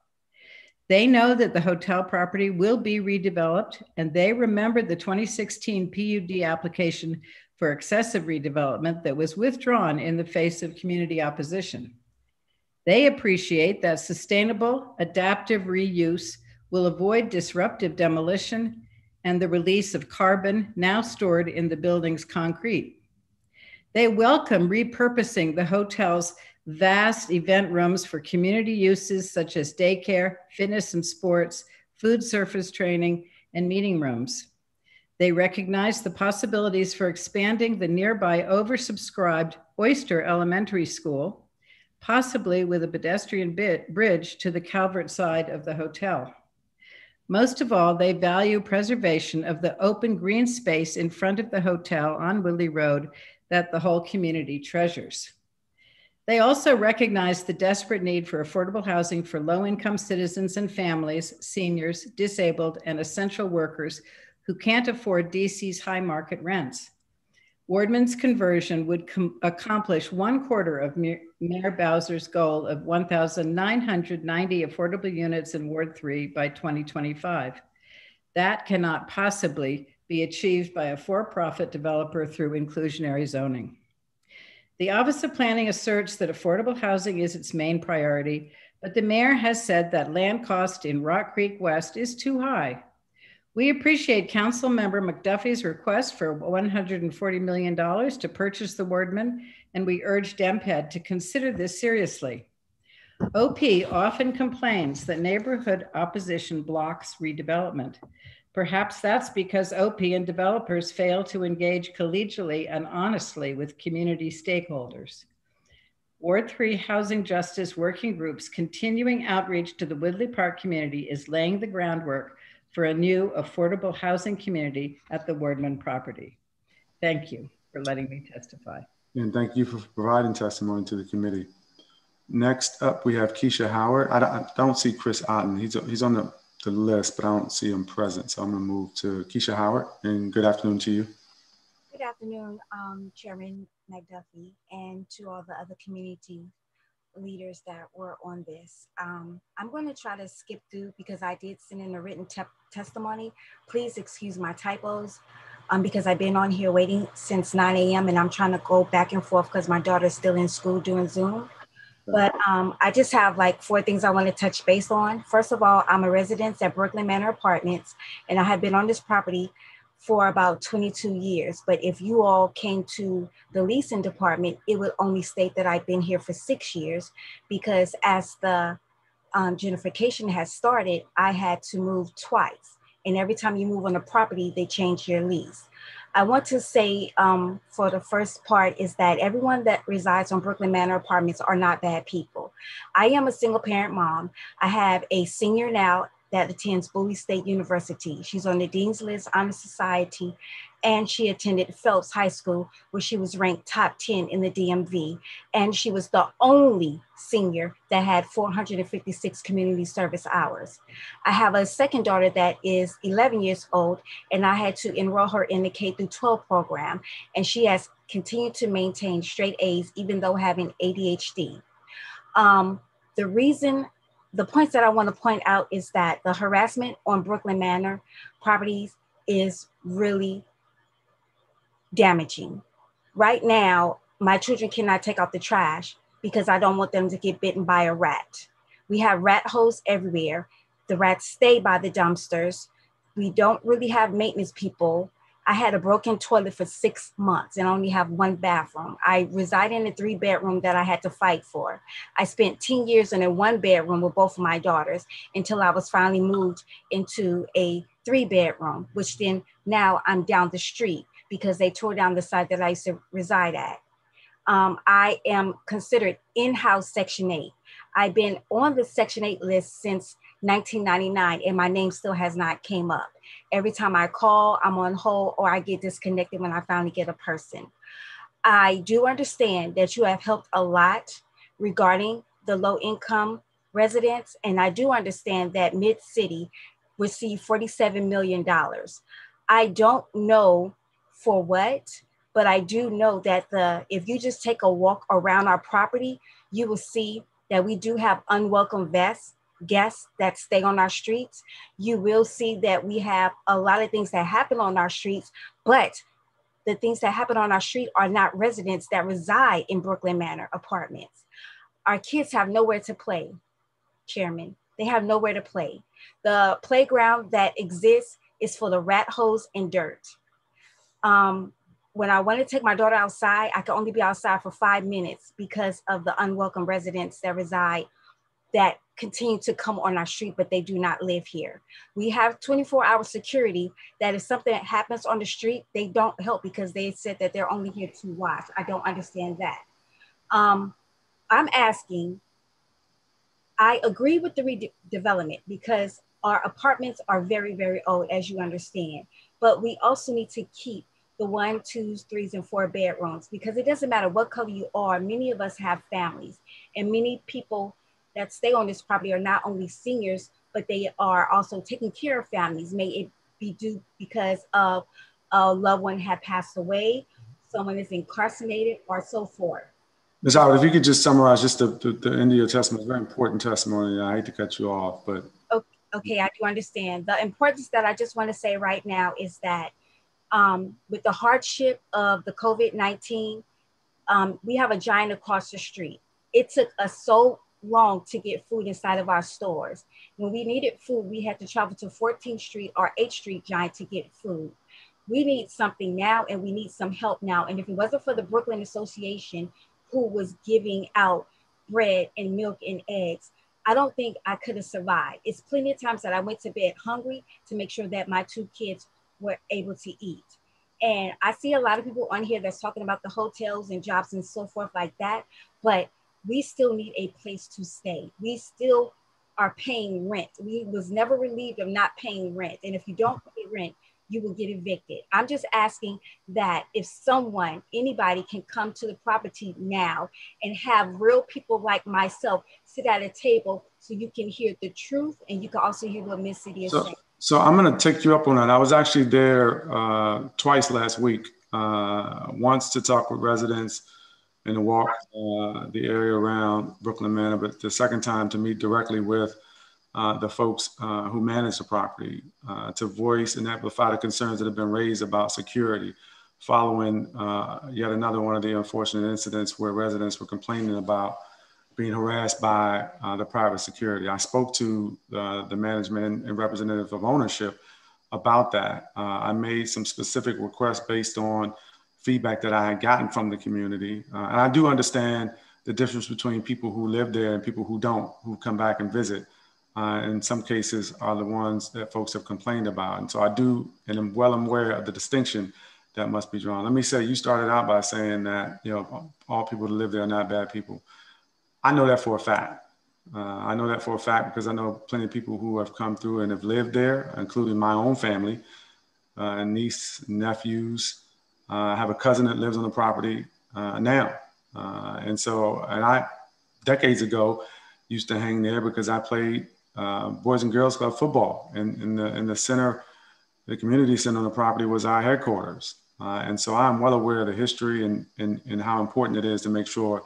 They know that the hotel property will be redeveloped, and they remember the 2016 PUD application for excessive redevelopment that was withdrawn in the face of community opposition. They appreciate that sustainable, adaptive reuse will avoid disruptive demolition and the release of carbon now stored in the building's concrete. They welcome repurposing the hotel's vast event rooms for community uses such as daycare, fitness and sports, food service training, and meeting rooms. They recognize the possibilities for expanding the nearby oversubscribed Oyster Elementary School possibly with a pedestrian bit, bridge to the Calvert side of the hotel. Most of all, they value preservation of the open green space in front of the hotel on Woodley Road that the whole community treasures. They also recognize the desperate need for affordable housing for low income citizens and families, seniors, disabled, and essential workers who can't afford DC's high market rents. Wardman's conversion would com- accomplish one quarter of Mayor Bowser's goal of 1,990 affordable units in Ward 3 by 2025. That cannot possibly be achieved by a for profit developer through inclusionary zoning. The Office of Planning asserts that affordable housing is its main priority, but the mayor has said that land cost in Rock Creek West is too high we appreciate Council Member McDuffie's request for $140 million to purchase the Wardman, and we urge DMPED to consider this seriously. OP often complains that neighborhood opposition blocks redevelopment. Perhaps that's because OP and developers fail to engage collegially and honestly with community stakeholders. Ward 3 Housing Justice Working Group's continuing outreach to the Woodley Park community is laying the groundwork for a new affordable housing community at the Wardman property. Thank you for letting me testify. And thank you for providing testimony to the committee. Next up, we have Keisha Howard. I don't, I don't see Chris Otten. He's, he's on the, the list, but I don't see him present. So I'm going to move to Keisha Howard. And good afternoon to you. Good afternoon, um, Chairman McDuffie, and to all the other community leaders that were on this. Um, I'm going to try to skip through because I did send in a written te testimony. Please excuse my typos um, because I've been on here waiting since 9 a.m. and I'm trying to go back and forth because my daughter's still in school doing Zoom. But um, I just have like four things I want to touch base on. First of all, I'm a resident at Brookland Manor Apartments, and I have been on this property for about 22 years. But if you all came to the leasing department, it would only state that I've been here for six years because as the um, gentrification has started, I had to move twice. And every time you move on a property, they change your lease. I want to say um, for the first part is that everyone that resides on Brookland Manor apartments are not bad people. I am a single parent mom. I have a senior now that attends Bowie State University. She's on the Dean's List Honor Society, and she attended Phelps High School, where she was ranked top 10 in the DMV. And she was the only senior that had 456 community service hours. I have a second daughter that is 11 years old, and I had to enroll her in the K through 12 program, and she has continued to maintain straight A's, even though having ADHD. Um, the reason the points that I want to point out is that the harassment on Brookland Manor properties is really damaging. Right now, my children cannot take out the trash because I don't want them to get bitten by a rat. We have rat holes everywhere. The rats stay by the dumpsters. We don't really have maintenance people I had a broken toilet for six months and only have one bathroom. I reside in a three bedroom that I had to fight for. I spent 10 years in a one bedroom with both of my daughters until I was finally moved into a three bedroom, which then now I'm down the street because they tore down the side that I used to reside at. Um, I am considered in-house Section 8. I've been on the Section 8 list since 1999 and my name still has not came up. Every time I call, I'm on hold or I get disconnected when I finally get a person. I do understand that you have helped a lot regarding the low income residents. And I do understand that Mid City received $47 million. I don't know for what, but I do know that the if you just take a walk around our property, you will see that we do have unwelcome vests guests that stay on our streets, you will see that we have a lot of things that happen on our streets, but the things that happen on our street are not residents that reside in Brookland Manor apartments. Our kids have nowhere to play, Chairman. They have nowhere to play. The playground that exists is for the rat holes and dirt. Um, when I want to take my daughter outside, I can only be outside for five minutes because of the unwelcome residents that reside that continue to come on our street, but they do not live here. We have 24 hour security that if something happens on the street, they don't help because they said that they're only here to watch. I don't understand that. Um, I'm asking, I agree with the redevelopment because our apartments are very, very old, as you understand, but we also need to keep the one, twos, threes, and four bedrooms because it doesn't matter what color you are. Many of us have families, and many people that stay on this property are not only seniors, but they are also taking care of families. May it be due because of a loved one had passed away, someone is incarcerated, or so forth. Ms. Howard, if you could just summarize just the, the, the end of your testimony, very important testimony. I hate to cut you off, but. Okay, okay, I do understand. The importance that I just want to say right now is that um, with the hardship of the COVID 19, um, we have a giant across the street. It took us so long to get food inside of our stores. When we needed food, we had to travel to 14th Street or 8th Street Giant to get food. We need something now and we need some help now. And if it wasn't for the Brookland Association, who was giving out bread and milk and eggs, I don't think I could have survived. It's plenty of times that I went to bed hungry to make sure that my two kids were able to eat. And I see a lot of people on here that's talking about the hotels and jobs and so forth like that. But we still need a place to stay. We still are paying rent. We was never relieved of not paying rent. And if you don't pay rent, you will get evicted. I'm just asking that if someone, anybody can come to the property now and have real people like myself sit at a table so you can hear the truth and you can also hear what Mid City is so, saying. So I'm going to take you up on that. I was actually there uh, twice last week, uh, once to talk with residents and to walk uh, the area around Brookland Manor, but the second time to meet directly with uh, the folks uh, who manage the property uh, to voice and amplify the concerns that have been raised about security following uh, yet another one of the unfortunate incidents where residents were complaining about being harassed by uh, the private security. I spoke to the management and representative of ownership about that. I made some specific requests based on feedback that I had gotten from the community. Uh, and I do understand the difference between people who live there and people who don't, who come back and visit. Uh, in some cases are the ones that folks have complained about. And so I do, and I'm well aware of the distinction that must be drawn. Let me say, you started out by saying that, you know, all people that live there are not bad people. I know that for a fact. Uh, I know that for a fact because I know plenty of people who have come through and have lived there, including my own family, uh, niece, nephews. Uh, I have a cousin that lives on the property uh, now. Uh, and so, and I, decades ago, used to hang there because I played uh, Boys and Girls Club football. And in the, in the center, the community center on the property was our headquarters. and so I'm well aware of the history and, and, and how important it is to make sure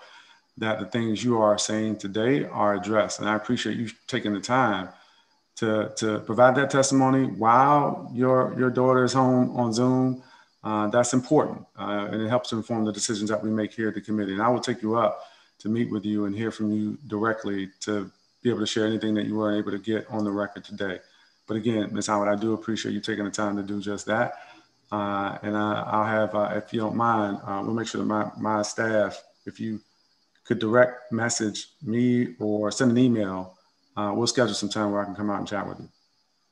that the things you are saying today are addressed. And I appreciate you taking the time to, to provide that testimony while your, your daughter is home on Zoom. Uh, that's important. Uh, and it helps inform the decisions that we make here at the committee. And I will take you up to meet with you and hear from you directly to be able to share anything that you weren't able to get on the record today. But again, Ms. Howard, I do appreciate you taking the time to do just that. Uh, and I, will have, uh, if you don't mind, uh, we'll make sure that my, my staff, if you could direct message me or send an email, uh, we'll schedule some time where I can come out and chat with you.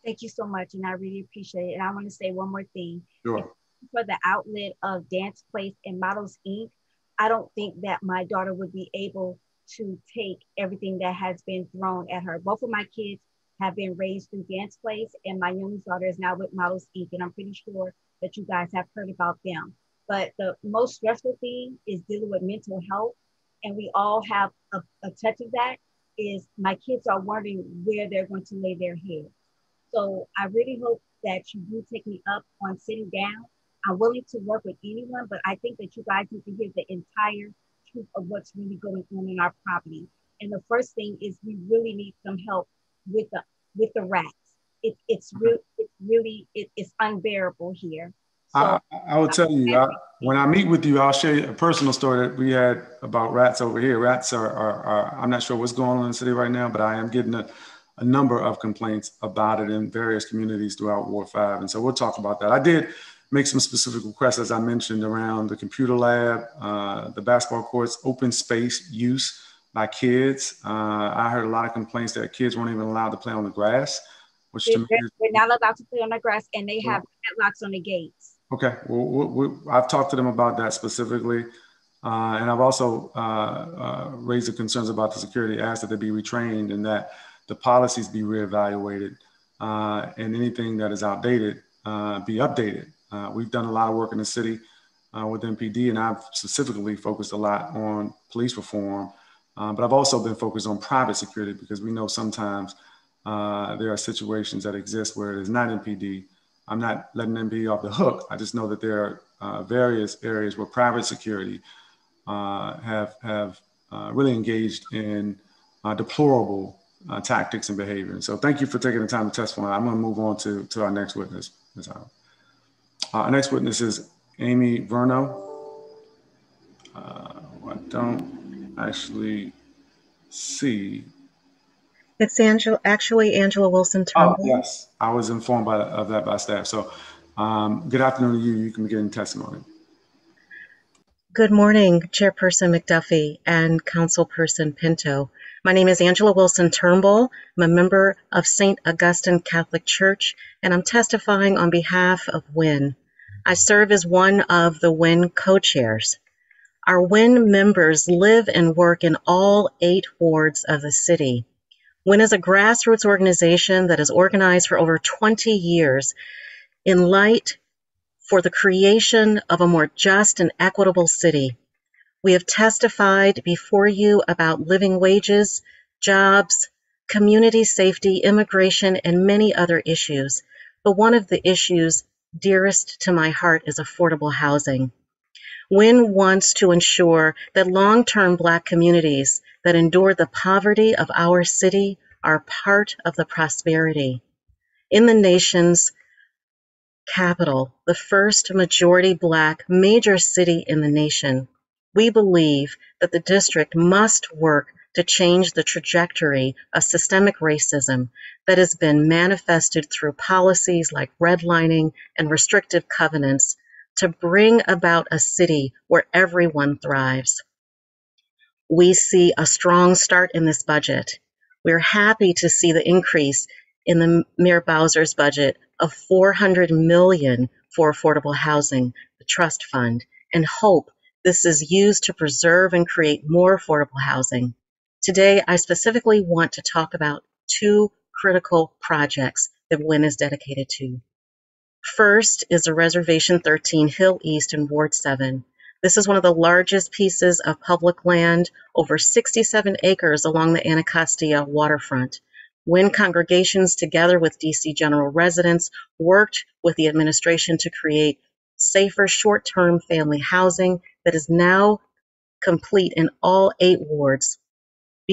Thank you so much, and I really appreciate it. And I want to say one more thing. Sure. For the outlet of Dance Place and Models Inc., I don't think that my daughter would be able to take everything that has been thrown at her. Both of my kids have been raised through Dance Place, and my youngest daughter is now with Models Inc., and I'm pretty sure that you guys have heard about them. But the most stressful thing is dealing with mental health and we all have a, a touch of that, is my kids are wondering where they're going to lay their head. So I really hope that you do take me up on sitting down. I'm willing to work with anyone, but I think that you guys need to hear the entire truth of what's really going on in our property. And the first thing is we really need some help with the with the rats. It, it's really it's really it, it's unbearable here. I, I will tell you, I, when I meet with you, I'll share a personal story that we had about rats over here. Rats are, are, are I'm not sure what's going on in the city right now, but I am getting a, a number of complaints about it in various communities throughout Ward 5. And so we'll talk about that. I did make some specific requests, as I mentioned, around the computer lab, uh, the basketball courts, open space use by kids. Uh, I heard a lot of complaints that kids weren't even allowed to play on the grass, which they're, they're not allowed to play on the grass, and they have locks on the gates. Okay, well, we, we, I've talked to them about that specifically. Uh, and I've also uh, uh, raised the concerns about the security, asked that they be retrained and that the policies be reevaluated uh, and anything that is outdated uh, be updated. Uh, we've done a lot of work in the city with MPD, and I've specifically focused a lot on police reform. but I've also been focused on private security because we know sometimes there are situations that exist where it is not MPD I'm not letting be off the hook. I just know that there are uh, various areas where private security uh, have have uh, really engaged in uh, deplorable uh, tactics and behavior. And so, thank you for taking the time to testify. I'm going to move on to to our next witness. Uh, our next witness is Amy Verno. I don't actually see it's Angela, actually Angela Wilson Turnbull. Oh, yes, I was informed by, of that by staff. So um, good afternoon to you. You can begin testimony. Good morning, Chairperson McDuffie and Councilperson Pinto. My name is Angela Wilson Turnbull. I'm a member of St. Augustine Catholic Church, and I'm testifying on behalf of WIN. I serve as one of the WIN co-chairs. Our WIN members live and work in all eight wards of the city. WIN is a grassroots organization that has organized for over 20 years in light for the creation of a more just and equitable city. We have testified before you about living wages, jobs, community safety, immigration, and many other issues. But one of the issues dearest to my heart is affordable housing. WIN wants to ensure that long-term Black communities that endure the poverty of our city are part of the prosperity. In the nation's capital, the first majority Black major city in the nation, we believe that the district must work to change the trajectory of systemic racism that has been manifested through policies like redlining and restrictive covenants to bring about a city where everyone thrives. We see a strong start in this budget. We're happy to see the increase in the Mayor Bowser's budget of 400 million for affordable housing, the trust fund, and hope this is used to preserve and create more affordable housing. Today, I specifically want to talk about two critical projects that WIN is dedicated to. First is the Reservation 13 Hill East in Ward 7. This is one of the largest pieces of public land, over 67 acres along the Anacostia waterfront. WIN congregations, together with DC General residents, worked with the administration to create safer short term family housing that is now complete in all eight wards.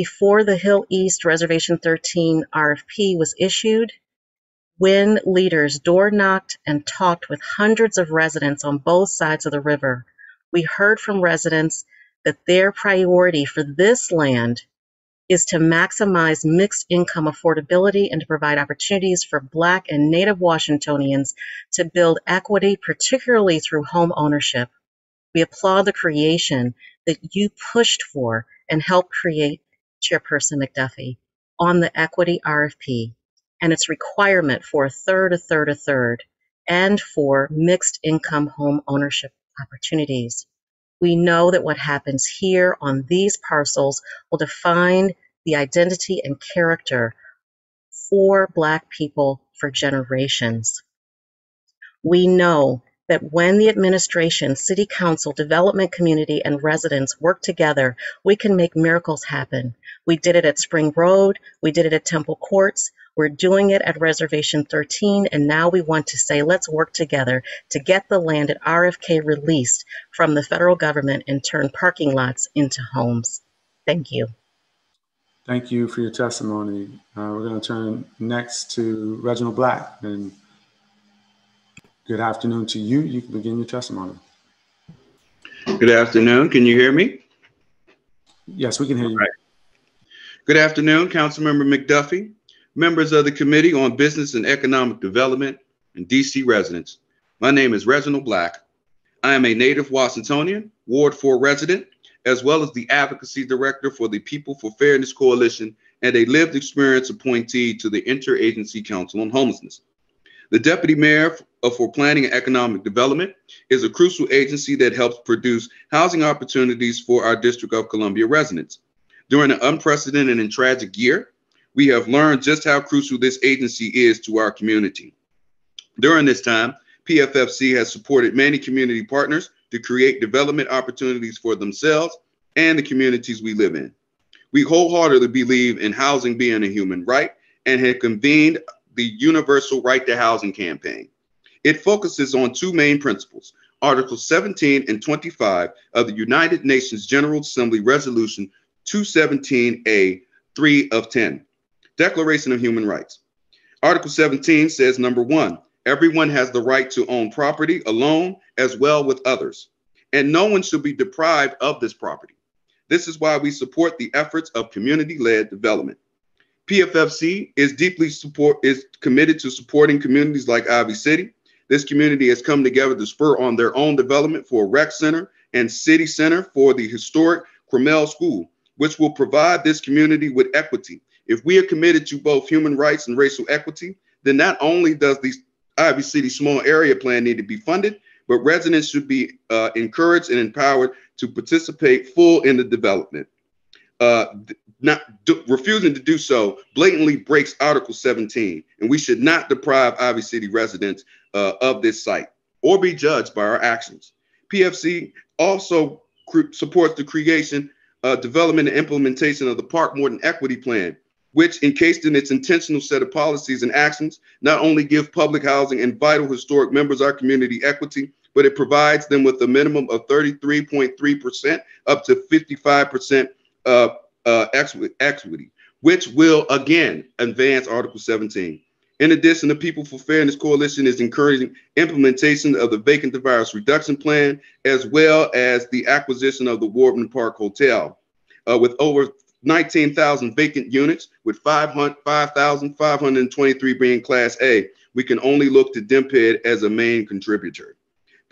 Before the Hill East Reservation 13 RFP was issued, WIN leaders door knocked and talked with hundreds of residents on both sides of the river we heard from residents that their priority for this land is to maximize mixed income affordability and to provide opportunities for Black and Native Washingtonians to build equity, particularly through home ownership. We applaud the creation that you pushed for and helped create, Chairperson McDuffie, on the equity RFP and its requirement for a third, a third, a third, and for mixed income home ownership opportunities. We know that what happens here on these parcels will define the identity and character for Black people for generations. We know that when the administration, city council, development community, and residents work together, we can make miracles happen. We did it at Spring Road, we did it at Temple Courts, we're doing it at Reservation 13, and now we want to say let's work together to get the land at RFK released from the federal government and turn parking lots into homes. Thank you. Thank you for your testimony. Uh, we're going to turn next to Reginald Black. And good afternoon to you. You can begin your testimony. Good afternoon. Can you hear me? Yes, we can hear you. Right. Good afternoon, Councilmember McDuffie, members of the Committee on Business and Economic Development, and DC residents. My name is Reginald Black. I am a native Washingtonian, Ward 4 resident, as well as the Advocacy Director for the People for Fairness Coalition and a lived experience appointee to the Interagency Council on Homelessness. The Deputy Mayor for Planning and Economic Development is a crucial agency that helps produce housing opportunities for our District of Columbia residents. During an unprecedented and tragic year, we have learned just how crucial this agency is to our community. During this time, PFFC has supported many community partners to create development opportunities for themselves and the communities we live in. We wholeheartedly believe in housing being a human right and have convened the Universal Right to Housing campaign. It focuses on two main principles Articles 17 and 25 of the United Nations General Assembly Resolution 217A 3 of 10, Declaration of Human Rights. Article 17 says number one, everyone has the right to own property alone as well with others, and no one should be deprived of this property. This is why we support the efforts of community-led development. PFFC is deeply support is committed to supporting communities like Ivy City. This community has come together to spur on their own development for a rec center and city center for the historic Crummell School, which will provide this community with equity if we are committed to both human rights and racial equity, then not only does the Ivy City Small Area Plan need to be funded, but residents should be uh, encouraged and empowered to participate full in the development. Uh, not do, refusing to do so blatantly breaks Article 17, and we should not deprive Ivy City residents uh, of this site or be judged by our actions. PFC also supports the creation, uh, development, and implementation of the Park Morton Equity Plan, which, encased in its intentional set of policies and actions, not only give public housing and vital historic members our community equity, but it provides them with a minimum of 33.3% up to 55% uh, uh, equity, which will again advance Article 17. In addition, the People for Fairness Coalition is encouraging implementation of the Vacant Virus Reduction Plan, as well as the acquisition of the Wardman Park Hotel. Uh, with over 19,000 vacant units with 5,523 being Class A. We can only look to DMPED as a main contributor.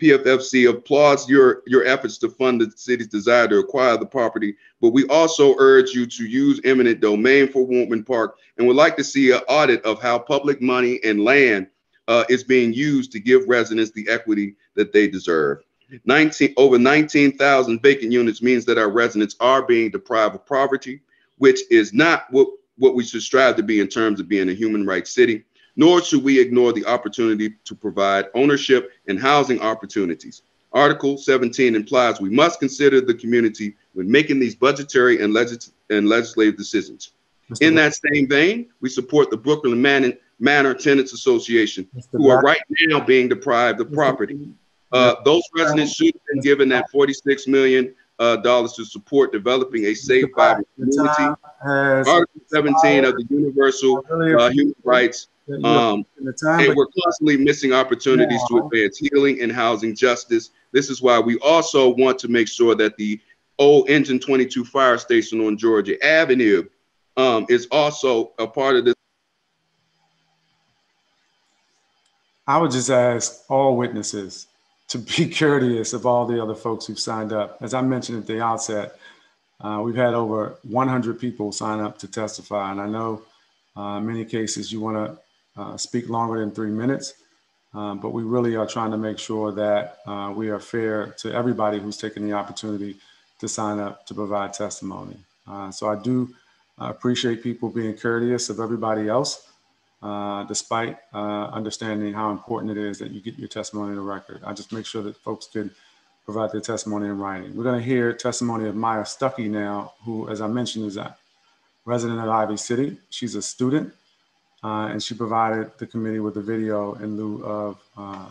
PFFC applauds your, your efforts to fund the city's desire to acquire the property, but we also urge you to use eminent domain for Wardman Park and would like to see an audit of how public money and land uh, is being used to give residents the equity that they deserve. 19 over 19,000 vacant units means that our residents are being deprived of poverty, which is not what, what we should strive to be in terms of being a human rights city, nor should we ignore the opportunity to provide ownership and housing opportunities. Article 17 implies we must consider the community when making these budgetary and, legis- and legislative decisions. In that same vein, we support the Brookland Manor, Manor Tenants Association, who are right now being deprived of property. Uh, those residents should have been given that 46 million uh, dollars to support developing a safe, vibrant community. Article 17 of the Universal uh, Human Rights. Um, and we're constantly missing opportunities to advance healing and housing justice. This is why we also want to make sure that the old Engine 22 fire station on Georgia Avenue um, is also a part of this. I would just ask all witnesses to be courteous of all the other folks who've signed up. As I mentioned at the outset, uh, we've had over 100 people sign up to testify, and I know uh, in many cases you want to uh, speak longer than three minutes, um, but we really are trying to make sure that uh, we are fair to everybody who's taken the opportunity to sign up to provide testimony. Uh, so I do appreciate people being courteous of everybody else uh, despite uh, understanding how important it is that you get your testimony the record. I just make sure that folks can provide their testimony in writing. We're going to hear testimony of Maya Stuckey now, who, as I mentioned, is a resident of Ivy City. She's a student, uh, and she provided the committee with a video in lieu of uh,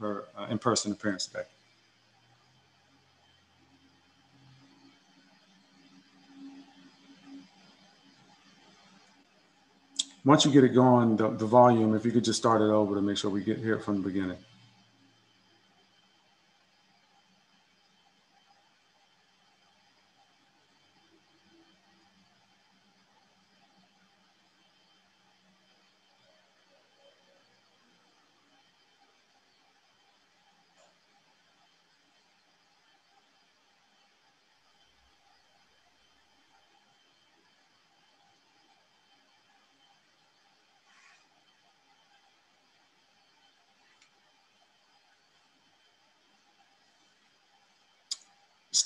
her uh, in-person appearance today. once you get it going, the, the volume, if you could just start it over to make sure we get here from the beginning.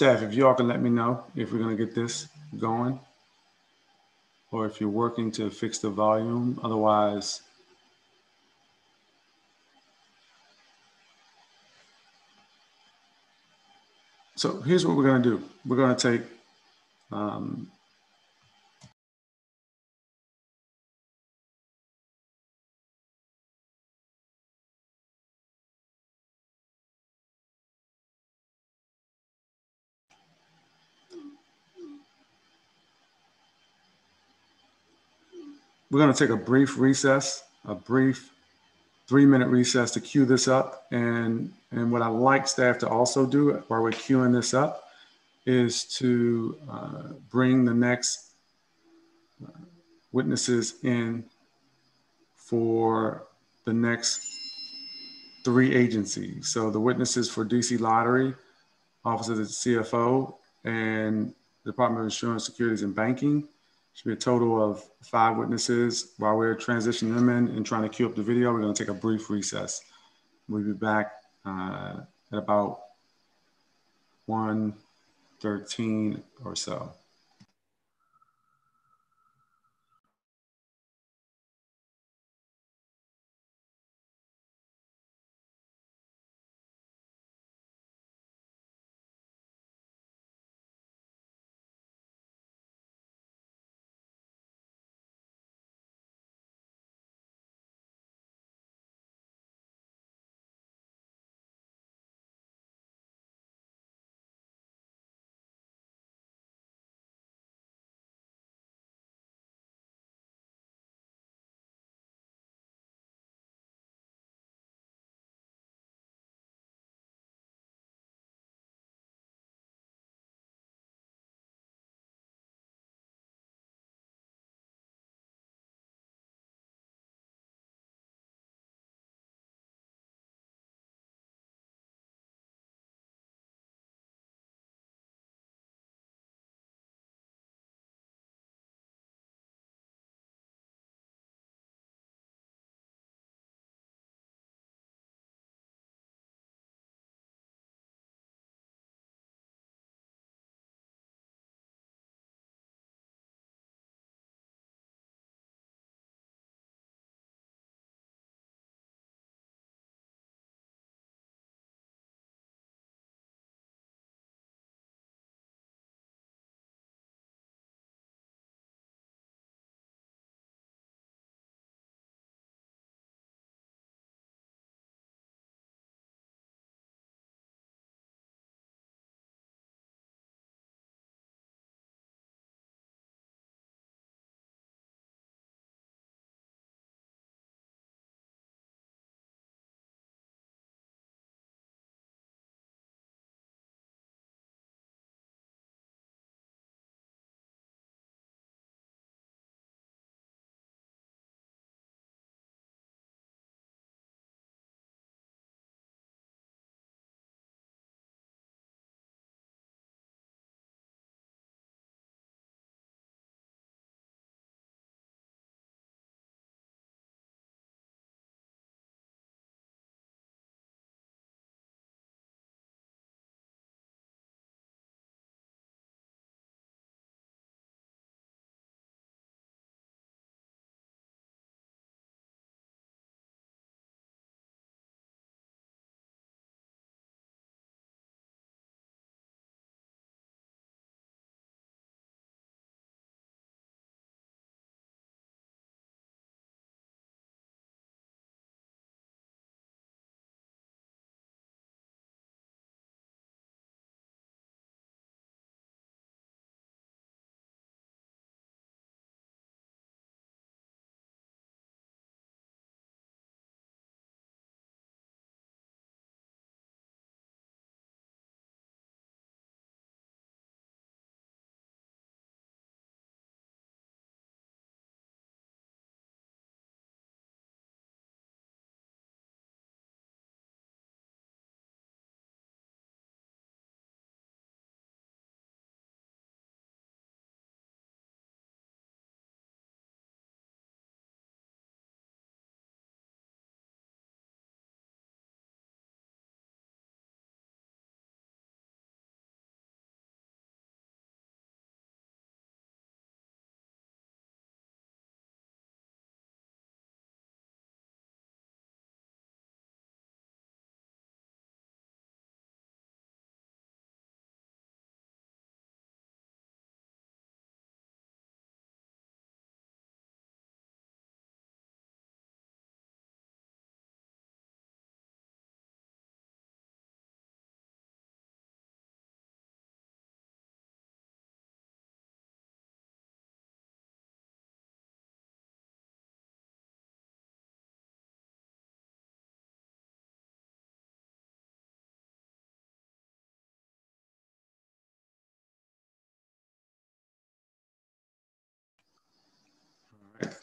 Staff, if y'all can let me know if we're gonna get this going. Or if you're working to fix the volume, otherwise. So here's what we're gonna do. We're gonna take um, We're going to take a brief recess, a brief three minute recess to queue this up. And, and what I like staff to also do while we're queuing this up is to uh, bring the next uh, witnesses in for the next three agencies. So the witnesses for DC Lottery, Office of the CFO, and Department of Insurance, Securities, and Banking should be a total of five witnesses. While we're transitioning them in and trying to queue up the video, we're going to take a brief recess. We'll be back uh, at about 1.13 or so.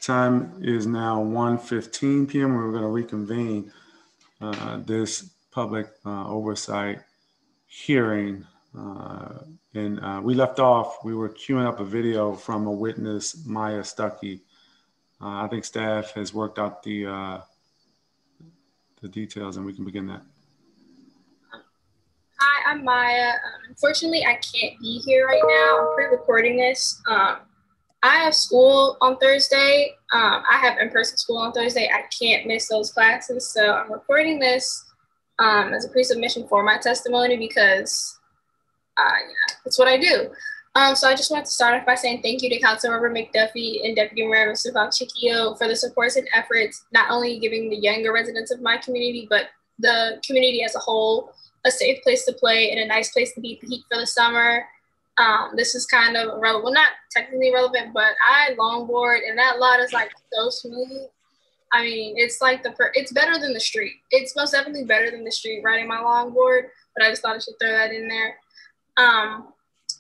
Time is now 1.15 p.m. We're going to reconvene uh, this public uh, oversight hearing. Uh, and uh, we left off, we were queuing up a video from a witness, Maya Stuckey. Uh, I think staff has worked out the, uh, the details and we can begin that. Hi, I'm Maya. Um, unfortunately, I can't be here right now. I'm pre-recording this. Um, I have school on Thursday. Um, I have in-person school on Thursday. I can't miss those classes, so I'm recording this um, as a pre-submission for my testimony because uh, yeah, that's what I do. Um, so I just want to start off by saying thank you to Councilmember McDuffie and Deputy Mayor Mr. Falcicchio for the supports and efforts, not only giving the younger residents of my community, but the community as a whole a safe place to play and a nice place to beat the heat for the summer. Um, this is kind of relevant, well, not technically relevant, but I longboard and that lot is like so smooth. I mean, it's like the, per- it's better than the street. It's most definitely better than the street riding my longboard, but I just thought I should throw that in there. Um,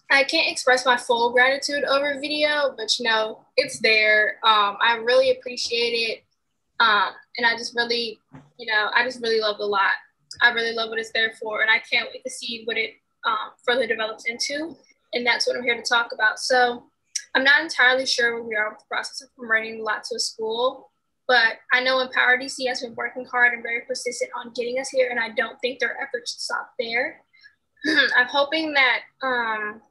I can't express my full gratitude over video, but you know, it's there. Um, I really appreciate it. Um, and I just really, you know, I just really love the lot. I really love what it's there for, and I can't wait to see what it um, further develops into. And that's what I'm here to talk about. So I'm not entirely sure where we are with the process of the lot to a school, but I know Empower DC has been working hard and very persistent on getting us here, and I don't think their efforts stop there. I'm hoping that um,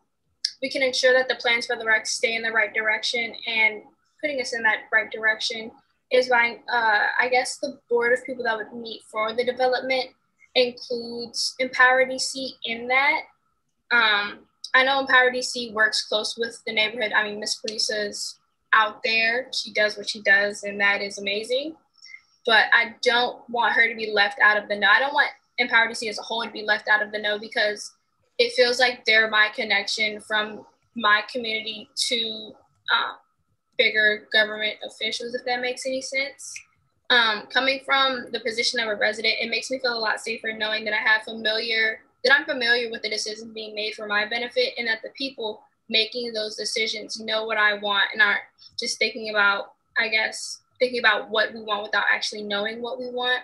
we can ensure that the plans for the rec stay in the right direction and putting us in that right direction is by, uh, I guess, the board of people that would meet for the development includes Empower DC in that. Um, I know Empower DC works close with the neighborhood. I mean, Miss Polisa's out there. She does what she does, and that is amazing. But I don't want her to be left out of the know. I don't want Empower DC as a whole to be left out of the know because it feels like they're my connection from my community to um, bigger government officials, if that makes any sense. Um, coming from the position of a resident, it makes me feel a lot safer knowing that I have familiar that I'm familiar with the decisions being made for my benefit and that the people making those decisions know what I want and aren't just thinking about, I guess, thinking about what we want without actually knowing what we want.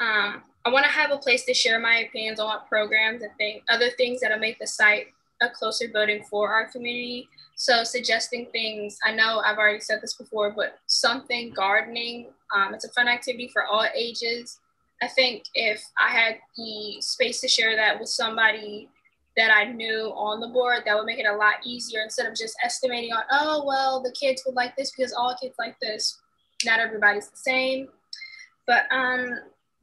Um, I want to have a place to share my opinions on what programs and thing, other things that'll make the site a closer voting for our community. So suggesting things, I know I've already said this before, but something gardening, um, it's a fun activity for all ages. I think if I had the space to share that with somebody that I knew on the board, that would make it a lot easier instead of just estimating on, oh, well, the kids would like this because all kids like this. Not everybody's the same. But um,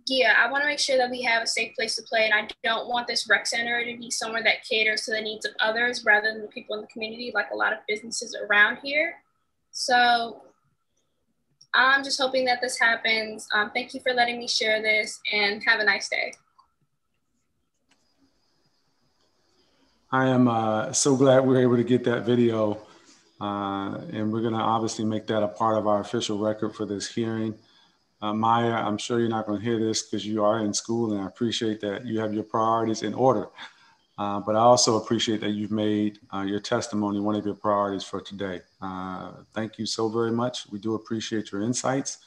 yeah, I want to make sure that we have a safe place to play. And I don't want this rec center to be somewhere that caters to the needs of others rather than the people in the community, like a lot of businesses around here. So I'm just hoping that this happens. Um, thank you for letting me share this and have a nice day. I am uh, so glad we were able to get that video. Uh, and we're going to obviously make that a part of our official record for this hearing. Uh, Maya, I'm sure you're not going to hear this because you are in school, and I appreciate that you have your priorities in order. Uh, but I also appreciate that you've made uh, your testimony one of your priorities for today. Uh, thank you so very much. We do appreciate your insights.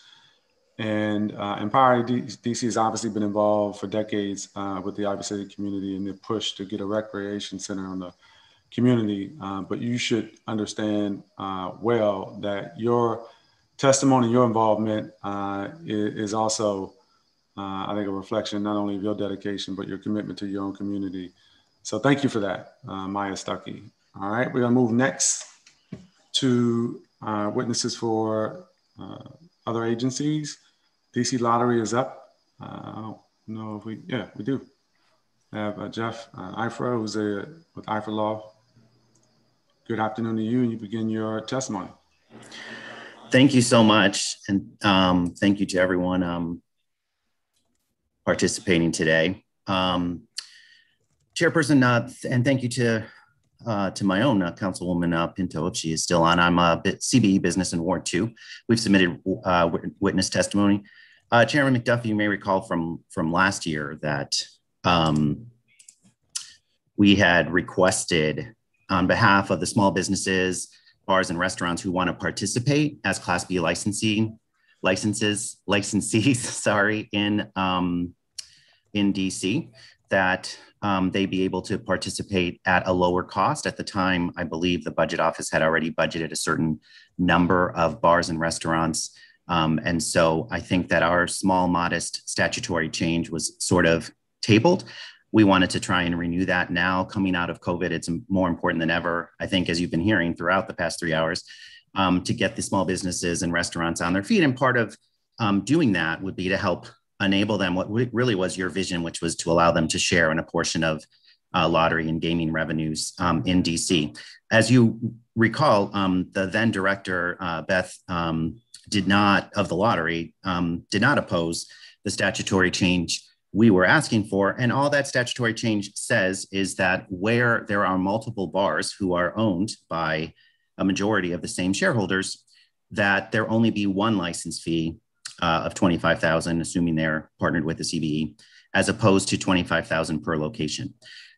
And uh, Empower DC has obviously been involved for decades uh, with the Ivy City community in the push to get a recreation center on the community. but you should understand well that your testimony, your involvement is, also, I think, a reflection not only of your dedication, but your commitment to your own community. So thank you for that, uh, Maya Stuckey. All right, we're gonna move next to uh, witnesses for uh, other agencies. DC Lottery is up. Uh, I don't know if we, yeah, we do. We have Jeff uh, Ifrah, who's a, with Ifrah Law. Good afternoon to you, and you begin your testimony. Thank you so much. And um, thank you to everyone um, participating today. Um, Chairperson, uh, and thank you to uh, to my own uh, Councilwoman uh, Pinto, if she is still on. I'm a CBE Business in Ward 2. We've submitted uh, witness testimony. Uh, Chairman McDuffie, you may recall from, from last year that um, we had requested on behalf of the small businesses bars and restaurants who want to participate as Class B licensing licenses licensees, sorry, in um, in DC, that um, they be able to participate at a lower cost. At the time, I believe the budget office had already budgeted a certain number of bars and restaurants. Um, and so I think that our small, modest statutory change was sort of tabled. We wanted to try and renew that now coming out of COVID. It's more important than ever, I think, as you've been hearing throughout the past three hours, um, to get the small businesses and restaurants on their feet. And part of um, doing that would be to help enable them what really was your vision, which was to allow them to share in a portion of uh, lottery and gaming revenues um, in DC. As you recall, um, the then director, uh, Beth, um, did not, of the lottery, um, did not oppose the statutory change we were asking for. And all that statutory change says is that where there are multiple bars who are owned by a majority of the same shareholders, that there only be one license fee uh, of 25,000, assuming they're partnered with the CBE, as opposed to 25,000 per location.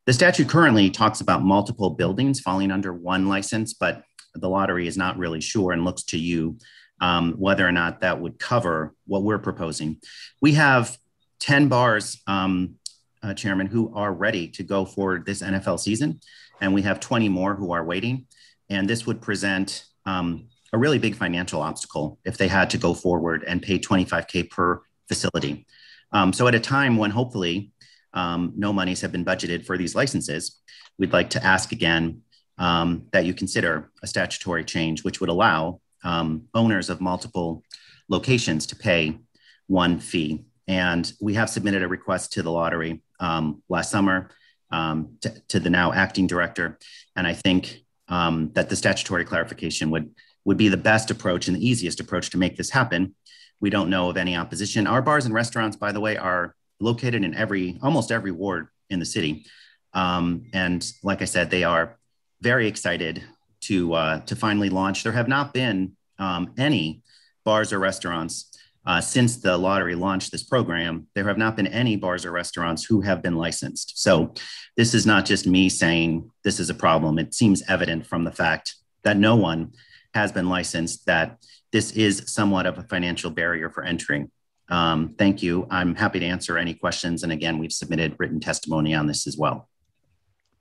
The statute currently talks about multiple buildings falling under one license, but the lottery is not really sure and looks to you um, whether or not that would cover what we're proposing. We have 10 bars, um, uh, Chairman, who are ready to go for this NFL season, and we have 20 more who are waiting. And this would present um, a really big financial obstacle if they had to go forward and pay 25K per facility. Um, so at a time when hopefully um, no monies have been budgeted for these licenses, we'd like to ask again um, that you consider a statutory change which would allow um, owners of multiple locations to pay one fee. And we have submitted a request to the lottery um, last summer um, to, to, the now acting director. And I think that the statutory clarification would would be the best approach and the easiest approach to make this happen. We don't know of any opposition. Our bars and restaurants, by the way, are located in every almost every ward in the city. Um, and like I said, they are very excited to uh, to finally launch. There have not been um, any bars or restaurants uh, since the lottery launched this program. There have not been any bars or restaurants who have been licensed. So this is not just me saying this is a problem. It seems evident from the fact that no one has been licensed that this is somewhat of a financial barrier for entering. Um, thank you. I'm happy to answer any questions. And again, we've submitted written testimony on this as well.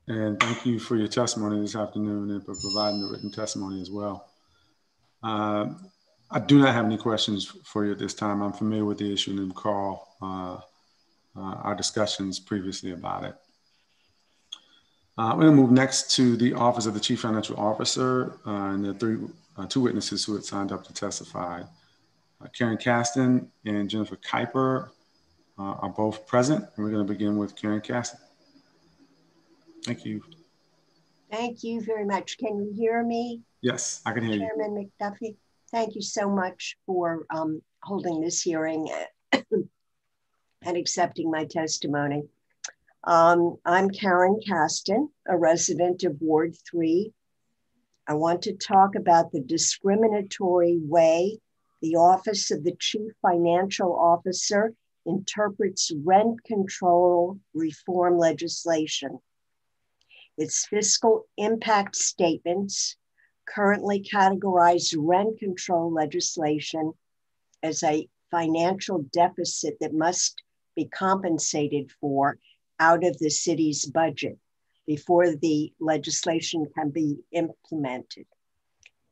And thank you for your testimony this afternoon and for providing the written testimony as well. Uh, I do not have any questions for you at this time. I'm familiar with the issue and recall uh, uh, our discussions previously about it. Uh, we're going to move next to the Office of the Chief Financial Officer uh, and the three uh, two witnesses who had signed up to testify. Uh, Karen Caston and Jennifer Kuiper uh, are both present, and we're going to begin with Karen Caston. Thank you. Thank you very much. Can you hear me? Yes, I can hear Chairman you. Chairman McDuffie, thank you so much for um, holding this hearing and accepting my testimony. Um, I'm Karen Caston, a resident of Ward 3 I want to talk about the discriminatory way the Office of the Chief Financial Officer interprets rent control reform legislation. Its fiscal impact statements currently categorize rent control legislation as a financial deficit that must be compensated for out of the city's budget before the legislation can be implemented.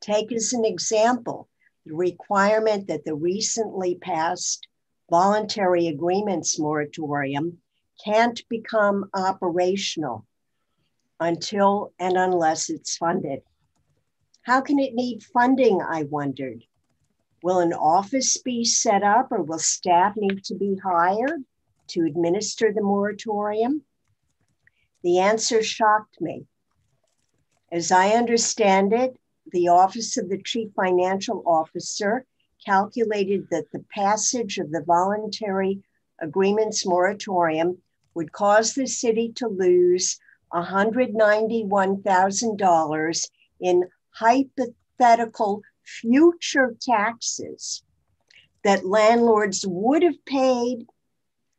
Take as an example the requirement that the recently passed voluntary agreements moratorium can't become operational until and unless it's funded. How can it need funding? I wondered. Will an office be set up or will staff need to be hired to administer the moratorium? The answer shocked me. As I understand it, the Office of the Chief Financial Officer calculated that the passage of the voluntary agreements moratorium would cause the city to lose $191,000 in hypothetical future taxes that landlords would have paid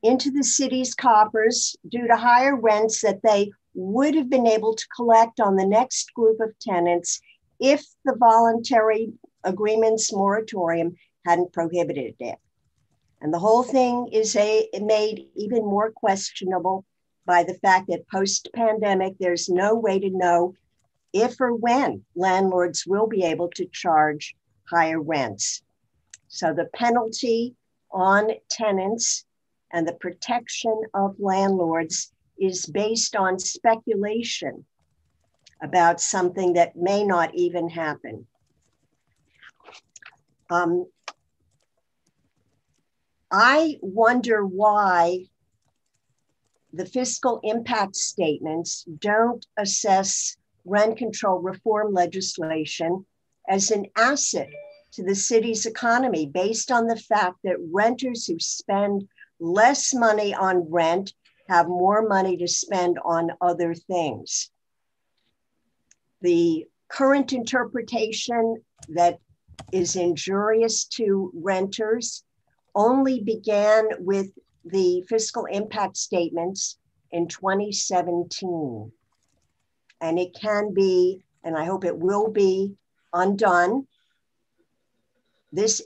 into the city's coffers due to higher rents that they would have been able to collect on the next group of tenants if the voluntary agreements moratorium hadn't prohibited it. And the whole thing is a, made even more questionable by the fact that post pandemic, there's no way to know if or when landlords will be able to charge higher rents. So the penalty on tenants and the protection of landlords is based on speculation about something that may not even happen. Um, I wonder why the fiscal impact statements don't assess rent control reform legislation as an asset to the city's economy based on the fact that renters who spend less money on rent have more money to spend on other things. The current interpretation that is injurious to renters only began with the fiscal impact statements in 2017. And it can be, and I hope it will be, undone. This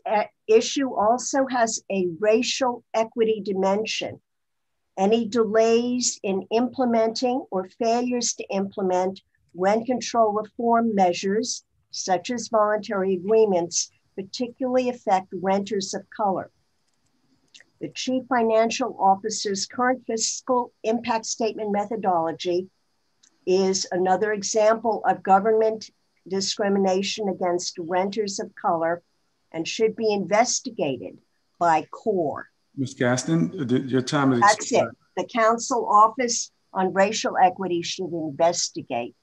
issue also has a racial equity dimension. Any delays in implementing or failures to implement rent control reform measures, such as voluntary agreements, particularly affect renters of color. The Chief Financial Officer's current fiscal impact statement methodology is another example of government discrimination against renters of color and should be investigated by CORE. Ms. Caston, your time is That's expired. it. The Council Office on Racial Equity should investigate.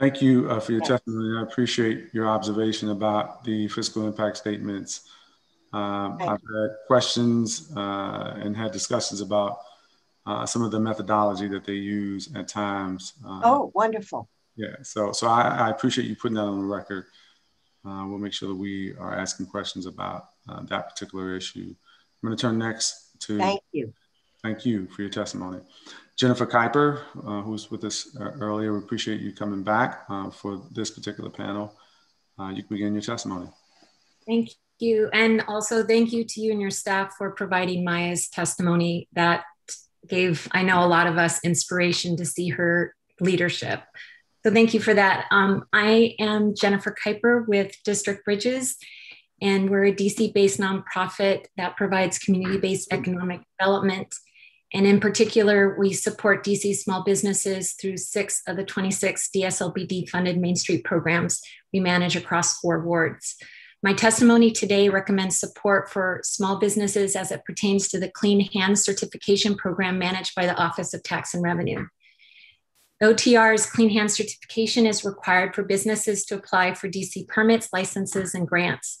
Thank you uh, for your testimony. I appreciate your observation about the fiscal impact statements. Um, I've had questions uh, and had discussions about uh, some of the methodology that they use at times. Uh, oh, wonderful. Yeah, so so I, I, appreciate you putting that on the record. Uh, we'll make sure that we are asking questions about uh, that particular issue. I'm going to turn next to. Thank you. Thank you for your testimony. Jennifer Kuiper, uh, who was with us uh, earlier, we appreciate you coming back uh, for this particular panel. Uh, you can begin your testimony. Thank you. And also thank you to you and your staff for providing Maya's testimony. That gave, I know, a lot of us inspiration to see her leadership. So thank you for that. Um, I am Jennifer Kuiper with District Bridges, and we're a DC-based nonprofit that provides community-based economic development and in particular, we support DC small businesses through six of the 26 DSLBD funded Main Street programs we manage across four wards. My testimony today recommends support for small businesses as it pertains to the Clean Hands certification program managed by the Office of Tax and Revenue. OTR's Clean Hands certification is required for businesses to apply for DC permits, licenses, and grants.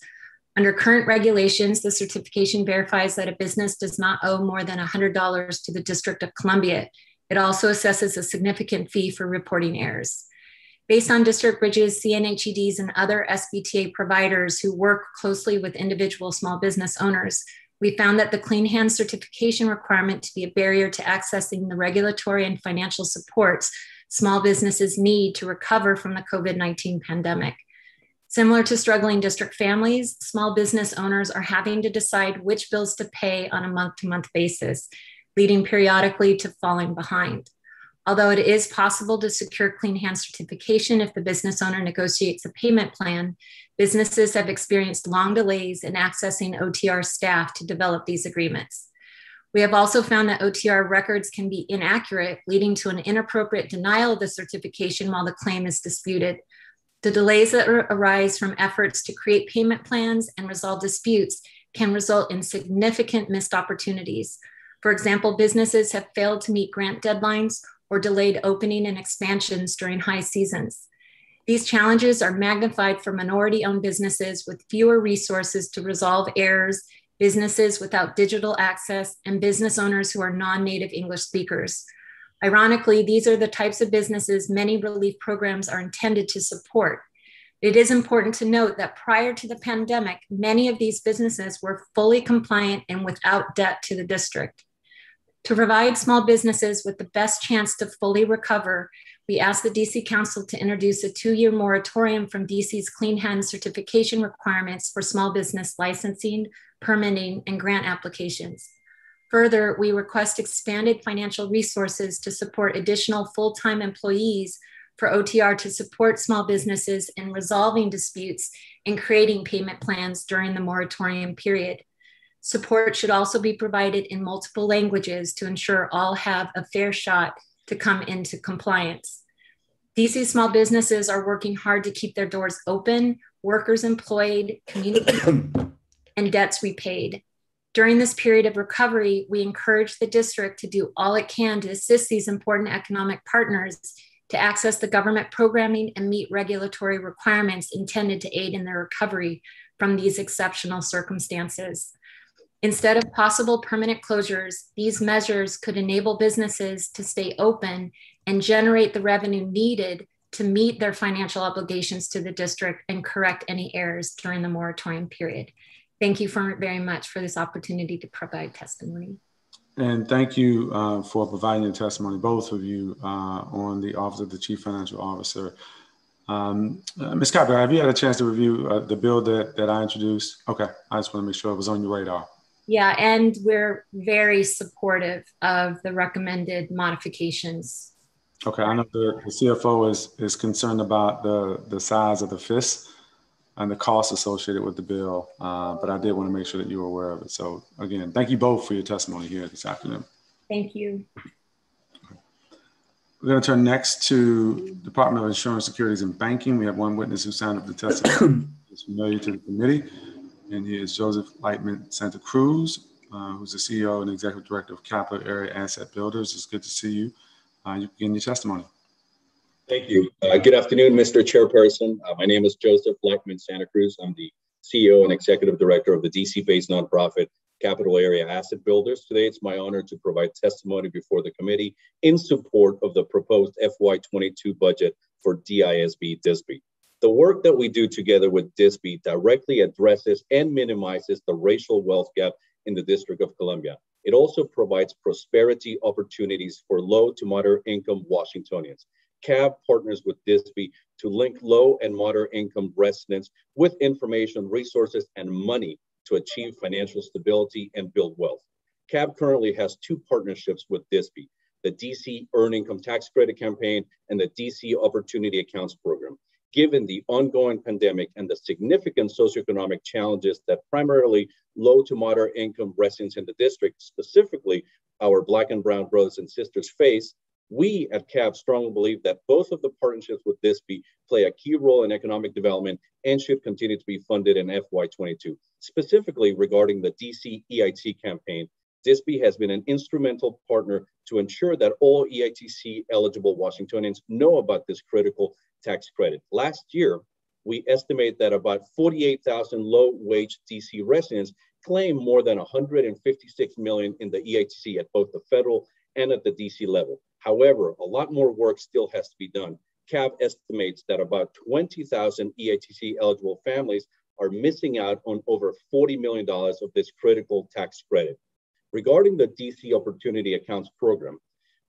Under current regulations, the certification verifies that a business does not owe more than $100 to the District of Columbia. It also assesses a significant fee for reporting errors. Based on district bridges, CNHEDs, and other SBTA providers who work closely with individual small business owners, we found that the Clean Hands certification requirement to be a barrier to accessing the regulatory and financial supports small businesses need to recover from the COVID 19 pandemic. Similar to struggling district families, small business owners are having to decide which bills to pay on a month to month basis, leading periodically to falling behind. Although it is possible to secure clean hands certification if the business owner negotiates a payment plan, businesses have experienced long delays in accessing OTR staff to develop these agreements. We have also found that OTR records can be inaccurate, leading to an inappropriate denial of the certification while the claim is disputed, the delays that arise from efforts to create payment plans and resolve disputes can result in significant missed opportunities. For example, businesses have failed to meet grant deadlines or delayed opening and expansions during high seasons. These challenges are magnified for minority owned businesses with fewer resources to resolve errors, businesses without digital access, and business owners who are non native English speakers. Ironically, these are the types of businesses many relief programs are intended to support. It is important to note that prior to the pandemic, many of these businesses were fully compliant and without debt to the district. To provide small businesses with the best chance to fully recover, we ask the DC Council to introduce a two-year moratorium from DC's Clean Hands certification requirements for small business licensing, permitting, and grant applications. Further, we request expanded financial resources to support additional full-time employees for OTR to support small businesses in resolving disputes and creating payment plans during the moratorium period. Support should also be provided in multiple languages to ensure all have a fair shot to come into compliance. DC small businesses are working hard to keep their doors open, workers employed, community and debts repaid. During this period of recovery, we encourage the district to do all it can to assist these important economic partners to access the government programming and meet regulatory requirements intended to aid in their recovery from these exceptional circumstances. Instead of possible permanent closures, these measures could enable businesses to stay open and generate the revenue needed to meet their financial obligations to the district and correct any errors during the moratorium period. Thank you for, very much for this opportunity to provide testimony. And thank you uh, for providing your testimony, both of you, uh, on the Office of the Chief Financial Officer. Um, uh, Ms. Copper, have you had a chance to review uh, the bill that, that I introduced? Okay, I just want to make sure it was on your radar. Yeah, and we're very supportive of the recommended modifications. Okay, I know the, the CFO is is concerned about the the size of the FIS and the costs associated with the bill, uh, but I did want to make sure that you were aware of it. So again, thank you both for your testimony here this afternoon. Thank you. We're going to turn next to Department of Insurance, Securities, and Banking. We have one witness who signed up to testify. is familiar to the committee and he is Joseph Leitmann Santa Cruz, uh, who's the CEO and Executive Director of Capital Area Asset Builders. It's good to see you. Uh, you begin your testimony. Thank you. Uh, good afternoon, Mr. Chairperson. Uh, my name is Joseph Leitmann Santa Cruz. I'm the CEO and Executive Director of the DC-based nonprofit Capital Area Asset Builders. Today, it's my honor to provide testimony before the committee in support of the proposed FY22 budget for DISB DISB. The work that we do together with DISB directly addresses and minimizes the racial wealth gap in the District of Columbia. It also provides prosperity opportunities for low to moderate income Washingtonians. CAB partners with DISB to link low and moderate income residents with information, resources, and money to achieve financial stability and build wealth. CAB currently has two partnerships with DISB, the DC Earned Income Tax Credit Campaign and the DC Opportunity Accounts Program given the ongoing pandemic and the significant socioeconomic challenges that primarily low to moderate income residents in the district, specifically our Black and Brown brothers and sisters, face, we at CAB strongly believe that both of the partnerships with DISB play a key role in economic development and should continue to be funded in FY22. Specifically regarding the DC EIT campaign, DISB has been an instrumental partner to ensure that all EITC eligible Washingtonians know about this critical tax credit. Last year, we estimate that about 48,000 low-wage DC residents claim more than 156 million in the EITC at both the federal and at the DC level. However, a lot more work still has to be done. CAB estimates that about 20,000 EITC eligible families are missing out on over $40 million of this critical tax credit. Regarding the DC Opportunity Accounts Program,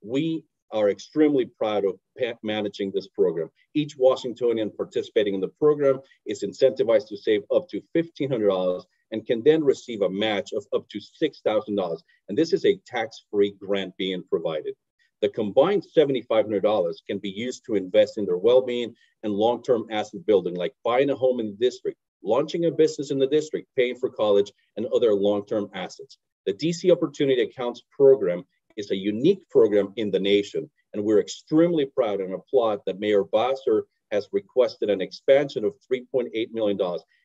we are extremely proud of managing this program. Each Washingtonian participating in the program is incentivized to save up to $1,500 and can then receive a match of up to $6,000. And this is a tax-free grant being provided. The combined $7,500 can be used to invest in their well-being and long-term asset building, like buying a home in the district, launching a business in the district, paying for college, and other long-term assets. The DC Opportunity Accounts Program is a unique program in the nation, and we're extremely proud and applaud that Mayor Bowser has requested an expansion of $3.8 million.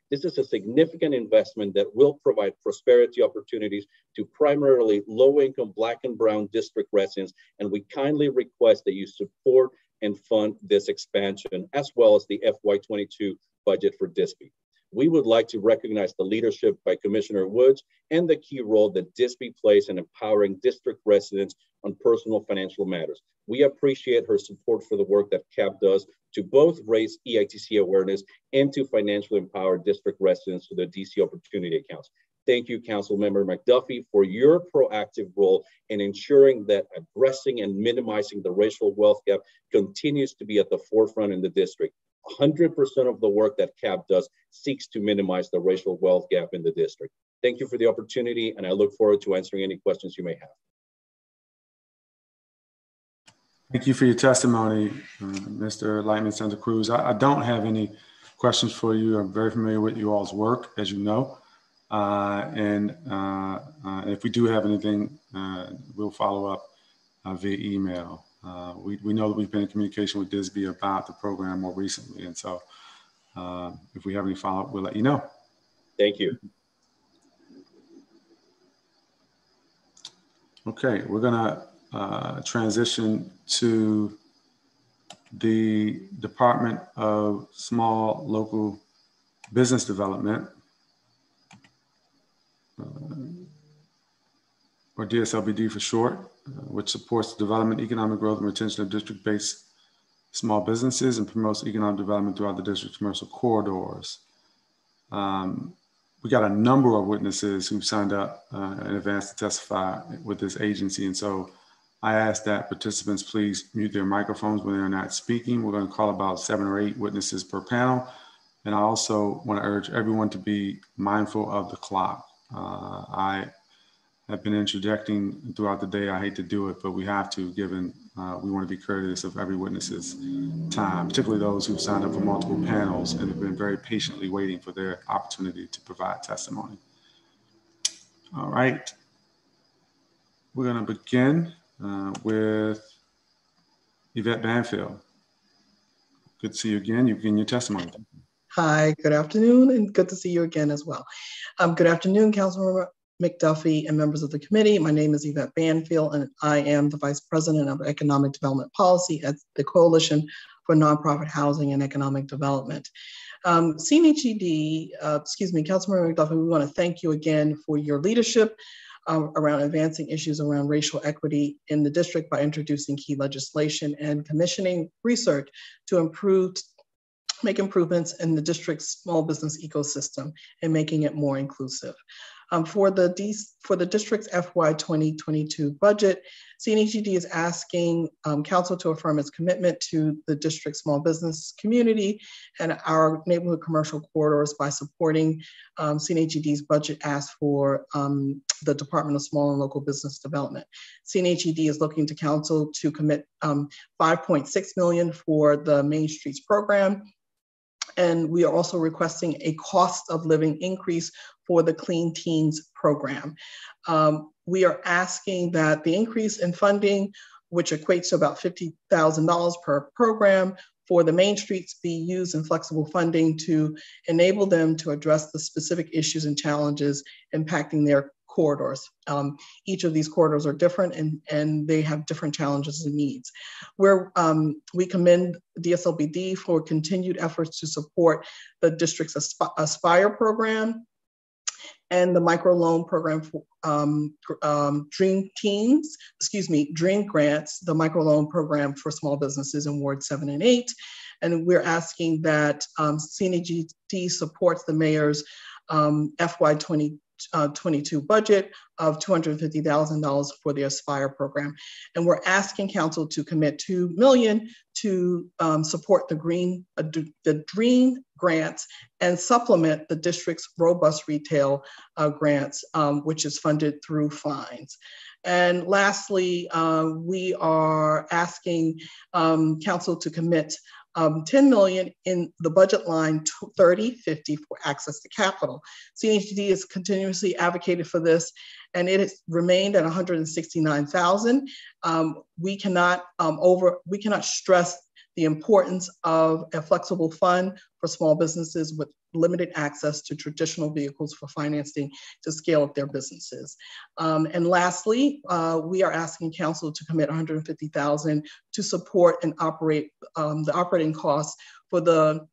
This is a significant investment that will provide prosperity opportunities to primarily low-income Black and Brown district residents, and we kindly request that you support and fund this expansion, as well as the FY22 budget for DISB we would like to recognize the leadership by Commissioner Woods and the key role that DISB plays in empowering district residents on personal financial matters. We appreciate her support for the work that CAB does to both raise EITC awareness and to financially empower district residents through the DC opportunity accounts. thank you, Councilmember McDuffie, for your proactive role in ensuring that addressing and minimizing the racial wealth gap continues to be at the forefront in the district. 100% of the work that CAB does seeks to minimize the racial wealth gap in the district. Thank you for the opportunity, and I look forward to answering any questions you may have. Thank you for your testimony, uh, Mr. Leitmann Santa Cruz. I, I, don't have any questions for you. I'm very familiar with you all's work, as you know. Uh, and uh, uh if we do have anything, uh, we'll follow up uh, via email. we, we know that we've been in communication with DISB about the program more recently. And so if we have any follow up, we'll let you know. Thank you. Okay, we're going to uh, transition to the Department of Small Local Business Development, uh, or DSLBD for short, uh, which supports the development, economic growth, and retention of district-based small businesses and promotes economic development throughout the district's commercial corridors. Um, we got a number of witnesses who signed up uh, in advance to testify with this agency. And so I ask that participants please mute their microphones when they're not speaking. We're going to call about seven or eight witnesses per panel. And I also want to urge everyone to be mindful of the clock. Uh, I have been interjecting throughout the day. I hate to do it, but we have to, given uh, we want to be courteous of every witness's time, particularly those who've signed up for multiple panels and have been very patiently waiting for their opportunity to provide testimony. All right. We're going to begin uh, with Yvette Banfield. Good to see you again. You've begin your testimony. Hi, good afternoon, and good to see you again as well. Um, good afternoon, Councilmember McDuffie and members of the committee. My name is Yvette Banfield, and I am the Vice President of Economic Development Policy at the Coalition for Nonprofit Housing and Economic Development. Um, CNHED, uh, excuse me, Councilmember McDuffie, we want to thank you again for your leadership uh, around advancing issues around racial equity in the district by introducing key legislation and commissioning research to improve make improvements in the district's small business ecosystem and making it more inclusive. Um, for, the D, for the district's FY 2022 budget, CNHED is asking um, council to affirm its commitment to the district's small business community and our neighborhood commercial corridors by supporting um, budget ask for um, the Department of Small and Local Business Development. CNHED is looking to council to commit um, 5.6 million for the Main Streets program and we are also requesting a cost of living increase for the Clean Teens program. Um, we are asking that the increase in funding, which equates to about $50,000 per program, for the main streets be used in flexible funding to enable them to address the specific issues and challenges impacting their corridors. Um, each of these corridors are different and, and they have different challenges and needs. Where um, we commend DSLBD for continued efforts to support the district's Aspire program and the microloan program for um, um, Dream Teams, excuse me, Dream Grants, the microloan program for small businesses in Ward 7 and 8. And we're asking that um, CNHED supports the mayor's um, FY20 uh, 2022 budget of $250,000 for the Aspire program. And we're asking council to commit 2 million to um, support the green, uh, the DREAM grants and supplement the district's robust retail uh, grants, um, which is funded through fines. And lastly, uh, we are asking um, council to commit um, 10 million in the budget line 30, 50 for access to capital. CNHED has continuously advocated for this and it has remained at 169,000. Um, we cannot um, over, we cannot stress the importance of a flexible fund for small businesses with limited access to traditional vehicles for financing to scale up their businesses. Um, and lastly, uh, we are asking council to commit 150,000 to support and operate um, the operating costs for the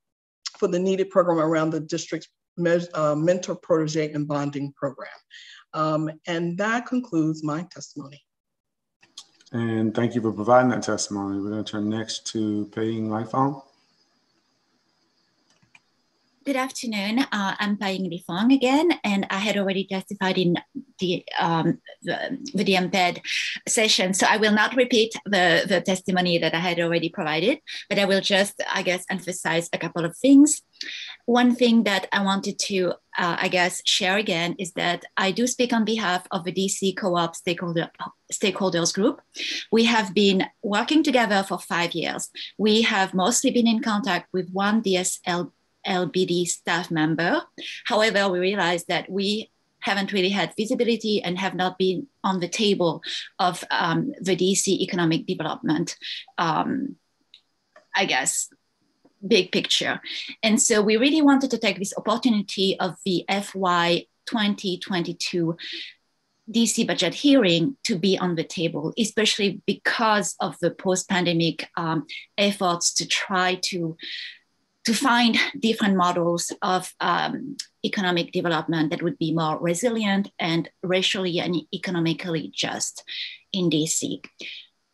for the needed program around the district's uh, mentor protege and bonding program. Um, and that concludes my testimony. And thank you for providing that testimony. We're going to turn next to Paying Lifelong. Good afternoon. Uh, I'm Paying Li Fong again, and I had already testified in the, um, the, the DMPED session. So I will not repeat the, the testimony that I had already provided, but I will just, I guess, emphasize a couple of things. One thing that I wanted to, uh, I guess, share again is that I do speak on behalf of the DC Co-op stakeholder, stakeholders group. We have been working together for five years. We have mostly been in contact with one DSL LBD staff member. However, we realized that we haven't really had visibility and have not been on the table of um, the DC economic development, um, I guess, big picture. And so we really wanted to take this opportunity of the FY 2022 DC budget hearing to be on the table, especially because of the post pandemic um, efforts to try to to find different models of um, economic development that would be more resilient and racially and economically just in DC.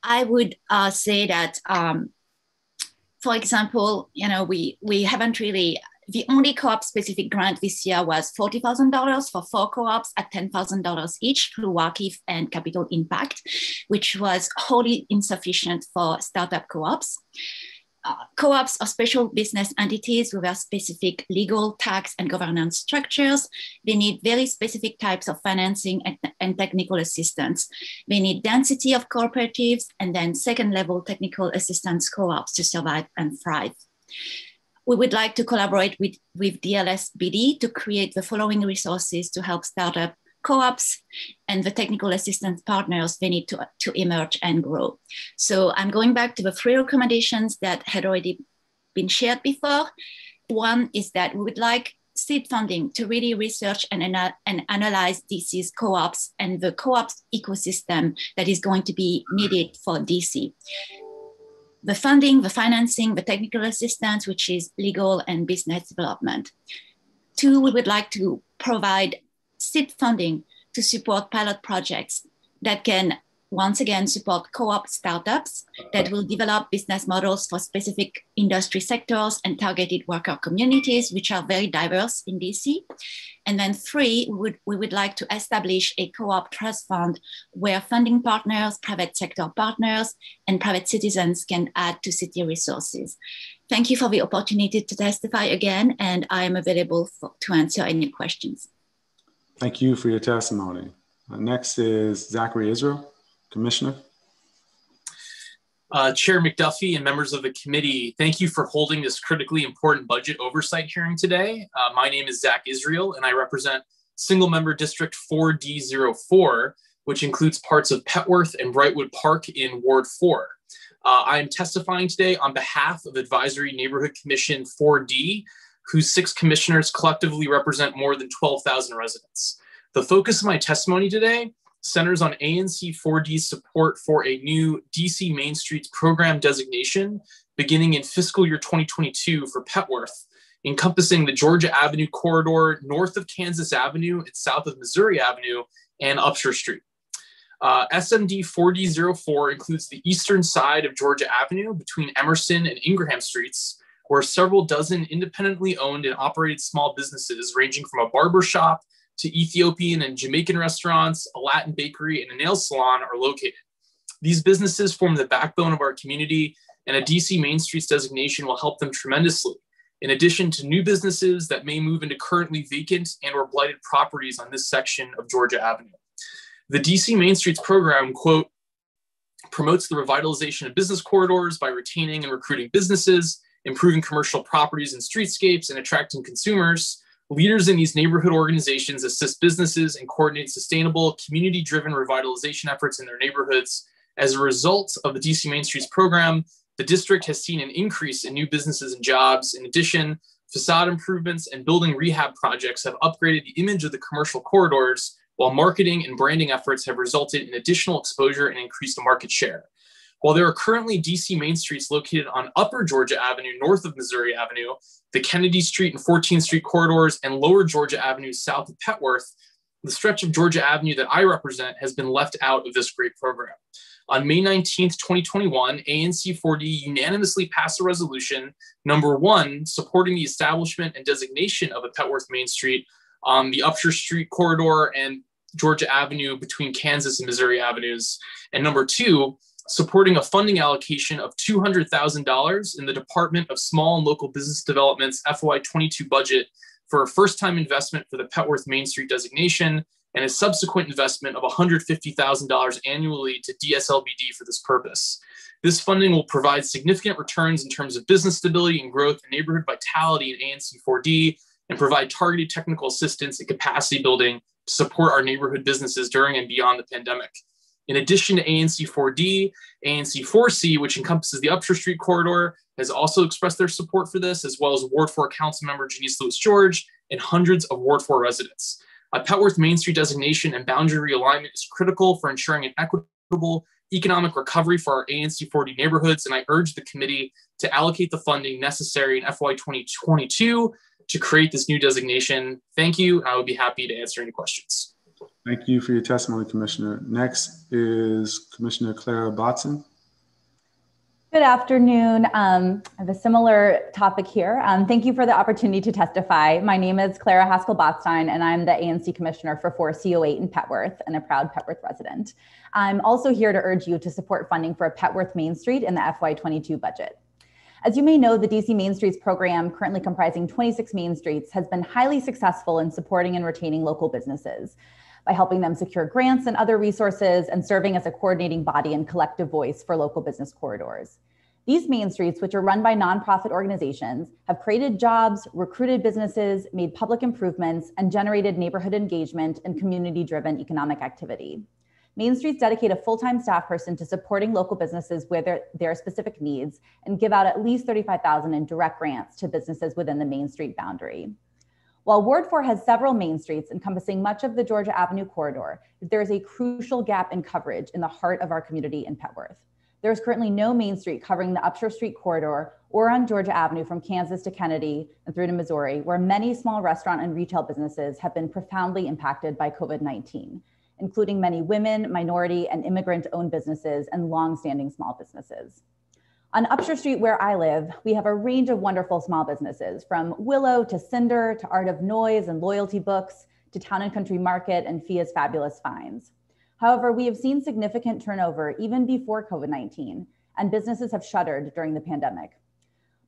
I would uh, say that, um, for example, you know, we we haven't really the only co-op specific grant this year was $40,000 for four co-ops at $10,000 each through WACIF and Capital Impact, which was wholly insufficient for startup co-ops. Uh, co-ops are special business entities with specific legal, tax, and governance structures. They need very specific types of financing and, and technical assistance. They need density of cooperatives and then second level technical assistance co-ops to survive and thrive. We would like to collaborate with, with DLSBD to create the following resources to help startup co-ops and the technical assistance partners they need to, to emerge and grow. So I'm going back to the three recommendations that had already been shared before. One is that we would like seed funding to really research and, and analyze DC's co-ops and the co-ops ecosystem that is going to be needed for DC. The funding, the financing, the technical assistance, which is legal and business development. Two, we would like to provide seed funding to support pilot projects that can once again support co-op startups that will develop business models for specific industry sectors and targeted worker communities, which are very diverse in DC. And then three, we would, we would like to establish a co-op trust fund where funding partners, private sector partners, and private citizens can add to city resources. Thank you for the opportunity to testify again, and I am available for, to answer any questions. Thank you for your testimony. Uh, next is Zachary Israel, Commissioner. Uh, Chair McDuffie and members of the committee, thank you for holding this critically important budget oversight hearing today. Uh, my name is Zach Israel, and I represent single member District 4D04, which includes parts of Petworth and Brightwood Park in Ward 4. Uh, I am testifying today on behalf of Advisory Neighborhood Commission 4D, whose six commissioners collectively represent more than 12,000 residents. The focus of my testimony today centers on ANC 4D's support for a new DC Main Streets program designation beginning in fiscal year 2022 for Petworth, encompassing the Georgia Avenue corridor north of Kansas Avenue and south of Missouri Avenue and Upshur Street. Uh, SMD 4D04 includes the eastern side of Georgia Avenue between Emerson and Ingraham Streets, where several dozen independently owned and operated small businesses, ranging from a barber shop to Ethiopian and Jamaican restaurants, a Latin bakery, and a nail salon, are located. These businesses form the backbone of our community, and a DC Main Streets designation will help them tremendously. In addition to new businesses that may move into currently vacant and or blighted properties on this section of Georgia Avenue. The DC Main Streets program, quote, promotes the revitalization of business corridors by retaining and recruiting businesses, improving commercial properties and streetscapes, and attracting consumers. Leaders in these neighborhood organizations assist businesses and coordinate sustainable, community driven revitalization efforts in their neighborhoods. As a result of the DC Main Streets program, the district has seen an increase in new businesses and jobs. In addition, facade improvements and building rehab projects have upgraded the image of the commercial corridors, while marketing and branding efforts have resulted in additional exposure and increased market share. While there are currently DC Main Streets located on Upper Georgia Avenue north of Missouri Avenue, the Kennedy Street and 14th Street corridors, and Lower Georgia Avenue south of Petworth, the stretch of Georgia Avenue that I represent has been left out of this great program. On May 19th, 2021, ANC4D unanimously passed a resolution, number one, supporting the establishment and designation of a Petworth Main Street on the Upshur Street corridor and Georgia Avenue between Kansas and Missouri Avenues. And number two, supporting a funding allocation of $200,000 in the Department of Small and Local Business Development's FY22 budget for a first time investment for the Petworth Main Street designation and a subsequent investment of $150,000 annually to DSLBD for this purpose. This funding will provide significant returns in terms of business stability and growth and neighborhood vitality in ANC4D and provide targeted technical assistance and capacity building to support our neighborhood businesses during and beyond the pandemic. In addition to ANC4D, ANC4C, which encompasses the Upshur Street corridor, has also expressed their support for this, as well as Ward 4 Council Member Janeese Lewis George and hundreds of Ward 4 residents. A Petworth Main Street designation and boundary realignment is critical for ensuring an equitable economic recovery for our ANC40 neighborhoods, and I urge the committee to allocate the funding necessary in FY 2022 to create this new designation. Thank you. I would be happy to answer any questions. Thank you for your testimony, Commissioner. Next is Commissioner Clara Botstein. Good afternoon. Um, I have a similar topic here. Um, thank you for the opportunity to testify. My name is Clara Haskell Botstein, and I'm the ANC Commissioner for 4C08 in Petworth and a proud Petworth resident. I'm also here to urge you to support funding for a Petworth Main Street in the FY22 budget. As you may know, the DC Main Streets program, currently comprising 26 main streets, has been highly successful in supporting and retaining local businesses by helping them secure grants and other resources and serving as a coordinating body and collective voice for local business corridors. These main streets, which are run by nonprofit organizations, have created jobs, recruited businesses, made public improvements, and generated neighborhood engagement and community driven economic activity. Main Streets dedicate a full time staff person to supporting local businesses with their, their specific needs and give out at least 35000 in direct grants to businesses within the Main Street boundary. While Ward 4 has several main streets encompassing much of the Georgia Avenue corridor, there is a crucial gap in coverage in the heart of our community in Petworth. There is currently no main street covering the Upshur Street corridor or on Georgia Avenue from Kansas to Kennedy and through to Missouri, where many small restaurant and retail businesses have been profoundly impacted by COVID 19, including many women, minority, and immigrant owned businesses and long-standing small businesses. On Upshur Street, where I live, we have a range of wonderful small businesses from Willow to Cinder to Art of Noise and Loyalty Books to Town and Country Market and Fia's Fabulous Finds. However, we have seen significant turnover even before COVID 19, and businesses have shuttered during the pandemic.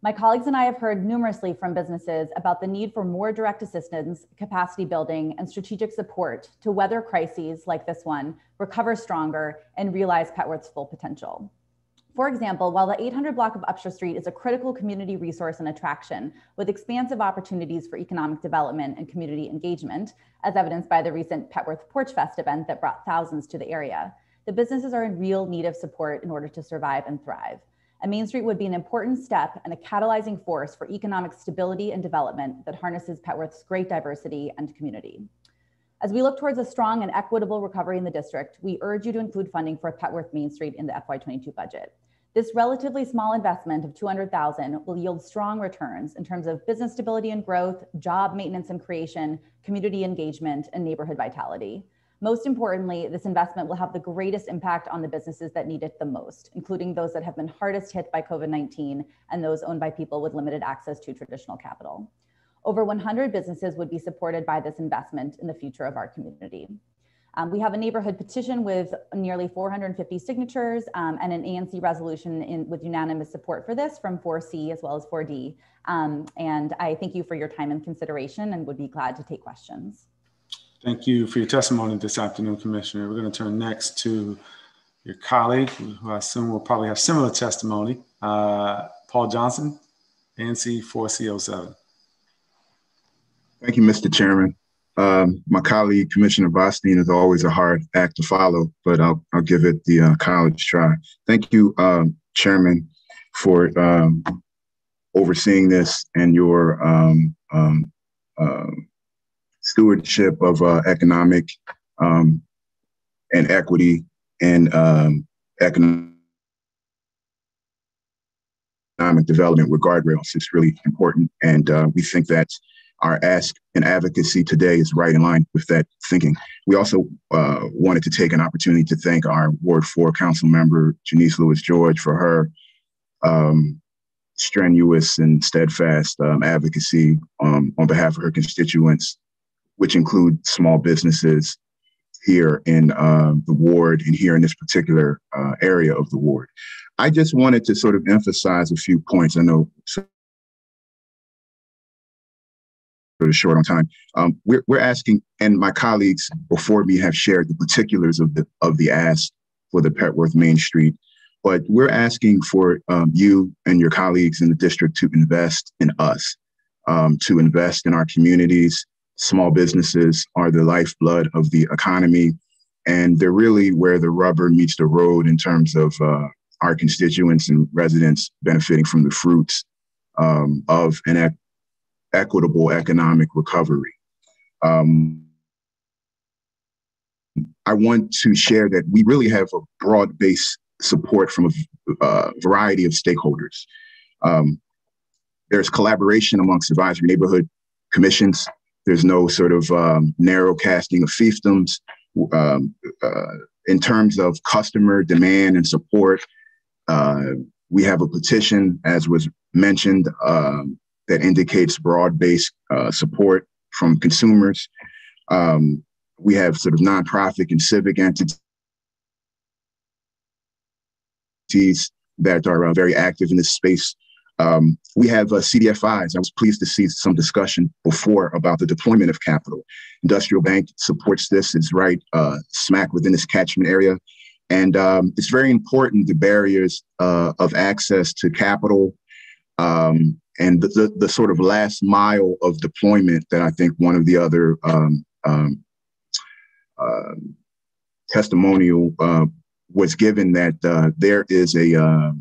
My colleagues and I have heard numerously from businesses about the need for more direct assistance, capacity building, and strategic support to weather crises like this one, recover stronger, and realize Petworth's full potential. For example, while the 800 block of Upshur Street is a critical community resource and attraction with expansive opportunities for economic development and community engagement, as evidenced by the recent Petworth Porch Fest event that brought thousands to the area, the businesses are in real need of support in order to survive and thrive. A Main Street would be an important step and a catalyzing force for economic stability and development that harnesses Petworth's great diversity and community. As we look towards a strong and equitable recovery in the district, we urge you to include funding for Petworth Main Street in the FY22 budget. This relatively small investment of 200,000 will yield strong returns in terms of business stability and growth, job maintenance and creation, community engagement, and neighborhood vitality. Most importantly, this investment will have the greatest impact on the businesses that need it the most, including those that have been hardest hit by COVID 19 and those owned by people with limited access to traditional capital. Over 100 businesses would be supported by this investment in the future of our community. Um, we have a neighborhood petition with nearly 450 signatures um, and an ANC resolution in, with unanimous support for this from 4C as well as 4D. Um, and I thank you for your time and consideration and would be glad to take questions. Thank you for your testimony this afternoon, Commissioner. We're going to turn next to your colleague, who I assume will probably have similar testimony, uh, Paul Johnson, ANC 4C07. Thank you, Mr. Chairman. Um, my colleague, Commissioner Botstein, is always a hard act to follow, but I'll, I'll give it the uh, college try. Thank you, um, Chairman, for um, overseeing this and your uh, stewardship of uh, economic and equity and economic development with guardrails. It's really important. And uh, we think that our ask and advocacy today is right in line with that thinking. We also uh, wanted to take an opportunity to thank our Ward 4 Council member, Janeese Lewis George, for her um, strenuous and steadfast um, advocacy um, on behalf of her constituents, which include small businesses here in uh, the ward and here in this particular uh, area of the ward. I just wanted to sort of emphasize a few points. I know short on time. Um, we're, we're asking, and my colleagues before me have shared the particulars of the of the ask for the Petworth Main Street, but we're asking for um, you and your colleagues in the district to invest in us, um, to invest in our communities. Small businesses are the lifeblood of the economy, and they're really where the rubber meets the road in terms of uh, our constituents and residents benefiting from the fruits um, of an equitable economic recovery. Um, I want to share that we really have a broad based support from a uh, variety of stakeholders. Um, there's collaboration amongst advisory neighborhood commissions. There's no sort of um, narrow casting of fiefdoms. Um, uh, in terms of customer demand and support, uh, we have a petition, as was mentioned, um, that indicates broad-based uh, support from consumers. Um, we have sort of nonprofit and civic entities that are uh, very active in this space. Um, we have uh, CDFIs. I was pleased to see some discussion before about the deployment of capital. Industrial Bank supports this. It's right uh, smack within this catchment area. And um, it's very important the barriers uh, of access to capital um, and the, the, the, sort of last mile of deployment that I think one of the other um, um, uh, testimonial uh, was given that uh, there is a uh,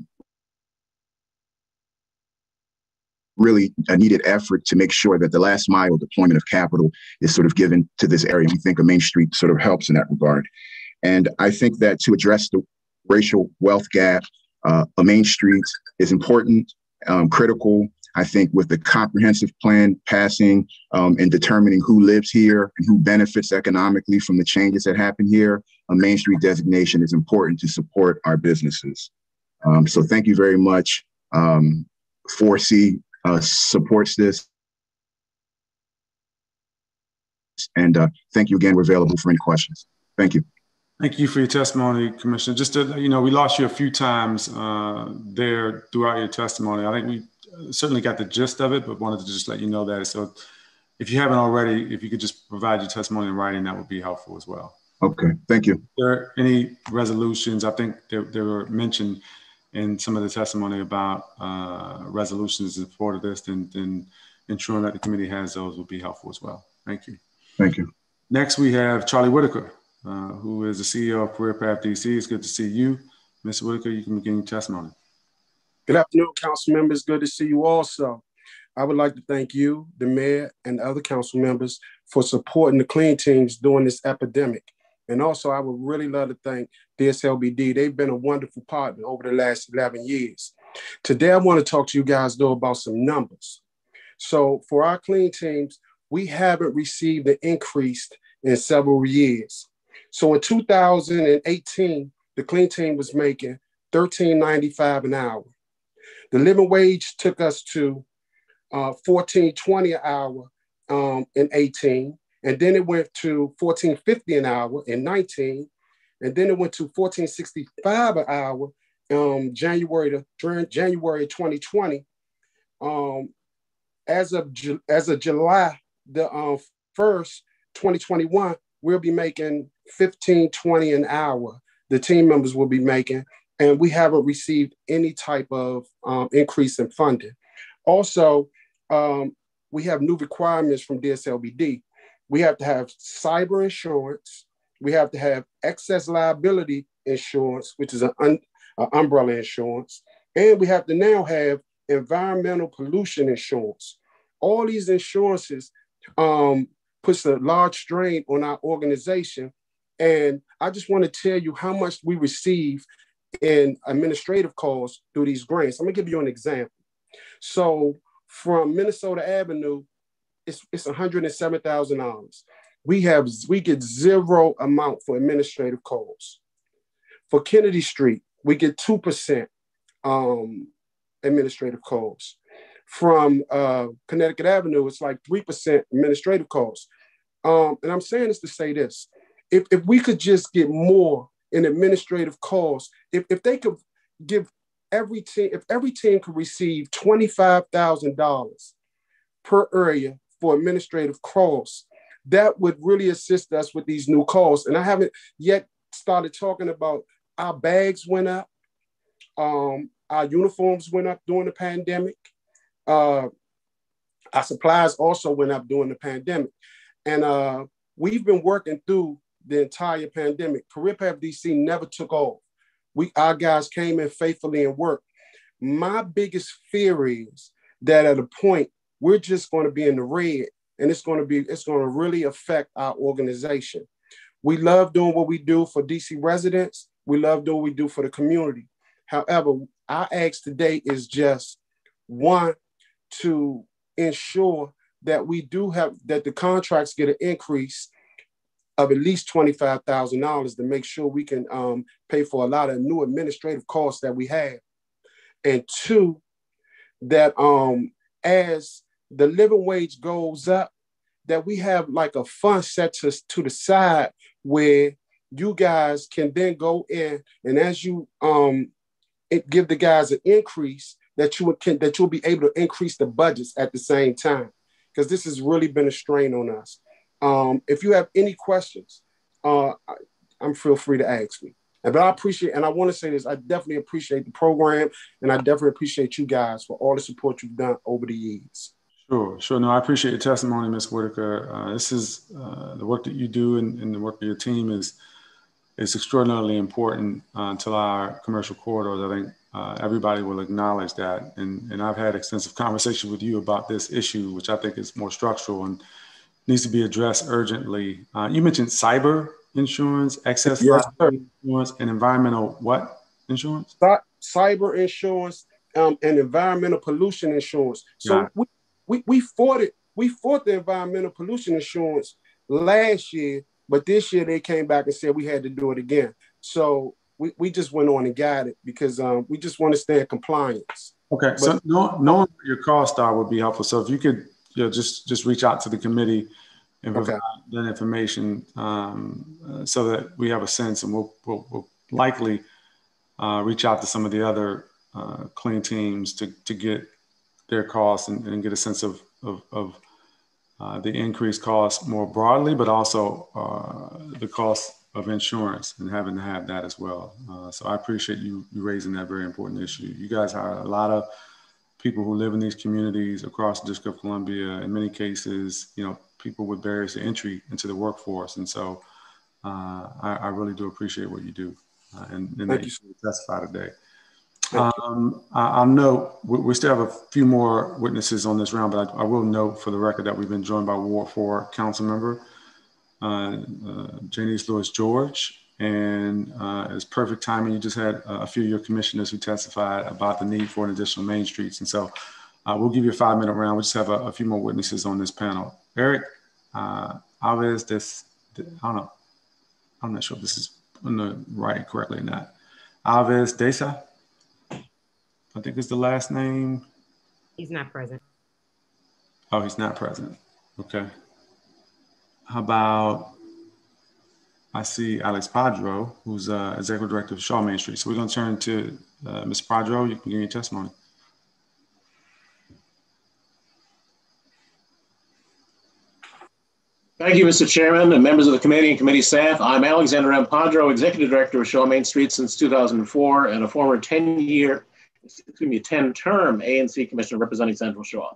really a needed effort to make sure that the last mile deployment of capital is sort of given to this area. We think a Main Street sort of helps in that regard. And I think that to address the racial wealth gap, uh, a Main Street is important, um, critical, I think with the comprehensive plan passing um, and determining who lives here and who benefits economically from the changes that happen here, a Main Street designation is important to support our businesses. Um, so thank you very much. Um, 4C uh, supports this. And uh, thank you again. We're available for any questions. Thank you. Thank you for your testimony, Commissioner. Just to, you know, we lost you a few times uh, there throughout your testimony. I think we certainly got the gist of it, but wanted to just let you know that. So if you haven't already, if you could just provide your testimony in writing, that would be helpful as well. Okay, thank you. there any resolutions? I think there, there were mentioned in some of the testimony about uh, resolutions in support of this, then, then ensuring that the committee has those would be helpful as well. Thank you. Thank you. Next, we have Charlie Whitaker, uh, who is the CEO of Career Path DC. It's good to see you. Mr. Whitaker, you can begin your testimony. Good afternoon, council members. Good to see you also. I would like to thank you, the mayor, and the other council members for supporting the clean teams during this epidemic. And also, I would really love to thank DSLBD. They've been a wonderful partner over the last 11 years. Today, I want to talk to you guys, though, about some numbers. So, for our clean teams, we haven't received an increase in several years. So, in 2018, the clean team was making $13.95 an hour. The living wage took us to uh, 14.20 an hour um, in 18, and then it went to 14.50 an hour in 19, and then it went to 14.65 an hour um, January to January 2020. Um, as of as of July the uh, first 2021, we'll be making 15.20 an hour. The team members will be making and we haven't received any type of um, increase in funding. Also, um, we have new requirements from DSLBD. We have to have cyber insurance. We have to have excess liability insurance, which is an un, umbrella insurance. And we have to now have environmental pollution insurance. All these insurances um, puts a large strain on our organization. And I just want to tell you how much we receive in administrative calls through these grants. I'm gonna give you an example. So from Minnesota Avenue it's it's $107,000. We have we get zero amount for administrative calls. For Kennedy Street, we get 2% um, administrative calls. From uh, Connecticut Avenue, it's like 3% administrative calls. Um, and I'm saying this to say this. If, if we could just get more in administrative costs, if, if they could give every team, if every team could receive $25,000 per area for administrative costs, that would really assist us with these new costs. And I haven't yet started talking about our bags went up, um, our uniforms went up during the pandemic. Uh, our supplies also went up during the pandemic. And uh, we've been working through the entire pandemic. Career Path DC never took off. We our guys came in faithfully and worked. My biggest fear is that at a point we're just going to be in the red and it's going to be it's going to really affect our organization. We love doing what we do for DC residents. We love doing what we do for the community. However, our ask today is just one to ensure that we do have that the contracts get an increase of at least $25,000 to make sure we can um, pay for a lot of new administrative costs that we have. And two, that um, as the living wage goes up, that we have like a fund set to, to the side where you guys can then go in and as you um, give the guys an increase, that you can that you'll be able to increase the budgets at the same time because this has really been a strain on us. Um, if you have any questions, uh, I, am feel free to ask me. But I appreciate, and I want to say this, I definitely appreciate the program, and I definitely appreciate you guys for all the support you've done over the years. Sure, sure. No, I appreciate your testimony, Ms. Whitaker. Uh, this is uh, the work that you do and, and, the work of your team is is extraordinarily important uh, to our commercial corridors. I think uh, everybody will acknowledge that. And, and I've had extensive conversation with you about this issue, which I think is more structural and needs to be addressed urgently. Uh, you mentioned cyber insurance, excess yes, insurance, and environmental what insurance? Cyber insurance um, and environmental pollution insurance. So we, we, we fought it. We fought the environmental pollution insurance last year, but this year they came back and said we had to do it again. So we, we just went on and got it because um, we just want to stay in compliance. Okay, but, so knowing, knowing your cost star would be helpful. So if you could you know, just just reach out to the committee and provide okay. that information um, uh, so that we have a sense, and we'll, we'll, we'll likely uh, reach out to some of the other uh, clean teams to, to get their costs and, and get a sense of, of, of uh, the increased costs more broadly, but also uh, the cost of insurance and having to have that as well. Uh, so I appreciate you, you raising that very important issue. You guys hire a lot of people who live in these communities across the District of Columbia. In many cases, you know, people with barriers to entry into the workforce. And so uh, I, I, really do appreciate what you do uh, and, and that you testify today. Um, I, will note we, we, still have a few more witnesses on this round, but I, I, will note for the record that we've been joined by Ward 4 Council Member uh, uh, Janeese Lewis George. And uh, it's perfect timing. You just had a few of your commissioners who testified about the need for an additional main streets. And so uh, we'll give you a five minute round. We just have a, a, few more witnesses on this panel. Eric uh, Alves, this, I don't know. I'm not sure if this is on the right correctly or not. Alves Desa, I think is the last name. He's not present. Oh, he's not present. Okay. How about I see Alex Padro, who's uh, executive director of Shaw Main Street. So we're going to turn to uh, Ms. Padro. You can give your testimony. Thank you, Mr. Chairman and members of the committee and committee staff. I'm Alexander M. Padro, Executive Director of Shaw Main Street since 2004 and a former 10-year, excuse me, 10-term ANC Commissioner representing Central Shaw.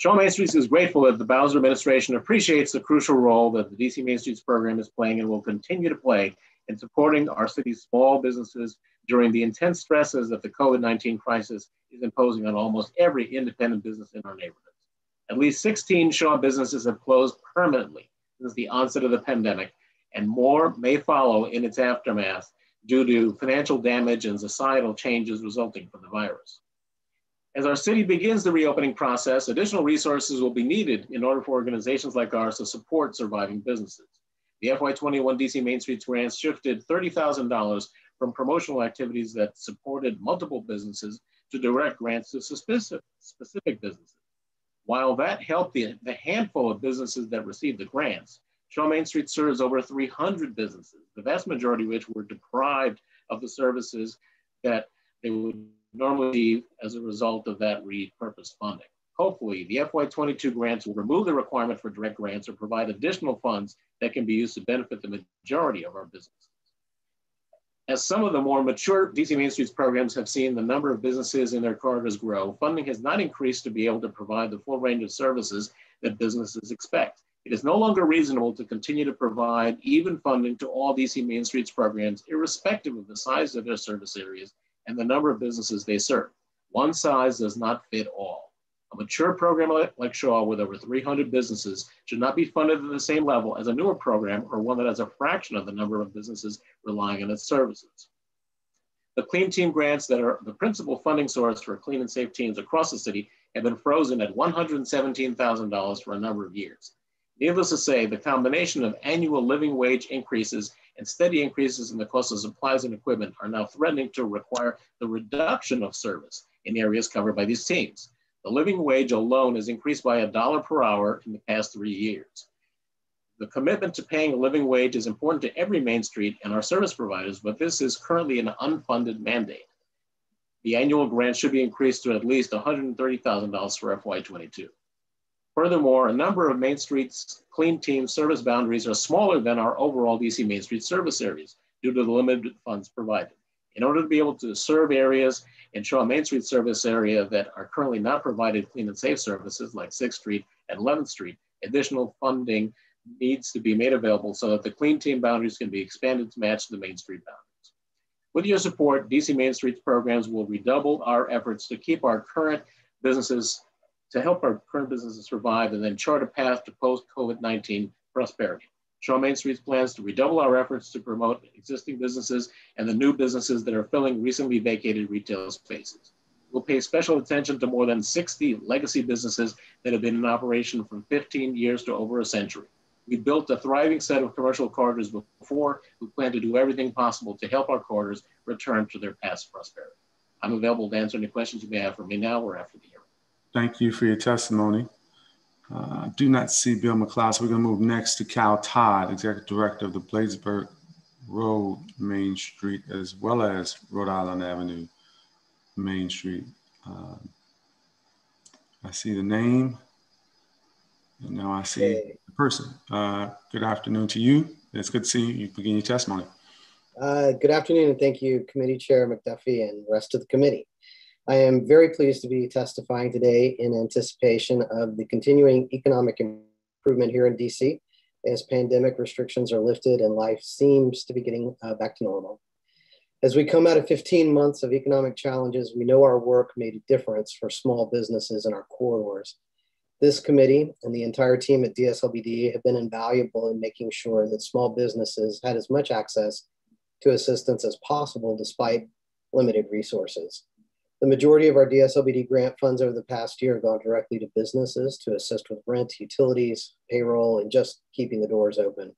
Shaw Main Streets is grateful that the Bowser administration appreciates the crucial role that the DC Main Streets program is playing and will continue to play in supporting our city's small businesses during the intense stresses that the COVID-19 crisis is imposing on almost every independent business in our neighborhoods. At least 16 Shaw businesses have closed permanently since the onset of the pandemic, and more may follow in its aftermath due to financial damage and societal changes resulting from the virus. As our city begins the reopening process, additional resources will be needed in order for organizations like ours to support surviving businesses. The FY21 DC Main Streets grants shifted $30,000 from promotional activities that supported multiple businesses to direct grants to specific, specific businesses. While that helped the, the handful of businesses that received the grants, Shaw Main Street serves over 300 businesses, the vast majority of which were deprived of the services that they would normally as a result of that repurposed funding. Hopefully, the FY22 grants will remove the requirement for direct grants or provide additional funds that can be used to benefit the majority of our businesses. As some of the more mature DC Main Streets programs have seen the number of businesses in their corridors grow, funding has not increased to be able to provide the full range of services that businesses expect. It is no longer reasonable to continue to provide even funding to all DC Main Streets programs, irrespective of the size of their service areas and the number of businesses they serve. One size does not fit all. A mature program like Shaw with over 300 businesses should not be funded at the same level as a newer program or one that has a fraction of the number of businesses relying on its services. The Clean Team grants that are the principal funding source for clean and safe teams across the city have been frozen at $117,000 for a number of years. Needless to say, the combination of annual living wage increases and steady increases in the cost of supplies and equipment are now threatening to require the reduction of service in areas covered by these teams. The living wage alone has increased by a dollar per hour in the past three years. The commitment to paying a living wage is important to every Main Street and our service providers, but this is currently an unfunded mandate. The annual grant should be increased to at least $130,000 for FY22. Furthermore, a number of Main Street's clean team service boundaries are smaller than our overall DC Main Street service areas due to the limited funds provided. In order to be able to serve areas and show a Main Street service area that are currently not provided clean and safe services like 6th Street and 11th Street, additional funding needs to be made available so that the clean team boundaries can be expanded to match the Main Street boundaries. With your support, DC Main Street's programs will redouble our efforts to keep our current businesses to help our current businesses survive and then chart a path to post-COVID-19 prosperity. Shaw Main Street's plans to redouble our efforts to promote existing businesses and the new businesses that are filling recently vacated retail spaces. We'll pay special attention to more than 60 legacy businesses that have been in operation from 15 years to over a century. We built a thriving set of commercial corridors before. We plan to do everything possible to help our corridors return to their past prosperity. I'm available to answer any questions you may have for me now or after the. Thank you for your testimony. Uh, do not see Bill McLeod, so we're going to move next to Cal Todd, Executive Director of the Bladensburg Road Main Street, as well as Rhode Island Avenue Main Street. Uh, I see the name, and now I see hey. the person. Uh, good afternoon to you. It's good to see you. You begin your testimony. Uh, good afternoon, and thank you, Committee Chair McDuffie and the rest of the committee. I am very pleased to be testifying today in anticipation of the continuing economic improvement here in DC as pandemic restrictions are lifted and life seems to be getting uh, back to normal. As we come out of 15 months of economic challenges, we know our work made a difference for small businesses in our corridors. This committee and the entire team at DSLBD have been invaluable in making sure that small businesses had as much access to assistance as possible despite limited resources. The majority of our DSLBD grant funds over the past year have gone directly to businesses to assist with rent, utilities, payroll, and just keeping the doors open.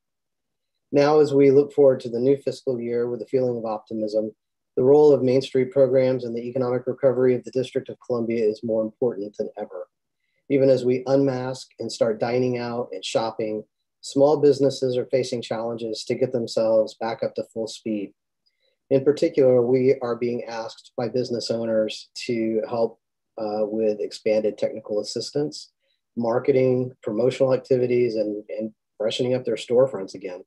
Now, as we look forward to the new fiscal year with a feeling of optimism, the role of Main Street programs and the economic recovery of the District of Columbia is more important than ever. Even as we unmask and start dining out and shopping, small businesses are facing challenges to get themselves back up to full speed. In particular, we are being asked by business owners to help uh, with expanded technical assistance, marketing, promotional activities, and, and freshening up their storefronts again.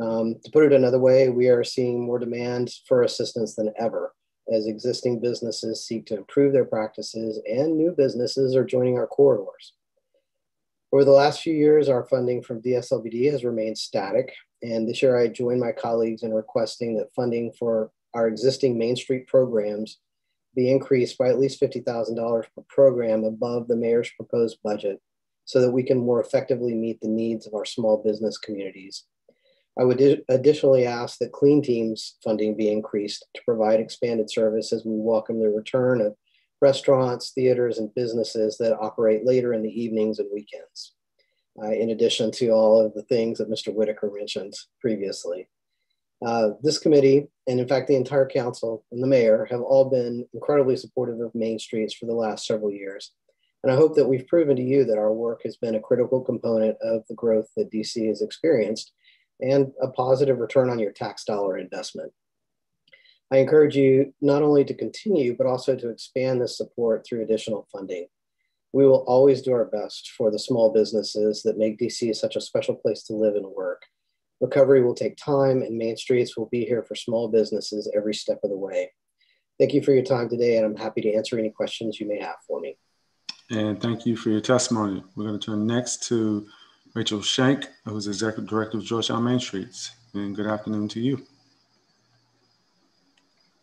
Um, to put it another way, we are seeing more demand for assistance than ever as existing businesses seek to improve their practices and new businesses are joining our corridors. Over the last few years, our funding from DSLBD has remained static, and this year I joined my colleagues in requesting that funding for our existing Main Street programs be increased by at least $50,000 per program above the mayor's proposed budget so that we can more effectively meet the needs of our small business communities. I would additionally ask that Clean Teams funding be increased to provide expanded service as we welcome the return of restaurants, theaters, and businesses that operate later in the evenings and weekends, uh, in addition to all of the things that Mr. Whitaker mentioned previously. Uh, this committee, and in fact, the entire council and the mayor have all been incredibly supportive of Main Streets for the last several years. And I hope that we've proven to you that our work has been a critical component of the growth that DC has experienced and a positive return on your tax dollar investment. I encourage you not only to continue, but also to expand this support through additional funding. We will always do our best for the small businesses that make DC such a special place to live and work. Recovery will take time and Main Streets will be here for small businesses every step of the way. Thank you for your time today and I'm happy to answer any questions you may have for me. And thank you for your testimony. We're going to turn next to Rachel Shank, who's Executive Director of Georgetown Main Streets. And good afternoon to you.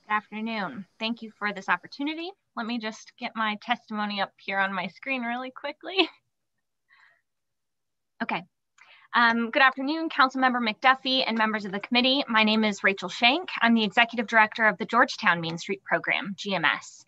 Good afternoon. Thank you for this opportunity. Let me just get my testimony up here on my screen really quickly. Okay. Um, good afternoon, Councilmember McDuffie and members of the committee. My name is Rachel Shank. I'm the Executive Director of the Georgetown Main Street Program, GMS.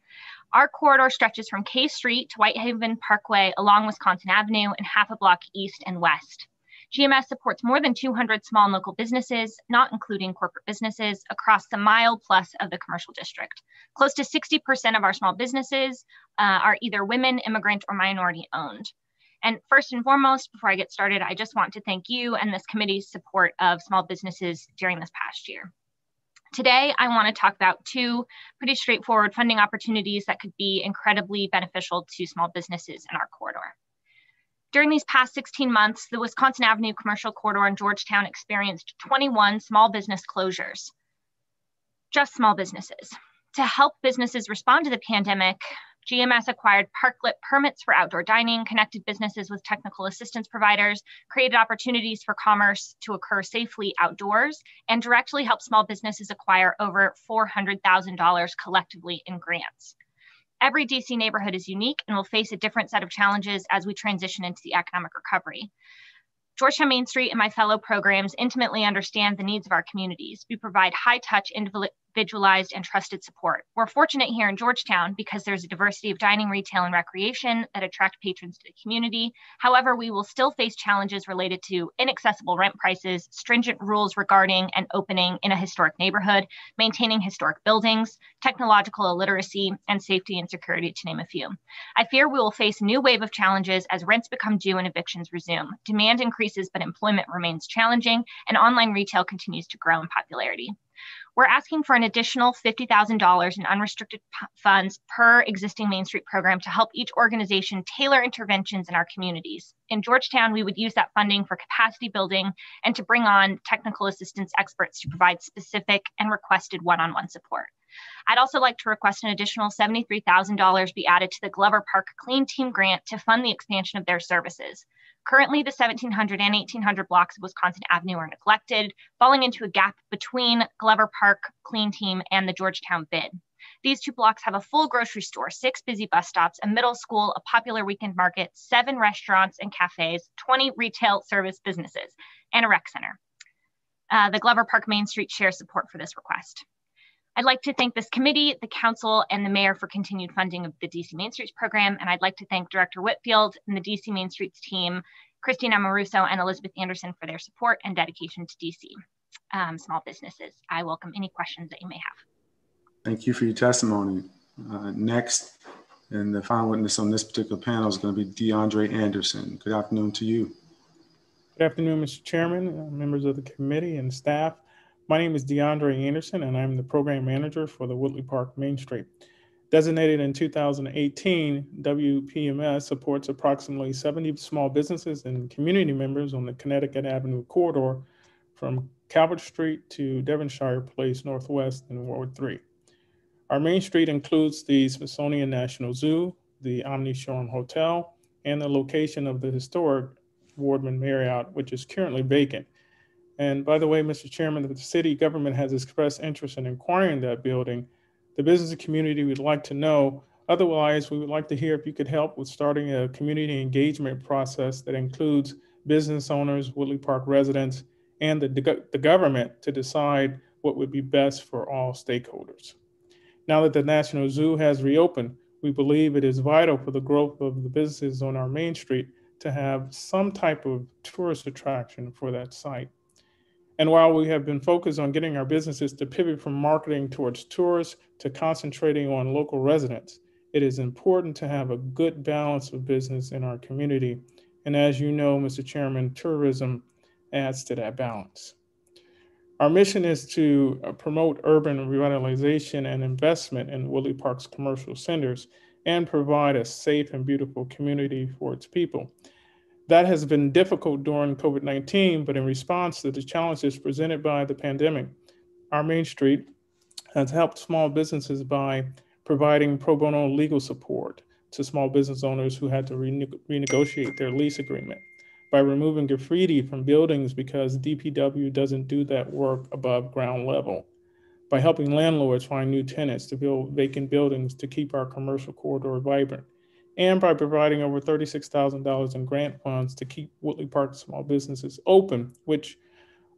Our corridor stretches from K Street to Whitehaven Parkway along Wisconsin Avenue and half a block east and west. GMS supports more than 200 small and local businesses, not including corporate businesses, across the mile plus of the commercial district. Close to 60% of our small businesses uh, are either women, immigrant, or minority owned. And first and foremost, before I get started, I just want to thank you and this committee's support of small businesses during this past year. Today, I want to talk about two pretty straightforward funding opportunities that could be incredibly beneficial to small businesses in our corridor. During these past 16 months, the Wisconsin Avenue Commercial Corridor in Georgetown experienced 21 small business closures, just small businesses. To help businesses respond to the pandemic, GMS acquired parklet permits for outdoor dining, connected businesses with technical assistance providers, created opportunities for commerce to occur safely outdoors, and directly helped small businesses acquire over $400,000 collectively in grants. Every DC neighborhood is unique and will face a different set of challenges as we transition into the economic recovery. Georgetown Main Street and my fellow programs intimately understand the needs of our communities. We provide high touch individualized and trusted support. We're fortunate here in Georgetown because there's a diversity of dining, retail, and recreation that attract patrons to the community. However, we will still face challenges related to inaccessible rent prices, stringent rules regarding and opening in a historic neighborhood, maintaining historic buildings, technological illiteracy, and safety and security, to name a few. I fear we will face a new wave of challenges as rents become due and evictions resume. Demand increases, but employment remains challenging, and online retail continues to grow in popularity. We're asking for an additional $50,000 in unrestricted funds per existing Main Street program to help each organization tailor interventions in our communities. In Georgetown, we would use that funding for capacity building and to bring on technical assistance experts to provide specific and requested one on one support. I'd also like to request an additional $73,000 be added to the Glover Park Clean Team grant to fund the expansion of their services. Currently, the 1700 and 1800 blocks of Wisconsin Avenue are neglected, falling into a gap between Glover Park Clean Team and the Georgetown bid. These two blocks have a full grocery store, six busy bus stops, a middle school, a popular weekend market, seven restaurants and cafes, 20 retail service businesses, and a rec center. Uh, the Glover Park Main Street shares support for this request. I'd like to thank this committee, the council, and the mayor for continued funding of the DC Main Streets program. And I'd like to thank Director Whitfield and the DC Main Streets team, Christina Amoruso and Elizabeth Anderson for their support and dedication to DC um, small businesses. I welcome any questions that you may have. Thank you for your testimony. Uh, next, and the final witness on this particular panel is going to be DeAndre Anderson. Good afternoon to you. Good afternoon, Mr. Chairman, uh, members of the committee and staff. My name is DeAndre Anderson, and I'm the program manager for the Woodley Park Main Street. Designated in 2018, WPMS supports approximately 70 small businesses and community members on the Connecticut Avenue corridor from Calvert Street to Devonshire Place Northwest in Ward 3. Our main street includes the Smithsonian National Zoo, the Omni Shoreham Hotel, and the location of the historic Wardman Marriott, which is currently vacant. And by the way, Mr. Chairman, the city government has expressed interest in acquiring that building. The business community would like to know. Otherwise, we would like to hear if you could help with starting a community engagement process that includes business owners, Woodley Park residents, and the, the government to decide what would be best for all stakeholders. Now that the National Zoo has reopened, we believe it is vital for the growth of the businesses on our main street to have some type of tourist attraction for that site. And while we have been focused on getting our businesses to pivot from marketing towards tourists to concentrating on local residents, it is important to have a good balance of business in our community. And as you know, Mr. Chairman, tourism adds to that balance. Our mission is to uh, promote urban revitalization and investment in Woodley Park's commercial centers and provide a safe and beautiful community for its people. That has been difficult during COVID 19, but in response to the challenges presented by the pandemic, our Main Street has helped small businesses by providing pro bono legal support to small business owners who had to rene- renegotiate their lease agreement by removing graffiti from buildings because DPW doesn't do that work above ground level, by helping landlords find new tenants to build vacant buildings to keep our commercial corridor vibrant, and by providing over $36,000 in grant funds to keep Woodley Park small businesses open, which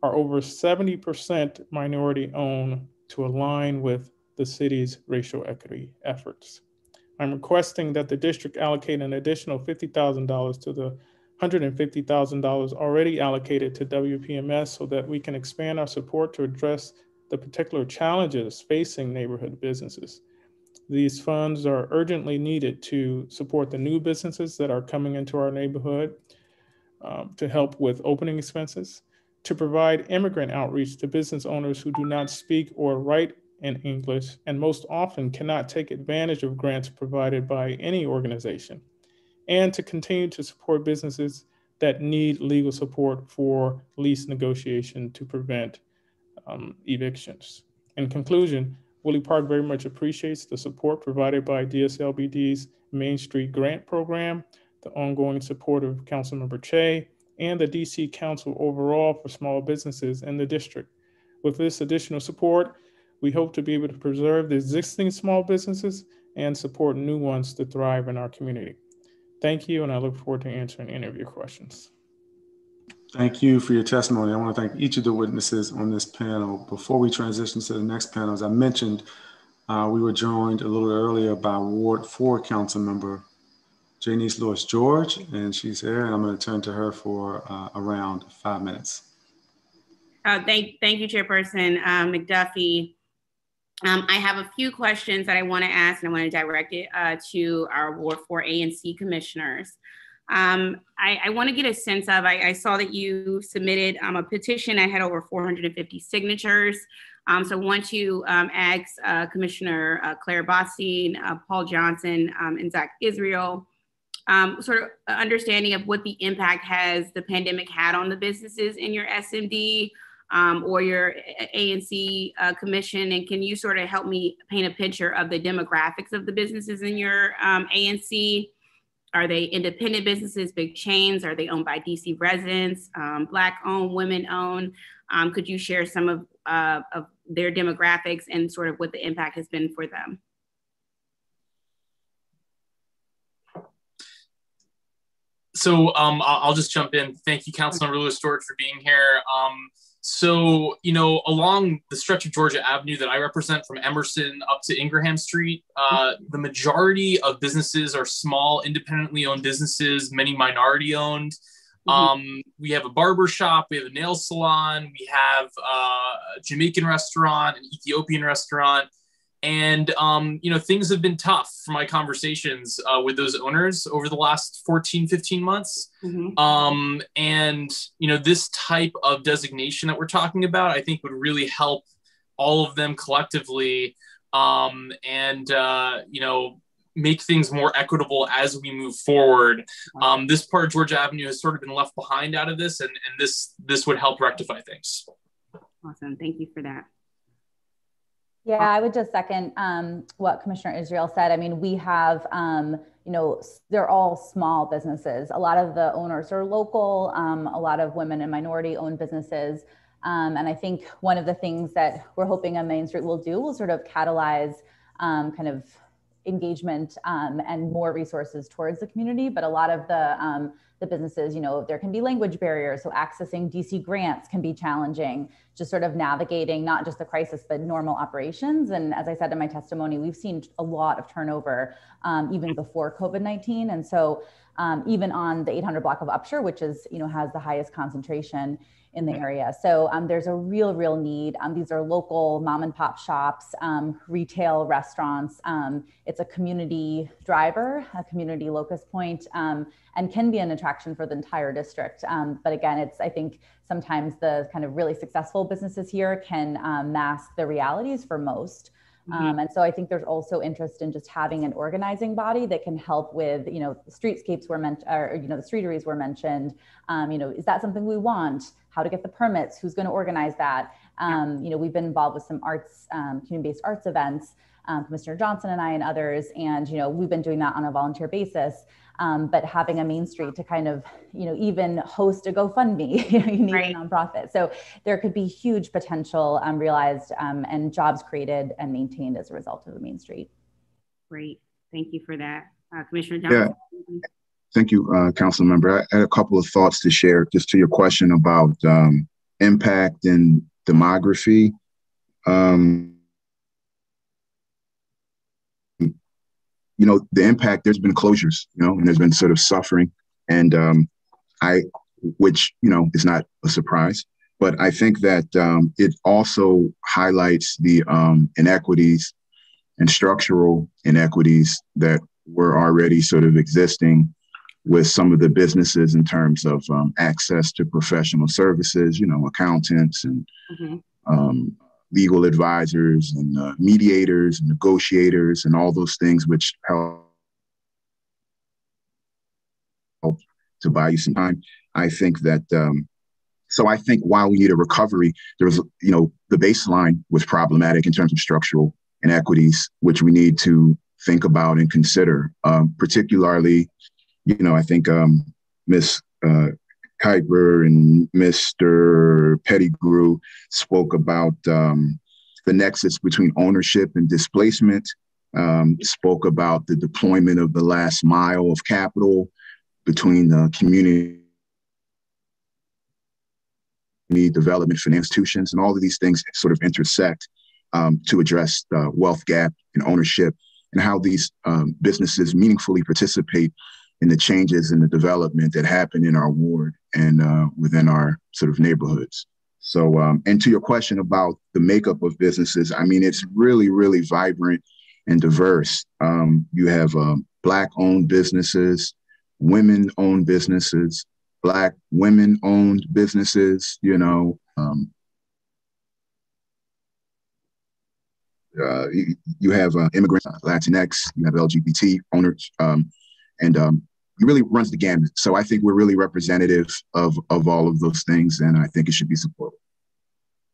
are over 70% minority owned to align with the city's racial equity efforts. I'm requesting that the district allocate an additional $50,000 to the $150,000 already allocated to WPMS so that we can expand our support to address the particular challenges facing neighborhood businesses. These funds are urgently needed to support the new businesses that are coming into our neighborhood, um, to help with opening expenses, to provide immigrant outreach to business owners who do not speak or write in English and most often cannot take advantage of grants provided by any organization and to continue to support businesses that need legal support for lease negotiation to prevent um, evictions. In conclusion, Woodley Park very much appreciates the support provided by DSLBD's Main Street Grant Program, the ongoing support of Councilmember Cheh, and the DC Council overall for small businesses in the district. With this additional support, we hope to be able to preserve the existing small businesses and support new ones to thrive in our community. Thank you, and I look forward to answering any of your questions. Thank you for your testimony. I want to thank each of the witnesses on this panel. Before we transition to the next panel, as I mentioned, uh, we were joined a little earlier by Ward 4 Council Member Janeese Lewis George, and she's here, and I'm going to turn to her for uh, around five minutes. Uh, thank, thank you, Chairperson uh, McDuffie. Um, I have a few questions that I want to ask, and I want to direct it uh, to our Ward 4 A and C commissioners. Um, I, I want to get a sense of, I, I saw that you submitted um, a petition that had over 450 signatures. Um, so once you um, ask uh, Commissioner uh, Claire Botstein, uh, Paul Johnson, um, and Zach Israel, um, sort of understanding of what the impact has the pandemic had on the businesses in your SMD, or your ANC uh, commission? And can you sort of help me paint a picture of the demographics of the businesses in your ANC? Are they independent businesses, big chains? Are they owned by DC residents, um, Black owned, women owned? Um, could you share some of, uh, of their demographics and sort of what the impact has been for them? So um, I'll just jump in. Thank you, Councilmember Lewis George, for being here. Um, so, you know, along the stretch of Georgia Avenue that I represent from Emerson up to Ingraham Street, uh, the majority of businesses are small, independently owned businesses, many minority owned. Mm-hmm. Um, we have a barber shop, we have a nail salon, we have uh, a Jamaican restaurant, an Ethiopian restaurant and um, you know things have been tough for my conversations uh, with those owners over the last 14 15 months. Mm-hmm. um, and you know this type of designation that we're talking about i think would really help all of them collectively um, and uh, you know make things more equitable as we move forward. Um, this part of georgia avenue has sort of been left behind out of this and, and this this would help rectify things. Awesome. Thank you for that yeah, I would just second um, what Commissioner Israel said. I mean, we have, um, you know, they're all small businesses. A lot of the owners are local, um, a lot of women and minority owned businesses. Um, and I think one of the things that we're hoping on Main Street will do will sort of catalyze um, kind of engagement um, and more resources towards the community. But a lot of the, the businesses, you know, there can be language barriers. So accessing DC grants can be challenging, just sort of navigating not just the crisis, but normal operations. And as I said in my testimony, we've seen a lot of turnover um, even before COVID-19. And so um, even on the 800 block of Upshur, which is, you know, has the highest concentration in the area. So um, there's a real, real need. Um, these are local mom and pop shops, um, retail restaurants. Um, it's a community driver, a community locus point, um, and can be an attraction for the entire district. Um, but again, it's I think sometimes the kind of really successful businesses here can mask the realities for most. Mm-hmm. Um, and so I think there's also interest in just having an organizing body that can help with, you know, streetscapes were meant, or, you know, the streeteries were mentioned. Um, you know, is that something we want? How to get the permits? Who's going to organize that? Um, you know, we've been involved with some arts, um, community-based arts events, um, Commissioner Johnson and I and others, and you know, we've been doing that on a volunteer basis. Um, but having a main street to kind of you know even host a GoFundMe, you, know, you need right. a nonprofit. So there could be huge potential um, realized um, and jobs created and maintained as a result of the main street. Great, thank you for that, uh, Commissioner Johnson. Yeah. Thank you, uh, Council Member. I had a couple of thoughts to share just to your question about um, impact and demography. Um, you know, the impact, there's been closures, you know, and there's been sort of suffering. And um, I, which, you know, is not a surprise, but I think that um, it also highlights the um, inequities and structural inequities that were already sort of existing with some of the businesses in terms of um, access to professional services, you know, accountants and mm-hmm. Legal advisors and uh, mediators and negotiators and all those things which help to buy you some time. I think that um, so I think while we need a recovery, there was you know the baseline was problematic in terms of structural inequities, which we need to think about and consider, um, particularly, you know, I think um, Miss uh, Kuiper and Mr. Pettigrew spoke about um, the nexus between ownership and displacement, um, spoke about the deployment of the last mile of capital between the community development finance institutions, and all of these things sort of intersect um, to address the wealth gap and ownership and how these um, businesses meaningfully participate in the changes and the development that happen in our ward and uh, within our sort of neighborhoods. So, um, and to your question about the makeup of businesses, I mean, it's really, really vibrant and diverse. Um, you have um, Black owned businesses, women owned businesses, Black women owned businesses, you know. Um, uh, you, have uh, immigrants, Latinx, you have LGBT owners, um, and really runs the gamut. So I think we're really representative of of all of those things, and I think it should be supported.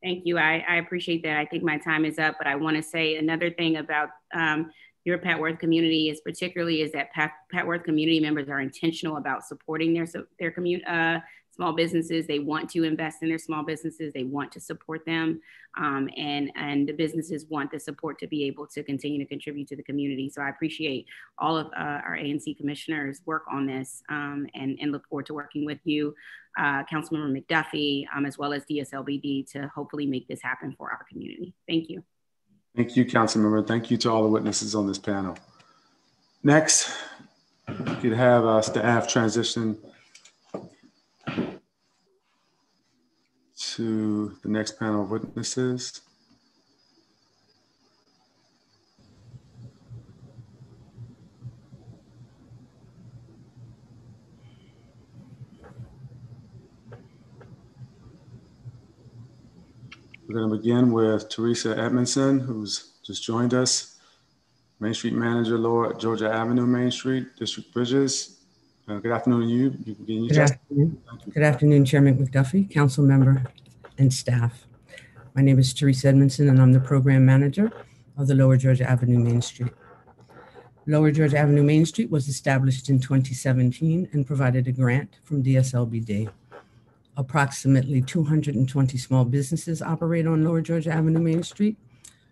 Thank you. I, I appreciate that. I think my time is up, but I want to say another thing about um, your Petworth community is particularly is that Pat, Petworth community members are intentional about supporting their so their community uh, small businesses. They want to invest in their small businesses. They want to support them, um, and and the businesses want the support to be able to continue to contribute to the community. So I appreciate all of uh, our ANC commissioners' work on this, um, and and look forward to working with you, uh, Councilmember McDuffie, um, as well as DSLBD to hopefully make this happen for our community. Thank you. Thank you, Councilmember. Thank you to all the witnesses on this panel. Next, we could have uh, staff transition to the next panel of witnesses. We're going to begin with Teresa Edmondson, who's just joined us, Main Street Manager, Lower Georgia Avenue, Main Street, District Bridges. Uh, good afternoon to you. You can your Good afternoon. Good afternoon, Chairman McDuffie, council member, and staff. My name is Teresa Edmondson, and I'm the program manager of the Lower Georgia Avenue Main Street. Lower Georgia Avenue Main Street was established in 2017 and provided a grant from DSLBD. Approximately 220 small businesses operate on Lower Georgia Avenue Main Street,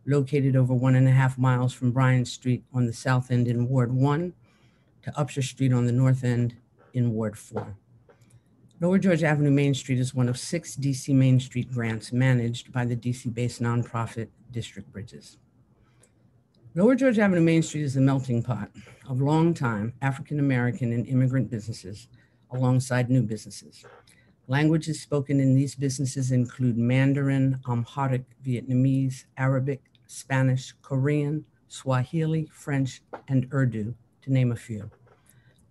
located over one and a half miles from Bryant Street on the south end in Ward 1 to Upshur Street on the north end in Ward 4. Lower George Avenue Main Street is one of six DC Main Street grants managed by the DC-based nonprofit District Bridges. Lower George Avenue Main Street is a melting pot of longtime African American and immigrant businesses alongside new businesses. Languages spoken in these businesses include Mandarin, Amharic, Vietnamese, Arabic, Spanish, Korean, Swahili, French, and Urdu, to name a few.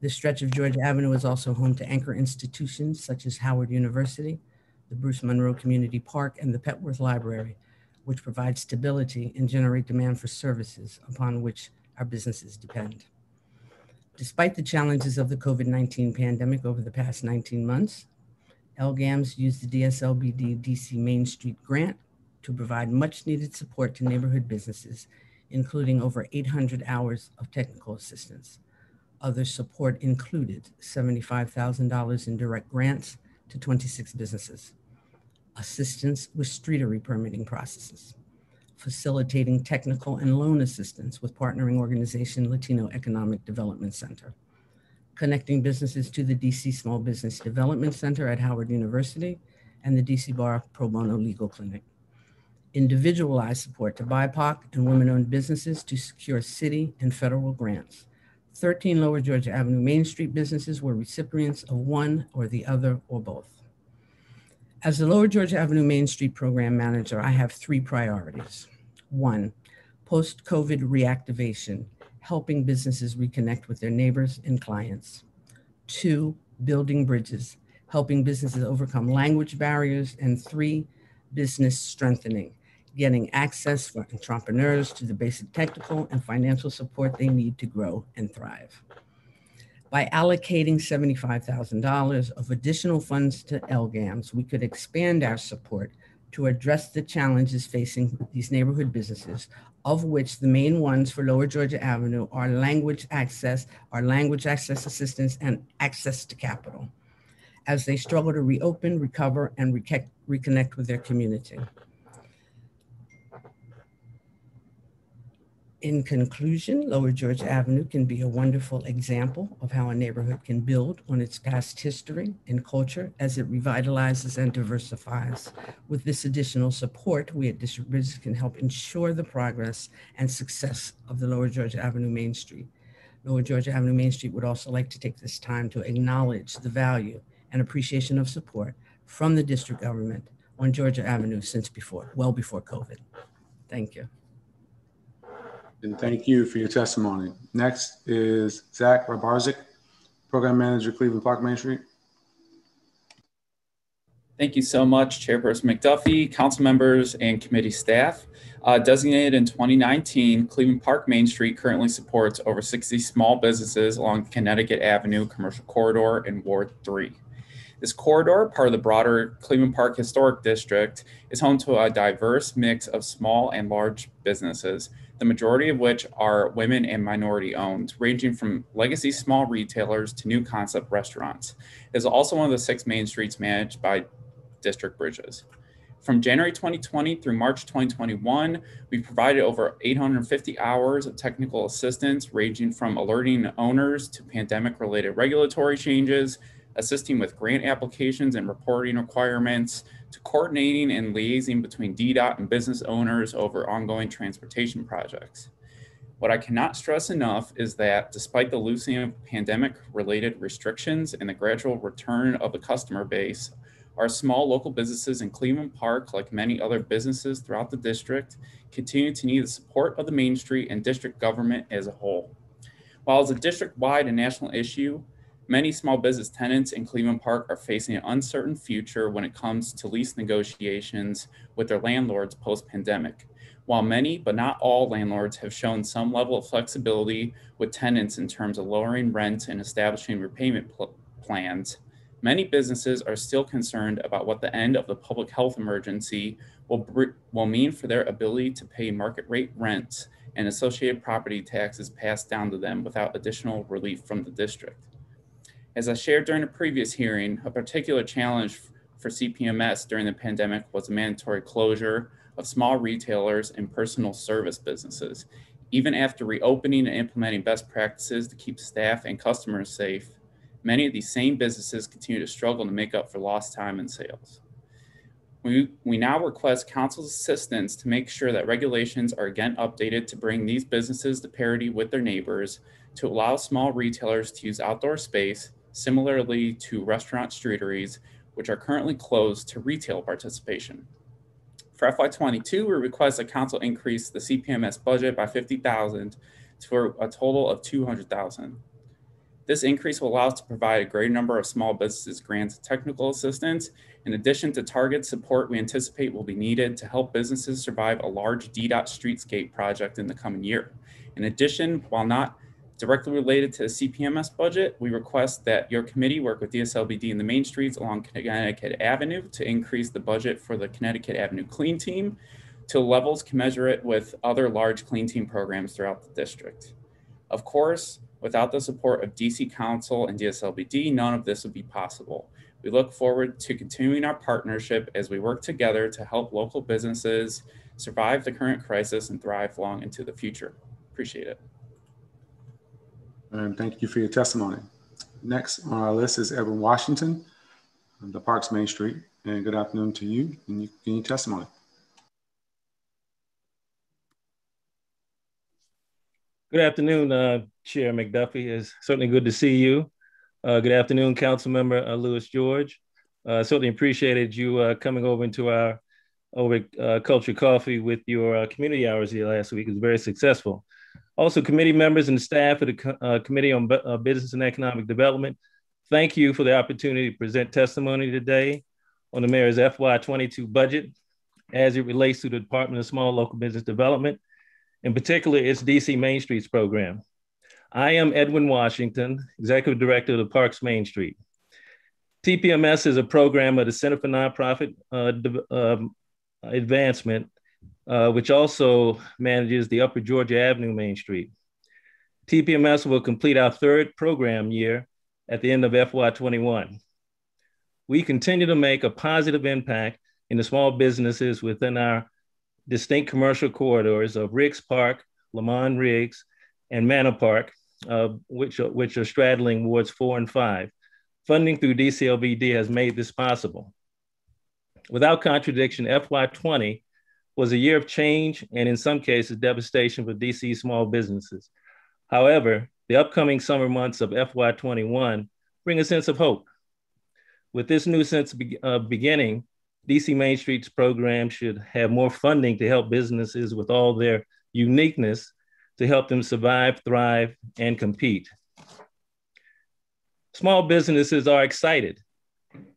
This stretch of Georgia Avenue is also home to anchor institutions such as Howard University, the Bruce Monroe Community Park, and the Petworth Library, which provide stability and generate demand for services upon which our businesses depend. Despite the challenges of the COVID-19 pandemic over the past 19 months, LGAMS used the DSLBD DC Main Street grant to provide much needed support to neighborhood businesses, including over 800 hours of technical assistance. Other support included $75,000 in direct grants to 26 businesses, assistance with streetery permitting processes, facilitating technical and loan assistance with partnering organization Latino Economic Development Center, connecting businesses to the DC Small Business Development Center at Howard University and the DC Bar Pro Bono Legal Clinic, individualized support to BIPOC and women-owned businesses to secure city and federal grants, 13 Lower Georgia Avenue Main Street businesses were recipients of one or the other or both. As the Lower Georgia Avenue Main Street program manager, I have three priorities. One, post-COVID reactivation, helping businesses reconnect with their neighbors and clients. Two, building bridges, helping businesses overcome language barriers. And three, business strengthening, getting access for entrepreneurs to the basic technical and financial support they need to grow and thrive. By allocating $75,000 of additional funds to LGAMS, we could expand our support to address the challenges facing these neighborhood businesses, of which the main ones for Lower Georgia Avenue are language access, are language access assistance, and access to capital, as they struggle to reopen, recover, and reconnect with their community. In conclusion, Lower Georgia Avenue can be a wonderful example of how a neighborhood can build on its past history and culture as it revitalizes and diversifies. With this additional support, we at District Bridges can help ensure the progress and success of the Lower Georgia Avenue Main Street. Lower Georgia Avenue Main Street would also like to take this time to acknowledge the value and appreciation of support from the district government on Georgia Avenue since before, well before COVID. Thank you. And thank you for your testimony. Next is Zach Rabarzik, Program Manager, Cleveland Park Main Street. Thank you so much, Chairperson McDuffie, council members, and committee staff. Uh, designated in 2019, Cleveland Park Main Street currently supports over 60 small businesses along Connecticut Avenue Commercial Corridor in Ward 3. This corridor, part of the broader Cleveland Park Historic District, is home to a diverse mix of small and large businesses the majority of which are women and minority owned, ranging from legacy small retailers to new concept restaurants. It is also one of the six main streets managed by District Bridges. From January 2020 through March 2021, we provided over 850 hours of technical assistance, ranging from alerting owners to pandemic related regulatory changes, assisting with grant applications and reporting requirements, to coordinating and liaising between DDOT and business owners over ongoing transportation projects. What I cannot stress enough is that despite the loosening of pandemic related restrictions and the gradual return of the customer base, our small local businesses in Cleveland Park, like many other businesses throughout the district, continue to need the support of the Main Street and district government as a whole. While it's a district wide and national issue, Many small business tenants in Cleveland Park are facing an uncertain future when it comes to lease negotiations with their landlords post pandemic. While many, but not all landlords have shown some level of flexibility with tenants in terms of lowering rent and establishing repayment pl- plans, many businesses are still concerned about what the end of the public health emergency will, br- will mean for their ability to pay market rate rents and associated property taxes passed down to them without additional relief from the district. As I shared during a previous hearing, a particular challenge for CPMS during the pandemic was the mandatory closure of small retailers and personal service businesses. Even after reopening and implementing best practices to keep staff and customers safe, many of these same businesses continue to struggle to make up for lost time and sales. We, we now request council's assistance to make sure that regulations are again updated to bring these businesses to parity with their neighbors to allow small retailers to use outdoor space similarly to restaurant streeteries, which are currently closed to retail participation. For FY22, we request that council increase the CPMS budget by 50,000 for a total of 200,000. This increase will allow us to provide a greater number of small businesses grants and technical assistance, in addition to target support we anticipate will be needed to help businesses survive a large DDOT streetscape project in the coming year. In addition, while not directly related to the CPMS budget, we request that your committee work with DSLBD in the main streets along Connecticut Avenue to increase the budget for the Connecticut Avenue Clean Team to levels commensurate with other large clean team programs throughout the district. Of course, without the support of DC Council and DSLBD, none of this would be possible. We look forward to continuing our partnership as we work together to help local businesses survive the current crisis and thrive long into the future. Appreciate it. And thank you for your testimony. Next on our list is Edwin Washington, the Parks Main Street. And good afternoon to you and you, your testimony. Good afternoon, uh, Chair McDuffie. It's certainly good to see you. Uh, good afternoon, Council Member uh, Lewis George. Uh, certainly appreciated you uh, coming over into our over uh, Culture Coffee with your uh, community hours here last week. It was very successful. Also, committee members and staff of the uh, Committee on B uh, Business and Economic Development, thank you for the opportunity to present testimony today on the mayor's FY22 budget as it relates to the Department of Small Local Business Development, in particular its DC Main Streets program. I am Edwin Washington, Executive Director of the Parks Main Street. TPMS is a program of the Center for Nonprofit uh, um, Advancement, uh, which also manages the Upper Georgia Avenue Main Street. TPMS will complete our third program year at the end of FY21. We continue to make a positive impact in the small businesses within our distinct commercial corridors of Riggs Park, Lamont Riggs, and Manor Park, uh, which, are, which are straddling wards four and five. Funding through DCLBD has made this possible. Without contradiction, FY20 was a year of change and in some cases devastation for DC small businesses. However, the upcoming summer months of FY21 bring a sense of hope. With this new sense of uh, beginning, DC Main Street's program should have more funding to help businesses with all their uniqueness to help them survive, thrive, and compete. Small businesses are excited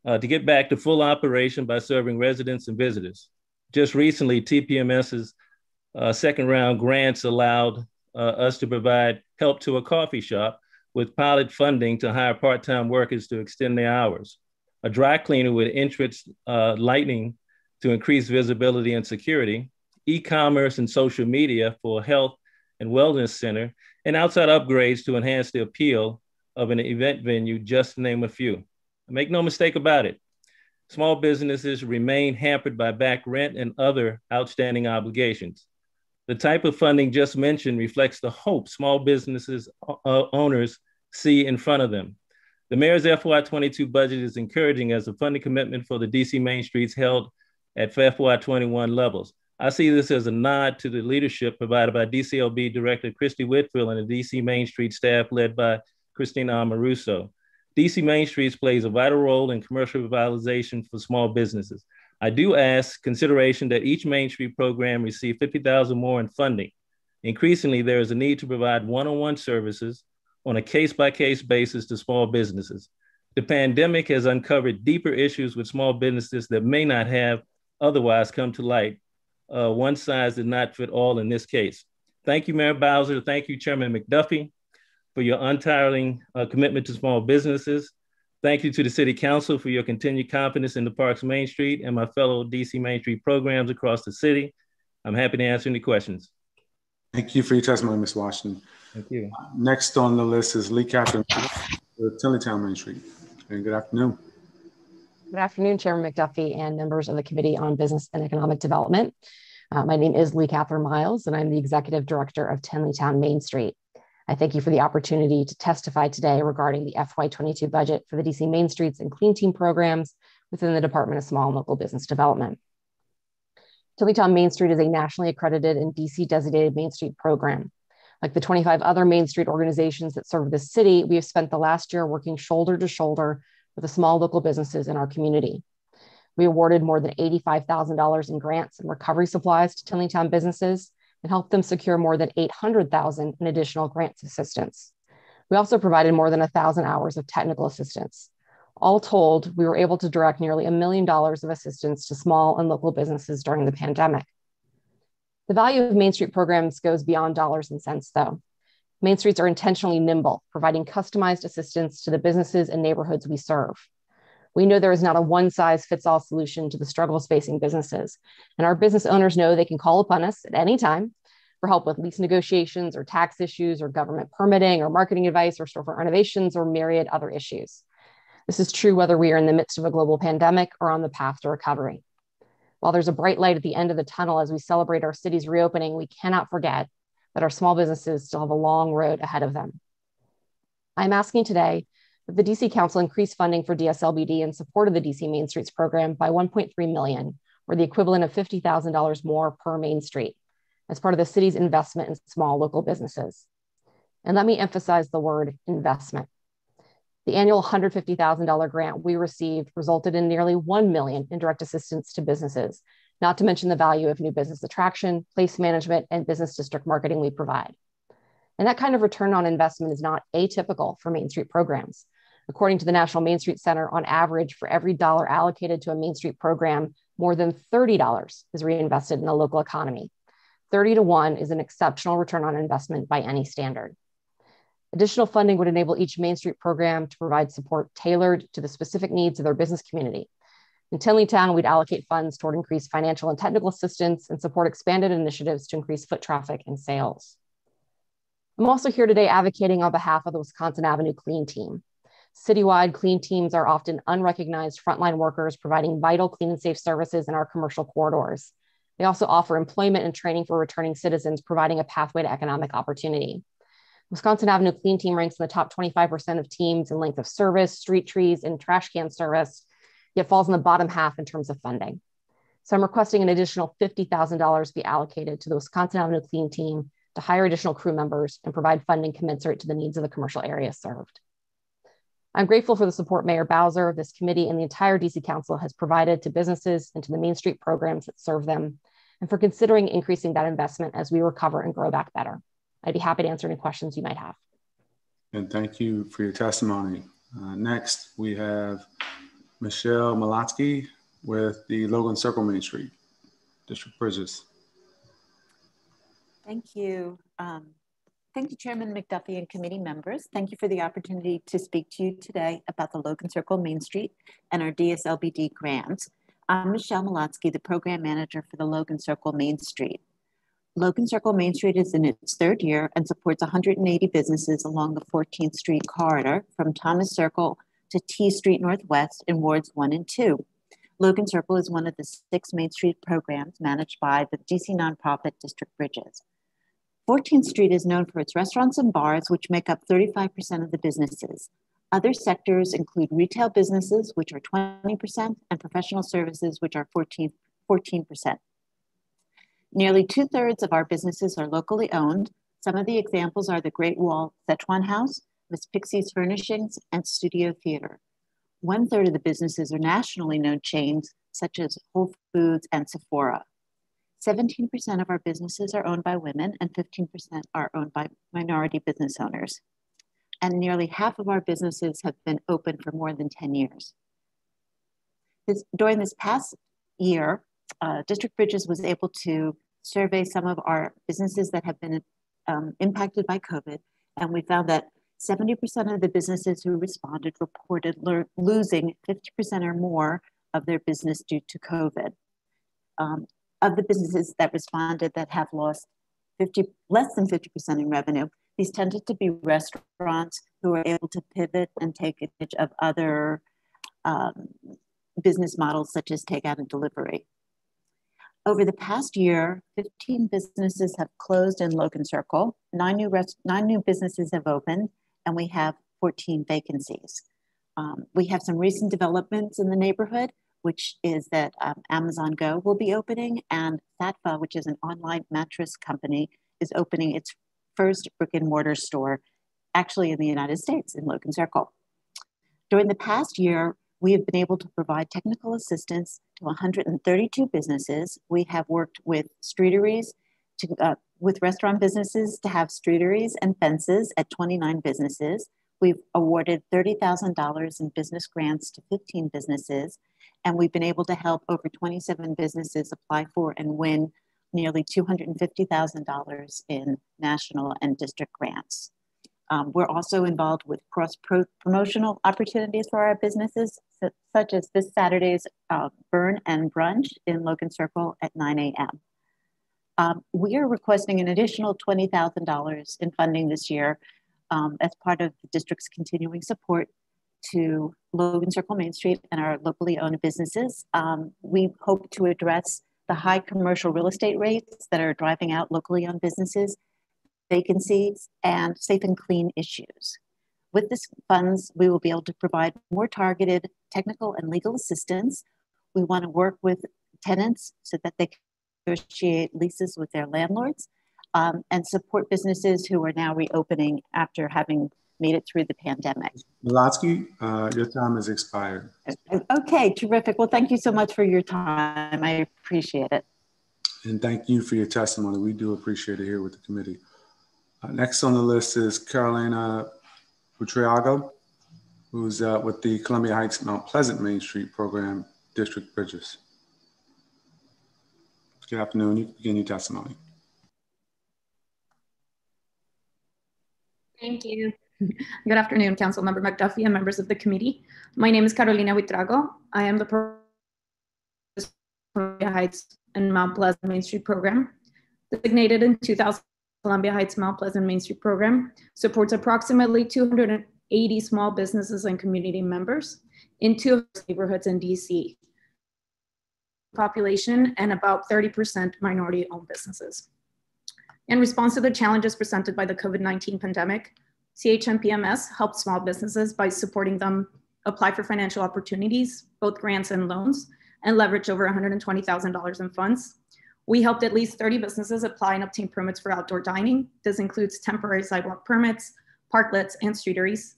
uh, to get back to full operation by serving residents and visitors. Just recently, TPMS's uh, second round grants allowed uh, us to provide help to a coffee shop with pilot funding to hire part-time workers to extend their hours, a dry cleaner with entrance uh, lighting to increase visibility and security, e-commerce and social media for a health and wellness center, and outside upgrades to enhance the appeal of an event venue, just to name a few. Make no mistake about it. Small businesses remain hampered by back rent and other outstanding obligations. The type of funding just mentioned reflects the hope small businesses uh, owners see in front of them. The mayor's FY22 budget is encouraging as a funding commitment for the DC Main Streets held at FY21 levels. I see this as a nod to the leadership provided by DCLB Director Kristi Whitfield and the DC Main Street staff led by Christina Amoruso. DC Main Streets plays a vital role in commercial revitalization for small businesses. I do ask consideration that each Main Street program receive 50,000 more in funding. Increasingly, there is a need to provide one-on-one services on a case-by-case basis to small businesses. The pandemic has uncovered deeper issues with small businesses that may not have otherwise come to light uh, one size did not fit all in this case. Thank you, Mayor Bowser. Thank you, Chairman McDuffie, for your untiring uh, commitment to small businesses. Thank you to the City Council for your continued confidence in the Parks Main Street and my fellow DC Main Street programs across the city. I'm happy to answer any questions. Thank you for your testimony, Ms. Washington. Thank you. Next on the list is Lee Catherine, Tenleytown Main Street. And good afternoon. Good afternoon, Chairman McDuffie and members of the Committee on Business and Economic Development. Uh, my name is Lee Catherine Miles, and I'm the Executive Director of Tenleytown Main Street. I thank you for the opportunity to testify today regarding the FY22 budget for the DC Main Streets and Clean Team programs within the Department of Small and Local Business Development. Tenleytown Main Street is a nationally accredited and DC designated Main Street program. Like the 25 other Main Street organizations that serve the city, we have spent the last year working shoulder to shoulder with the small local businesses in our community. We awarded more than $85,000 in grants and recovery supplies to Tenleytown businesses and helped them secure more than 800,000 in additional grants assistance. We also provided more than 1,000 hours of technical assistance. All told, we were able to direct nearly a million dollars of assistance to small and local businesses during the pandemic. The value of Main Street programs goes beyond dollars and cents, though. Main Streets are intentionally nimble, providing customized assistance to the businesses and neighborhoods we serve. We know there is not a one size fits all solution to the struggles facing businesses, and our business owners know they can call upon us at any time for help with lease negotiations or tax issues or government permitting or marketing advice or storefront renovations or myriad other issues. This is true whether we are in the midst of a global pandemic or on the path to recovery. While there's a bright light at the end of the tunnel as we celebrate our city's reopening, we cannot forget that our small businesses still have a long road ahead of them. I'm asking today the DC Council increased funding for DSLBD in support of the DC Main Streets program by 1.3 million, or the equivalent of $50,000 more per Main Street, as part of the city's investment in small local businesses. And let me emphasize the word investment. The annual $150,000 grant we received resulted in nearly 1 million in direct assistance to businesses, not to mention the value of new business attraction, place management, and business district marketing we provide. And that kind of return on investment is not atypical for Main Street programs. According to the National Main Street Center, on average, for every dollar allocated to a Main Street program, more than $30 is reinvested in the local economy. 30 to 1 is an exceptional return on investment by any standard. Additional funding would enable each Main Street program to provide support tailored to the specific needs of their business community. In Tenleytown, we'd allocate funds toward increased financial and technical assistance and support expanded initiatives to increase foot traffic and sales. I'm also here today advocating on behalf of the Wisconsin Avenue Clean Team. Citywide clean teams are often unrecognized frontline workers providing vital clean and safe services in our commercial corridors. They also offer employment and training for returning citizens, providing a pathway to economic opportunity. Wisconsin Avenue Clean Team ranks in the top 25% of teams in length of service, street trees, and trash can service, yet falls in the bottom half in terms of funding. So I'm requesting an additional $50,000 be allocated to the Wisconsin Avenue Clean Team to hire additional crew members and provide funding commensurate to the needs of the commercial area served. I'm grateful for the support Mayor Bowser, this committee, and the entire DC Council has provided to businesses and to the Main Street programs that serve them, and for considering increasing that investment as we recover and grow back better. I'd be happy to answer any questions you might have. And thank you for your testimony. Uh, next, we have Michelle Malatsky with the Logan Circle Main Street, District Bridges. Thank you. Um, thank you, Chairman McDuffie and committee members. Thank you for the opportunity to speak to you today about the Logan Circle Main Street and our DSLBD grants. I'm Michelle Malatsky, the program manager for the Logan Circle Main Street. Logan Circle Main Street is in its third year and supports 180 businesses along the 14th Street corridor from Thomas Circle to T Street Northwest in wards one and two. Logan Circle is one of the six Main Street programs managed by the DC nonprofit District Bridges. 14th Street is known for its restaurants and bars, which make up 35% of the businesses. Other sectors include retail businesses, which are 20%, and professional services, which are 14, 14%. Nearly two thirds of our businesses are locally owned. Some of the examples are the Great Wall Szechuan House, Miss Pixie's Furnishings, and Studio Theater. One third of the businesses are nationally known chains such as Whole Foods and Sephora. 17% of our businesses are owned by women and 15% are owned by minority business owners. And nearly half of our businesses have been open for more than 10 years. This, during this past year, uh, District Bridges was able to survey some of our businesses that have been um, impacted by COVID, and we found that 70% of the businesses who responded reported losing 50% or more of their business due to COVID. Um, of the businesses that responded that have lost 50, less than 50% in revenue, these tended to be restaurants who were able to pivot and take advantage of other um, business models such as takeout and delivery. Over the past year, 15 businesses have closed in Logan Circle, nine new, nine new businesses have opened, and we have 14 vacancies. Um, we have some recent developments in the neighborhood, which is that um, Amazon Go will be opening, and Fatfa, which is an online mattress company, is opening its first brick and mortar store, actually in the United States, in Logan Circle. During the past year, we have been able to provide technical assistance to 132 businesses. We have worked with streeteries, to, uh, with restaurant businesses to have streeteries and fences at 29 businesses. We've awarded $30,000 in business grants to 15 businesses, and we've been able to help over 27 businesses apply for and win nearly $250,000 in national and district grants. Um, we're also involved with cross -pro promotional opportunities for our businesses, such as this Saturday's uh, Burn and Brunch in Logan Circle at 9 a.m. Um, we are requesting an additional $20,000 in funding this year um, as part of the district's continuing support to Logan Circle Main Street and our locally owned businesses. Um, we hope to address the high commercial real estate rates that are driving out locally owned businesses vacancies, and safe and clean issues. With this funds, we will be able to provide more targeted technical and legal assistance. We want to work with tenants so that they can negotiate leases with their landlords um, and support businesses who are now reopening after having made it through the pandemic. Malatsky, uh, your time has expired. Okay, terrific. Well, thank you so much for your time. I appreciate it. And thank you for your testimony. We do appreciate it here with the committee. Uh, next on the list is Carolina Buitrago, who's uh, with the Columbia Heights Mount Pleasant Main Street Program District Bridges. Good afternoon. You begin your testimony. Thank you. Good afternoon, Council Member McDuffie and members of the committee. My name is Carolina Buitrago. I am the Columbia Heights and Mount Pleasant Main Street Program, designated in 2000. Columbia Heights Mount Pleasant Main Street program supports approximately 280 small businesses and community members in two neighborhoods in DC. Population and about 30% minority owned businesses. In response to the challenges presented by the COVID 19 pandemic, CHMPMS helped small businesses by supporting them apply for financial opportunities, both grants and loans, and leverage over $120,000 in funds we helped at least 30 businesses apply and obtain permits for outdoor dining. This includes temporary sidewalk permits, parklets, and streeteries.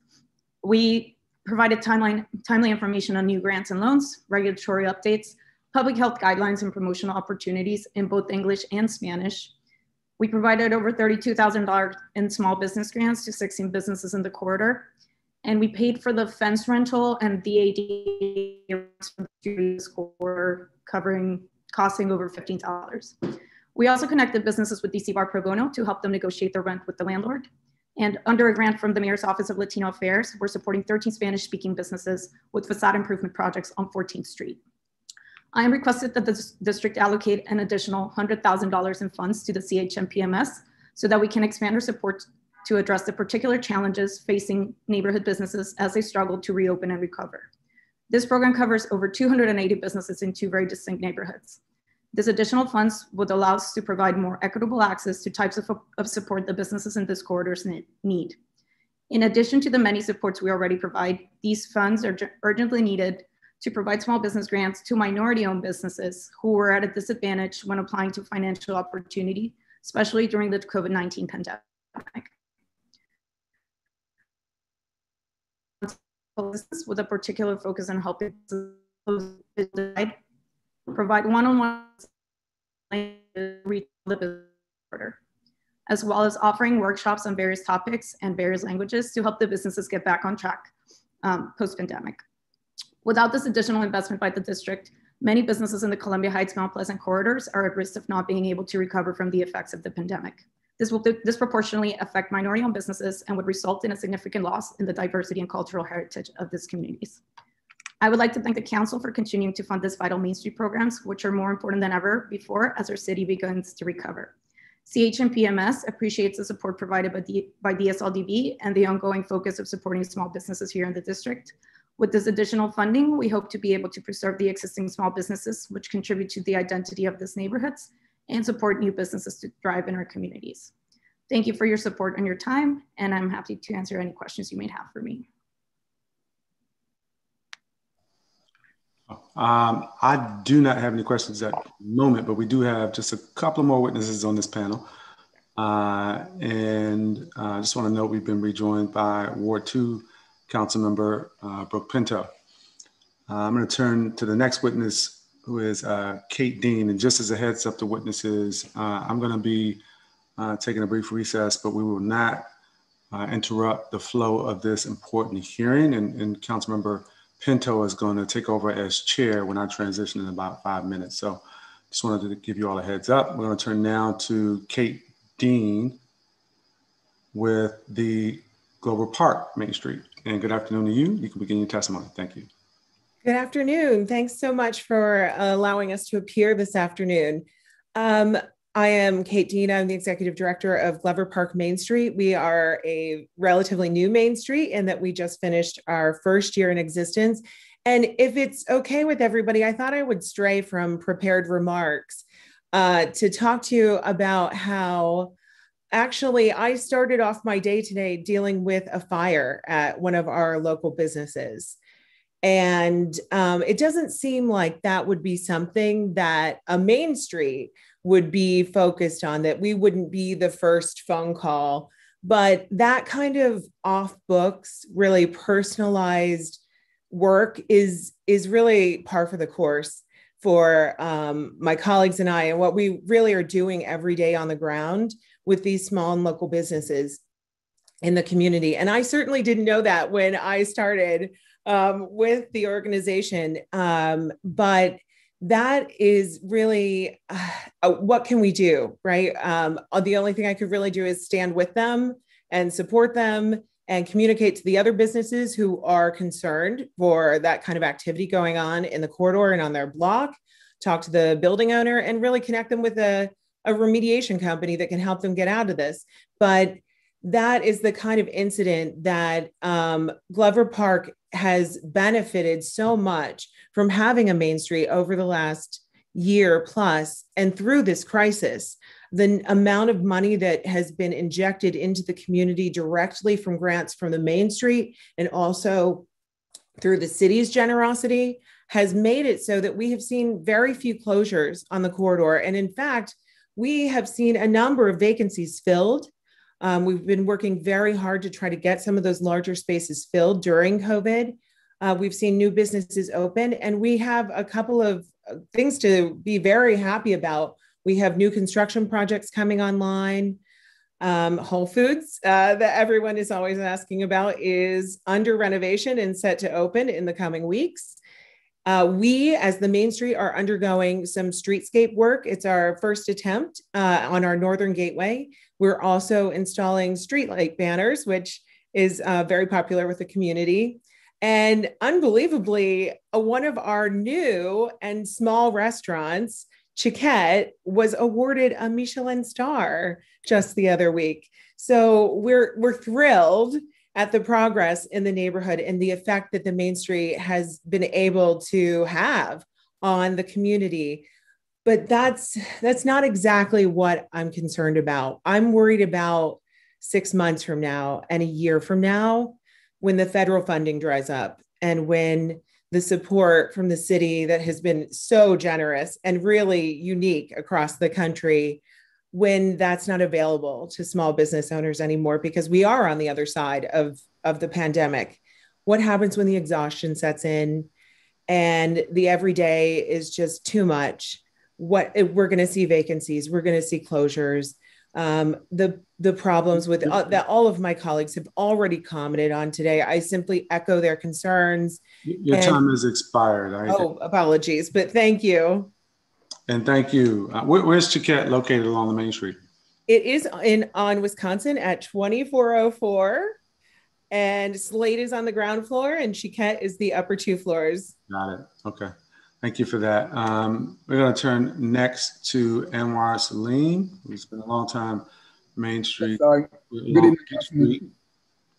We provided timeline, timely information on new grants and loans, regulatory updates, public health guidelines, and promotional opportunities in both English and Spanish. We provided over $32,000 in small business grants to 16 businesses in the corridor. And we paid for the fence rental and the DAD for covering costing over $15. We also connected businesses with DC Bar Pro Bono to help them negotiate their rent with the landlord. And under a grant from the Mayor's Office of Latino Affairs, we're supporting 13 Spanish speaking businesses with facade improvement projects on 14th Street. I am requested that the district allocate an additional $100,000 in funds to the CHMPMS so that we can expand our support to address the particular challenges facing neighborhood businesses as they struggle to reopen and recover. This program covers over 280 businesses in two very distinct neighborhoods. This additional funds would allow us to provide more equitable access to types of, of support the businesses in this corridors need. In addition to the many supports we already provide, these funds are urgently needed to provide small business grants to minority owned businesses who were at a disadvantage when applying to financial opportunity, especially during the COVID-19 pandemic. with a particular focus on helping provide one-on-one as well as offering workshops on various topics and various languages to help the businesses get back on track um, post-pandemic. Without this additional investment by the district, many businesses in the Columbia Heights Mount Pleasant corridors are at risk of not being able to recover from the effects of the pandemic. This will disproportionately affect minority-owned businesses and would result in a significant loss in the diversity and cultural heritage of these communities. I would like to thank the council for continuing to fund this vital Main Street programs, which are more important than ever before as our city begins to recover. CHMPMS appreciates the support provided by, D by DSLBD and the ongoing focus of supporting small businesses here in the district. With this additional funding, we hope to be able to preserve the existing small businesses, which contribute to the identity of these neighborhoods and support new businesses to thrive in our communities. Thank you for your support and your time, and I'm happy to answer any questions you may have for me. Um, I do not have any questions at the moment, but we do have just a couple more witnesses on this panel. Uh, and uh, I just want to note we've been rejoined by Ward 2 Councilmember uh, Brooke Pinto. Uh, I'm going to turn to the next witness, who is uh, Kate Dean. And just as a heads up to witnesses, uh, I'm going to be taking a brief recess, but we will not interrupt the flow of this important hearing. And, and Councilmember Pinto is going to take over as chair when I transition in about five minutes. So just wanted to give you all a heads up. We're going to turn now to Kate Dean with the Glover Park Main Street. And good afternoon to you. You can begin your testimony. Thank you. Good afternoon. Thanks so much for allowing us to appear this afternoon. Um, I am Kate Dean. I'm the executive director of Glover Park Main Street. We are a relatively new Main Street in that we just finished our first year in existence. And if it's okay with everybody, I thought I would stray from prepared remarks uh, to talk to you about how actually I started off my day today dealing with a fire at one of our local businesses. And um, it doesn't seem like that would be something that a main street would be focused on, that we wouldn't be the first phone call. But that kind of off books, really personalized work is is really par for the course for um, my colleagues and I, and what we really are doing every day on the ground with these small and local businesses in the community. And I certainly didn't know that when I started um, with the organization. Um, but that is really uh, what can we do, right? Um, the only thing I could really do is stand with them and support them and communicate to the other businesses who are concerned for that kind of activity going on in the corridor and on their block, talk to the building owner and really connect them with a, a remediation company that can help them get out of this. But that is the kind of incident that um, Glover Park has benefited so much from having a main street over the last year plus and through this crisis the amount of money that has been injected into the community directly from grants from the Main Street and also through the city's generosity has made it so that we have seen very few closures on the corridor. And in fact, we have seen a number of vacancies filled. Um, we've been working very hard to try to get some of those larger spaces filled during COVID. Uh, we've seen new businesses open, and we have a couple of uh, things to be very happy about we have new construction projects coming online. Um, Whole Foods uh, that everyone is always asking about is under renovation and set to open in the coming weeks. Uh, we, as the Main Street, are undergoing some streetscape work. It's our first attempt uh, on our Northern Gateway. We're also installing streetlight banners, which is uh, very popular with the community. And unbelievably, one of our new and small restaurants Xiquet was awarded a Michelin star just the other week. So we're we're thrilled at the progress in the neighborhood and the effect that the Main Street has been able to have on the community. But that's that's not exactly what I'm concerned about. I'm worried about 6 months from now and a year from now when the federal funding dries up and when the support from the city that has been so generous and really unique across the country when that's not available to small business owners anymore because we are on the other side of of the pandemic what happens when the exhaustion sets in and the everyday is just too much what we're going to see vacancies we're going to see closures um, the the problems with uh, that all of my colleagues have already commented on today. I simply echo their concerns. Your and, time has expired. I oh, apologies, but thank you. And thank you. Uh, where, where's Xiquet located along the main street? It is in on Wisconsin at 2404. And Slate is on the ground floor and Xiquet is the upper two floors. Got it. Okay. Thank you for that. Um, we're going to turn next to Anwar Salim, who's been a long time Main Street. Sorry. Good evening, Councilman.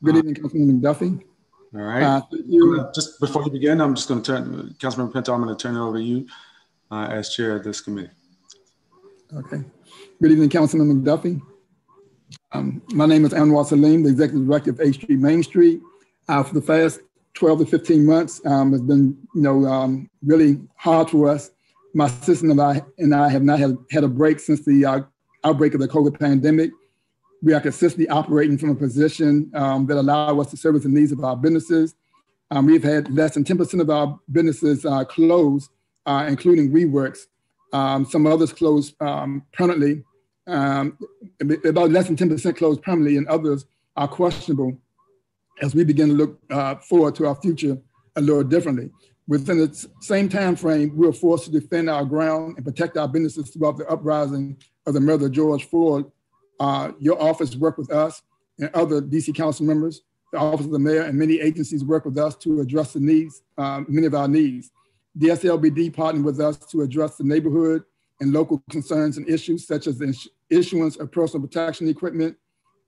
Good evening, Councilman McDuffie. All right. Uh, thank you. Uh, Just before you begin, I'm just going to turn, Councilmember Pinto, I'm going to turn it over to you uh, as chair of this committee. Okay. Good evening, Councilman McDuffie. Um, my name is Anwar Salim, the Executive Director of H Street Main Street. Uh, for the past 12 to 15 months, um, it's been, you know, um, really hard for us. My sister and I, and I have not had, had a break since the uh, outbreak of the COVID pandemic. We are consistently operating from a position um, that allow us to service the needs of our businesses. Um, we've had less than 10% of our businesses uh, close, uh, including WeWorks. Um, some others closed um, permanently. Um, about less than 10% closed permanently, and others are questionable as we begin to look uh, forward to our future a little differently. Within the same time frame, we were forced to defend our ground and protect our businesses throughout the uprising of the murder of George Floyd. Uh, your office worked with us and other DC council members, the office of the mayor and many agencies worked with us to address the needs, uh, many of our needs. DSLBD partnered with us to address the neighborhood and local concerns and issues such as the issuance of personal protection equipment,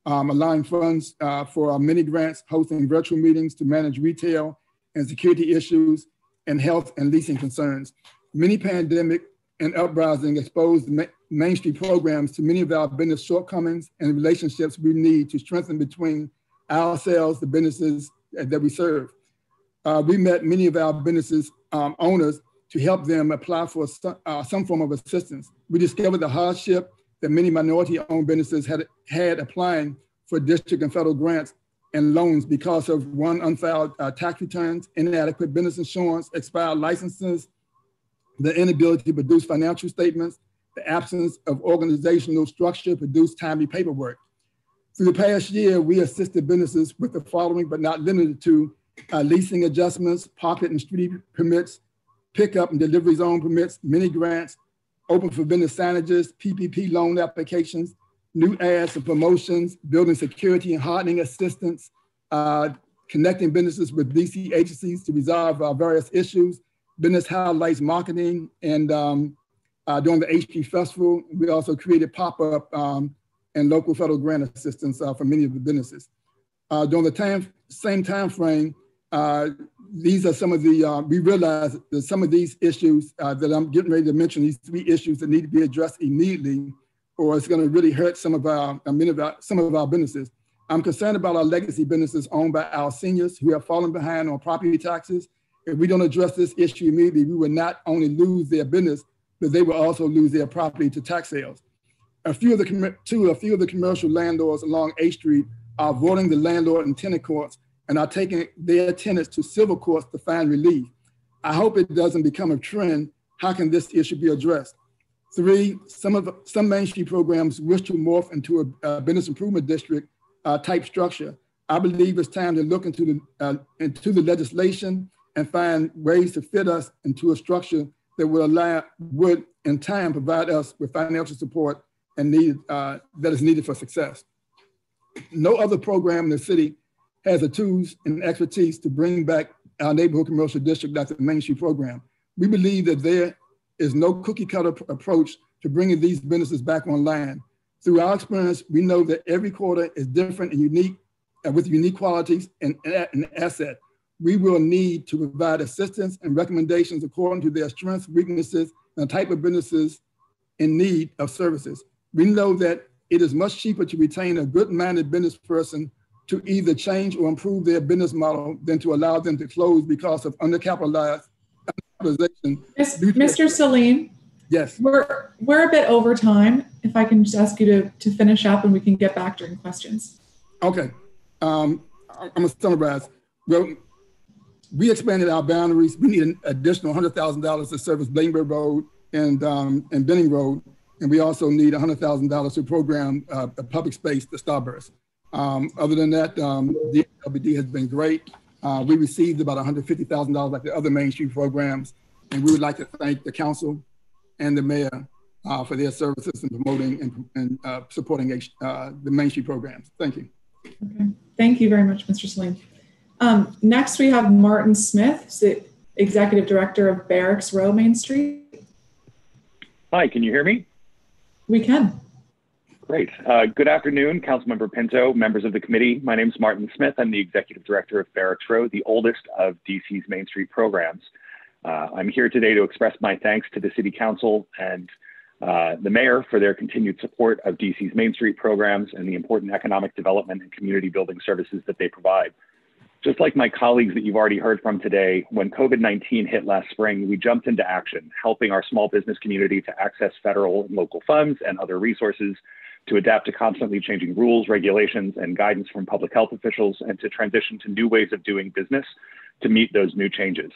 um, allowing funds uh, for our mini grants, hosting virtual meetings to manage retail and security issues, and health and leasing concerns. Many pandemic and uprising exposed ma Main Street programs to many of our business shortcomings and relationships we need to strengthen between ourselves, the businesses that we serve. Uh, we met many of our businesses um, owners to help them apply for some, uh, some form of assistance. We discovered the hardship that many minority-owned businesses had, had applying for district and federal grants and loans because of one, unfiled uh, tax returns, inadequate business insurance, expired licenses, the inability to produce financial statements, the absence of organizational structure to produce timely paperwork. Through the past year, we assisted businesses with the following, but not limited to uh, leasing adjustments, pocket and street permits, pickup and delivery zone permits, mini grants, open for business signages, PPP loan applications, new ads and promotions, building security and hardening assistance, uh, connecting businesses with DC agencies to resolve uh, various issues, business highlights marketing, and um, uh, during the HP Festival, we also created pop-up um, and local federal grant assistance uh, for many of the businesses. Uh, during the time, same time frame, uh, these are some of the, uh, we realize that some of these issues uh, that I'm getting ready to mention, these three issues that need to be addressed immediately, or it's gonna really hurt some of our, many of our, some of our businesses. I'm concerned about our legacy businesses owned by our seniors who have fallen behind on property taxes. If we don't address this issue immediately, we will not only lose their business, but they will also lose their property to tax sales. A few of the, two, a few of the commercial landlords along A Street are avoiding the landlord and tenant courts and are taking their tenants to civil courts to find relief. I hope it doesn't become a trend. How can this issue be addressed? Three, some of some Main Street programs wish to morph into a, a business improvement district uh, type structure. I believe it's time to look into the uh, into the legislation and find ways to fit us into a structure that would allow would in time provide us with financial support and need uh, that is needed for success. No other program in the city has the tools and expertise to bring back our neighborhood commercial district like the Main Street program. We believe that there is no cookie cutter approach to bringing these businesses back online. Through our experience, we know that every quarter is different and unique uh, with unique qualities and, and asset. We will need to provide assistance and recommendations according to their strengths, weaknesses, and the type of businesses in need of services. We know that it is much cheaper to retain a good-minded business person to either change or improve their business model than to allow them to close because of undercapitalized Mr. Salim? Yes. We're we're a bit over time. If I can just ask you to, to finish up and we can get back during questions. Okay. Um, I'm gonna summarize. Well, we expanded our boundaries. We need an additional $100,000 to service Bladensburg Road and, um, and Benning Road. And we also need $100,000 to program uh, a public space, the Starburst. Um, other than that, um, the LBD has been great. Uh, we received about $150,000 like the other Main Street programs. And we would like to thank the council and the mayor uh, for their services in promoting and, and uh, supporting uh, the Main Street programs. Thank you. Okay. Thank you very much, Mr. Salim. Um, next, we have Martin Smith, the Executive Director of Barracks Row Main Street. Hi, can you hear me? We can. Great. Uh, good afternoon, Councilmember Pinto, members of the committee. My name is Martin Smith. I'm the Executive Director of Barracks Row, the oldest of DC's Main Street programs. Uh, I'm here today to express my thanks to the City Council and uh, the Mayor for their continued support of DC's Main Street programs and the important economic development and community building services that they provide. Just like my colleagues that you've already heard from today, when COVID 19 hit last spring, we jumped into action, helping our small business community to access federal and local funds and other resources to adapt to constantly changing rules, regulations, and guidance from public health officials, and to transition to new ways of doing business to meet those new changes.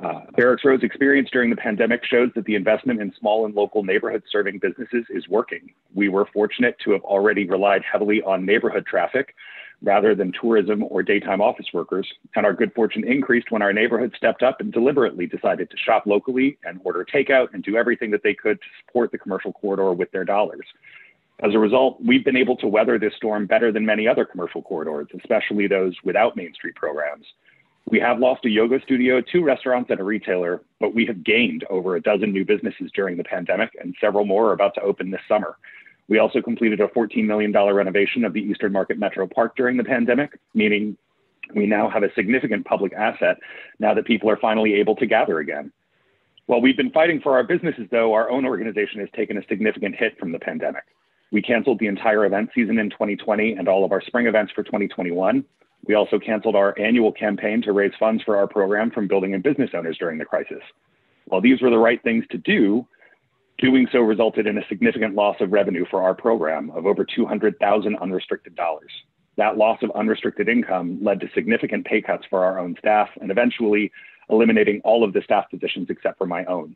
Uh, Barracks Row's experience during the pandemic shows that the investment in small and local neighborhood serving businesses is working. We were fortunate to have already relied heavily on neighborhood traffic rather than tourism or daytime office workers. And our good fortune increased when our neighborhood stepped up and deliberately decided to shop locally and order takeout and do everything that they could to support the commercial corridor with their dollars. As a result, we've been able to weather this storm better than many other commercial corridors, especially those without Main Street programs. We have lost a yoga studio, two restaurants, and a retailer, but we have gained over a dozen new businesses during the pandemic, and several more are about to open this summer. We also completed a $14 million renovation of the Eastern Market Metro Park during the pandemic, meaning we now have a significant public asset now that people are finally able to gather again. While we've been fighting for our businesses, though, our own organization has taken a significant hit from the pandemic. We canceled the entire event season in 2020 and all of our spring events for 2021. We also canceled our annual campaign to raise funds for our program from building and business owners during the crisis. While these were the right things to do, Doing so resulted in a significant loss of revenue for our program of over 200,000 unrestricted dollars. That loss of unrestricted income led to significant pay cuts for our own staff and eventually eliminating all of the staff positions except for my own.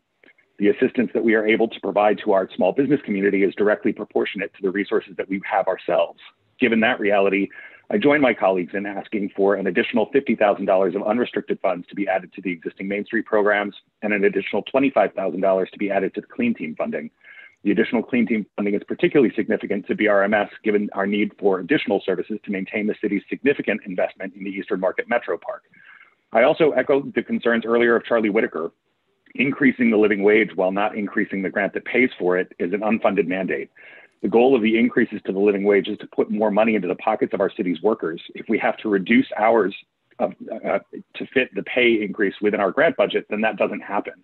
The assistance that we are able to provide to our small business community is directly proportionate to the resources that we have ourselves. Given that reality, I join my colleagues in asking for an additional $50,000 of unrestricted funds to be added to the existing Main Street programs and an additional $25,000 to be added to the Clean Team funding. The additional Clean Team funding is particularly significant to BRMS given our need for additional services to maintain the city's significant investment in the Eastern Market Metro Park. I also echo the concerns earlier of Charlie Whitaker. Increasing the living wage while not increasing the grant that pays for it is an unfunded mandate. The goal of the increases to the living wage is to put more money into the pockets of our city's workers. If we have to reduce hours of, uh, to fit the pay increase within our grant budget, then that doesn't happen.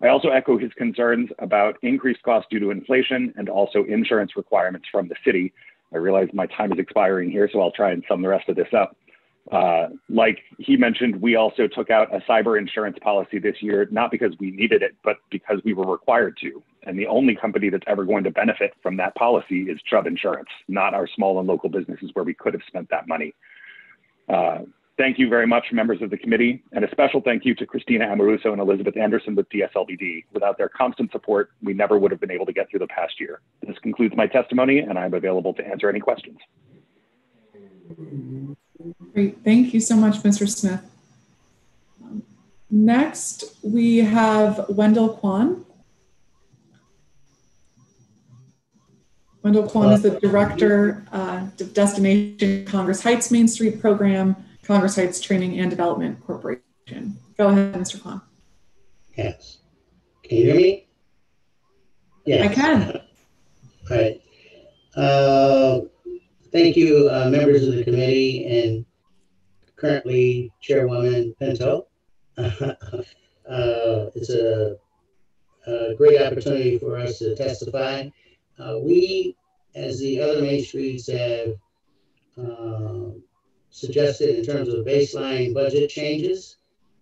I also echo his concerns about increased costs due to inflation and also insurance requirements from the city. I realize my time is expiring here, so I'll try and sum the rest of this up. Uh, like he mentioned, we also took out a cyber insurance policy this year, not because we needed it, but because we were required to. And the only company that's ever going to benefit from that policy is Chubb Insurance, not our small and local businesses where we could have spent that money. Uh, thank you very much, members of the committee, and a special thank you to Christina Amoruso and Elizabeth Anderson with DSLBD. Without their constant support, we never would have been able to get through the past year. This concludes my testimony, and I'm available to answer any questions. Great. Thank you so much, Mr. Smith. next, we have Wendell Kwan. Wendell Kwan is the Director, uh, Destination Congress Heights Main Street Program, Congress Heights Training and Development Corporation. Go ahead, Mr. Kwan. Yes. Can you hear me? Yes. I can. All right. Uh, thank you, uh, members of the committee and currently Chairwoman Pinto. uh, it's a, a, great opportunity for us to testify. Uh, we, as the other Main Streets, have uh, suggested in terms of baseline budget changes.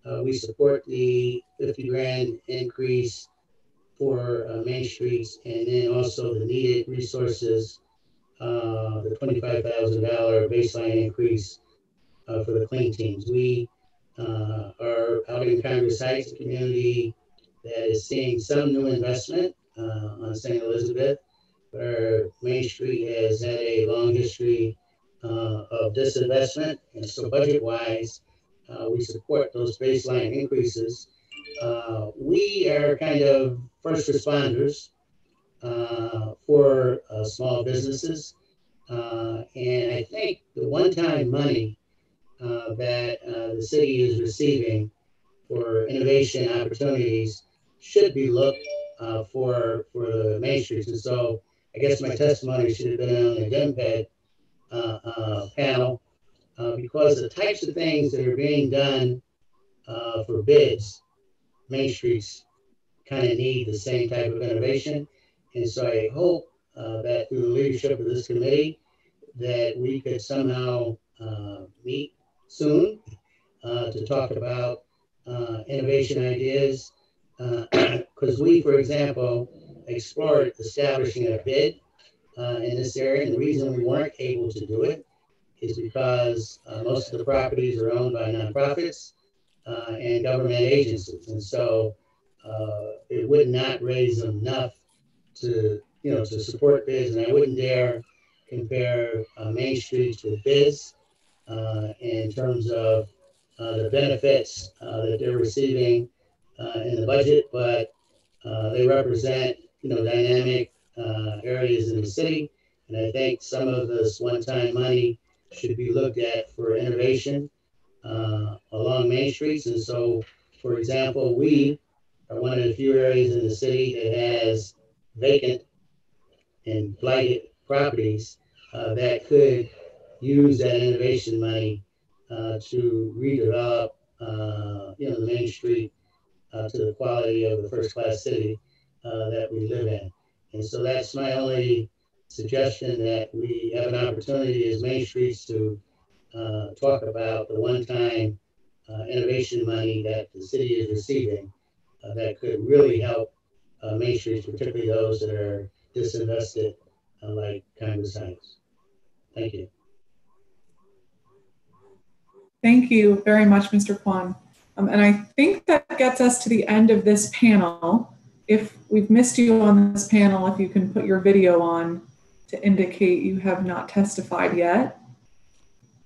Uh, we support the 50 grand increase for uh, Main Streets and then also the needed resources uh, the $25,000 baseline increase uh, for the clean teams. We uh, are out in Congress Heights, a community that is seeing some new investment uh, on St. Elizabeth, where Main Street has had a long history uh, of disinvestment. And so budget-wise, we support those baseline increases. we are kind of first responders uh, for uh, small businesses. Uh, and I think the one-time money that the city is receiving for innovation opportunities should be looked for for the Main Streets. And so I guess my testimony should have been on the uh, uh, panel uh, because the types of things that are being done uh, for bids, Main Streets kind of need the same type of innovation. And so I hope uh, that through the leadership of this committee, that we could somehow uh, meet soon uh, to talk about uh, innovation ideas. Because we, for example, explored establishing a bid in this area. And the reason we weren't able to do it is because most of the properties are owned by nonprofits and government agencies. And so it would not raise enough to you know to support biz, and I wouldn't dare compare uh, Main Street to biz uh, in terms of uh, the benefits uh, that they're receiving uh, in the budget, but uh, they represent you know dynamic areas in the city, and I think some of this one-time money should be looked at for innovation along Main Streets, and so. For example, we are one of the few areas in the city that has vacant and blighted properties uh, that could use that innovation money uh, to redevelop, uh, you know, the main street uh, to the quality of the first class city uh, that we live in. And so that's my only suggestion that we have an opportunity as Main Streets to uh, talk about the one-time innovation money that the city is receiving that could really help Main Streets, particularly those that are disinvested uh, like Congress Heights. Thank you. Thank you very much, Mr. Kwan. Um, and I think that gets us to the end of this panel. If we've missed you on this panel, if you can put your video on to indicate you have not testified yet.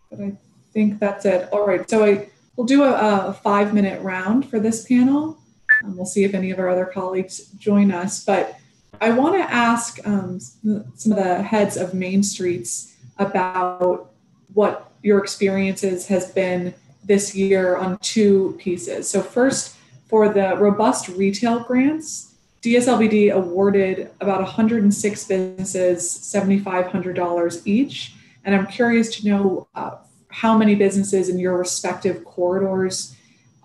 But I think that's it. All right, so I, we'll do a, a five minute round for this panel. And we'll see if any of our other colleagues join us. But I want to ask um, some of the heads of Main Streets about what your experiences has been this year on two pieces. So first, for the robust retail grants, DSLBD awarded about 106 businesses $7,500 each. And I'm curious to know uh, how many businesses in your respective corridors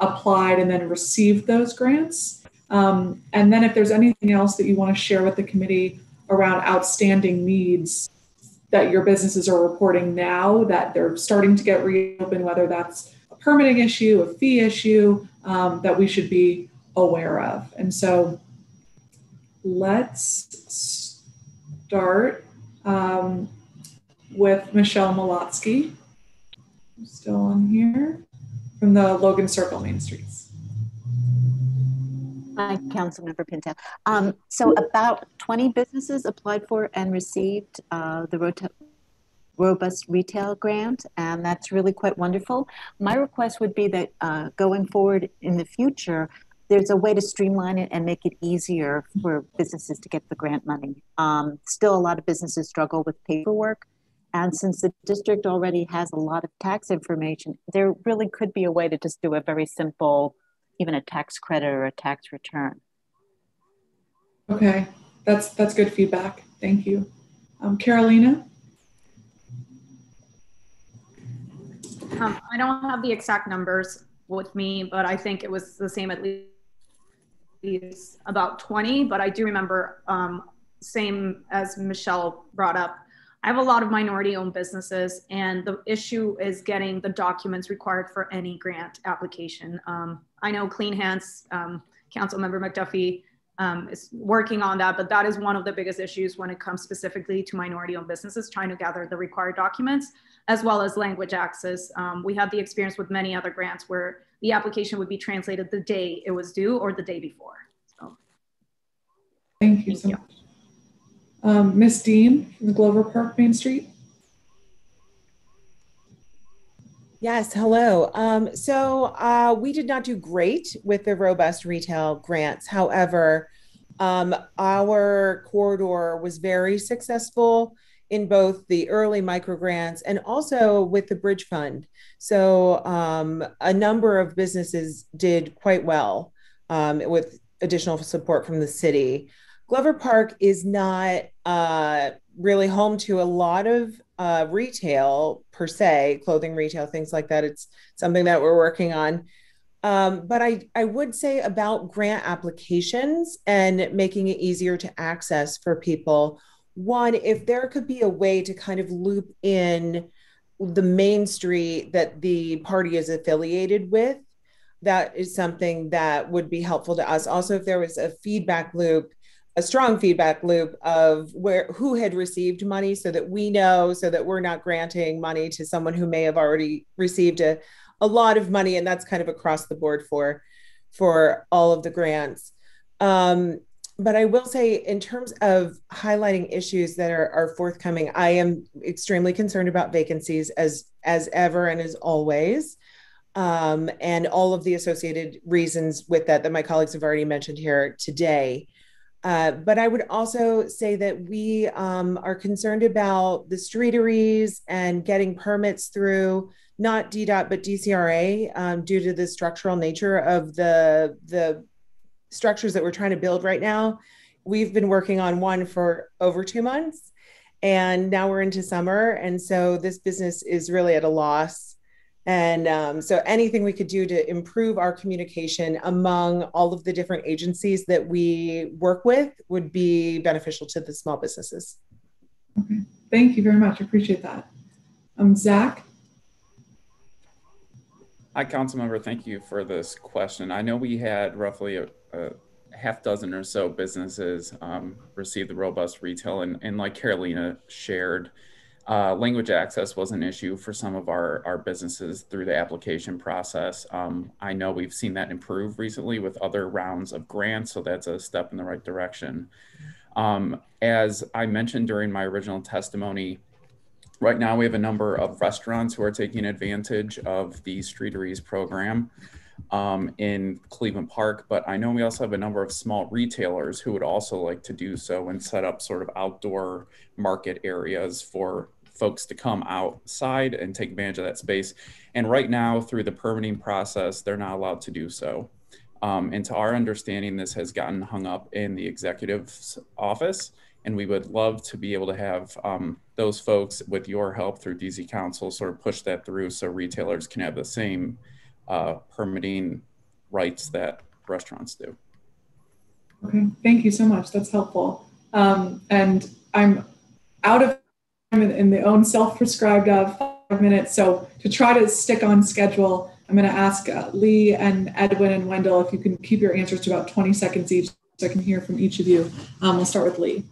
applied and then received those grants. Um, and then if there's anything else that you want to share with the committee around outstanding needs that your businesses are reporting now that they're starting to get reopened, whether that's a permitting issue, a fee issue um, that we should be aware of. And so let's start um, with Michelle Malatsky, still on here, from the Logan Circle Main Streets. Hi, Councilmember Pinto. Um, so about 20 businesses applied for and received uh, the robust retail grant, and that's really quite wonderful. My request would be that uh, going forward in the future, there's a way to streamline it and make it easier for businesses to get the grant money. Um, still, a lot of businesses struggle with paperwork. And since the district already has a lot of tax information, there really could be a way to just do a very simple even a tax credit or a tax return. Okay, that's that's good feedback. Thank you. Um, Carolina? Um, I don't have the exact numbers with me, but I think it was the same at least about 20, but I do remember um, same as Michelle brought up, I have a lot of minority owned businesses, and the issue is getting the documents required for any grant application. Um, I know Clean Hands, um, Council Member McDuffie um, is working on that, but that is one of the biggest issues when it comes specifically to minority owned businesses, trying to gather the required documents, as well as language access. Um, we had the experience with many other grants where the application would be translated the day it was due or the day before. So. Thank you Thank so you. much. Um, Miss Dean from Glover Park Main Street. Yes, hello. Um, so uh, we did not do great with the robust retail grants. However, um, our corridor was very successful in both the early micro grants and also with the bridge fund. So um, a number of businesses did quite well um, with additional support from the city. Glover Park is not uh, really home to a lot of uh, retail per se, clothing retail, things like that. It's something that we're working on. Um, but I, I would say about grant applications and making it easier to access for people. One, if there could be a way to kind of loop in the main street that the party is affiliated with, that is something that would be helpful to us. Also, if there was a feedback loop a strong feedback loop of where who had received money so that we know so that we're not granting money to someone who may have already received a, a lot of money and that's kind of across the board for for all of the grants. Um, but i will say in terms of highlighting issues that are, are forthcoming i am extremely concerned about vacancies as as ever and as always. Um, and all of the associated reasons with that that my colleagues have already mentioned here today uh, but I would also say that we um, are concerned about the streeteries and getting permits through not DDOT but DCRA um, due to the structural nature of the the structures that we're trying to build right now. We've been working on one for over two months, and now we're into summer, and so this business is really at a loss and um, so anything we could do to improve our communication among all of the different agencies that we work with would be beneficial to the small businesses. Okay, thank you very much. I appreciate that. Um, Zach? Hi, council member. Thank you for this question. I know we had roughly a, a half dozen or so businesses um, receive the robust retail, and, and like Carolina shared, uh, language access was an issue for some of our, our businesses through the application process. Um, I know we've seen that improve recently with other rounds of grants, so that's a step in the right direction. Um, as I mentioned during my original testimony, right now we have a number of restaurants who are taking advantage of the Streeteries program um, in Cleveland Park, but I know we also have a number of small retailers who would also like to do so and set up sort of outdoor market areas for folks to come outside and take advantage of that space. And right now, through the permitting process, they're not allowed to do so. Um, and to our understanding, this has gotten hung up in the executive's office. And we would love to be able to have um, those folks, with your help through DC Council, sort of push that through so retailers can have the same uh, permitting rights that restaurants do. Okay, thank you so much. That's helpful. Um, and I'm out of in, the own self-prescribed uh, five minutes. So to try to stick on schedule, I'm going to ask uh, Lee and Edwin and Wendell if you can keep your answers to about 20 seconds each so I can hear from each of you. Um, we'll start with Lee.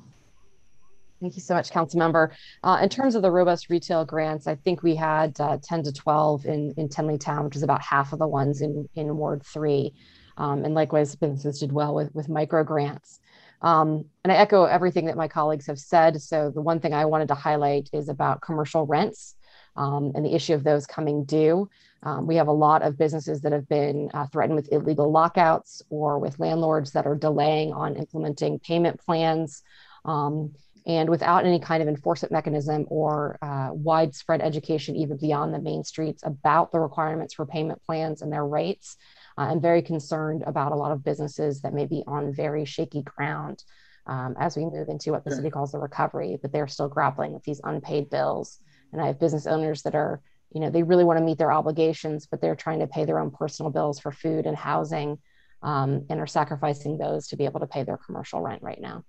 Thank you so much, Council Member. Uh, in terms of the robust retail grants, I think we had uh, 10 to 12 in, in Tenleytown, which is about half of the ones in, in Ward 3. Um, and likewise, businesses did well with, with micro grants. Um, and I echo everything that my colleagues have said. So the one thing I wanted to highlight is about commercial rents um, and the issue of those coming due. Um, we have a lot of businesses that have been uh, threatened with illegal lockouts or with landlords that are delaying on implementing payment plans. Um, and without any kind of enforcement mechanism or uh, widespread education, even beyond the main streets, about the requirements for payment plans and their rates, uh, I'm very concerned about a lot of businesses that may be on very shaky ground um, as we move into what the city calls the recovery, but they're still grappling with these unpaid bills. And I have business owners that are, you know, they really want to meet their obligations, but they're trying to pay their own personal bills for food and housing um, and are sacrificing those to be able to pay their commercial rent right now.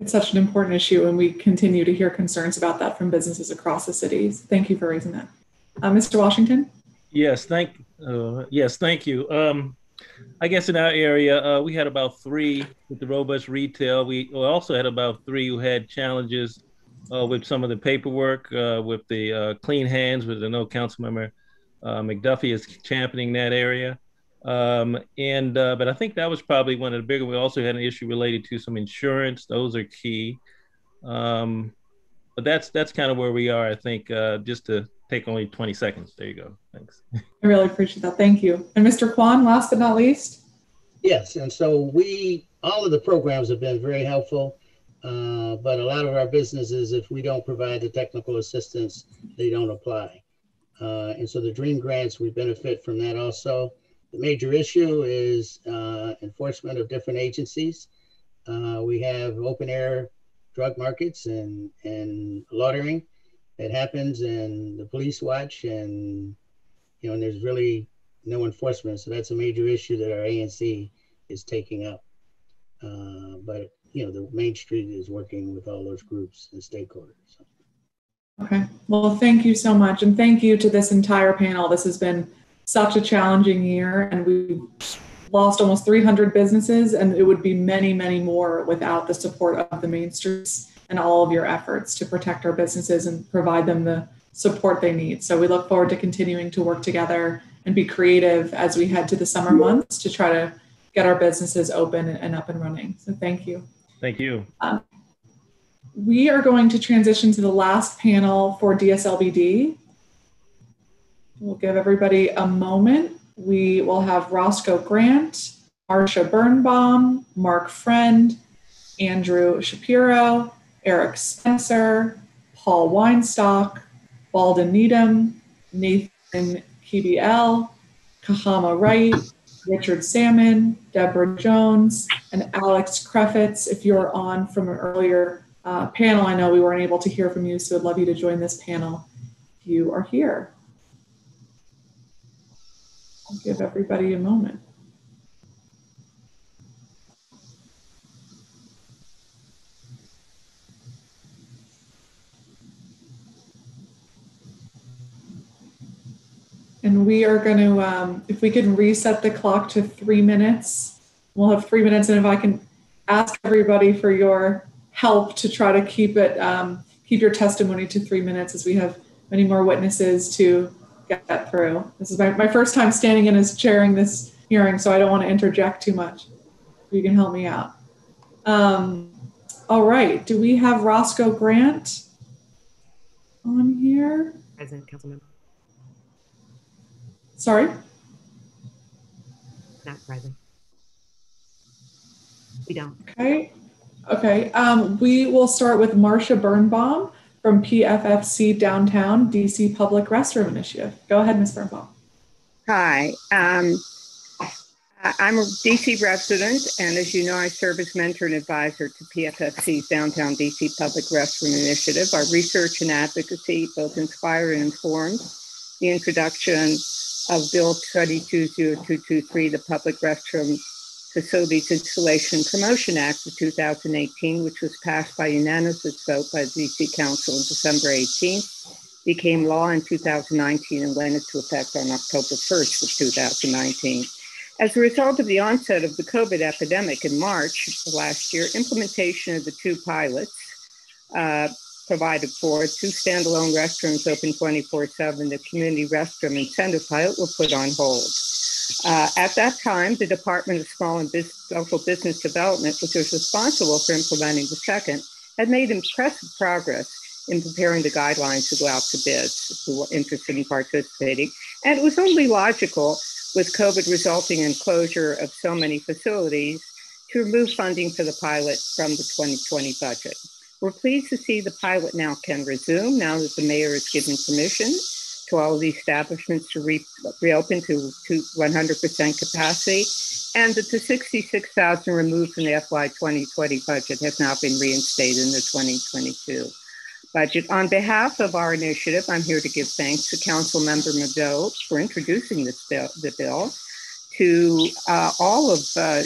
It's such an important issue, and we continue to hear concerns about that from businesses across the cities. Thank you for raising that. Uh, Mr. Washington? Yes, thank uh, yes, thank you. Um, I guess in our area, uh, we had about three with the robust retail. We also had about three who had challenges uh, with some of the paperwork, uh, with the uh, clean hands, with I know Councilmember uh, McDuffie is championing that area. Um, and but I think that was probably one of the bigger. We also had an issue related to some insurance; those are key. Um, but that's that's kind of where we are. I think just to take only 20 seconds. There you go. Thanks. I really appreciate that. Thank you. And Mr. Kwan, last but not least. Yes, and so we, all of the programs have been very helpful, uh, but a lot of our businesses, if we don't provide the technical assistance, they don't apply. Uh, and so the DREAM grants, we benefit from that also. The major issue is uh, enforcement of different agencies. Uh, we have open air drug markets and, and loitering that happens and the police watch and, you know, and there's really no enforcement. So that's a major issue that our ANC is taking up. Uh, but, you know, the Main Street is working with all those groups and stakeholders. So. Okay. Well, thank you so much. And thank you to this entire panel. This has been such a challenging year and we've lost almost 300 businesses and it would be many, many more without the support of the Main Streets and all of your efforts to protect our businesses and provide them the support they need. So we look forward to continuing to work together and be creative as we head to the summer months to try to get our businesses open and up and running. So thank you. Thank you. Um, we are going to transition to the last panel for DSLBD. We'll give everybody a moment. We will have Roscoe Grant, Marcia Birnbaum, Mark Friend, Andrew Shapiro, Eric Spencer, Paul Weinstock, Walden Needham, Nathan KBL, Kahama Wright, Richard Salmon, Deborah Jones, and Alex Krefitz. If you're on from an earlier uh, panel, I know we weren't able to hear from you, so I'd love you to join this panel if you are here. I'll give everybody a moment. And we are going to, um, if we can reset the clock to three minutes, we'll have three minutes. And if I can ask everybody for your help to try to keep it, um, keep your testimony to three minutes as we have many more witnesses to get through. This is my, my first time standing in as chairing this hearing, so I don't want to interject too much. You can help me out. Um, all right, do we have Roscoe Grant on here? Present, Councilmember. Sorry? Not present. We don't. Okay. Okay. Um, we will start with Marcia Birnbaum from PFFC Downtown DC Public Restroom Initiative. Go ahead, Ms. Birnbaum. Hi. Um, I'm a DC resident, and as you know, I serve as mentor and advisor to PFFC's Downtown DC Public Restroom Initiative. Our research and advocacy both inspire and inform the introduction of Bill 220223, the Public Restroom Facilities Installation Promotion Act of 2018, which was passed by unanimous vote by the DC Council on December 18th, became law in 2019 and went into effect on October 1st of 2019. As a result of the onset of the COVID epidemic in March of last year, implementation of the two pilots uh, provided for two standalone restrooms open 24 7, the community restroom incentive pilot were put on hold. Uh, at that time, the Department of Small and Business, Local Business Development, which was responsible for implementing the second, had made impressive progress in preparing the guidelines to go out to bids who were interested in participating. And it was only logical, with COVID resulting in closure of so many facilities, to remove funding for the pilot from the 2020 budget. We're pleased to see the pilot now can resume now that the mayor has given permission to all of the establishments to re- reopen to, to 100% capacity, and that the 66,000 removed from the FY 2020 budget has now been reinstated in the 2022 budget. On behalf of our initiative, I'm here to give thanks to Council Member Nadeau for introducing this bill, the bill, to uh, all of uh,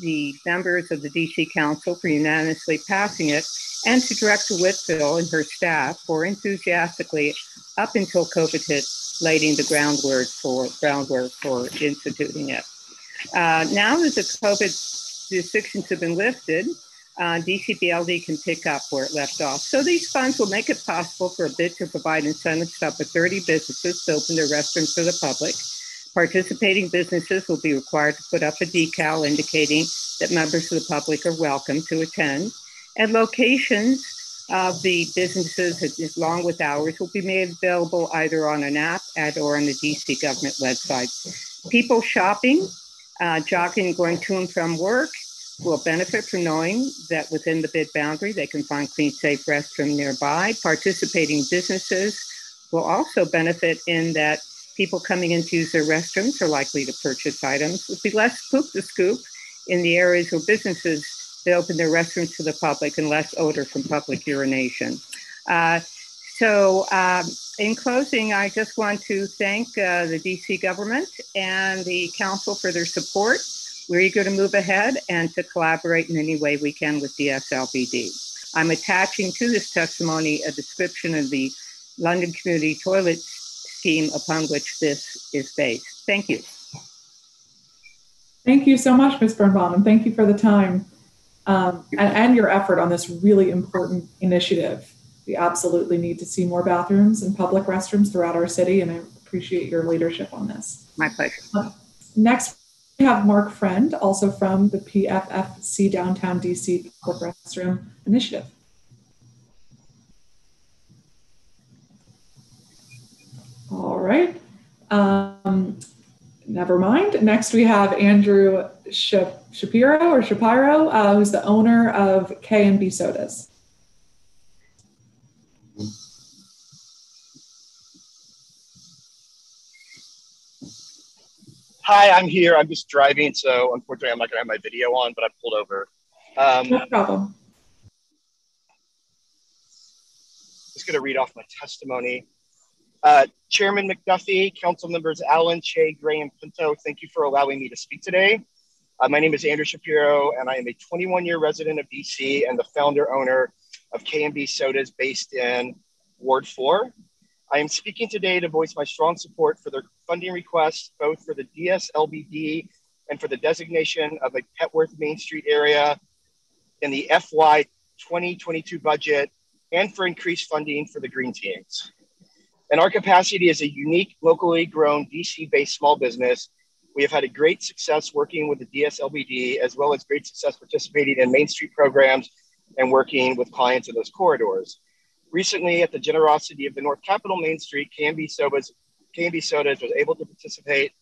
the members of the DC Council for unanimously passing it, and to Director Whitfield and her staff for enthusiastically, up until COVID hit, laying the groundwork for groundwork for instituting it. Uh, now that the COVID restrictions have been lifted, uh, DCBLD can pick up where it left off. So these funds will make it possible for a bid to provide incentives to up to 30 businesses to open their restaurants to the public. Participating businesses will be required to put up a decal indicating that members of the public are welcome to attend and locations of the businesses along with hours will be made available either on an app and or on the DC government website. People shopping, uh, jogging, going to and from work will benefit from knowing that within the bid boundary they can find clean, safe restroom nearby. Participating businesses will also benefit in that people coming in to use their restrooms are likely to purchase items. It will be less spook the scoop in the areas where businesses that open their restrooms to the public and less odor from public urination. Uh, so, um, in closing, I just want to thank uh, the DC government and the council for their support. We're eager to move ahead and to collaborate in any way we can with DSLBD. I'm attaching to this testimony a description of the London Community Toilet Scheme upon which this is based. Thank you. Thank you so much, Ms. Birnbaum, and thank you for the time um, and, and your effort on this really important initiative. We absolutely need to see more bathrooms and public restrooms throughout our city, and I appreciate your leadership on this. My pleasure. Uh, next, we have Mark Friend, also from the PFFC Downtown DC Public Restroom Initiative. All right. Um, never mind. Next, we have Andrew Shapiro or Shapiro, uh, who's the owner of K and B Sodas. Hi, I'm here. I'm just driving, so unfortunately, I'm not going to have my video on, but I pulled over. Um, no problem. Just going to read off my testimony. Uh, Chairman McDuffie, council members Allen, Cheh, Gray, and Pinto, thank you for allowing me to speak today. Uh, my name is Andrew Shapiro, and I am a 21 year resident of DC and the founder owner of K&B Sodas based in Ward 4. I am speaking today to voice my strong support for the funding requests, both for the DSLBD and for the designation of a Petworth Main Street area in the FY 2022 budget and for increased funding for the green teams. In our capacity as a unique, locally grown DC based small business, we have had a great success working with the DSLBD as well as great success participating in Main Street programs and working with clients in those corridors. Recently, at the generosity of the North Capitol Main Street, K&B Sodas, K&B Sodas was able to participate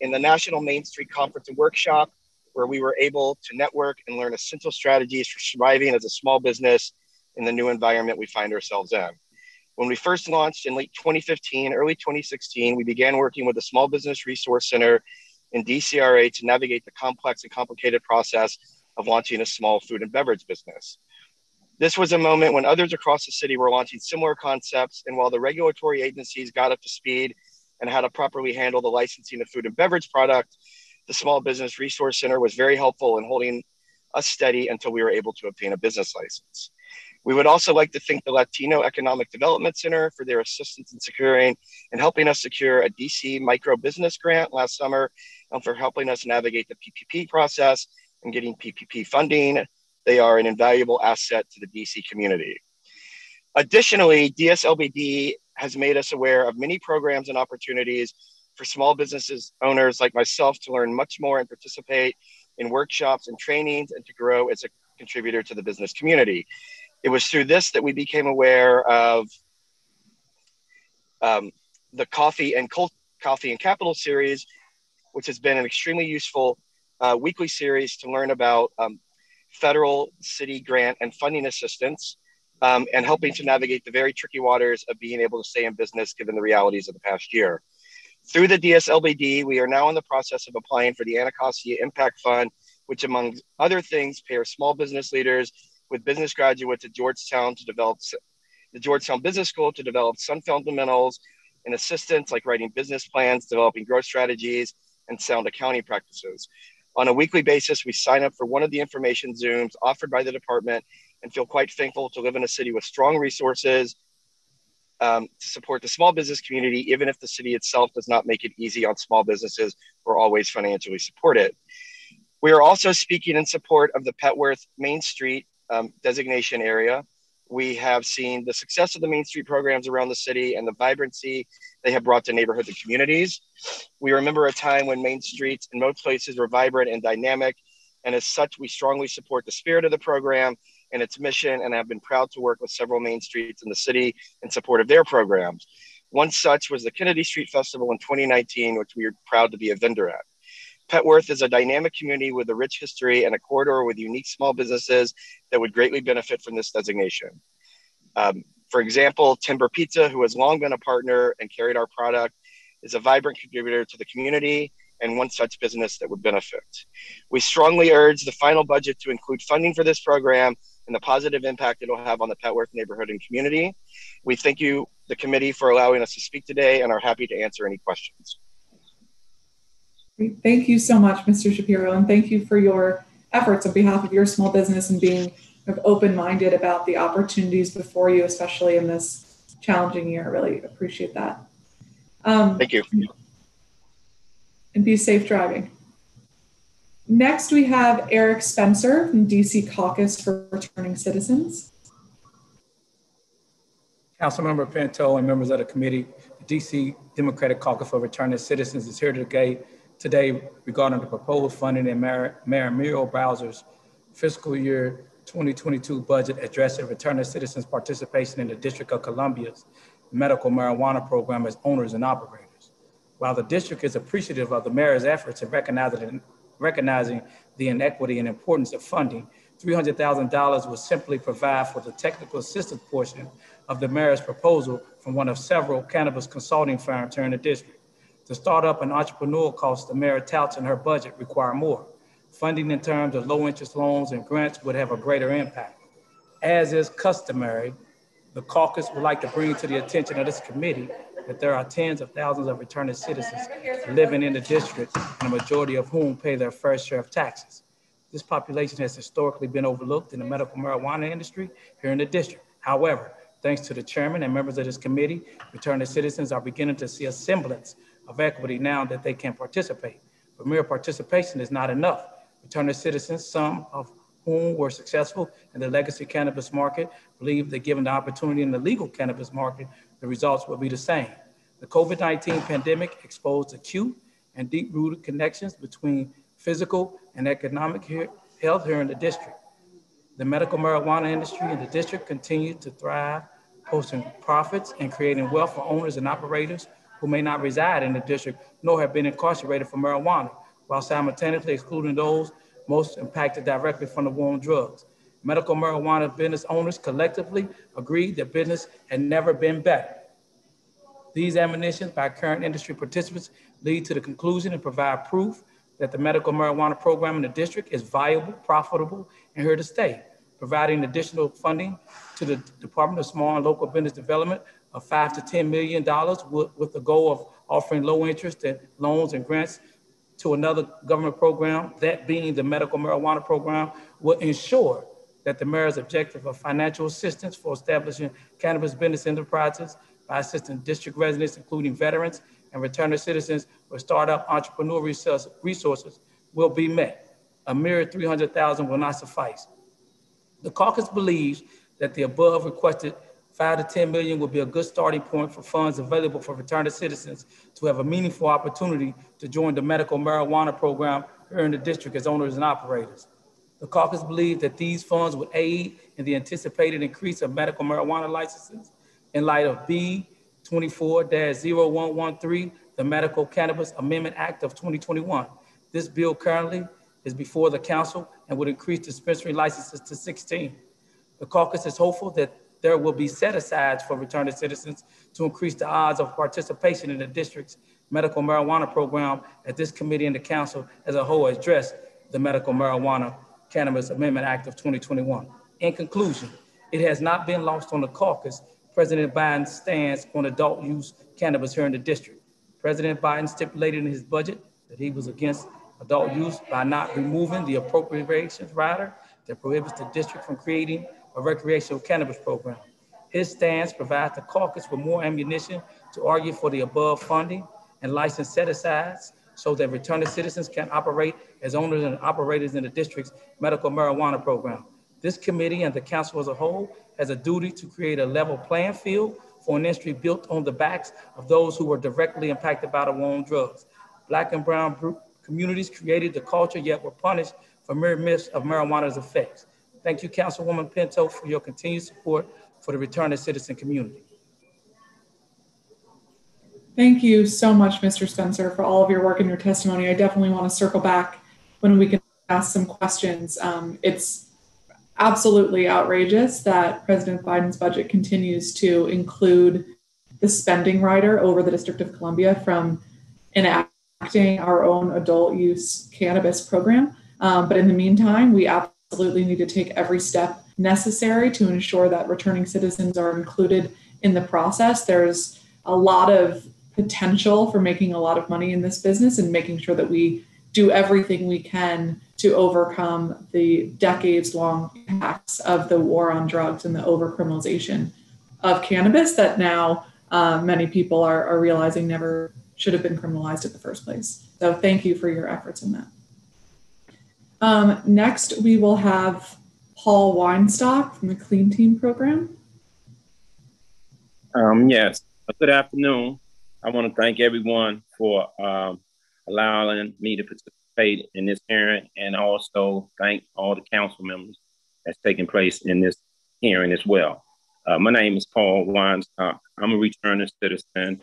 in the National Main Street Conference and Workshop, where we were able to network and learn essential strategies for surviving as a small business in the new environment we find ourselves in. When we first launched in late 2015, early 2016, we began working with the Small Business Resource Center in DCRA to navigate the complex and complicated process of launching a small food and beverage business. This was a moment when others across the city were launching similar concepts, and while the regulatory agencies got up to speed and how to properly handle the licensing of food and beverage product, the Small Business Resource Center was very helpful in holding us steady until we were able to obtain a business license. We would also like to thank the Latino Economic Development Center for their assistance in securing and helping us secure a DC micro business grant last summer and for helping us navigate the PPP process and getting PPP funding. They are an invaluable asset to the DC community. Additionally, DSLBD has made us aware of many programs and opportunities for small businesses owners like myself to learn much more and participate in workshops and trainings and to grow as a contributor to the business community it was through this that we became aware of um, the coffee and coffee and capital series, which has been an extremely useful uh, weekly series to learn about um, federal, city grant, and funding assistance, um, and helping to navigate the very tricky waters of being able to stay in business given the realities of the past year. Through the DSLBD, we are now in the process of applying for the Anacostia Impact Fund, which, among other things, pairs small business leaders with business graduates at Georgetown to develop the Georgetown Business School to develop some fundamentals and assistance like writing business plans, developing growth strategies, and sound accounting practices. On a weekly basis, we sign up for one of the information Zooms offered by the department and feel quite thankful to live in a city with strong resources um, to support the small business community, even if the city itself does not make it easy on small businesses or always financially support it. We are also speaking in support of the Petworth Main Street um, designation area. We have seen the success of the Main Street programs around the city and the vibrancy they have brought to neighborhoods and communities. We remember a time when Main Streets in most places were vibrant and dynamic, and as such, we strongly support the spirit of the program and its mission and I've been proud to work with several Main Streets in the city in support of their programs. One such was the Kennedy Street Festival in 2019, which we are proud to be a vendor at. Petworth is a dynamic community with a rich history and a corridor with unique small businesses that would greatly benefit from this designation. Um, for example, Timber Pizza, who has long been a partner and carried our product, is a vibrant contributor to the community and one such business that would benefit. We strongly urge the final budget to include funding for this program and the positive impact it'll have on the Petworth neighborhood and community. We thank you, the committee, for allowing us to speak today and are happy to answer any questions. Thank you so much, Mr. Shapiro, and thank you for your efforts on behalf of your small business and being open-minded about the opportunities before you, especially in this challenging year. I really appreciate that. Um, thank you. And be safe driving. Next, we have Eric Spencer from DC Caucus for Returning Citizens. Councilmember Pinto and members of the committee, the DC Democratic Caucus for Returning Citizens is here today, today regarding the proposed funding in Mayor, Mayor Muriel Bowser's fiscal year 2022 budget addressing returning citizens' participation in the District of Columbia's medical marijuana program as owners and operators. While the district is appreciative of the mayor's efforts in recognizing, recognizing the inequity and importance of funding, $300,000 will simply provide for the technical assistance portion of the mayor's proposal from one of several cannabis consulting firms here in the district. The startup and entrepreneurial costs the mayor touts in her budget require more. Funding in terms of low interest loans and grants would have a greater impact. As is customary, the caucus would like to bring to the attention of this committee that there are tens of thousands of returning citizens living in the district, and a majority of whom pay their fair share of taxes. This population has historically been overlooked in the medical marijuana industry here in the district. However, thanks to the chairman and members of this committee, returning citizens are beginning to see a semblance of equity now that they can participate. But mere participation is not enough. Returning citizens, some of whom were successful in the legacy cannabis market, believe that given the opportunity in the legal cannabis market, the results will be the same. The COVID 19 pandemic exposed acute and deep rooted connections between physical and economic health here in the district. The medical marijuana industry in the district continued to thrive, posting profits and creating wealth for owners and operators who may not reside in the district nor have been incarcerated for marijuana, while simultaneously excluding those most impacted directly from the war on drugs. Medical marijuana business owners collectively agreed that business had never been better. These admonitions by current industry participants lead to the conclusion and provide proof that the medical marijuana program in the district is viable, profitable, and here to stay, providing additional funding to the Department of Small and Local Business Development of five to $10 million with, with the goal of offering low interest and loans and grants to another government program, that being the medical marijuana program, will ensure that the mayor's objective of financial assistance for establishing cannabis business enterprises by assisting district residents, including veterans and returning citizens with startup entrepreneur resources, will be met. A mere 300,000 will not suffice. The caucus believes that the above requested five to 10 million would be a good starting point for funds available for returning citizens to have a meaningful opportunity to join the medical marijuana program here in the district as owners and operators. The caucus believes that these funds would aid in the anticipated increase of medical marijuana licenses in light of B 24-0113, the Medical Cannabis Amendment Act of 2021. This bill currently is before the council and would increase dispensary licenses to 16. The caucus is hopeful that there will be set asides for returning citizens to increase the odds of participation in the district's medical marijuana program as this committee and the council as a whole address the medical marijuana Cannabis Amendment Act of 2021. In conclusion, it has not been lost on the caucus President Biden's stance on adult use cannabis here in the district. President Biden stipulated in his budget that he was against adult use by not removing the appropriations rider that prohibits the district from creating a recreational cannabis program. His stance provides the caucus with more ammunition to argue for the above funding and license set asides so that returning citizens can operate as owners and operators in the district's medical marijuana program. This committee and the council as a whole has a duty to create a level playing field for an industry built on the backs of those who were directly impacted by the war on drugs. Black and brown communities created the culture yet were punished for mere myths of marijuana's effects. Thank you, Councilwoman Pinto, for your continued support for the returning citizen community. Thank you so much, Mr. Spencer, for all of your work and your testimony. I definitely want to circle back when we can ask some questions. Um, it's absolutely outrageous that President Biden's budget continues to include the spending rider over the District of Columbia from enacting our own adult use cannabis program. Um, but in the meantime, we absolutely need to take every step necessary to ensure that returning citizens are included in the process. There's a lot of potential for making a lot of money in this business and making sure that we do everything we can to overcome the decades long impacts of the war on drugs and the overcriminalization of cannabis that now uh, many people are, are realizing never should have been criminalized in the first place. So thank you for your efforts in that. Um, next, we will have Paul Weinstock from the Clean Team program. Um, yes, good afternoon. I want to thank everyone for um, allowing me to participate in this hearing and also thank all the council members that's taking place in this hearing as well. Uh, my name is Paul Weinstock. I'm a returning citizen.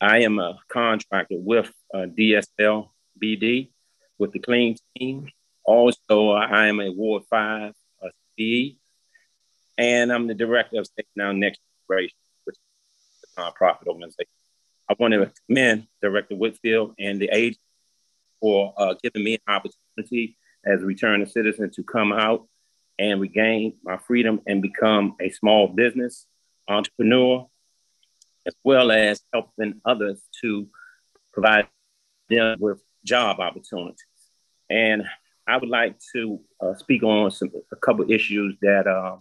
I am a contractor with uh, DSL BD with the Clean Team. Also, I am a Ward 5 uh, CE, and I'm the director of State Now Next Generation, which is a nonprofit organization. I want to commend Director Whitfield and the aide for uh, giving me an opportunity as a returning citizen to come out and regain my freedom and become a small business entrepreneur, as well as helping others to provide them with job opportunities. And I would like to uh, speak on some, a couple issues that uh,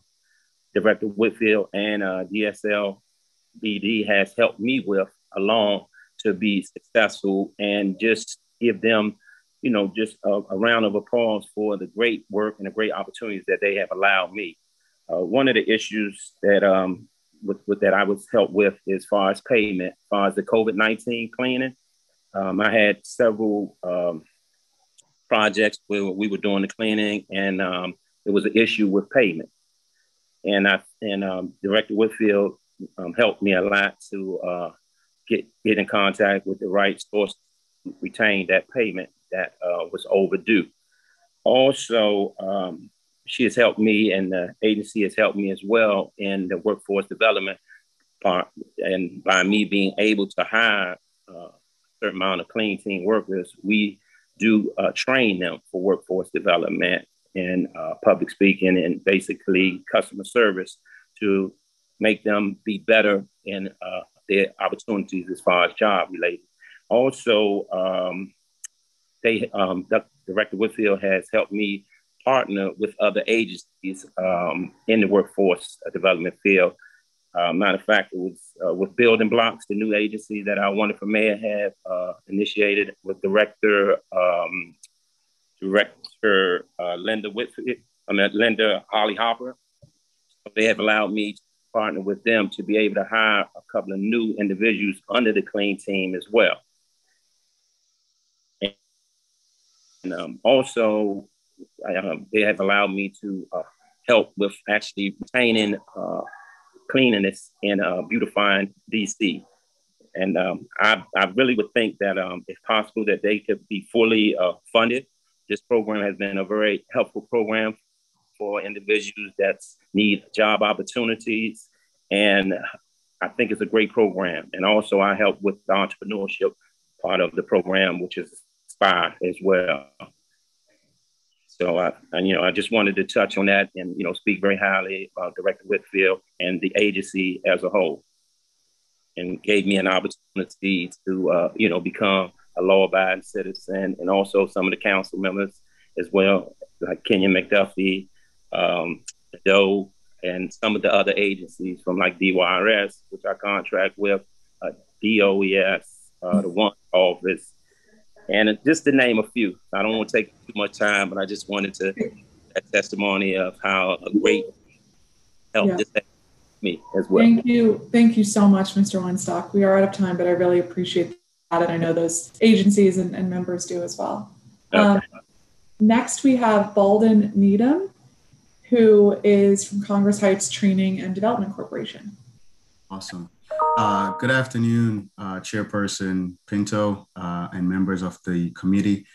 Director Whitfield and uh, DSL BD has helped me with along to be successful and just give them you know, just a, a, round of applause for the great work and the great opportunities that they have allowed me. Uh, one of the issues that um, with, with, that I was helped with as far as payment, as far as the COVID nineteen cleaning, um, I had several um, projects where we were doing the cleaning, and um, there was an issue with payment. And I and um, Director Whitfield um, helped me a lot to uh, get get in contact with the right source, to retain that payment that uh, was overdue. Also, um, she has helped me, and the agency has helped me as well in the workforce development part. And by me being able to hire uh, a certain amount of clean team workers, we do uh, train them for workforce development and uh, public speaking and basically customer service to make them be better in uh, their opportunities as far as job related. Also, um, they um, Director Whitfield has helped me partner with other agencies um, in the workforce development field. Uh, matter of fact, it was uh, with Building Blocks, the new agency that our wonderful mayor have uh, initiated with Director um, Director uh, Linda Whitfield, I mean Linda Holly Hopper. They have allowed me to partner with them to be able to hire a couple of new individuals under the clean team as well. And um, also, um, they have allowed me to uh, help with actually retaining uh, cleanliness and uh, beautifying DC. And um, I, I really would think that um, if possible, that they could be fully uh, funded. This program has been a very helpful program for individuals that need job opportunities. And I think it's a great program. And also, I help with the entrepreneurship part of the program, which is spy as well. So I, and, you know, I just wanted to touch on that and, you know, speak very highly about Director Whitfield and the agency as a whole. And gave me an opportunity to, uh, you know, become a law-abiding citizen and also some of the council members as well, like Kenyan McDuffie, um, Doe, and some of the other agencies from like DYRS, which I contract with, uh, DOES, uh, the one office, and just to name a few, I don't want to take too much time, but I just wanted to that testimony of how a great help yeah. this me as well. Thank you. Thank you so much, Mr. Weinstock. We are out of time, but I really appreciate that. And I know those agencies and, and members do as well. Okay. Um, next, we have Balden Needham, who is from Congress Heights Training and Development Corporation. Awesome. Uh, good afternoon, uh, Chairperson Pinto uh, and members of the committee.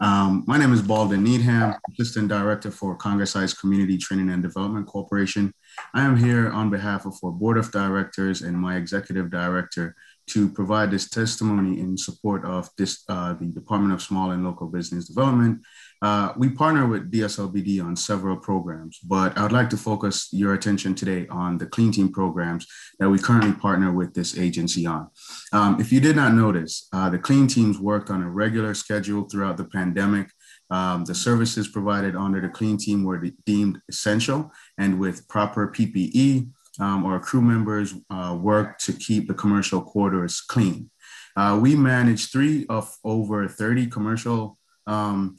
Um, my name is Balden Needham, Assistant Director for Congress Heights Community Training and Development Corporation. I am here on behalf of our Board of Directors and my Executive Director, to provide this testimony in support of this, uh, the Department of Small and Local Business Development. Uh, we partner with DSLBD on several programs, but I would like to focus your attention today on the Clean Team programs that we currently partner with this agency on. Um, if you did not notice, uh, the Clean Teams worked on a regular schedule throughout the pandemic. Um, the services provided under the Clean Team were deemed essential and with proper PPE, um, or crew members uh, to keep the commercial corridors clean. Uh, we manage three of over 30 commercial um,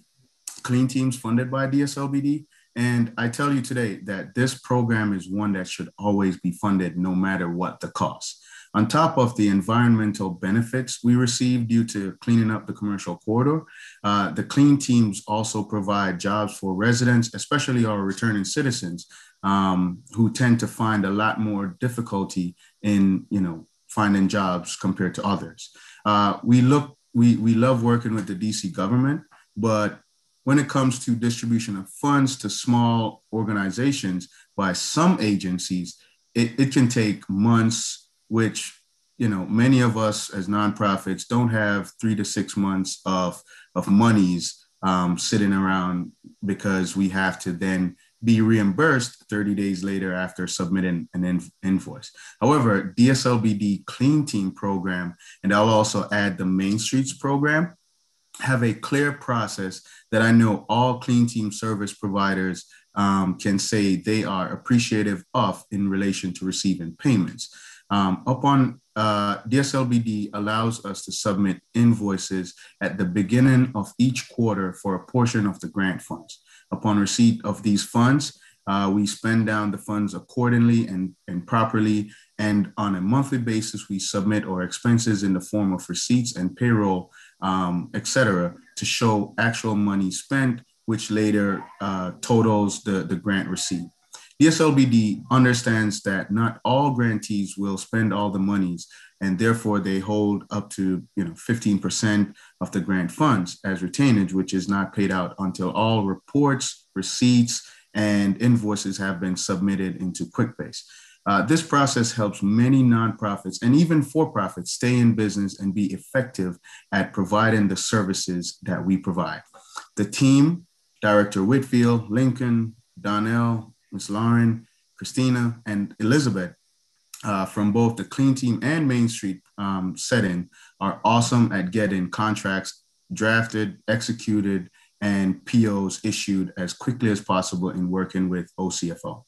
clean teams funded by DSLBD. And I tell you today that this program is one that should always be funded no matter what the cost. On top of the environmental benefits we receive due to cleaning up the commercial corridor, uh, the clean teams also provide jobs for residents, especially our returning citizens, um, who tend to find a lot more difficulty in, you know, finding jobs compared to others. Uh, we look, we, we love working with the DC government, but when it comes to distribution of funds to small organizations by some agencies, it, it can take months, which you know many of us as nonprofits don't have three to six months of of monies um, sitting around because we have to then be reimbursed 30 days later after submitting an invoice. However, DSLBD Clean Team program, and I'll also add the Main Streets program, have a clear process that I know all Clean Team service providers um, can say they are appreciative of in relation to receiving payments. Um, upon uh, DSLBD allows us to submit invoices at the beginning of each quarter for a portion of the grant funds. Upon receipt of these funds, uh, we spend down the funds accordingly and, and properly. And on a monthly basis, we submit our expenses in the form of receipts and payroll, um, et cetera, to show actual money spent, which later uh, totals the, the grant receipt. DSLBD understands that not all grantees will spend all the monies and therefore they hold up to you know 15% of the grant funds as retainage, which is not paid out until all reports, receipts, and invoices have been submitted into QuickBase. Uh, this process helps many nonprofits and even for-profits stay in business and be effective at providing the services that we provide. The team, Director Whitfield, Lincoln, Donnell, Ms. Lauren, Christina, and Elizabeth uh, from both the Clean Team and Main Street um, setting are awesome at getting contracts drafted, executed, and POs issued as quickly as possible in working with OCFO.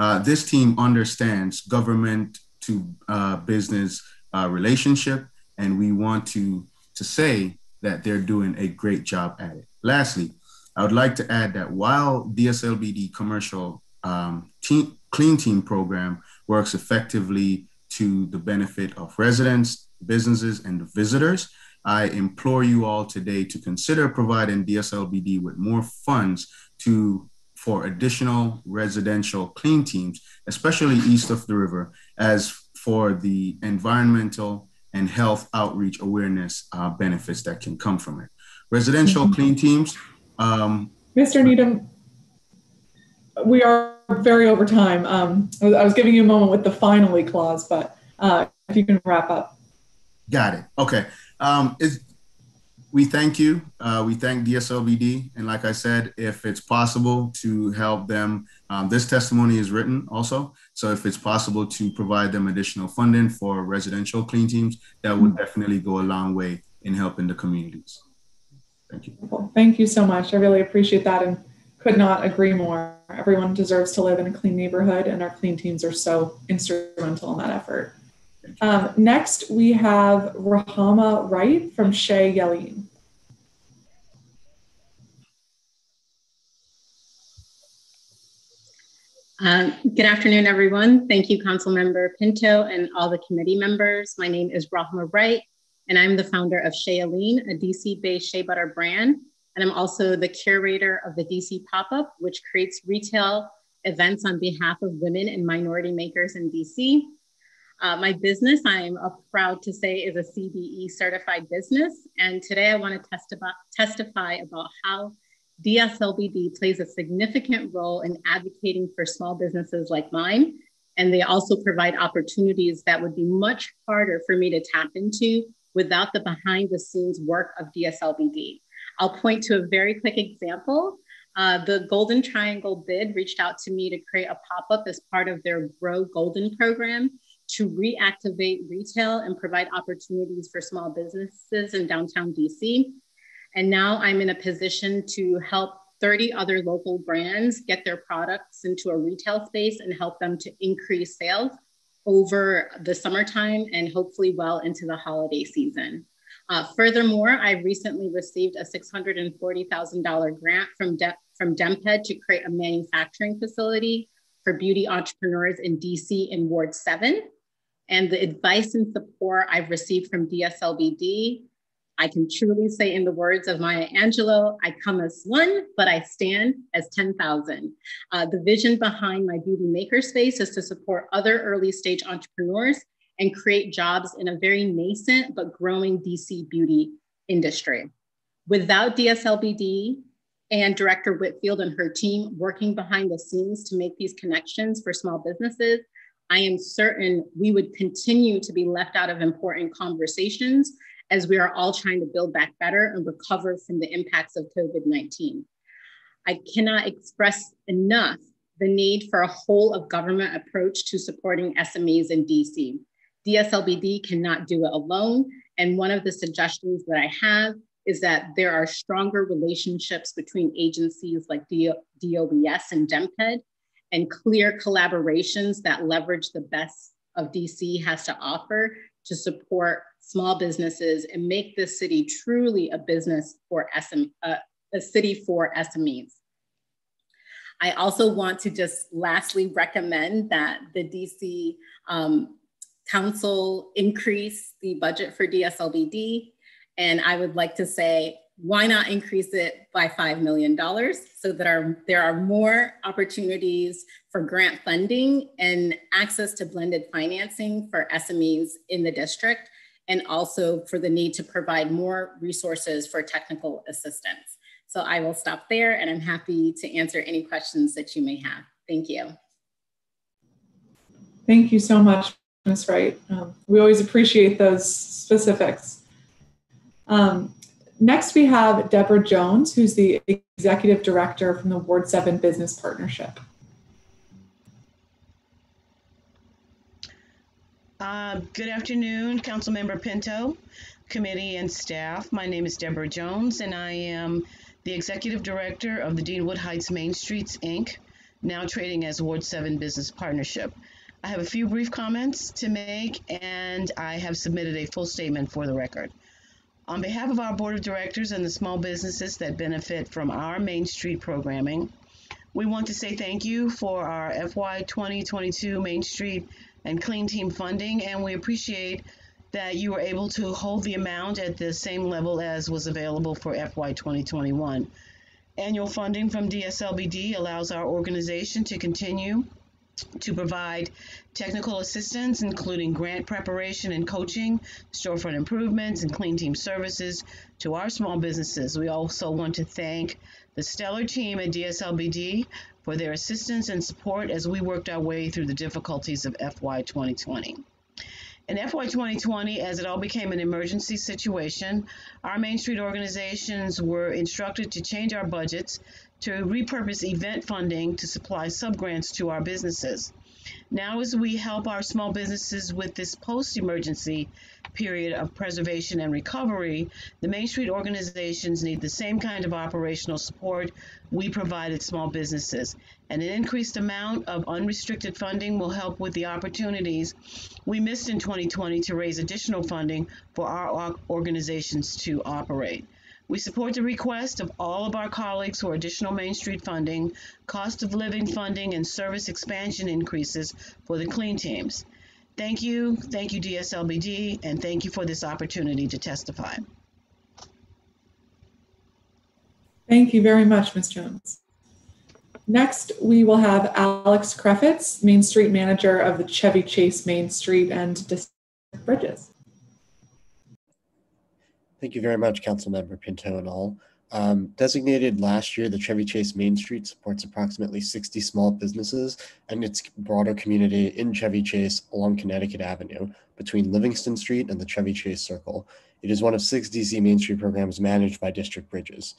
Uh, this team understands government to uh, business uh, relationship, and we want to, to say that they're doing a great job at it. Lastly, I would like to add that while DSLBD commercial um, team, clean team program works effectively to the benefit of residents, businesses, and visitors. I implore you all today to consider providing DSLBD with more funds to for additional residential clean teams, especially east of the river, as for the environmental and health outreach awareness uh, benefits that can come from it. Residential mm-hmm. clean teams. Um, Mr. Needham, we are very over time. Um, I was giving you a moment with the finally clause, but uh, if you can wrap up. Got it. Okay. Um, we thank you. Uh, we thank DSLBD. And like I said, if it's possible to help them, um, this testimony is written also. So if it's possible to provide them additional funding for residential clean teams, that would definitely go a long way in helping the communities. Thank you. Well, thank you so much. I really appreciate that. And could not agree more. Everyone deserves to live in a clean neighborhood, and our clean teams are so instrumental in that effort. Um, next, we have Rahama Wright from Shea Yeleen. Um, good afternoon, everyone. Thank you, Council Member Pinto and all the committee members. My name is Rahama Wright, and I'm the founder of Shea Yeleen, a DC-based shea butter brand and I'm also the curator of the DC Pop Up, which creates retail events on behalf of women and minority makers in DC. Uh, my business, I'm proud to say, is a CBE certified business. And today I want to testify, testify about how DSLBD plays a significant role in advocating for small businesses like mine And they also provide opportunities that would be much harder for me to tap into without the behind the scenes work of DSLBD. I'll point to a very quick example. Uh, the Golden Triangle bid reached out to me to create a pop up as part of their Grow Golden program to reactivate retail and provide opportunities for small businesses in downtown DC. And now I'm in a position to help 30 other local brands get their products into a retail space and help them to increase sales over the summertime and hopefully well into the holiday season. Uh, furthermore, I recently received a $640,000 grant from, De from DMPED to create a manufacturing facility for beauty entrepreneurs in DC in Ward 7. And the advice and support I've received from DSLBD I can truly say, in the words of Maya Angelou, I come as one, but I stand as 10,000. Uh, the vision behind my beauty makerspace is to support other early stage entrepreneurs and create jobs in a very nascent but growing DC beauty industry. Without DSLBD and Director Whitfield and her team working behind the scenes to make these connections for small businesses, I am certain we would continue to be left out of important conversations as we are all trying to build back better and recover from the impacts of COVID 19. I cannot express enough the need for a whole of government approach to supporting SMEs in DC. DSLBD cannot do it alone. And one of the suggestions that I have is that there are stronger relationships between agencies like DOBS and DMPED and clear collaborations that leverage the best of DC has to offer to support small businesses and make this city truly a business for SM, uh, a city for SMEs. I also want to just lastly recommend that the DC um, Council increase the budget for DSLBD. And I would like to say, why not increase it by $5 million so that our, there are more opportunities for grant funding and access to blended financing for SMEs in the district and also for the need to provide more resources for technical assistance. So I will stop there and I'm happy to answer any questions that you may have. Thank you. Thank you so much, Ms. Wright. Um, we always appreciate those specifics. Um, next, we have Deborah Jones, who's the Executive Director from the Ward 7 Business Partnership. Uh, good afternoon, Councilmember Pinto, committee, and staff. My name is Deborah Jones, and I am the Executive Director of the Deanwood Heights Main Streets, Inc., now trading as Ward 7 Business Partnership. I have a few brief comments to make, and I have submitted a full statement for the record. On behalf of our Board of Directors and the small businesses that benefit from our Main Street programming, we want to say thank you for our FY 2022 Main Street and Clean Team funding, and we appreciate that you were able to hold the amount at the same level as was available for FY 2021. Annual funding from DSLBD allows our organization to continue to provide technical assistance, including grant preparation and coaching, storefront improvements, and clean team services to our small businesses. We also want to thank the stellar team at DSLBD for their assistance and support as we worked our way through the difficulties of FY 2020. In FY 2020, as it all became an emergency situation, our Main Street organizations were instructed to change our budgets to repurpose event funding to supply subgrants to our businesses. Now, as we help our small businesses with this post emergency period of preservation and recovery, the Main Street organizations need the same kind of operational support we provided small businesses. And an increased amount of unrestricted funding will help with the opportunities we missed in 2020 to raise additional funding for our organizations to operate. We support the request of all of our colleagues for additional Main Street funding, cost of living funding, and service expansion increases for the clean teams. Thank you, thank you DSLBD, and thank you for this opportunity to testify. Thank you very much, Ms. Jones. Next, we will have Alex Krefitz, Main Street Manager of the Chevy Chase Main Street and District Bridges. Thank you very much, Councilmember Pinto and all. Um, designated last year, the Chevy Chase Main Street supports approximately 60 small businesses and its broader community in Chevy Chase along Connecticut Avenue between Livingston Street and the Chevy Chase Circle. It is one of six DC Main Street programs managed by District Bridges.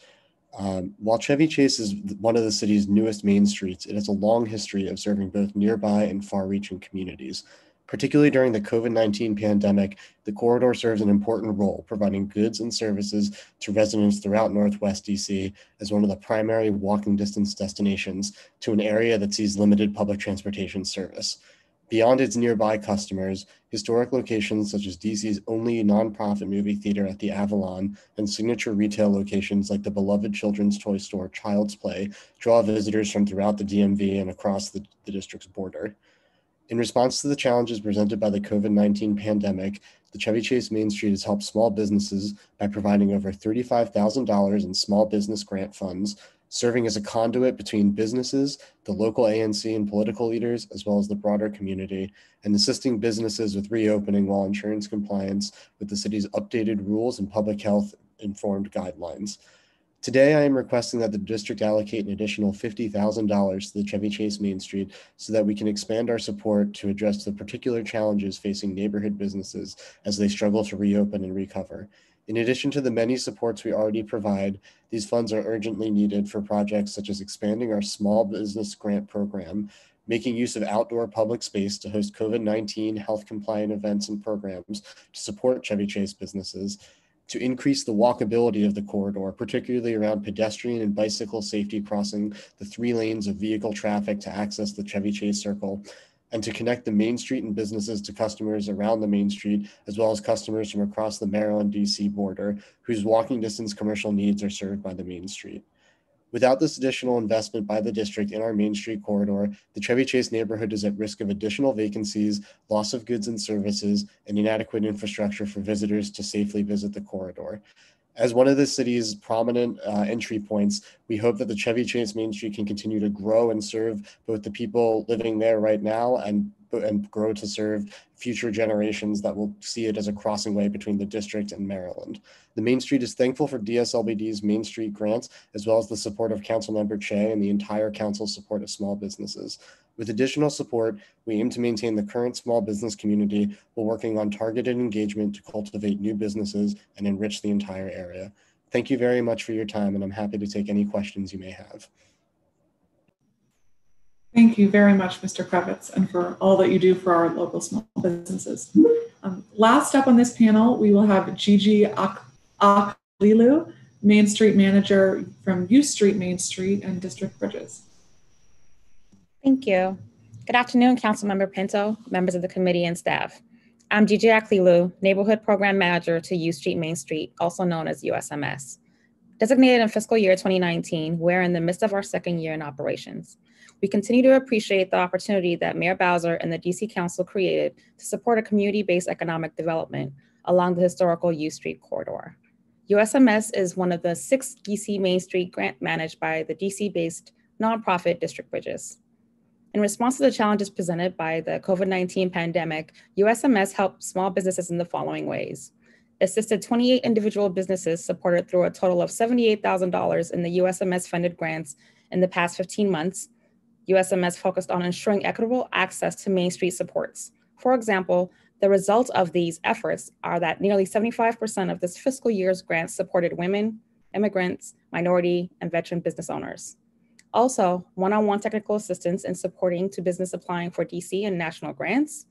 Um, while Chevy Chase is one of the city's newest main streets, it has a long history of serving both nearby and far reaching communities. Particularly during the COVID 19 pandemic, the corridor serves an important role, providing goods and services to residents throughout Northwest DC as one of the primary walking distance destinations to an area that sees limited public transportation service. Beyond its nearby customers, historic locations such as DC's only nonprofit movie theater at the Avalon and signature retail locations like the beloved children's toy store Child's Play draw visitors from throughout the DMV and across the, the district's border. In response to the challenges presented by the COVID 19 pandemic, the Chevy Chase Main Street has helped small businesses by providing over $35,000 in small business grant funds serving as a conduit between businesses, the local ANC and political leaders, as well as the broader community, and assisting businesses with reopening while insurance compliance with the city's updated rules and public health informed guidelines. Today, I am requesting that the district allocate an additional $50,000 to the Chevy Chase Main Street so that we can expand our support to address the particular challenges facing neighborhood businesses as they struggle to reopen and recover. In addition to the many supports we already provide, these funds are urgently needed for projects such as expanding our small business grant program, making use of outdoor public space to host COVID 19 health compliant events and programs to support Chevy Chase businesses, to increase the walkability of the corridor, particularly around pedestrian and bicycle safety crossing the three lanes of vehicle traffic to access the Chevy Chase Circle, and to connect the Main Street and businesses to customers around the Main Street, as well as customers from across the Maryland DC border whose walking distance commercial needs are served by the Main Street. Without this additional investment by the district in our Main Street corridor, the Chevy Chase neighborhood is at risk of additional vacancies, loss of goods and services, and inadequate infrastructure for visitors to safely visit the corridor. As one of the city's prominent uh, entry points, we hope that the Chevy Chase Main Street can continue to grow and serve both the people living there right now and and grow to serve future generations that will see it as a crossing way between the district and Maryland. The Main Street is thankful for DSLBD's Main Street grants, as well as the support of Councilmember Cheh and the entire council's support of small businesses. With additional support, we aim to maintain the current small business community while working on targeted engagement to cultivate new businesses and enrich the entire area. Thank you very much for your time, and I'm happy to take any questions you may have. Thank you very much, Mr. Kravitz, and for all that you do for our local small businesses. Um, last up on this panel, we will have Gigi Aklilu, Main Street Manager from U Street Main Street and District Bridges. Thank you. Good afternoon, Councilmember Pinto, members of the committee and staff. I'm Gigi Aklilu, Neighborhood Program Manager to U Street Main Street, also known as USMS. Designated in fiscal year 2019, we're in the midst of our second year in operations. We continue to appreciate the opportunity that Mayor Bowser and the DC Council created to support a community-based economic development along the historical U Street corridor. USMS is one of the six DC Main Street grant managed by the DC-based nonprofit District Bridges. In response to the challenges presented by the COVID-19 pandemic, USMS helped small businesses in the following ways. Assisted 28 individual businesses supported through a total of $78,000 in the USMS funded grants in the past 15 months, USMS focused on ensuring equitable access to Main Street supports. For example, the result of these efforts are that nearly 75% of this fiscal year's grants supported women, immigrants, minority, and veteran business owners. Also, one-on-one technical assistance in supporting to business applying for DC and national grants,